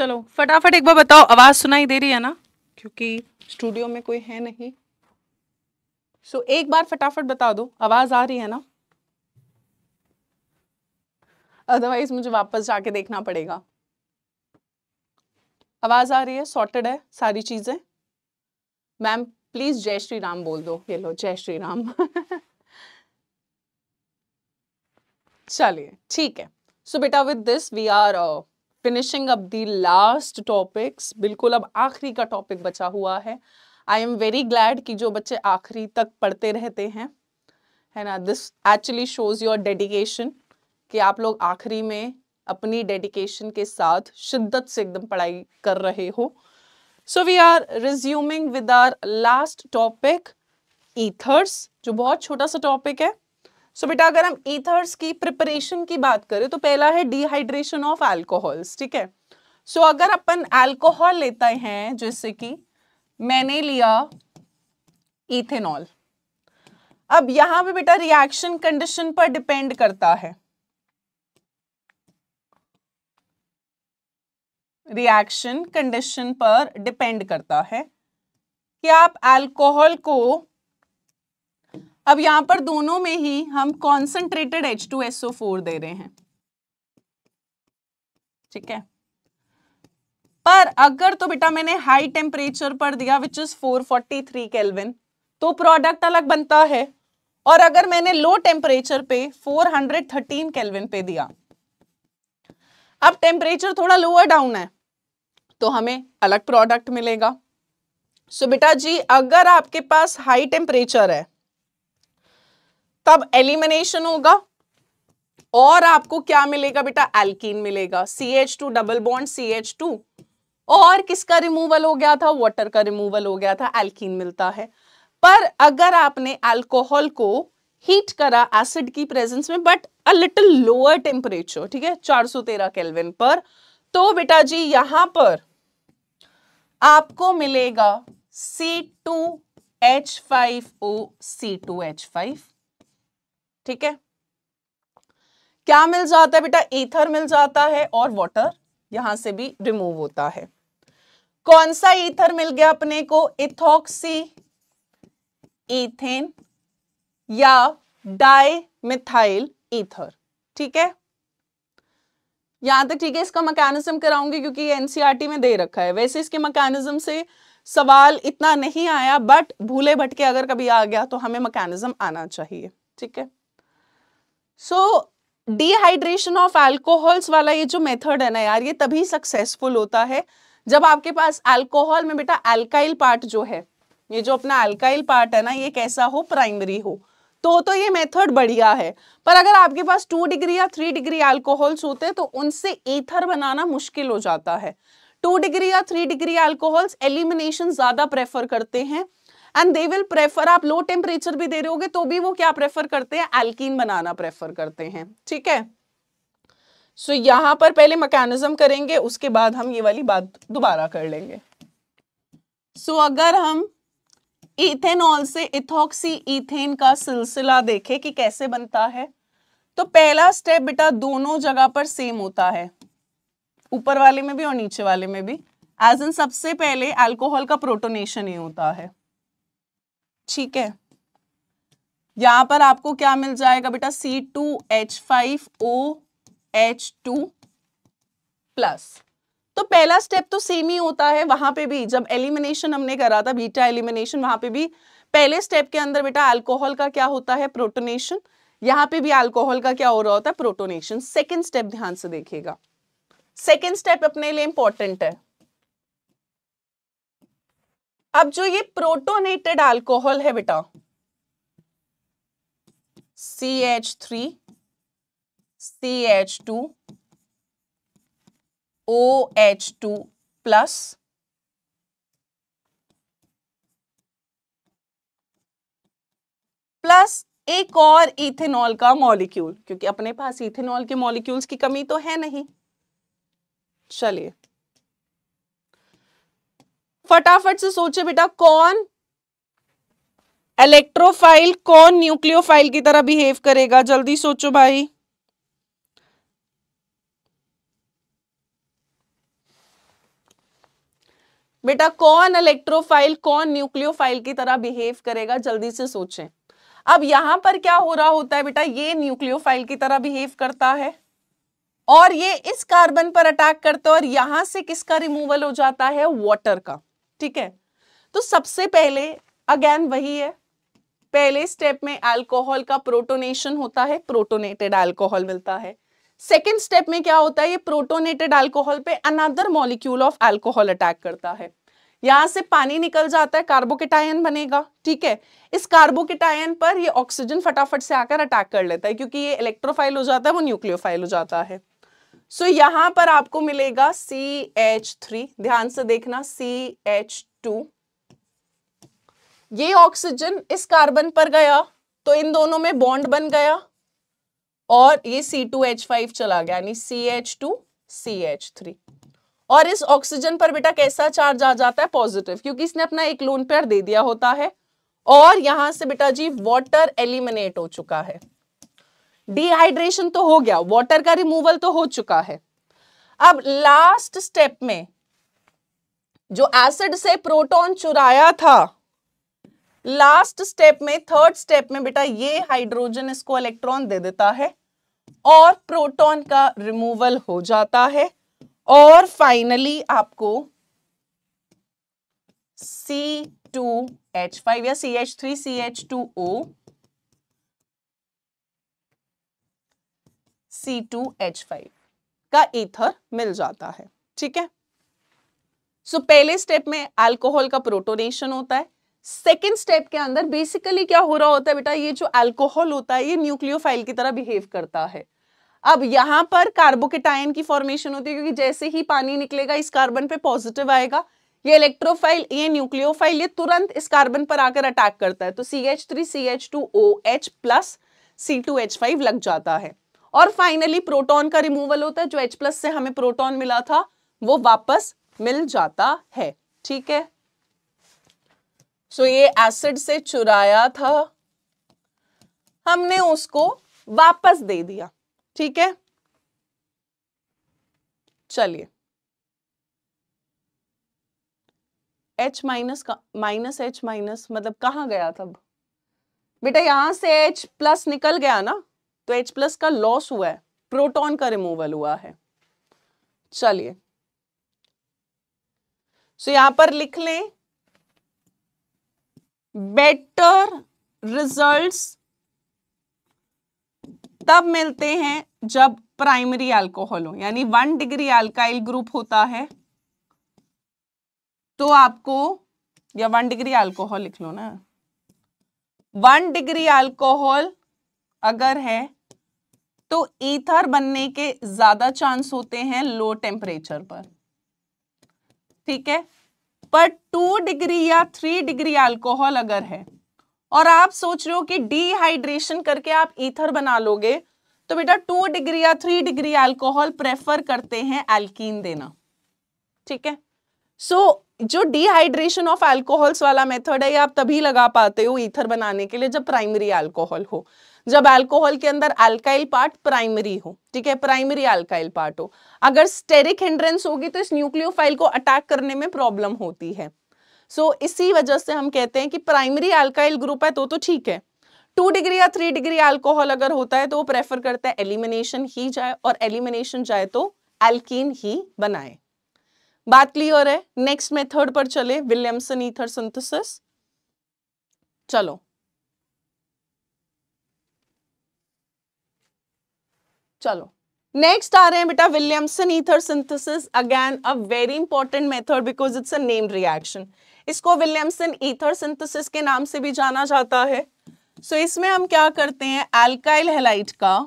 चलो फटाफट एक बार बताओ आवाज़ सुनाई दे रही है ना? क्योंकि स्टूडियो में कोई है नहीं। सो so, एक बार फटाफट बता दो आवाज़ आ रही है ना? अदरवाइज़ मुझे वापस जाके देखना पड़ेगा। आवाज़ आ रही है सॉर्टेड है सारी चीज़ें? मैम प्लीज़ जय श्री राम बोल दो। ये लो जय श्री राम। चलिए ठीक है। सो बेटा with this we are finishing up the last topics बिल्कुल अब आखिरी का टॉपिक बचा हुआ है। आई एम वेरी ग्लैड कि जो बच्चे आखिरी तक पढ़ते रहते हैं, है ना? This actually shows your dedication कि आप लोग आखिरी में अपनी डेडिकेशन के साथ शिद्दत से एकदम पढ़ाई कर रहे हो। So we are resuming with our last topic ethers जो बहुत छोटा सा टॉपिक है। सो बेटा, अगर हम ईथर्स की प्रिपरेशन की बात करें तो पहला है डिहाइड्रेशन ऑफ़ एल्कोहल्स ठीक है? सो अगर अपन एल्कोहल लेते हैं, जैसे कि मैंने लिया इथेनॉल अब यहाँ पे बेटा रिएक्शन कंडीशन पर डिपेंड करता है। रिएक्शन कंडीशन पर डिपेंड करता है कि आप अल्कोहल को अब यहाँ पर दोनों में ही हम कॉन्सेंट्रेटेड H2SO4 दे रहे हैं। ठीक है? पर अगर तो बेटा मैंने हाई टेम्परेचर पर दिया विच इज़ 443 केल्विन तो प्रोडक्ट अलग बनता है। और अगर मैंने लो टेम्परेचर पे 413 केल्विन पे दिया अब टेम्परेचर थोड़ा लोअर डाउन है तो हमें अलग प्रोडक्ट मिलेगा। सो so, बेटा जी अगर आपके पास हाई टेम्परेचर है तब एलिमिनेशन होगा? और आपको क्या मिलेगा बेटा? एल्कीन मिलेगा। C H two double bond C H two और किसका रिमूवल हो गया था? वाटर का रिमूवल हो गया था। एल्कीन मिलता है। पर अगर आपने अल्कोहल को हीट करा एसिड की प्रेजेंस में but a little lower temperature ठीक है? 413 केल्विन पर। तो बेटा जी, यहाँ पर आपको मिलेगा C2H5O ठीक है? क्या मिल जाता है बेटा? ईथर मिल जाता है और वाटर यहाँ से भी रिमूव होता है। कौन सा ईथर मिल गया अपने को? इथॉक्सी इथेन या डाई मिथाइल ईथर ठीक है? यहाँ तक ठीक है, इसका मैकेनिज्म कराऊँगी क्योंकि ये एनसीईआरटी में दे रखा है। वैसे इसके मैकेनिज्म से सवाल इतना नहीं आया बट भूले भटके अगर कभी आ गया तो हमें मैकेनिज्म आना चाहिए, ठीक है? सो डिहाइड्रेशन ऑफ़ अल्कोहल्स वाला ये जो मेथड है ना यार, ये तभी सक्सेसफुल होता है जब आपके पास अल्कोहल में बेटा अल्काइल पार्ट जो है, ये जो अपना अल्काइल पार्ट है ना, ये कैसा हो प्राइमरी हो तो तो ये मेथड बढ़िया है। पर अगर आपके पास टू डिग्री या थ्री डिग्री अल्कोहल्स होते हैं तो उनसे ईथर बनाना मुश्किल हो जाता है। टू डिग्री या थ्री डिग्री अल्कोहल्स एलिमिनेशन ज़्यादा प्रेफर करते हैं एंड दे विल प्रेफर आप लो टेम्परेचर भी दे रहे होगे तो भी वो क्या प्रेफर करते हैं? एल्कीन बनाना प्रेफर करते हैं ठीक है? सो so, यहाँ पर पहले मैकेनिज्म करेंगे उसके बाद हम ये वाली बात दोबारा कर लेंगे। सो so, अगर हम इथेनॉल से इथॉक्सी इथेन का सिलसिला देखे कि कैसे बनता है तो पहला स्टेप बेटा दोनों जगह पर सेम होता है। ऊपर वाले में भी और नीचे वाले में भी। एज इन सबसे पहले अल्कोहल का प्रोटोनेशन ही होता है। ठीक है। यहाँ पर आपको क्या मिल जाएगा बेटा? C two H five O H two plus तो पहला स्टेप तो सेम ही होता है वहाँ पे भी। जब एलिमिनेशन हमने करा था बीटा एलिमिनेशन वहाँ पे भी पहले स्टेप के अंदर बेटा अल्कोहल का क्या होता है? प्रोटोनेशन यहाँ पे भी अल्कोहल का क्या हो रहा होता है? प्रोटोनेशन सेकेंड स्टेप ध्यान से देखिएगा। सेकेंड स्टेप अपने लिए इंपॉर्टेंट है। अब जो ये प्रोटोनेटेड अल्कोहल है बेटा C H three C H two O H two plus plus एक और इथेनॉल का मॉलिक्यूल क्योंकि अपने पास इथेनॉल के मॉलिक्यूल्स की कमी तो है नहीं। चलिए। फटाफट से सोचे बेटा, कौन इलेक्ट्रोफाइल कौन न्यूक्लियोफाइल की तरह बिहेव करेगा? जल्दी सोचो भाई। बेटा, कौन इलेक्ट्रोफाइल कौन न्यूक्लियोफाइल की तरह बिहेव करेगा? जल्दी से सोचें। अब यहाँ पर क्या हो रहा होता है बेटा? ये न्यूक्लियोफाइल की तरह बिहेव करता है। और ये इस कार्बन पर अटैक करता है और यहाँ से किसका रिमूवल हो जाता है? वाटर का। ठीक है? तो सबसे पहले अगेन वही है। पहले स्टेप में अल्कोहल का प्रोटोनेशन होता है प्रोटोनेटेड अल्कोहल मिलता है। सेकेंड स्टेप में क्या होता है, ये प्रोटोनेटेड अल्कोहल पे another molecule of alcohol attack करता है। यहाँ से पानी निकल जाता है कार्बोकेटायन बनेगा, ठीक है? इस कार्बोकेटायन पर ये ऑक्सीजन फटाफट से आकर अटैक कर लेता है, क्योंकि ये इलेक्ट्रोफाइल हो जाता है, वो न्यूक्लियोफाइल हो जाता है। सो so, यहाँ पर आपको मिलेगा सी एच थ्री ध्यान से देखना सी एच टू ये ऑक्सीजन इस कार्बन पर गया तो इन दोनों में बॉन्ड बन गया और ये C2H5 चला गया यानी CH2 CH3 और इस ऑक्सीजन पर बेटा कैसा चार्ज आ जाता है? पॉजिटिव क्योंकि इसने अपना एक लोन पेयर दे दिया होता है। और यहाँ से बेटा जी वाटर एलिमिनेट हो चुका है। डिहाइड्रेशन तो हो गया वाटर का रिमूवल तो हो चुका है। अब लास्ट स्टेप में जो एसिड से प्रोटॉन चुराया था लास्ट स्टेप में थर्ड स्टेप में बेटा ये हाइड्रोजन इसको इलेक्ट्रॉन दे देता है और प्रोटॉन का रिमूवल हो जाता है और फाइनली आपको C2H5 या CH3 CH2O C2H5 का ईथर मिल जाता है ठीक है? सो so, पहले स्टेप में अल्कोहल का प्रोटोनेशन होता है। सेकेंड स्टेप के अंदर बेसिकली क्या हो रहा होता है बेटा? ये जो अल्कोहल होता है ये न्यूक्लियोफाइल की तरह बिहेव करता है। अब यहाँ पर कार्बोकेटाइन की फॉर्मेशन होती है क्योंकि जैसे ही पानी निकलेगा इस कार्बन पे पॉजिटिव आएगा। ये इलेक्ट्रोफाइल ये न्यूक्लियोफाइल ये तुरंत इस कार्बन पर आकर अटैक करता है। तो C H three C H two O H plus C two H five लग जाता है। और फाइनली प्रोटॉन का रिमूवल होता है, जो H प्लस से हमें प्रोटॉन मिला था, वो वापस मिल जाता है। ठीक है? सो ये एसिड से चुराया था। हमने उसको वापस दे दिया। ठीक है? चलिए। H माइनस का माइनस एच माइनस मतलब कहाँ गया तब बेटा, यहाँ से H प्लस निकल गया ना? तो H प्लस का लॉस हुआ है प्रोटॉन का रिमूवल हुआ है। चलिए। सो यहाँ पर लिख लें बेटर रिजल्ट्स तब मिलते हैं जब प्राइमरी अल्कोहल हो, यानी वन डिग्री अल्काइल ग्रुप होता है। तो आपको, या वन डिग्री अल्कोहल लिख लो ना। वन डिग्री अल्कोहल अगर है तो ईथर बनने के ज़्यादा चांस होते हैं लो टेम्परेचर पर। ठीक है? पर टू डिग्री या थ्री डिग्री अल्कोहल अगर है और आप सोच रहे हो कि डिहाइड्रेशन करके आप ईथर बना लोगे तो बेटा टू डिग्री या थ्री डिग्री अल्कोहल प्रेफर करते हैं एल्कीन देना। ठीक है? सो so, जो डिहाइड्रेशन ऑफ़ अल्कोहल्स वाला मेथड है ये आप तभी लगा पाते हो ईथर बनाने के लिए जब प्राइमरी अल्कोहल हो। जब अल्कोहल के अंदर अल्काइल पार्ट प्राइमरी हो ठीक है? प्राइमरी अल्काइल पार्ट हो। अगर स्टेरिक हिंड्रेंस होगी तो इस न्यूक्लियोफाइल को अटैक करने में प्रॉब्लम होती है। सो so, इसी वजह से हम कहते हैं कि प्राइमरी अल्काइल ग्रुप है तो तो ठीक है। टू डिग्री या थ्री डिग्री अल्कोहल अगर होता है तो वो प्रेफर करता है एलिमिनेशन ही जाए और एलिमिनेशन जाए तो एल्कीन ही बनाए। बात क्लियर है? नेक्स्ट मेथड पर चले। विलियमसन ईथर सिंथेसिस चलो। चलो। नेक्स्ट आ रहे हैं बेटा Williamson ether synthesis again a very important method because it's a name reaction इसको विलियमसन ईथर सिंथेसिस के नाम से भी जाना जाता है। सो so, इसमें हम क्या करते हैं? एल्काइल हेलाइट का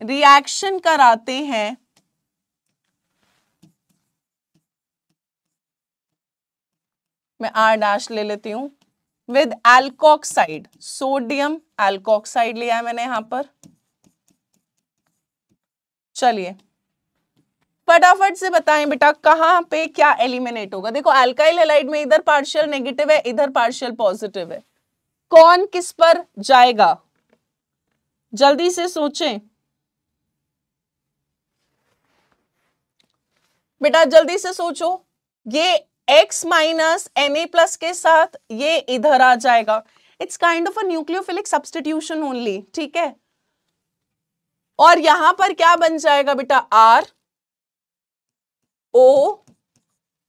रिएक्शन कराते हैं। मैं आर डैश ले लेती हूँ। विद एल्कोक्साइड सोडियम एल्कोक्साइड लिया है मैंने यहाँ पर। चलिए। फटाफट से बताएँ बेटा, कहाँ पे क्या एलिमिनेट होगा? देखो एल्काइल हेलाइड में इधर पार्शियल नेगेटिव है, इधर पार्शियल पॉजिटिव है। कौन किस पर जाएगा? जल्दी से सोचें। बेटा, जल्दी से सोचो। ये x minus N A plus के साथ ये इधर आ जाएगा। It's kind of a nucleophilic substitution only ठीक है? और यहाँ पर क्या बन जाएगा बेटा? आर ओ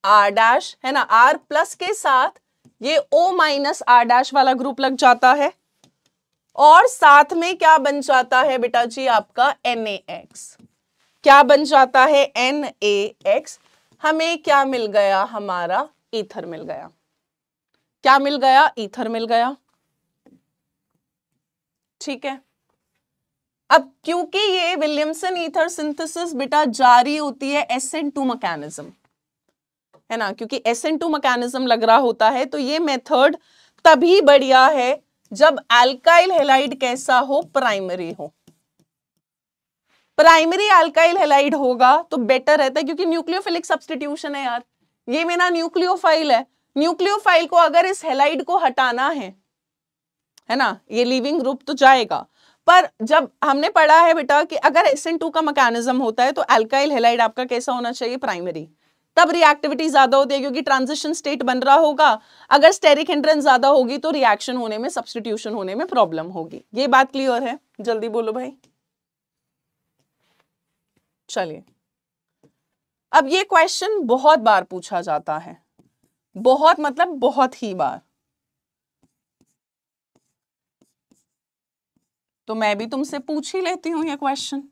आर डैश है ना? आर प्लस के साथ ये ओ माइनस आर डैश वाला ग्रुप लग जाता है। और साथ में क्या बन जाता है बेटा जी आपका? एन एक्स क्या बन जाता है? एन ए एक्स हमें क्या मिल गया? हमारा ईथर मिल गया। क्या मिल गया? ईथर मिल गया। ठीक है। अब क्योंकि ये विलियमसन ईथर सिंथेसिस बेटा जारी होती है एस एन टू मैकेनिज्म, है ना? क्योंकि एस एन टू मैकेनिज्म लग रहा होता है तो ये मेथड तभी बढ़िया है जब एल्काइल हेलाइड कैसा हो प्राइमरी हो। प्राइमरी एल्काइल हेलाइड होगा तो बेटर रहता है, क्योंकि न्यूक्लियोफिलिक सब्सटीट्यूशन है यार। ये मेरा न्यूक्लियोफाइल है। न्यूक्लियोफाइल को अगर इस हेलाइड को हटाना है है ना, ये लिविंग ग्रुप तो जाएगा। पर जब हमने पढ़ा है बेटा कि अगर एस का मैकेनिज्म होता है तो एल्काइल हेलाइड आपका कैसा होना चाहिए? प्राइमरी तब रिएक्टिविटी ज़्यादा होती है, क्योंकि ट्रांजिशन स्टेट बन रहा होगा। अगर स्टेरिक हिंड्रेंस ज़्यादा होगी तो रिएक्शन होने में सब्सटीट्यूशन होने में प्रॉब्लम होगी। ये बात क्लियर है? जल्दी बोलो भाई। चलिए। अब ये क्वेश्चन बहुत बार पूछा जाता है। बहुत मतलब बहुत ही बार। तो मैं भी तुमसे पूछ ही लेती हूँ ये क्वेश्चन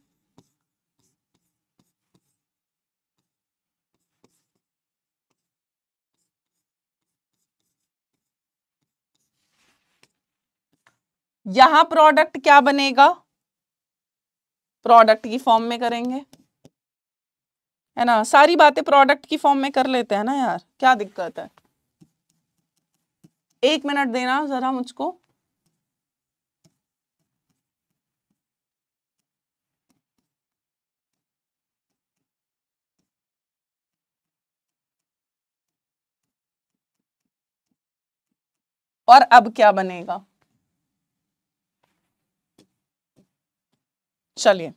यहाँ प्रोडक्ट क्या बनेगा? प्रोडक्ट की फॉर्म में करेंगे। है ना? सारी बातें प्रोडक्ट की फॉर्म में कर लेते हैं ना यार। क्या दिक्कत है? एक मिनट देना जरा मुझको। और अब क्या बनेगा? चलिए।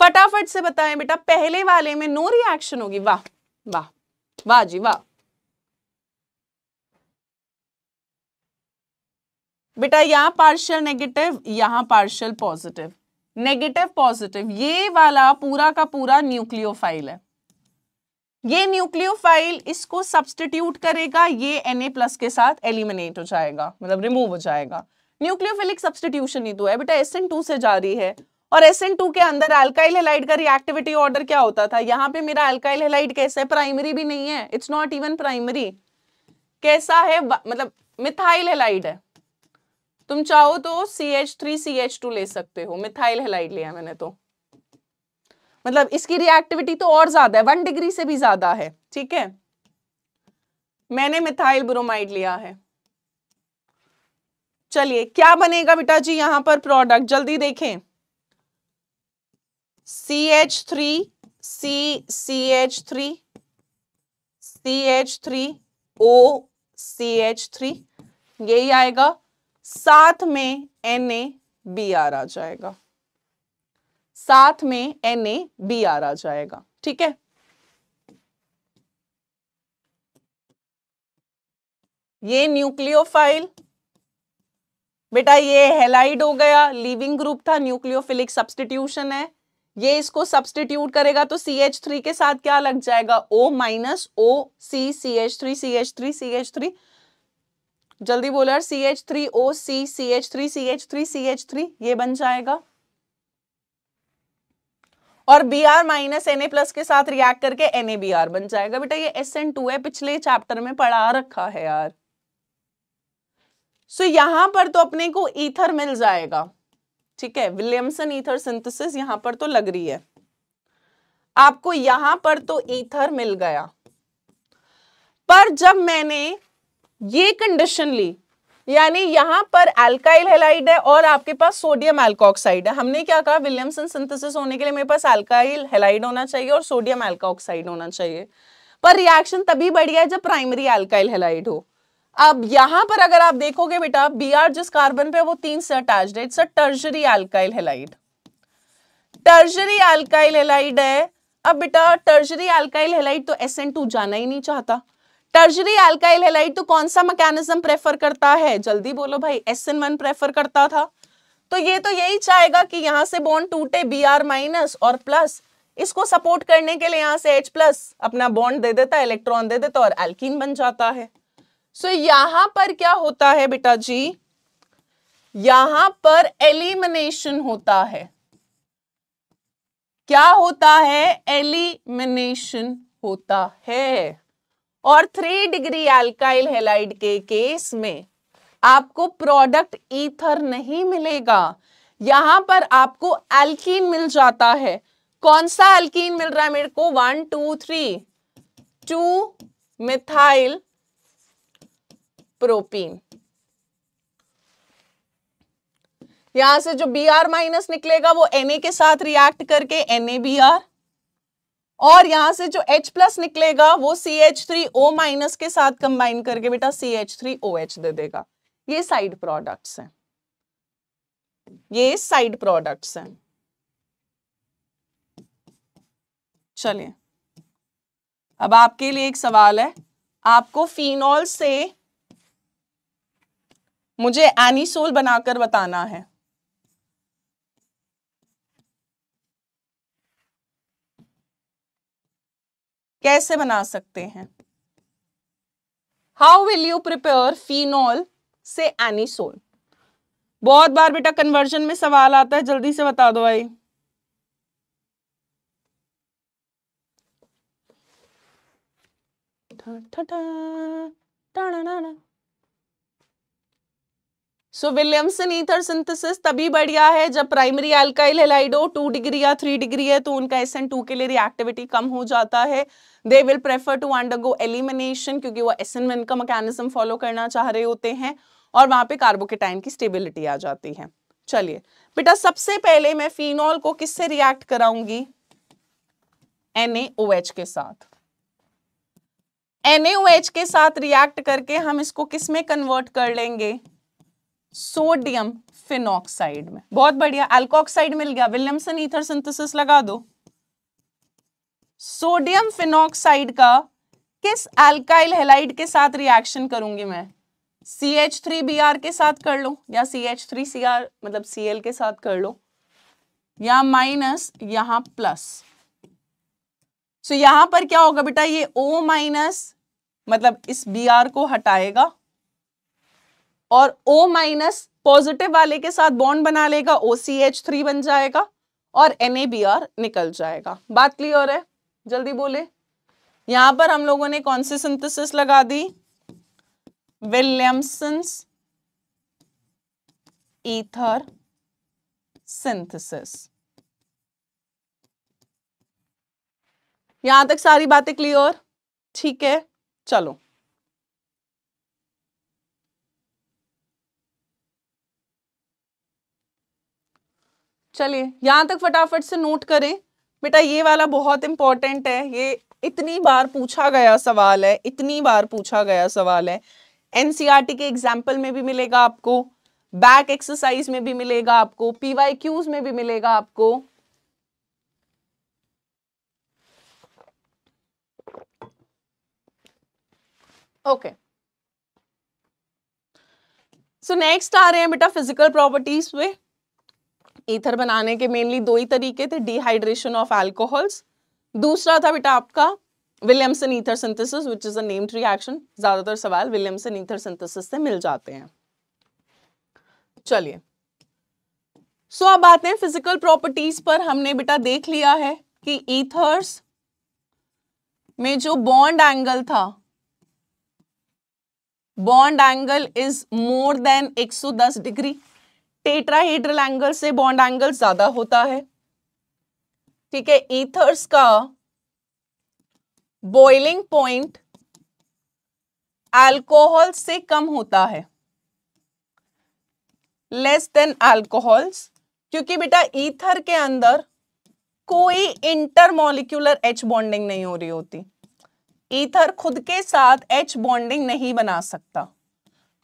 फटाफट से बताएँ बेटा, पहले वाले में नो रिएक्शन होगी। वाह वाह वाह जी, वाह। बेटा, यहाँ पार्शियल नेगेटिव यहाँ पार्शियल पॉजिटिव नेगेटिव पॉजिटिव ये वाला पूरा का पूरा न्यूक्लियोफाइल है। ये न्यूक्लियोफाइल इसको सब्सटीट्यूट करेगा, ये Na प्लस के साथ एलिमिनेट हो जाएगा मतलब रिमूव हो जाएगा। न्यूक्लियोफिलिक सब्सटीट्यूशन ही तो है। बेटा एस टू से जा रही है। और एस के अंदर अल्काइल हेलाइड का रिएक्टिविटी ऑर्डर क्या होता था? यहाँ पे मेरा अल्काइल हेलाइड कैसा है? प्राइमरी भी नहीं है. इट्स नॉट इवन प्राइमरी कैसा है? मतलब मिथाइल हेलाइड है. तुम चाहो तो C H three C H two ले सकते हो. मिथाइल हेलाइड लिया मैंने तो. मतलब इसकी रिएक्टिविटी तो और ज़्यादा है. वन डिग्री से भी ज़्यादा है. ठीक है? मैंने मिथाइल ब्रोमाइड लिया है. चलिए, क्या बनेगा बेटा जी यहाँ पर प्रोडक्ट जल्दी देखें. C H three C C H three C H three O C H three यही आएगा। साथ में एन ए बी आर आ जाएगा। साथ में एन ए बी आर आ जाएगा। ठीक है? ये न्यूक्लियोफाइल। बेटा ये हेलाइड हो गया। लिविंग ग्रुप था। न्यूक्लियोफिलिक सब्सटीट्यूशन है। ये इसको सब्सटीट्यूट करेगा तो सी एच थ्री के साथ क्या लग जाएगा? O minus O C C H three C H three C H three जल्दी बोलो यार C H three O C C H three C H three C H three ये बन जाएगा। और B R minus N A plus के साथ react करके एन ए बी आर बन जाएगा। बेटा ये एस एन टू है पिछले चैप्टर में पढ़ा रखा है यार। सो so, यहाँ पर तो अपने को ईथर मिल जाएगा। ठीक है विलियमसन ईथर सिंथेसिस यहाँ पर तो लग रही है। आपको यहाँ पर तो ईथर मिल गया। पर जब मैंने ये कंडीशन ली, यानी यहाँ पर एल्काइल हेलाइड है और आपके पास सोडियम एल्कोक्साइड है, हमने क्या कहा? विलियमसन सिंथेसिस होने के लिए मेरे पास एल्काइल हेलाइड होना चाहिए और सोडियम एल्कोक्साइड होना चाहिए। पर रिएक्शन तभी बढ़िया है जब प्राइमरी एल्काइल हेलाइड हो। अब यहाँ पर अगर आप देखोगे बेटा बी आर जिस कार्बन पे वो तीन से अटैच्ड है। It's a tertiary alkyl halide tertiary alkyl halide है। अब बेटा टर्जरी एल्काइल हेलाइट तो एस जाना ही नहीं चाहता। टर्जरी एल्काइल हेलाइट तो कौन सा मैकेनिज्म प्रेफर करता है? जल्दी बोलो भाई एस एन वन प्रेफर करता था। तो ये तो यही चाहेगा कि यहाँ से बॉन्ड टूटे बी आर माइनस और प्लस इसको सपोर्ट करने के लिए यहाँ से H प्लस अपना बॉन्ड दे देता है इलेक्ट्रॉन दे देता और एल्कीन बन जाता है। सो so, यहाँ पर क्या होता है बेटा जी यहाँ पर एलिमिनेशन होता है। क्या होता है? एलिमिनेशन होता है। और थ्री डिग्री एल्काइल हेलाइड के केस में आपको प्रोडक्ट ईथर नहीं मिलेगा। यहाँ पर आपको एल्कीन मिल जाता है। कौन सा एल्कीन मिल रहा है मेरे को? One two three two methyl propene. यहाँ से जो बी आर माइनस निकलेगा, वो एन के साथ रिएक्ट करके एन ए बी आर और यहाँ से जो H प्लस निकलेगा, वो C H three O minus के साथ कंबाइन करके बेटा C H three O H दे देगा। ये साइड प्रोडक्ट्स हैं। ये साइड प्रोडक्ट्स हैं। चलिए। अब आपके लिए एक सवाल है। आपको फिनॉल से मुझे एनिसोल बनाकर बताना है। कैसे बना सकते हैं? How will you prepare phenol से एनिसोल बहुत बार बेटा कन्वर्जन में सवाल आता है, जल्दी से बता दो भाई। ठा ठा ठा सो विलियमसन ईथर सिंथेसिस तभी बढ़िया है जब primary alkyl halide two degree या थ्री डिग्री है तो उनका एस टू के लिए रिएक्टिविटी कम हो जाता है। They will prefer to undergo elimination क्योंकि वो एस का मैकेनिज्म फॉलो करना चाह रहे होते हैं और वहाँ पे कार्बोकेटाइन की स्टेबिलिटी आ जाती है। चलिए, बेटा सबसे पहले मैं फिनॉल को किससे रिएक्ट कराऊँगी? NaOH के साथ। NaOH के साथ रिएक्ट करके हम इसको किसमें कन्वर्ट कर लेंगे? सोडियम फिनोक्साइड में। बहुत बढ़िया। अल्कोक्साइड मिल गया। विलियमसन ईथर सिंथेसिस लगा दो। सोडियम फिनोक्साइड का किस एल्काइल हेलाइड के साथ रिएक्शन करूँगी मैं? C H three B R के साथ कर लो या C H three C R मतलब सी एल के साथ कर लो। या माइनस यहाँ प्लस सो so, यहाँ पर क्या होगा बेटा? ये ओ माइनस मतलब इस बी आर को हटाएगा। और O माइनस पॉजिटिव वाले के साथ बॉन्ड बना लेगा ओ सी एच थ्री बन जाएगा और आर निकल जाएगा। बात क्लियर है? जल्दी बोले। यहाँ पर हम लोगों ने कौन सी सिंथेसिस लगा दी? विलियमसन्स ईथर सिंथेसिस यहाँ तक सारी बातें क्लियर ठीक है, चलो। चलिए, यहाँ तक फटाफट से नोट करें। बेटा, ये वाला बहुत इंपॉर्टेंट है। ये इतनी बार पूछा गया सवाल है, इतनी बार पूछा गया सवाल है। एनसीईआरटी के एग्ज़ाम्पल में भी मिलेगा आपको बैक एक्सरसाइज में भी मिलेगा आपको पीवाई क्यूज में भी मिलेगा आपको। ओके सो नेक्स्ट आ रहे हैं बेटा फ़िज़िकल प्रॉपर्टीज़ पे। ईथर बनाने के मेनली दो ही तरीके थे डिहाइड्रेशन ऑफ़ अल्कोहल्स दूसरा था बेटा आपका Williamson ether synthesis which is a named reaction ज़्यादातर सवाल विलियमसन ईथर सिंथेसिस से मिल जाते हैं। चलिए। सो so, अब आते हैं फ़िज़िकल प्रॉपर्टीज़ पर। हमने बेटा देख लिया है कि ईथर्स में जो बॉन्ड एंगल था bond angle is more than 110 degree. Tetrahedral angle से बॉन्ड एंगल ज़्यादा होता है। ठीक है ईथर्स का बॉइलिंग पॉइंट अल्कोहल से कम होता है। लेस देन अल्कोहल्स क्योंकि बेटा ईथर के अंदर कोई इंटरमोलिक्यूलर एच बॉन्डिंग नहीं हो रही होती। ईथर खुद के साथ एच बॉन्डिंग नहीं बना सकता।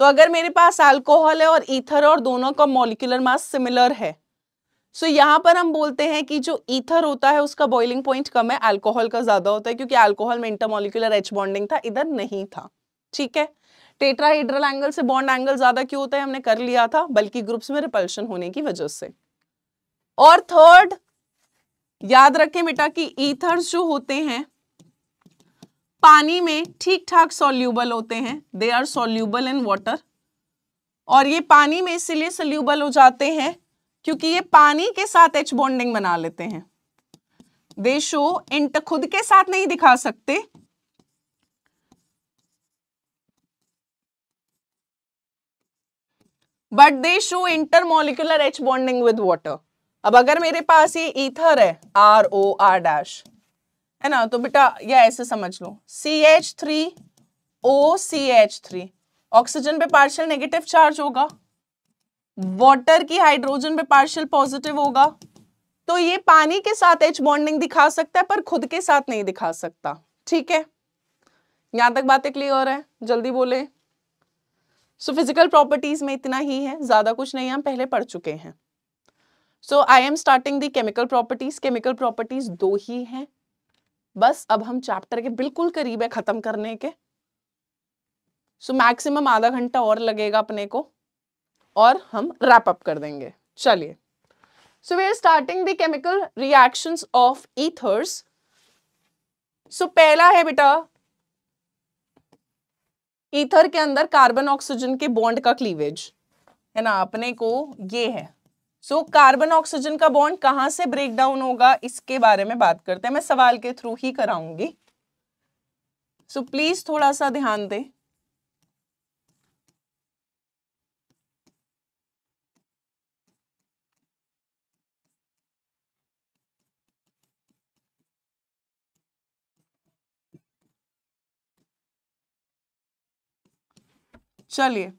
तो अगर मेरे पास अल्कोहल है और ईथर और दोनों का मॉलिक्यूलर मास सिमिलर है सो so, यहाँ पर हम बोलते हैं कि जो ईथर होता है उसका बॉइलिंग पॉइंट कम है अल्कोहल का ज़्यादा होता है क्योंकि अल्कोहल में इंटरमोलिकुलर एच बॉन्डिंग था इधर नहीं था ठीक है? टेट्राहेड्रल एंगल से बॉन्ड एंगल ज़्यादा क्यों होता है हमने कर लिया था बल्कि ग्रुप्स में रिपल्शन होने की वजह से। और थर्ड याद रखें बेटा कि ईथर्स जो होते हैं पानी में ठीक ठाक सोल्यूबल होते हैं। They are soluble in water और ये पानी में इसीलिए सोल्यूबल हो जाते हैं क्योंकि ये पानी के साथ एच बॉन्डिंग बना लेते हैं। दे शो इंट खुद के साथ नहीं दिखा सकते। But they show intermolecular H bonding with water अब अगर मेरे पास ये ईथर है आर ओ आर डैश है ना? तो बेटा या ऐसे समझ लो। C H three O C H three oxygen पे पार्शियल नेगेटिव चार्ज होगा। वाटर की हाइड्रोजन पे पार्शियल पॉजिटिव होगा। तो ये पानी के साथ एच बॉन्डिंग दिखा सकता है, पर खुद के साथ नहीं दिखा सकता। ठीक है? यहाँ तक बातें क्लियर है? जल्दी बोले। सो फ़िज़िकल प्रॉपर्टीज़ में इतना ही है। ज़्यादा कुछ नहीं, हम पहले पढ़ चुके हैं। So I am starting the chemical properties chemical properties दो ही हैं। बस अब हम चैप्टर के बिल्कुल करीब है खत्म करने के। सो मैक्सिमम आधा घंटा और लगेगा अपने को और हम रैप अप कर देंगे। चलिए। So we are starting the chemical reactions of ethers so पहला है बेटा ईथर के अंदर कार्बन ऑक्सीजन के बॉन्ड का क्लीवेज है ना? अपने को ये है। सो कार्बन ऑक्सीजन का बॉन्ड कहाँ से ब्रेक डाउन होगा? इसके बारे में बात करते हैं। मैं सवाल के थ्रू ही कराऊँगी। सो प्लीज़ थोड़ा सा ध्यान दें। चलिए।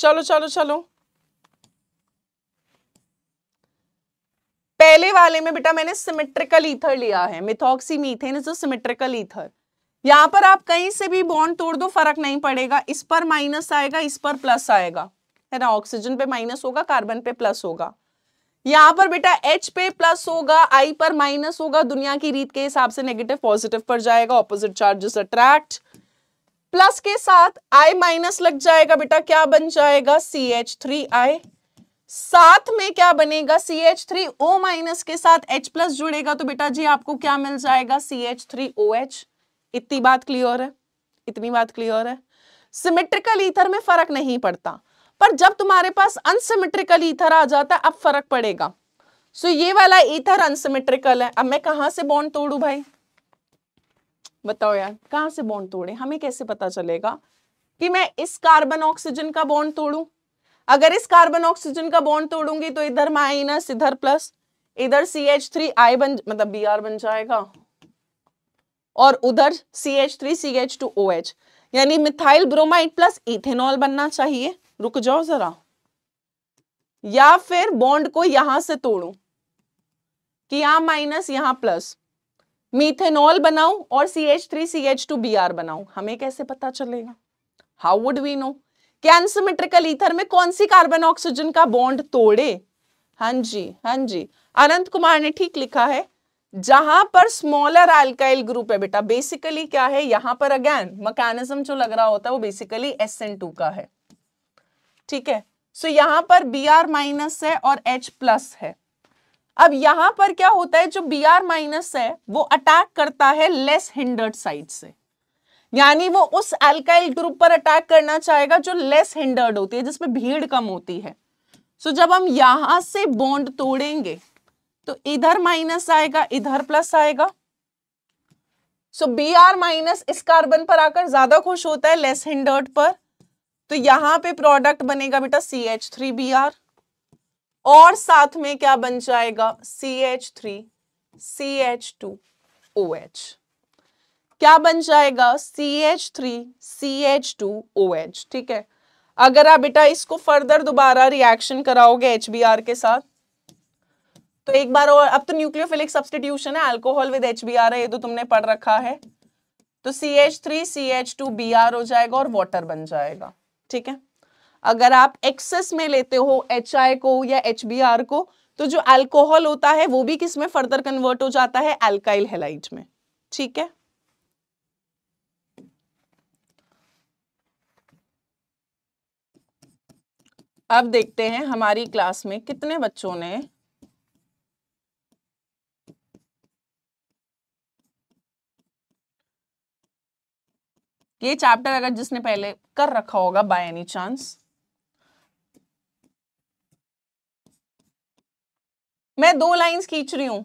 चलो चलो चलो। पहले वाले में बेटा मैंने सिमेट्रिकल ईथर लिया है methoxy methane is symmetrical ether यहाँ पर आप कहीं से भी बॉन्ड तोड़ दो, फ़र्क नहीं पड़ेगा। इस पर माइनस आएगा, इस पर प्लस आएगा। है ना ऑक्सीजन पे माइनस होगा कार्बन पे प्लस होगा। यहाँ पर बेटा H पे प्लस होगा, I पर माइनस होगा, दुनिया की रीत के हिसाब से नेगेटिव पॉजिटिव पर जाएगा ऑपोजिट चार्जेस अट्रैक्ट प्लस के साथ आई माइनस लग जाएगा बेटा, क्या बन जाएगा? सी एच थ्री आई साथ में क्या बनेगा? C H three O minus के साथ एच प्लस जुड़ेगा तो बेटा जी आपको क्या मिल जाएगा? C H three O H इतनी बात क्लियर है? इतनी बात क्लियर है? सिमेट्रिकल ईथर में फ़र्क नहीं पड़ता। पर जब तुम्हारे पास अनसिमेट्रिकल ईथर आ जाता है, अब फ़र्क पड़ेगा। सो ये वाला ईथर अनसिमेट्रिकल है। अब मैं कहाँ से बॉन्ड तोड़ू भाई? बताओ यार, कहाँ से बॉन्ड तोड़े? हमें कैसे पता चलेगा कि मैं इस कार्बन ऑक्सीजन का बॉन्ड तोड़ू? अगर इस कार्बन ऑक्सीजन का बॉन्ड तोड़ूँगी तो इधर माइनस इधर प्लस इधर सी एच थ्री आई बन मतलब बी आर बन जाएगा। और उधर C H three C H two O H यानी मिथाइल ब्रोमाइड प्लस इथेनॉल बनना चाहिए। रुक जाओ जरा। या फिर बॉन्ड को यहाँ से तोड़ू, कि यहाँ माइनस यहाँ प्लस मीथेनॉल बनाऊँ और C H three C H two B R बनाऊँ? हमें कैसे पता चलेगा? How would we know unsymmetrical ether में कौन सी कार्बन ऑक्सीजन का बॉन्ड तोड़े? हाँ जी हाँ जी। अनंत कुमार ने ठीक लिखा है जहाँ पर स्मॉलर अल्काइल ग्रुप है बेटा बेसिकली क्या है? यहाँ पर अगेन मैकेनिज्म जो लग रहा होता है वो बेसिकली एस एन टू का है। ठीक है? सो so, यहाँ पर बी आर माइनस है और एच प्लस है। अब यहाँ पर क्या होता है जो बी आर माइनस है वो अटैक करता है लेस हिंडर्ड साइड से। यानी वो उस एल्काइल ग्रुप पर अटैक करना चाहेगा जो लेस हिंडर्ड होती है जिसमें भीड़ कम होती है। सो so, जब हम यहाँ से बॉन्ड तोड़ेंगे तो इधर माइनस आएगा इधर प्लस आएगा। सो बी आर माइनस इस कार्बन पर आकर ज़्यादा खुश होता है लेस हिंडर्ड पर। तो यहाँ पे प्रोडक्ट बनेगा बेटा C H three B R और साथ में क्या बन जाएगा? C H three C H two O H क्या बन जाएगा? C H three C H two O H ठीक है? अगर आप बेटा इसको फर्दर दोबारा रिएक्शन कराओगे एच बी आर के साथ तो एक बार और, अब तो न्यूक्लियोफिलिक सब्सटीट्यूशन है alcohol with H B R है, ये तो तुमने पढ़ रखा है। तो C H three C H two B R हो जाएगा और वाटर बन जाएगा। ठीक है? अगर आप एक्सेस में लेते हो एच आई को या एच को तो जो अल्कोहल होता है, वो भी किसमें फर्दर कन्वर्ट हो जाता है? एल्काइल हेलाइट में। ठीक है? अब देखते हैं हमारी क्लास में कितने बच्चों ने ये चैप्टर अगर जिसने पहले कर रखा होगा बाय एनी चांस मैं दो लाइंस खींच रही हूँ।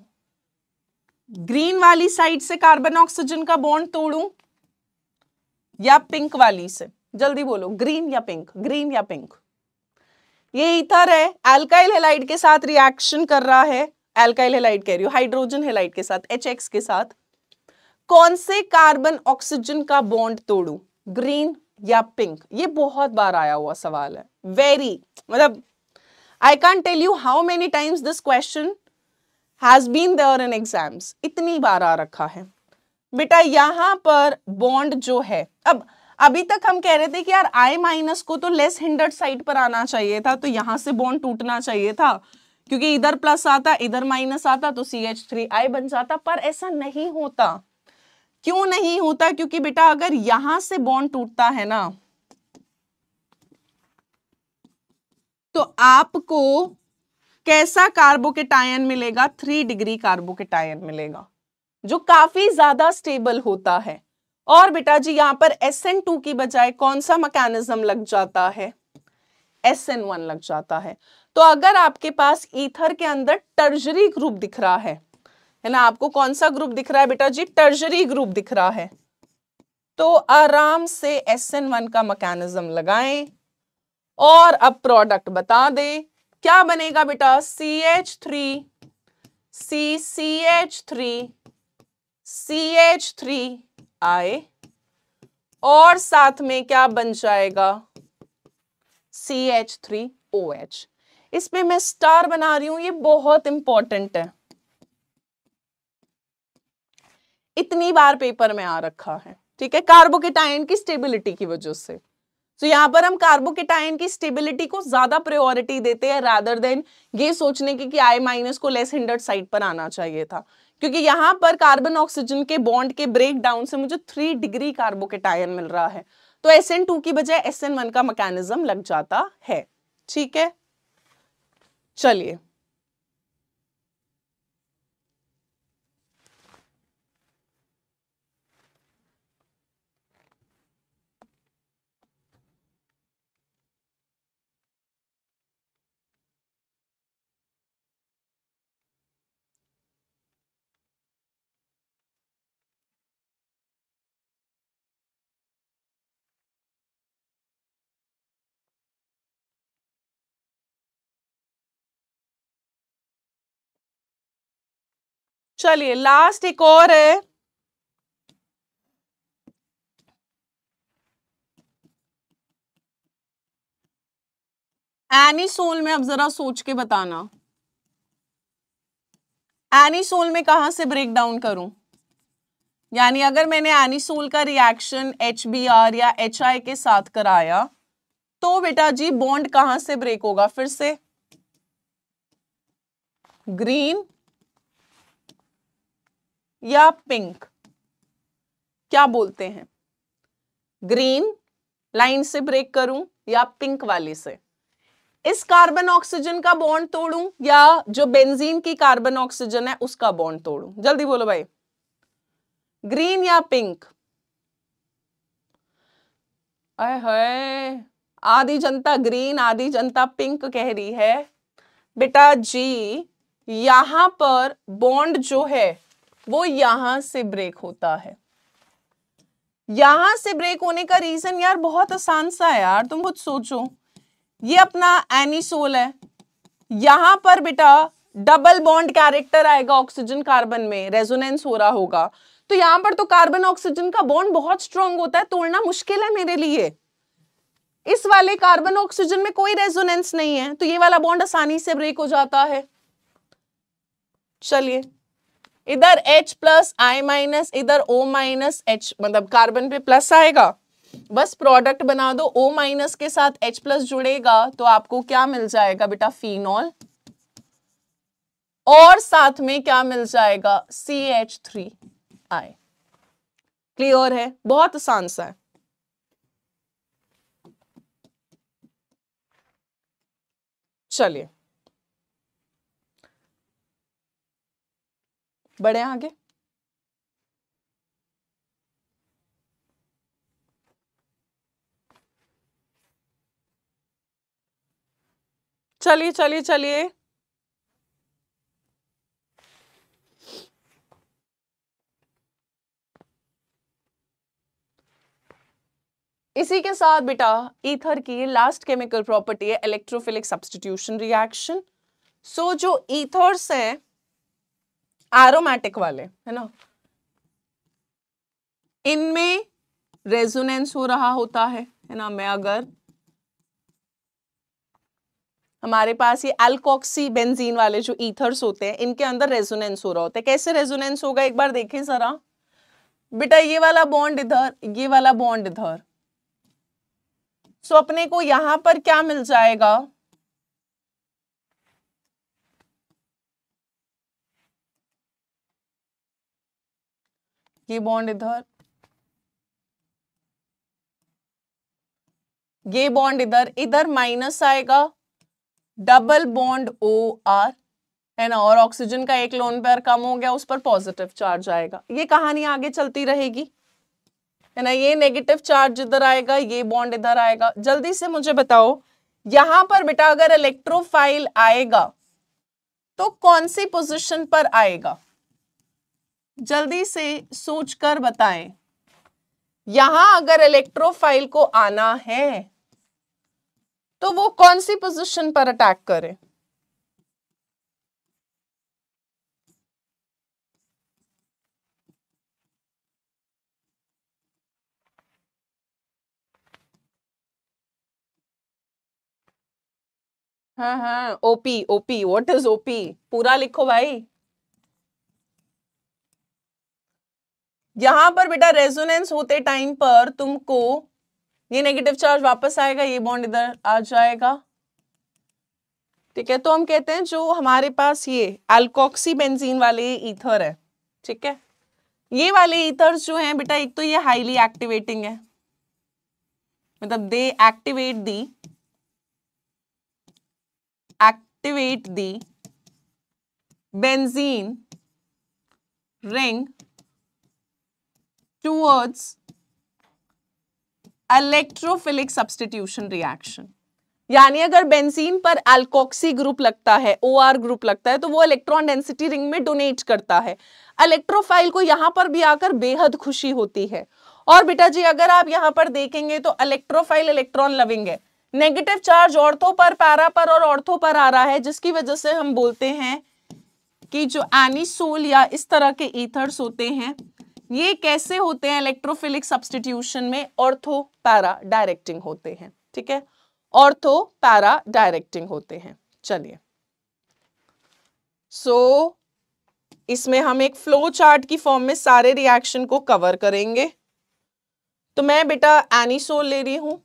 ग्रीन वाली साइड से कार्बन ऑक्सीजन का बॉन्ड तोड़ू या पिंक वाली से? जल्दी बोलो ग्रीन या पिंक ग्रीन या पिंक ये इथर है एल्काइल हेलाइड के साथ रिएक्शन कर रहा है। एल्काइल हेलाइड कह रही हूँ हाइड्रोजन हेलाइड के साथ एच एक्स के साथ। कौन से कार्बन ऑक्सीजन का बॉन्ड तोड़ू? ग्रीन या पिंक ये बहुत बार आया हुआ सवाल है। वेरी मतलब I can tell you how many times this question has been there in exams इतनी बार आ रखा है। बेटा, यहाँ पर बॉन्ड जो है, अब, अभी तक हम कह रहे थे कि यार आई माइनस को तो लेस हिंडर्ड साइड पर आना चाहिए था तो यहाँ से बॉन्ड टूटना चाहिए था। क्योंकि इधर प्लस आता, इधर माइनस आता तो सी एच थ्री आई बन जाता, पर ऐसा नहीं होता। क्यों नहीं होता? क्योंकि बेटा, अगर यहाँ से बॉन्ड टूटता है ना तो आपको कैसा कार्बोकेटायन मिलेगा? थ्री डिग्री कार्बोकेटायन मिलेगा, जो काफ़ी ज़्यादा स्टेबल होता है। और बेटा जी, यहाँ पर एस एन टू की बजाय कौन सा मैकेनिज्म लग जाता है? एस एन वन लग जाता है। तो अगर आपके पास ईथर के अंदर टर्जरी ग्रुप दिख रहा है है ना, आपको कौन सा ग्रुप दिख रहा है बेटा जी? टर्जरी ग्रुप दिख रहा है। तो आराम से एस एन वन का मैकेनिज्म लगाएँ। और अब प्रोडक्ट बता दे। क्या बनेगा बेटा? C H three C C H three C H three I और साथ में क्या बन जाएगा? C H three O H इसमें मैं स्टार बना रही हूँ, ये बहुत इंपॉर्टेंट है। इतनी बार पेपर में आ रखा है, ठीक है? कार्बोकेटाइन की स्टेबिलिटी की वजह से। तो यहाँ पर हम कार्बोकेटाइन की स्टेबिलिटी को ज़्यादा प्रायोरिटी देते हैं रादर देन ये सोचने की कि आई माइनस को लेस हिंडर्ड साइड पर आना चाहिए था। क्योंकि यहाँ पर कार्बन ऑक्सीजन के बॉन्ड के ब्रेक डाउन से मुझे थ्री डिग्री कार्बोकेटाइन मिल रहा है। तो एस एन टू की बजाय एस एन वन का मैकेनिज्म लग जाता है। ठीक है? चलिए। चलिए लास्ट एक और है। एनीसोल में अब जरा सोच के बताना। एनीसोल में कहाँ से ब्रेक डाउन करूँ? यानी अगर मैंने एनीसोल का रिएक्शन एच या एच आई के साथ कराया तो बेटा जी बॉन्ड कहाँ से ब्रेक होगा? फिर से। ग्रीन या पिंक? क्या बोलते हैं? ग्रीन लाइन से ब्रेक करूँ या पिंक वाली से? इस कार्बन ऑक्सीजन का बॉन्ड तोड़ूं या जो बेंजीन की कार्बन ऑक्सीजन है उसका बॉन्ड तोड़ूं? जल्दी बोलो भाई। ग्रीन या पिंक? है आधी जनता ग्रीन, आधी जनता पिंक कह रही है। बेटा जी, यहाँ पर बॉन्ड जो है वो यहाँ से ब्रेक होता है। यहाँ से ब्रेक होने का रीजन यार बहुत आसान सा है यार, तुम खुद सोचो। ये अपना एनिसोल है। यहाँ पर बेटा डबल बॉन्ड कैरेक्टर आएगा ऑक्सीजन कार्बन में रेजोनेंस हो रहा होगा। तो यहाँ पर तो कार्बन ऑक्सीजन का बॉन्ड बहुत स्ट्रांग होता है, तोड़ना मुश्किल है मेरे लिए। इस वाले कार्बन ऑक्सीजन में कोई रेजोनेंस नहीं है तो ये वाला बॉन्ड आसानी से ब्रेक हो जाता है। चलिए। इधर H प्लस आई माइनस इधर O माइनस एच मतलब कार्बन पे प्लस आएगा। बस प्रोडक्ट बना दो, O माइनस के साथ H प्लस जुड़ेगा तो आपको क्या मिल जाएगा बेटा? फिनॉल और साथ में क्या मिल जाएगा? C H three I clear है? बहुत आसान सा है। चलिए। बढ़े आगे। चलिए चलिए चलिए। इसी के साथ बेटा ईथर की लास्ट केमिकल प्रॉपर्टी है इलेक्ट्रोफिलिक सब्सटीट्यूशन रिएक्शन सो जो ईथर्स हैं एरोमेटिक वाले, है ना? इनमें रेजोनेंस हो रहा होता है है ना? मैं अगर हमारे पास ये एल्कोक्सी बेंजीन वाले जो ईथर्स होते हैं, इनके अंदर रेजोनेंस हो रहा होता है। कैसे रेजोनेंस होगा? एक बार देखें जरा। बेटा, ये वाला बॉन्ड इधर, ये वाला बॉन्ड इधर। सो, अपने को यहाँ पर क्या मिल जाएगा? ये बॉन्ड इधर। ये बॉन्ड इधर इधर माइनस आएगा। डबल बॉन्ड ओ आर है ना? और ऑक्सीजन का एक लोन पेयर कम हो गया, उस पर पॉजिटिव चार्ज आएगा। ये कहानी आगे चलती रहेगी। है ना? ये नेगेटिव चार्ज इधर आएगा, ये बॉन्ड इधर आएगा। जल्दी से मुझे बताओ, यहाँ पर बेटा अगर इलेक्ट्रोफाइल आएगा तो कौन सी पोजीशन पर आएगा? जल्दी से सोचकर बताएँ। यहाँ अगर इलेक्ट्रोफाइल को आना है तो वो कौन सी पोजीशन पर अटैक करे? हाँ हाँ OP OP what is OP पूरा लिखो भाई। यहाँ पर बेटा रेजोनेंस होते टाइम पर तुमको ये नेगेटिव चार्ज वापस आएगा, ये बॉन्ड इधर आ जाएगा। ठीक है तो हम कहते हैं जो हमारे पास ये अल्कोक्सी बेंजीन वाले ईथर है, ठीक है? ये वाले ईथर्स जो हैं बेटा, एक तो ये हाईली एक्टिवेटिंग है। मतलब they activate the activate the benzene ring towards electrophilic substitution reaction. यानी अगर बेंजीन पर एल्कोक्सी ग्रुप लगता है ओ आर ग्रुप लगता है तो वो इलेक्ट्रॉन डेंसिटी रिंग में डोनेट करता है। इलेक्ट्रोफाइल को यहाँ पर भी आकर बेहद खुशी होती है। और बेटा जी, अगर आप यहाँ पर देखेंगे तो इलेक्ट्रोफाइल इलेक्ट्रॉन लविंग है। नेगेटिव चार्ज ऑर्थो पर पैरा पर और ऑर्थो पर आ रहा है, जिसकी वजह से हम बोलते हैं कि जो एनिसोल या इस तरह के ईथर्स होते हैं ये कैसे होते हैं इलेक्ट्रोफिलिक सब्सटीट्यूशन में ऑर्थो पैरा डायरेक्टिंग होते हैं ठीक है? ऑर्थो पैरा डायरेक्टिंग होते हैं। चलिए। सो so, इसमें हम एक फ्लो चार्ट की फॉर्म में सारे रिएक्शन को कवर करेंगे। तो मैं बेटा एनिसोल ले रही हूँ।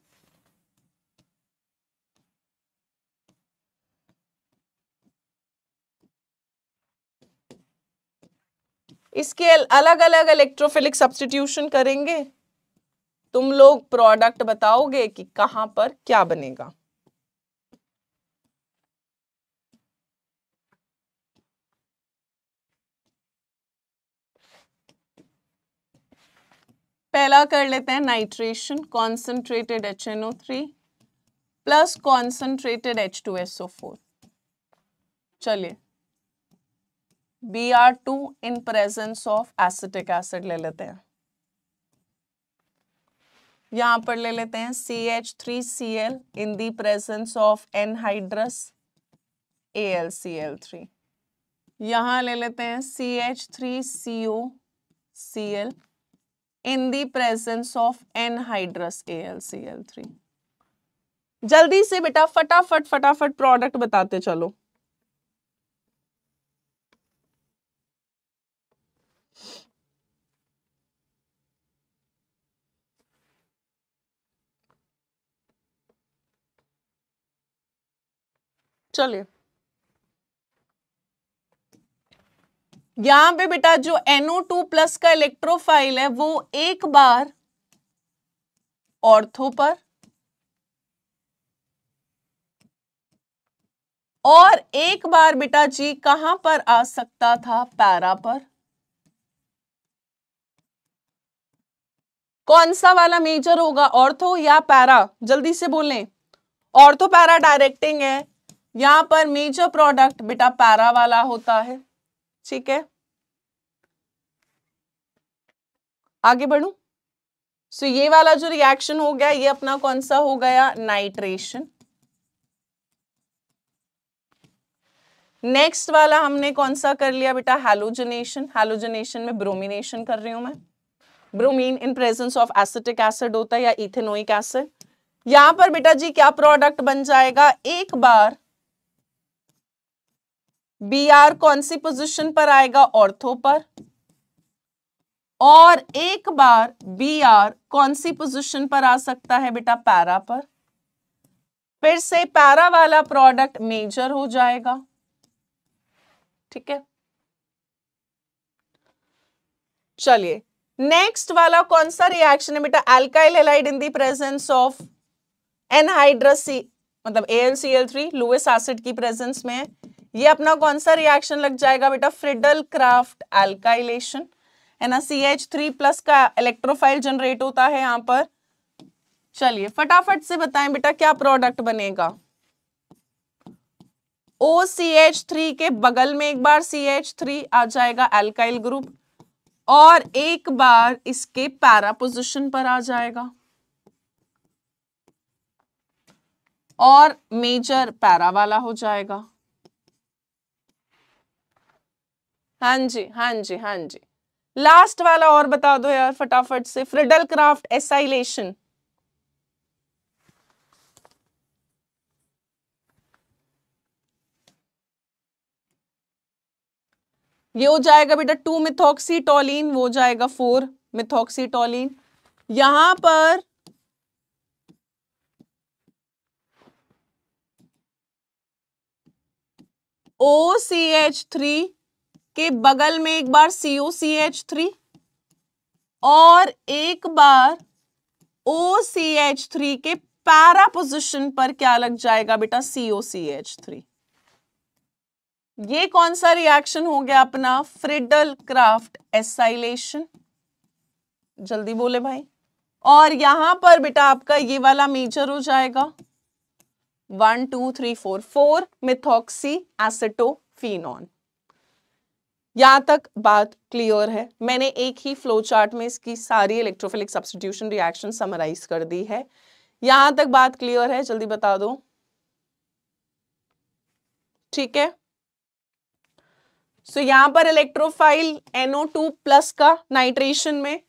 इसके अलग अलग इलेक्ट्रोफिलिक सब्सटीट्यूशन करेंगे। तुम लोग प्रोडक्ट बताओगे कि कहाँ पर क्या बनेगा। पहला कर लेते हैं nitration concentrated H N O three plus concentrated H two S O four चलिए। B R two in presence of acetic acid ले लेते हैं। यहाँ पर ले लेते हैं C H three C L in the presence of anhydrous A L C L three यहाँ ले लेते हैं C H three C O C L in the presence of anhydrous A L C L three जल्दी से बेटा फटाफट फटाफट product बताते चलो। चलिए। यहाँ पे बेटा जो NO2 प्लस का इलेक्ट्रोफाइल है, वो एक बार ऑर्थो पर और एक बार बेटा जी कहाँ पर आ सकता था? पैरा पर। कौन सा वाला मेजर होगा? ऑर्थो या पैरा? जल्दी से बोलें। ऑर्थो पैरा डायरेक्टिंग है। यहाँ पर मेजर प्रोडक्ट बेटा पैरा वाला होता है। ठीक है? आगे बढ़ू? सो so, ये वाला जो रिएक्शन हो गया ये अपना कौन सा हो गया? नाइट्रेशन नेक्स्ट वाला हमने कौन सा कर लिया बेटा? हेलोजनेशन हेलोजनेशन में ब्रोमिनेशन कर रही हूँ मैं। Bromine in presence of acetic acid होता है या इथेनोइक एसिड यहाँ पर बेटा जी क्या प्रोडक्ट बन जाएगा? एक बार बी आर कौन सी पोजिशन पर आएगा ऑर्थो पर? और एक बार बी आर कौन सी पोजिशन पर आ सकता है बेटा पैरा पर? फिर से पैरा वाला प्रोडक्ट मेजर हो जाएगा। ठीक है? चलिए नेक्स्ट वाला कौन सा रिएक्शन है बेटा? Alkyl halide in the presence of anhydrous मतलब A L C L three Lewis acid की प्रेजेंस में ये अपना कौन सा रिएक्शन लग जाएगा बेटा? फ्रिडल क्राफ्ट एल्काइलेशन है ना? सी एच थ्री प्लस का इलेक्ट्रोफाइल जनरेट होता है यहाँ पर। चलिए, फटाफट से बताएँ बेटा, क्या प्रोडक्ट बनेगा? ओ सी एच थ्री के बगल में एक बार सी एच थ्री आ जाएगा एल्काइल ग्रुप और एक बार इसके पैरा पोजिशन पर आ जाएगा। और मेजर पैरा वाला हो जाएगा। हाँ जी हाँ जी हाँ जी। लास्ट वाला और बता दो यार फटाफट से फ्रिडल क्राफ्ट एसाइलेशन ये हो जाएगा बेटा टू मिथॉक्सीटोलिन वो जाएगा फोर मिथॉक्सीटोलिन यहाँ पर ओ सी एच थ्री के बगल में एक बार सी ओ सी एच थ्री और एक बार ओ सी एच थ्री के पैरा पोजिशन पर क्या लग जाएगा बेटा सी ओ सी एच थ्री ये कौन सा रिएक्शन हो गया अपना? फ्रिडल क्राफ्ट एसाइलेशन जल्दी बोले भाई। और यहाँ पर बेटा आपका ये वाला मेजर हो जाएगा। One two three four four methoxy acetophenone यहाँ तक बात क्लियर है। मैंने एक ही फ्लो चार्ट में इसकी सारी इलेक्ट्रोफिलिक सब्सटीट्यूशन रिएक्शन समराइज कर दी है। यहाँ तक बात क्लियर है जल्दी बता दो। ठीक है? सो so, यहाँ पर इलेक्ट्रोफाइल NO2 प्लस का नाइट्रेशन में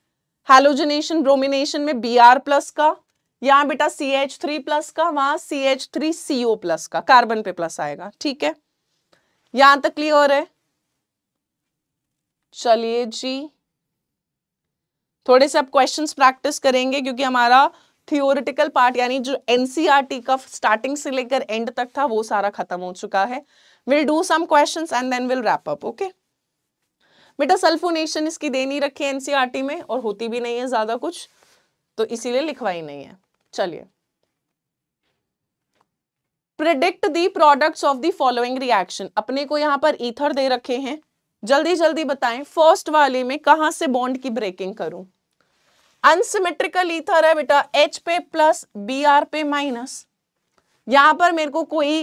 हेलोजनेशन ब्रोमिनेशन में Br प्लस का यहाँ बेटा CH3 प्लस का वहाँ CH3CO प्लस का कार्बन पे प्लस आएगा। ठीक है? यहाँ तक क्लियर है। चलिए जी। थोड़े से आप क्वेश्चंस प्रैक्टिस करेंगे क्योंकि हमारा थियोरिटिकल पार्ट यानी जो एनसीईआरटी e का स्टार्टिंग से लेकर एंड तक था, वो सारा खत्म हो चुका है। Will do some questions and then will wrap up okay बेटा सल्फोनेशन इसकी दे नहीं रखी एनसीईआरटी e में और होती भी नहीं है ज़्यादा कुछ तो इसीलिए लिखवाई नहीं है। चलिए। Predict the products of the following reaction अपने को यहाँ पर ईथर दे रखे हैं। जल्दी जल्दी बताएँ फ़र्स्ट वाले में कहाँ से बॉन्ड की ब्रेकिंग करूँ? अनसिमेट्रिकल ईथर है बेटा एच पे प्लस बी आर पे माइनस यहाँ पर मेरे को कोई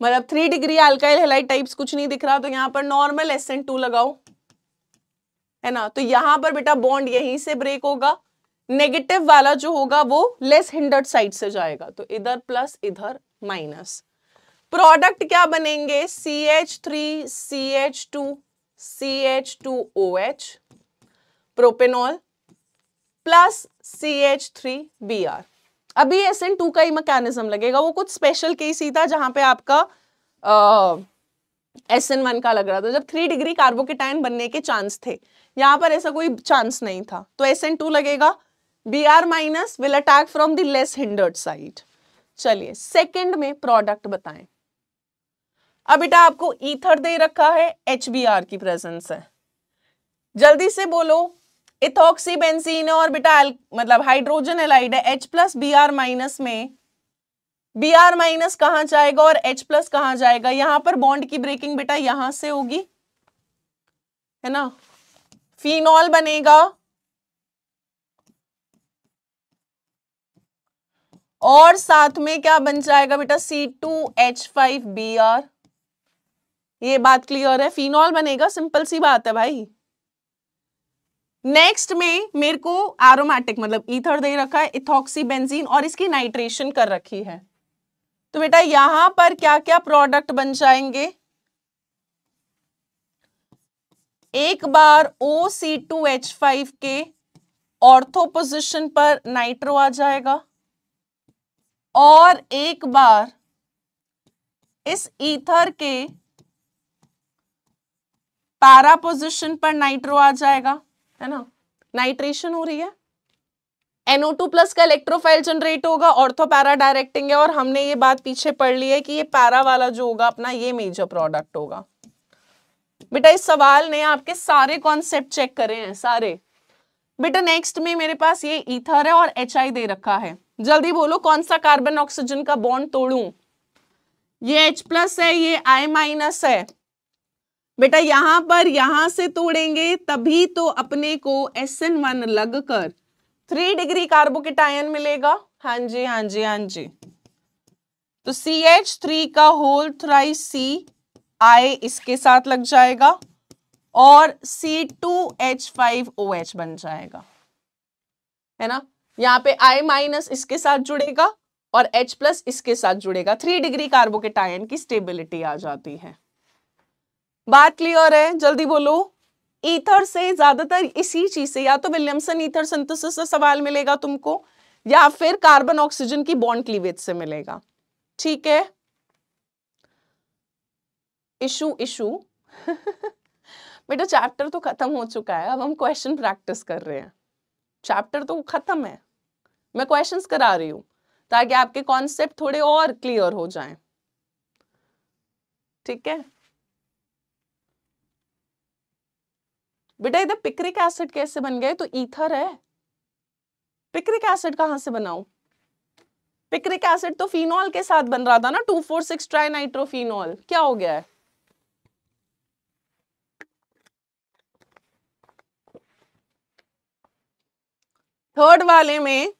मतलब three degree alkyl halide types कुछ नहीं दिख रहा तो यहाँ पर नॉर्मल एस एन टू लगाओ। है ना? तो यहाँ पर बेटा बॉन्ड यहीं से ब्रेक होगा। नेगेटिव वाला जो होगा, वो लेस हिंडर्ड साइड से जाएगा। तो इधर प्लस इधर माइनस प्रोडक्ट क्या बनेंगे? C H three C H two C H two O H propanol plus C H three B R अभी एस एन टू का ही मैकेनिज्म लगेगा। वो कुछ स्पेशल केस ही था जहाँ पे आपका एस एन वन का लग रहा था। जब थ्री डिग्री कार्बोकेटाइन बनने के चांस थे। यहाँ पर ऐसा कोई चांस नहीं था। तो एस एन टू लगेगा। B R minus will attack from the less hindered side चलिए सेकंड में प्रोडक्ट बताएँ। अब बेटा आपको ईथर दे रखा है, एचबीआर की प्रेजेंस है। जल्दी से बोलो इथॉक्सी बेंजीन और बेटा मतलब हाइड्रोजन एलाइड है H plus B R minus में। बी आर माइनस कहाँ जाएगा और एच प्लस कहाँ जाएगा? यहाँ पर बॉन्ड की ब्रेकिंग बेटा यहाँ से होगी, है ना? फिनॉल बनेगा। और साथ में क्या बन जाएगा बेटा? C two H five B R ये बात क्लियर है। फिनॉल बनेगा सिंपल सी बात है भाई। नेक्स्ट में मेरे को एरोमेटिक मतलब ईथर दे रखा है इथॉक्सी बेंजीन और इसकी नाइट्रेशन कर रखी है। तो बेटा, यहाँ पर क्या क्या प्रोडक्ट बन जाएँगे? एक बार O C two H five के ऑर्थो पोजिशन पर नाइट्रो आ जाएगा और एक बार इस ईथर के पैरा पोजिशन पर नाइट्रो आ जाएगा, है ना? नाइट्रेशन हो रही है। NO2 प्लस का इलेक्ट्रोफाइल जनरेट होगा ऑर्थो पैरा डायरेक्टिंग है, और हमने ये बात पीछे पढ़ ली है कि ये पैरा वाला जो होगा, अपना ये मेजर प्रोडक्ट होगा। बेटा, इस सवाल ने आपके सारे कॉन्सेप्ट चेक करे हैं, सारे। बेटा नेक्स्ट में मेरे पास ये ईथर है और HI दे रखा है। जल्दी बोलो, कौन सा कार्बन ऑक्सीजन का बॉन्ड तोड़ू? ये H प्लस है, ये I माइनस है। बेटा, यहाँ पर यहाँ से तोड़ेंगे, तभी तो अपने को एस एन वन लग कर थ्री डिग्री कार्बोकेटायन मिलेगा। हाँ जी हाँ जी हाँ जी। तो सी एच थ्री का होल थ्राई सी आई इसके साथ लग जाएगा और C two H five O H बन जाएगा। है ना? यहाँ पे आई माइनस इसके साथ जुड़ेगा और H प्लस इसके साथ जुड़ेगा। थ्री डिग्री कार्बोकेटायन की स्टेबिलिटी आ जाती है। बात क्लियर है, जल्दी बोलो। ईथर से ज़्यादातर इसी चीज़ से, या तो विलियमसन ईथर सिंथेसिस से सवाल मिलेगा तुमको, या फिर कार्बन ऑक्सीजन की बॉन्ड क्लीवेज से मिलेगा। ठीक है? इशू इशू बेटा चैप्टर तो खत्म हो चुका है, अब हम क्वेश्चन प्रैक्टिस कर रहे हैं। चैप्टर तो खत्म है। मैं क्वेश्चंस करा रही हूँ, ताकि आपके कॉन्सेप्ट थोड़े और क्लियर हो जाएँ। ठीक है? बेटा, इधर पिक्रिक एसिड कैसे बन गए? तो ईथर है। पिक्रिक एसिड कहाँ से बनाऊँ? पिक्रिक एसिड तो फिनॉल के साथ बन रहा था ना, two four six try nitrophenol क्या हो गया है? थर्ड वाले में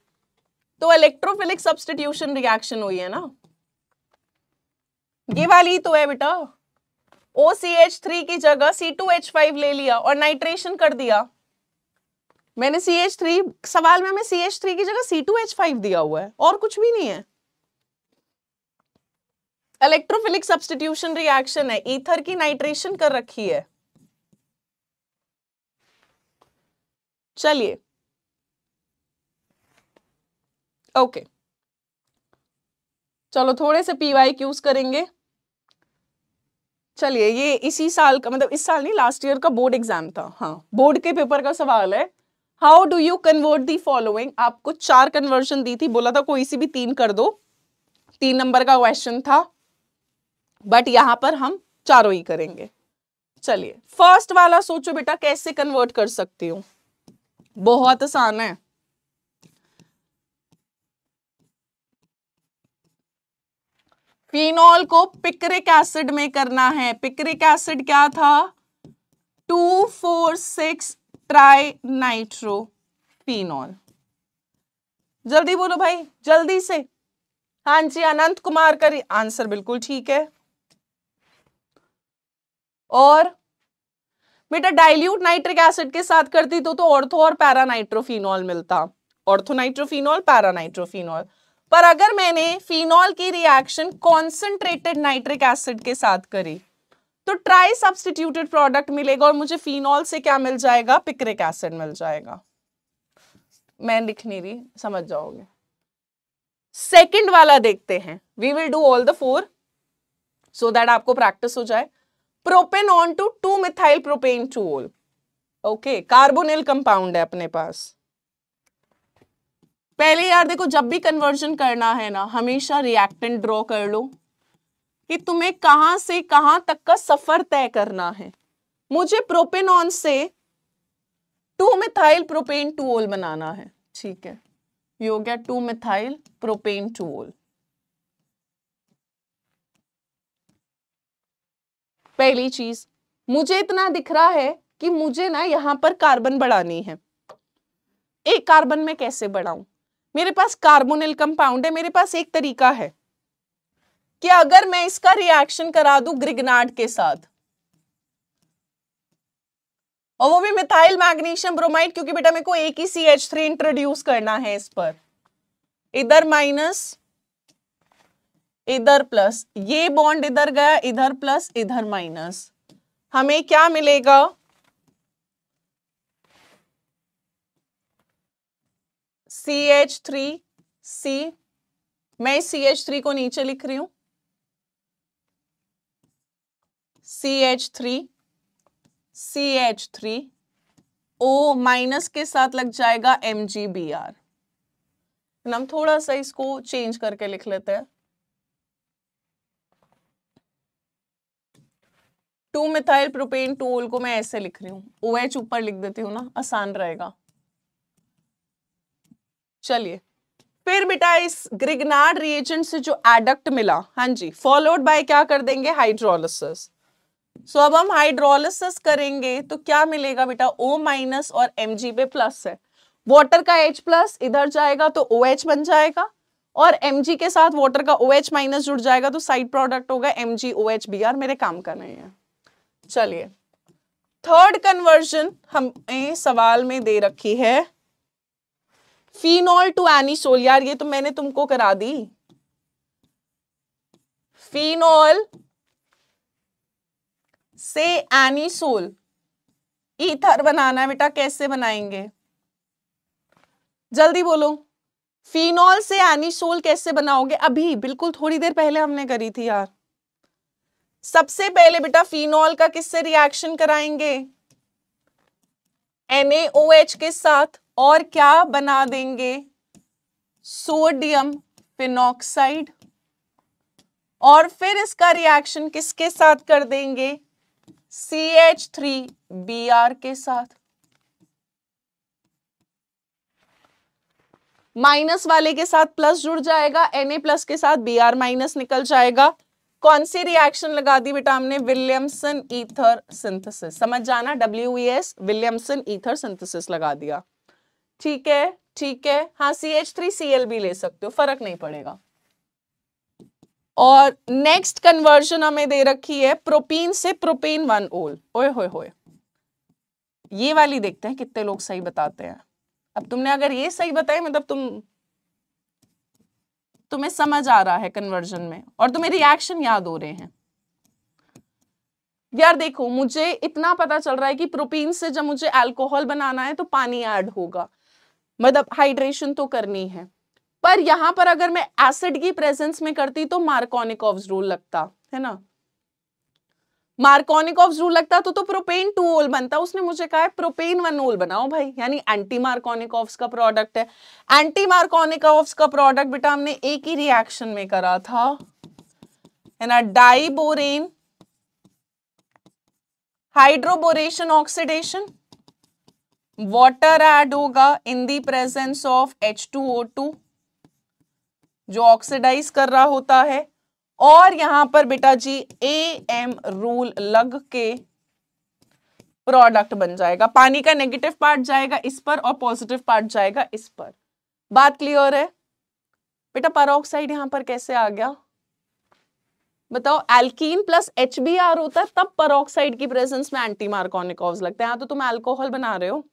तो इलेक्ट्रोफिलिक सब्सटीट्यूशन रिएक्शन हुई है ना। ये वाली तो है बेटा। OCH3 की जगह C2H5 ले लिया और नाइट्रेशन कर दिया। मैंने CH3 सवाल में हमें CH3 की जगह C2H5 दिया हुआ है, और कुछ भी नहीं है। इलेक्ट्रोफिलिक सब्सटीट्यूशन रिएक्शन है ईथर की नाइट्रेशन कर रखी है। चलिए। ओके चलो, थोड़े से पीवाई क्यूज करेंगे। चलिए, ये इसी साल का मतलब इस साल नहीं लास्ट ईयर का बोर्ड एग्ज़ाम था। हाँ बोर्ड के पेपर का सवाल है। How do you convert the following आपको चार कन्वर्शन दी थी, बोला था कोई सी भी तीन कर दो। तीन नंबर का क्वेश्चन था बट यहाँ पर हम चारों ही करेंगे। चलिए फ़र्स्ट वाला सोचो बेटा, कैसे कन्वर्ट कर सकती हूँ? बहुत आसान है। फिनॉल को पिक्रिक एसिड में करना है। पिक्रिक एसिड क्या था? Two four six tri nitro phenol जल्दी बोलो भाई, जल्दी से। हाँ जी, अनंत कुमार का आंसर बिल्कुल ठीक है। और बेटा डाइल्यूट नाइट्रिक एसिड के साथ करती तो तो ऑर्थो और पैरानाइट्रोफिनॉल मिलता। ऑर्थो नाइट्रोफिनॉल पैरानाइट्रोफिनॉल पर अगर मैंने फिनॉल की रिएक्शन कॉन्सेंट्रेटेड नाइट्रिक एसिड के साथ करी तो ट्राई सब्सटीट्यूटेड प्रोडक्ट मिलेगा और मुझे फिनॉल से क्या मिल जाएगा? पिक्रिक एसिड मिल जाएगा। मैं लिख नहीं रही, समझ जाओगे? सेकंड वाला देखते हैं। We will do all the four so that आपको प्रैक्टिस हो जाए। Propanone to two methyl propan two ol okay carbonyl compound है अपने पास। पहले यार देखो, जब भी कन्वर्जन करना है ना, हमेशा रिएक्टेंट ड्रॉ कर लो कि तुम्हें कहाँ से कहाँ तक का सफ़र तय करना है। मुझे प्रोपेनॉन से two methyl propan two ol बनाना है। ठीक है? ये गया टू मिथाइल प्रोपेन टूओल पहली चीज़, मुझे इतना दिख रहा है कि मुझे ना यहाँ पर कार्बन बढ़ानी है। एक कार्बन में कैसे बढ़ाऊं? मेरे पास कार्बोनिल कंपाउंड है, मेरे पास एक तरीका है कि अगर मैं इसका रिएक्शन करा दूँ ग्रिगनाड के साथ, और वो भी मिथाइल मैग्नीशियम ब्रोमाइड क्योंकि बेटा मेरे को एक ही सी एच थ्री इंट्रोड्यूस करना है इस पर। इधर माइनस इधर प्लस ये बॉन्ड इधर गया, इधर प्लस इधर माइनस हमें क्या मिलेगा? सी एच थ्री सी मैं सी एच थ्री को नीचे लिख रही हूँ। C H three C H three O minus के साथ लग जाएगा एम जी बी आर हम थोड़ा सा इसको चेंज करके लिख लेते हैं। टू मिथाइल प्रोपेन टोल को मैं ऐसे लिख रही हूँ। ओ एच ऊपर लिख देती हूँ ना, आसान रहेगा। चलिए, फिर बेटा इस ग्रिगनार्ड रिएजेंट से जो एडक्ट मिला। हाँ जी फॉलोड बाय क्या कर देंगे? हाइड्रोलिसिस सो अब हम हाइड्रोलिसिस करेंगे तो क्या मिलेगा बेटा? O माइनस और Mg पे प्लस है। वाटर का H प्लस इधर जाएगा तो ओ OH बन जाएगा। और Mg के साथ वाटर का ओ OH माइनस जुड़ जाएगा तो साइड प्रोडक्ट होगा MgOH Br मेरे काम का नहीं है। चलिए थर्ड कन्वर्जन हमें सवाल में दे रखी है। फिनॉल टू एनिसोल यार, ये तो मैंने तुमको करा दी। फिनॉल से एनिसोल ईथर बनाना है बेटा, कैसे बनाएँगे? जल्दी बोलो। फिनॉल से एनिसोल कैसे बनाओगे? अभी, बिल्कुल थोड़ी देर पहले हमने करी थी यार। सबसे पहले बेटा फिनॉल का किससे रिएक्शन कराएँगे? NaOH के साथ। और क्या बना देंगे? Sodium phenoxide. और फिर इसका रिएक्शन किसके साथ कर देंगे? C H three B R के साथ। माइनस वाले के साथ प्लस जुड़ जाएगा, Na प्लस के साथ बी आर माइनस निकल जाएगा। कौन सी रिएक्शन लगा दी बेटा हमने? विलियमसन ईथर सिंथेसिस समझ जाना? W S Williamson ether synthesis लगा दिया। ठीक है ठीक है। हाँ C H three C L भी ले सकते हो, फ़र्क नहीं पड़ेगा। और नेक्स्ट कन्वर्जन हमें दे रखी है प्रोपीन से प्रोपेन वन ओल ओए, होए होए। ये वाली देखते हैं कितने लोग सही बताते हैं। अब तुमने अगर ये सही बताया मतलब तुम, तुम्हें समझ आ रहा है कन्वर्जन में, और तुम्हें रिएक्शन याद हो रहे हैं। यार देखो, मुझे इतना पता चल रहा है कि प्रोटीन से जब मुझे अल्कोहल बनाना है तो पानी ऐड होगा। मतलब हाइड्रेशन तो करनी है। पर यहाँ पर अगर मैं एसिड की प्रेजेंस में करती तो मार्कोनिक रूल लगता, है ना? मार्कोनिक रूल लगता तो तो प्रोपेन टू ओल बनता। उसने मुझे कहा है प्रोपेन वन ओल बनाओ भाई। यानी एंटी मार्कोनिक का प्रोडक्ट है। एंटी मार्कोनिक का प्रोडक्ट बेटा हमने एक ही रिएक्शन में करा था। है ना? Diborane hydroboration oxidation water add होगा in the presence of H2O2 जो ऑक्सीडाइज कर रहा होता है। और यहाँ पर बेटा जी ए एम रूल लग के प्रोडक्ट बन जाएगा। पानी का नेगेटिव पार्ट जाएगा इस पर और पॉजिटिव पार्ट जाएगा इस पर। बात क्लियर है? बेटा परोक्साइड यहाँ पर कैसे आ गया? बताओ एल्कीन प्लस एच होता है, तब परोक्साइड की प्रेजेंस में एंटी मार्कोनिकॉव्स लगता है। यहाँ तो तुम अल्कोहल बना रहे हो।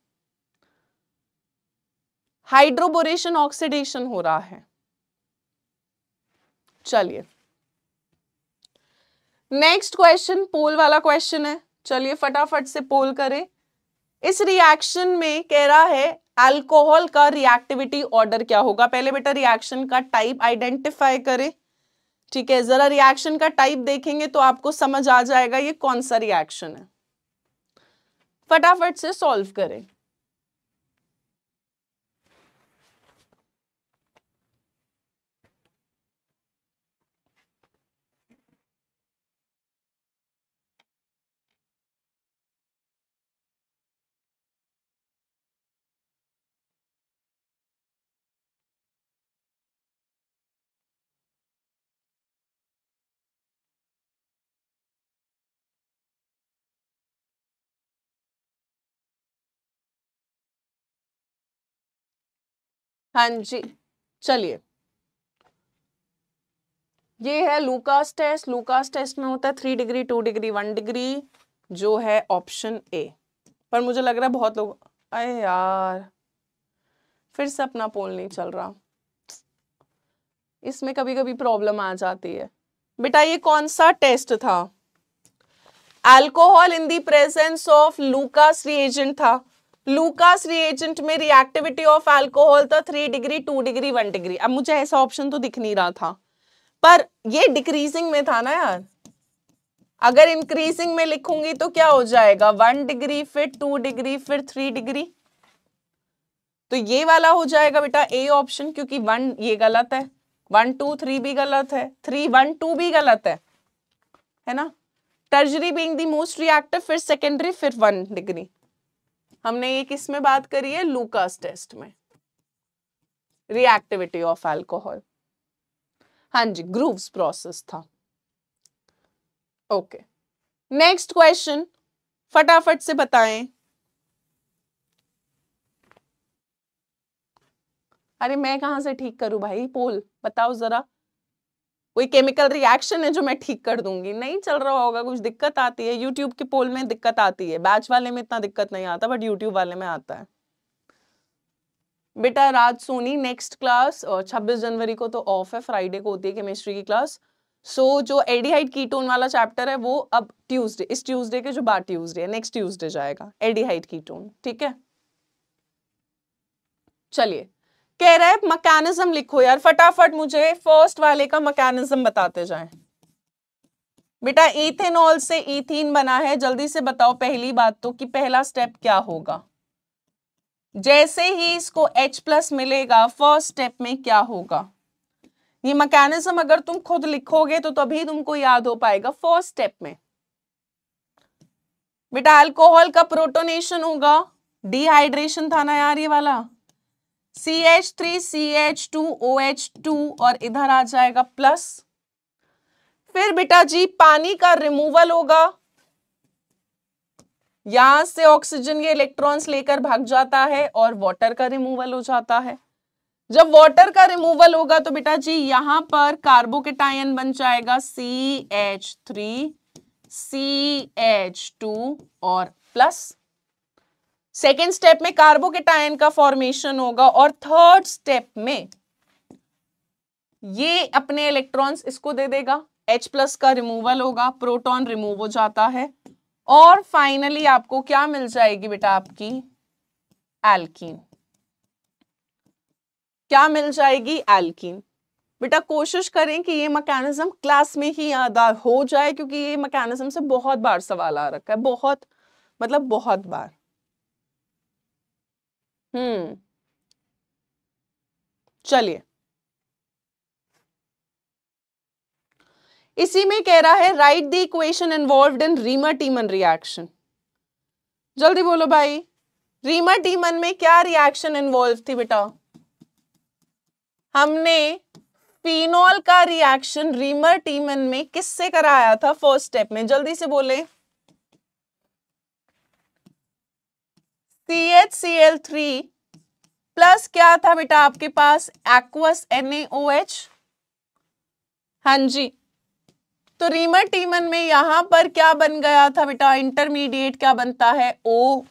हाइड्रोबोरेशन, ऑक्सीडेशन हो रहा है। चलिए। नेक्स्ट क्वेश्चन पोल वाला क्वेश्चन है। चलिए फटाफट से पोल करें। इस रिएक्शन में कह रहा है अल्कोहल का रिएक्टिविटी ऑर्डर क्या होगा? पहले बेटा रिएक्शन का टाइप आइडेंटिफाई करें। ठीक है, जरा रिएक्शन का टाइप देखेंगे तो आपको समझ आ जाएगा ये कौन सा रिएक्शन है। फटाफट से सॉल्व करें। हाँ जी, चलिए। ये है लूकास टेस्ट लूकास टेस्ट में होता है three degree two degree one degree जो है ऑप्शन ए पर मुझे लग रहा है बहुत लोग, अरे यार, फिर से अपना पोल नहीं चल रहा। इसमें कभी कभी प्रॉब्लम आ जाती है। बेटा, ये कौन सा टेस्ट था? Alcohol in the presence of Lucas reagent था। लूकास रिएजेंट में रिएक्टिविटी ऑफ़ एल्कोहल था three degree two degree one degree अब मुझे ऐसा ऑप्शन तो दिख नहीं रहा था। पर ये डिक्रीजिंग में था ना यार। अगर इंक्रीजिंग में लिखूँगी तो क्या हो जाएगा? वन डिग्री फिर टू डिग्री फिर थ्री डिग्री तो ये वाला हो जाएगा बेटा ए ऑप्शन क्योंकि वन ये गलत है। वन टू थ्री भी गलत है। थ्री वन टू भी गलत है। है ना? Tertiary being the most reactive फिर सेकेंडरी फिर वन डिग्री हमने ये किसमें बात करी है? लूकास टेस्ट में. रिएक्टिविटी ऑफ़ एल्कोहल हाँ जी ग्रूव्स प्रोसेस था. ओके नेक्स्ट क्वेश्चन फटाफट से बताएँ. अरे, मैं कहाँ से ठीक करूँ भाई? पोल बताओ जरा. कोई केमिकल रिएक्शन है जो मैं ठीक कर दूँगी। नहीं चल रहा होगा कुछ दिक्कत आती है। यूट्यूब के पोल में दिक्कत आती है। बैच वाले में इतना दिक्कत नहीं आता बट यूट्यूब वाले में आता है। बेटा राज सोनी नेक्स्ट क्लास 26 जनवरी को तो ऑफ़ है। फ्राइडे को होती है केमिस्ट्री की क्लास सो so, जो एडिहाइड कीटोन वाला चैप्टर है वो अब ट्यूसडे इस ट्यूसडे के जो बाद ट्यूसडे है नेक्स्ट ट्यूसडे जाएगा एडिहाइड कीटोन ठीक है? चलिए। कह रहा है मैकेनिज्म लिखो यार, फटाफट मुझे फ़र्स्ट वाले का मैकेनिज्म बताते जाए। बेटा इथेनॉल से इथीन बना है, जल्दी से बताओ पहली बात तो कि पहला स्टेप क्या होगा। जैसे ही इसको H प्लस मिलेगा फ़र्स्ट स्टेप में क्या होगा? ये मैकेनिज्म अगर तुम खुद लिखोगे तो तभी तुमको याद हो पाएगा फ़र्स्ट स्टेप में। बेटा अल्कोहल का प्रोटोनेशन होगा डिहाइड्रेशन था ना यार ये वाला। C H three C H two O H two और इधर आ जाएगा प्लस फिर बेटा जी, पानी का रिमूवल होगा। यहाँ से ऑक्सीजन के इलेक्ट्रॉन्स लेकर भाग जाता है और वाटर का रिमूवल हो जाता है। जब वाटर का रिमूवल होगा तो बेटा जी, यहाँ पर कार्बोकेटायन बन जाएगा C H three C H two और प्लस सेकेंड स्टेप में कार्बोकेटायन का फॉर्मेशन होगा और थर्ड स्टेप में ये अपने इलेक्ट्रॉन्स इसको दे देगा। H प्लस का रिमूवल होगा प्रोटॉन रिमूव हो जाता है। और फाइनली आपको क्या मिल जाएगी बेटा आपकी? एल्कीन क्या मिल जाएगी? एल्कीन बेटा कोशिश करें कि ये मैकेनिज्म क्लास में ही याद हो जाए, क्योंकि ये मैकेनिज्म से बहुत बार सवाल आ रखा है, बहुत मतलब बहुत बार। हम्म। चलिए। इसी में कह रहा है write the equation involved in Reimer Tiemann reaction जल्दी बोलो भाई। रीमा टीमन में क्या रिएक्शन इन्वॉल्व थी बेटा? हमने फिनॉल का रिएक्शन रीमर टीमन में किससे कराया था? फ़र्स्ट स्टेप में। जल्दी से बोले। C H C L three plus क्या था बेटा आपके पास? एक्वस एच हाँ जी। तो रीमर टीमन में यहाँ पर क्या बन गया था बेटा? इंटरमीडिएट क्या बनता है? O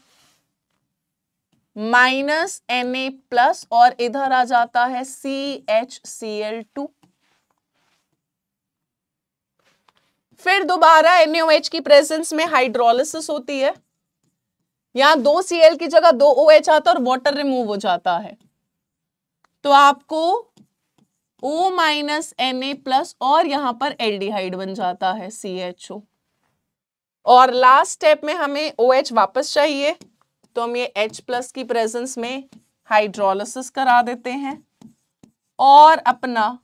minus N A plus और इधर आ जाता है C H C L two फिर दोबारा एनओएच की प्रेजेंस में हाइड्रोलिसिस होती है। यहाँ दो सी एल की जगह दो ओ एच आता और वाटर रिमूव हो जाता है। तो आपको O minus N A plus और यहाँ पर एल्डिहाइड बन जाता है सी एच ओ और लास्ट स्टेप में हमें ओ OH वापस चाहिए तो हम ये H प्लस की प्रेजेंस में हाइड्रोलिसिस करा देते हैं। और अपना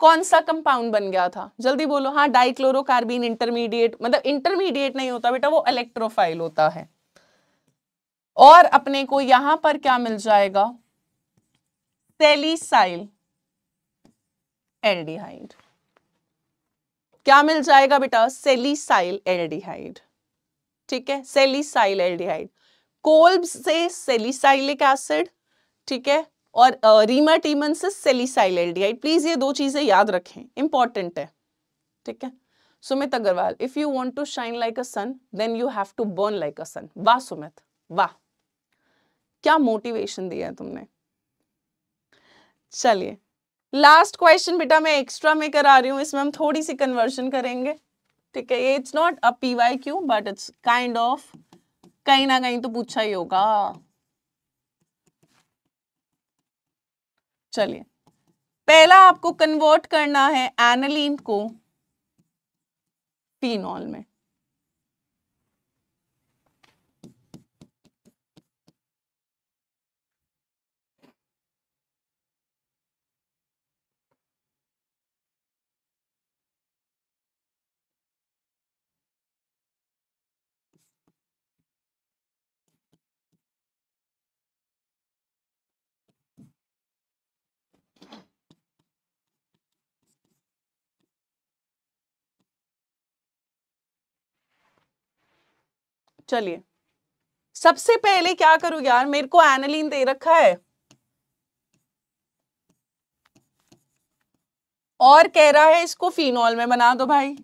कौन सा कंपाउंड बन गया था? जल्दी बोलो। हाँ डाइक्लोरोकार्बिन इंटरमीडिएट मतलब इंटरमीडिएट नहीं होता बेटा, वो इलेक्ट्रोफाइल होता है। और अपने को यहाँ पर क्या मिल जाएगा? सेलिसाइल एल्डिहाइड क्या मिल जाएगा बेटा? सेलिसाइल एल्डिहाइड ठीक है? सेलिसाइल एल्डिहाइड कोल्ब से सेलिसाइलिक एसिड ठीक है? और रीमर टीमन से प्लीज़ ये दो चीज़ें याद रखें। इंपॉर्टेंट है। ठीक है? Sumit Agarwal if you want to shine like a sun then you have to burn like a sun वाह सुमित। वाह। क्या मोटिवेशन दिया तुमने? चलिए लास्ट क्वेश्चन बेटा मैं एक्स्ट्रा में करा रही हूँ, इसमें हम थोड़ी सी कन्वर्शन करेंगे, ठीक है? It's not a P Y Q but it's kind of कहीं ना कहीं तो पूछा ही होगा। चलिए, पहला आपको कन्वर्ट करना है एनलिन को फिनॉल में। चलिए। सबसे पहले क्या करूँ यार? मेरे को एनालिन दे रखा है। और कह रहा है इसको फिनॉल में बना दो भाई।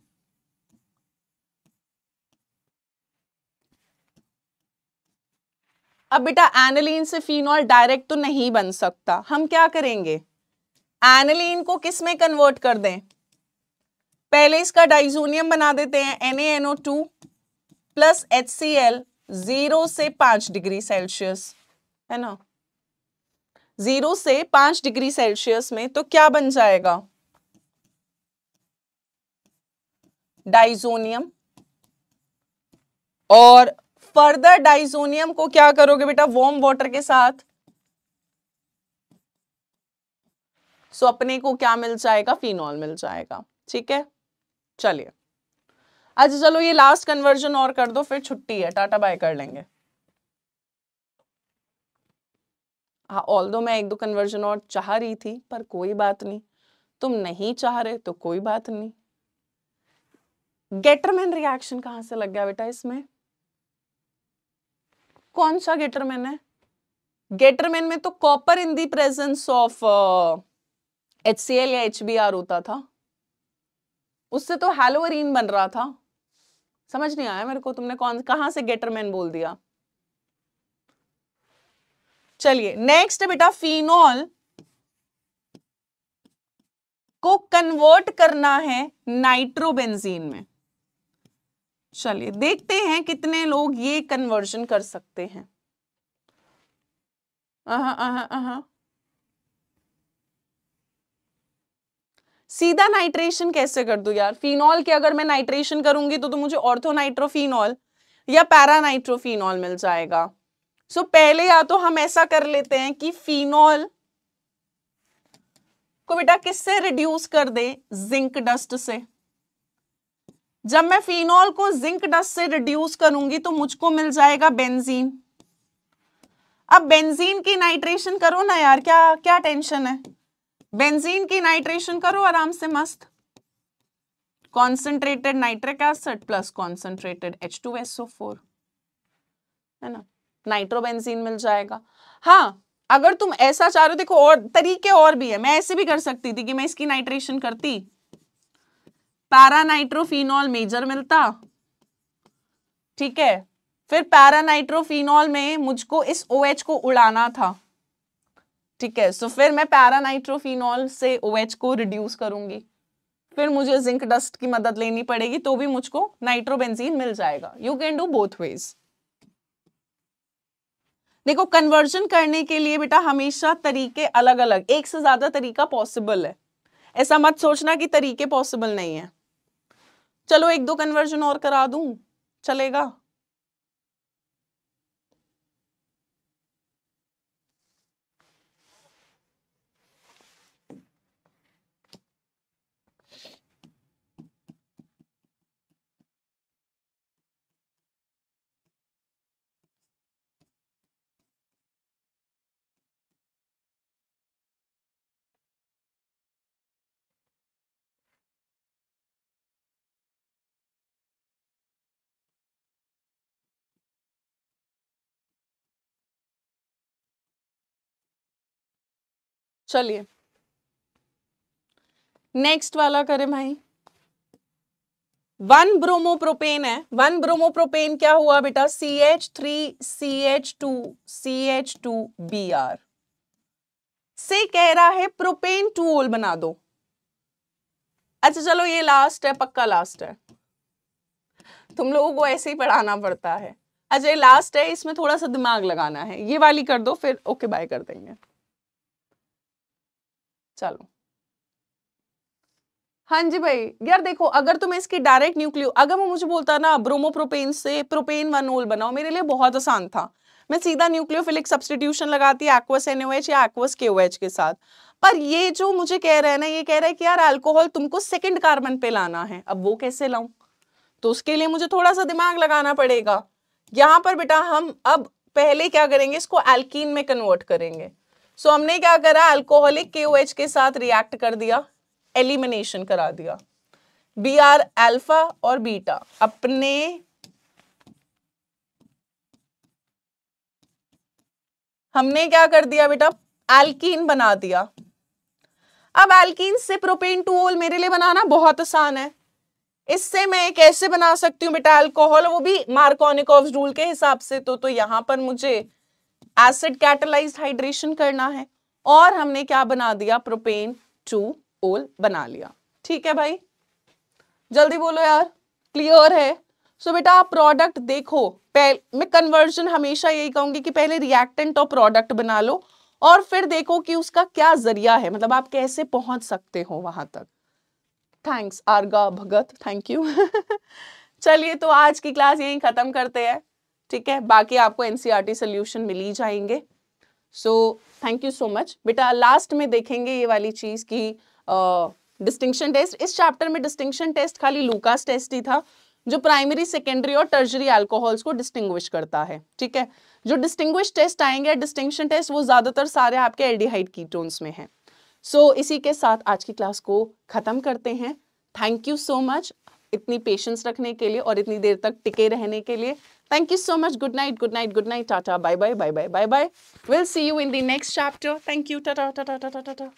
अब बेटा एनालिन से फिनॉल डायरेक्ट तो नहीं बन सकता। हम क्या करेंगे? एनालिन को किसमें कन्वर्ट कर दें? पहले इसका डाइजोनियम बना देते हैं NaNO2 plus H C L zero से पाँच डिग्री सेल्सियस, है ना? ज़ीरो से पाँच डिग्री सेल्सियस में तो क्या बन जाएगा? डाइजोनियम। और फर्दर डाइजोनियम को क्या करोगे बेटा? वार्म वाटर के साथ। सो अपने को क्या मिल जाएगा? फिनॉल मिल जाएगा। ठीक है? चलिए। अच्छा चलो ये लास्ट कन्वर्जन और कर दो, फिर छुट्टी है, टाटा बाय कर लेंगे। हाँ ऑल दो मैं एक दो कन्वर्जन और चाह रही थी, पर कोई बात नहीं। तुम नहीं चाह रहे तो कोई बात नहीं। गेटरमैन रिएक्शन कहाँ से लग गया बेटा इसमें? कौन सा गेटरमैन है? गेटरमैन में तो copper in the presence of H या एच होता था। उससे तो हेलोरीन बन रहा था। समझ नहीं आया मेरे को तुमने कौन कहाँ से गेटरमैन बोल दिया? चलिए नेक्स्ट बेटा फिनॉल को कन्वर्ट करना है नाइट्रोबेंजीन में। चलिए देखते हैं कितने लोग ये कन्वर्जन कर सकते हैं। आहा, आहा, आहा। सीधा नाइट्रेशन कैसे कर दू यार? फिनॉल के अगर मैं नाइट्रेशन करूँगी तो, तो मुझे ऑर्थोनाइट्रोफिनॉल या पैरानाइट्रोफिनॉल मिल जाएगा। सो so, पहले या तो हम ऐसा कर लेते हैं कि फिनॉल को बेटा किससे रिड्यूस कर दे? जिंक डस्ट से। जब मैं फिनॉल को जिंक डस्ट से रिड्यूस करूँगी तो मुझको मिल जाएगा बेंजीन अब बेंजीन की नाइट्रेशन करो ना यार क्या क्या टेंशन है? बेंजीन की नाइट्रेशन करो, आराम से मस्त। Concentrated nitric acid plus concentrated H two S O four है ना? नाइट्रोबेंजीन मिल जाएगा। हाँ अगर तुम ऐसा चाह रहे हो, देखो, और तरीके और भी है। मैं ऐसे भी कर सकती थी कि मैं इसकी नाइट्रेशन करती। पैरानाइट्रोफिनॉल मेजर मिलता। ठीक है? फिर पैरानाइट्रोफिनॉल में मुझको इस ओ OH को उड़ाना था। ठीक है? सो फिर मैं पैरानाइट्रोफिनॉल से ओ OH को रिड्यूस करूँगी। फिर मुझे जिंक डस्ट की मदद लेनी पड़ेगी तो भी मुझको नाइट्रोबेंजीन मिल जाएगा। You can do both ways देखो कन्वर्जन करने के लिए बेटा हमेशा तरीके अलग अलग एक से ज़्यादा तरीका पॉसिबल है। ऐसा मत सोचना कि तरीके पॉसिबल नहीं है। चलो, एक दो कन्वर्जन और करा दूँ, चलेगा। चलिए। नेक्स्ट वाला करें भाई। वन ब्रोमोप्रोपेन है। वन ब्रोमोप्रोपेन क्या हुआ बेटा? C H three C H two C H two B R से कह रहा है, प्रोपेन टू ओल बना दो। अच्छा चलो ये लास्ट है, पक्का लास्ट है। तुम लोगों को ऐसे ही पढ़ाना पड़ता है। अच्छा ये लास्ट है, इसमें थोड़ा सा दिमाग लगाना है। ये वाली कर दो, फिर ओके बाय कर देंगे। चलो। हाँ जी भाई, यार देखो, अगर तुम इसकी डायरेक्ट न्यूक्लियो अगर वो मुझे बोलता ना ब्रोमोप्रोपेन से प्रोपेन वनोल बनाओ, मेरे लिए बहुत आसान था। मैं सीधा न्यूक्लियोफिलिक सब्सटीट्यूशन लगाती एक्वस एनओएच या एक्वस केओएच के साथ। पर ये जो मुझे कह रहा है ना, ये कह रहा है कि यार अल्कोहल तुमको सेकंड कार्बन पे लाना है, अब वो कैसे लाऊं? तो उसके लिए मुझे थोड़ा सा दिमाग लगाना पड़ेगा। यहाँ पर बेटा हम अब पहले क्या करेंगे, इसको एल्कीन में कन्वर्ट करेंगे। सो so, हमने क्या करा? अल्कोहलिक के के साथ रिएक्ट कर दिया एलिमिनेशन करा दिया। बी आर अल्फ़ा और बीटा अपने हमने क्या कर दिया बेटा? एल्कीन बना दिया। अब एल्कीन से प्रोपेन टू ओल मेरे लिए बनाना बहुत आसान है। इससे मैं कैसे बना सकती हूँ बेटा? अल्कोहल वो भी मार्कोनिकोव रूल के हिसाब से। तो तो यहाँ पर मुझे एसिड कैटलाइज्ड हाइड्रेशन करना है। और हमने क्या बना दिया? प्रोपेन टू ओल बना लिया। ठीक है भाई? जल्दी बोलो यार। क्लियर है? सो so, बेटा आप प्रोडक्ट देखो। पहले मैं कन्वर्जन हमेशा यही कहूँगी कि पहले रिएक्टेंट और प्रोडक्ट बना लो और फिर देखो कि उसका क्या ज़रिया है। मतलब आप कैसे पहुँच सकते हो वहाँ तक। थैंक्स आर्गा भगत। थैंक यू चलिए तो आज की क्लास यहीं खत्म करते हैं। ठीक है? बाकी आपको एनसीईआरटी सोल्यूशन मिल ही जाएँगे। So thank you so much बेटा लास्ट में देखेंगे ये वाली चीज़ की डिस्टिंक्शन टेस्ट इस चैप्टर में डिस्टिंक्शन टेस्ट खाली लूकास टेस्ट ही था जो प्राइमरी सेकेंडरी और टर्जरी अल्कोहल्स को डिस्टिंग्विश करता है। ठीक है? जो डिस्टिंग्विश टेस्ट आएँगे डिस्टिंक्शन टेस्ट वो ज़्यादातर सारे आपके एल्डिहाइड कीटोन्स में हैं। सो so, इसी के साथ आज की क्लास को खत्म करते हैं। थैंक यू सो मच इतनी पेशेंस रखने के लिए और इतनी देर तक टिके रहने के लिए। Thank you so much. Good night, good night, good night. Tata. Bye bye, bye bye, bye bye. We'll see you in the next chapter. Thank you. Tata, tata, tata, tata.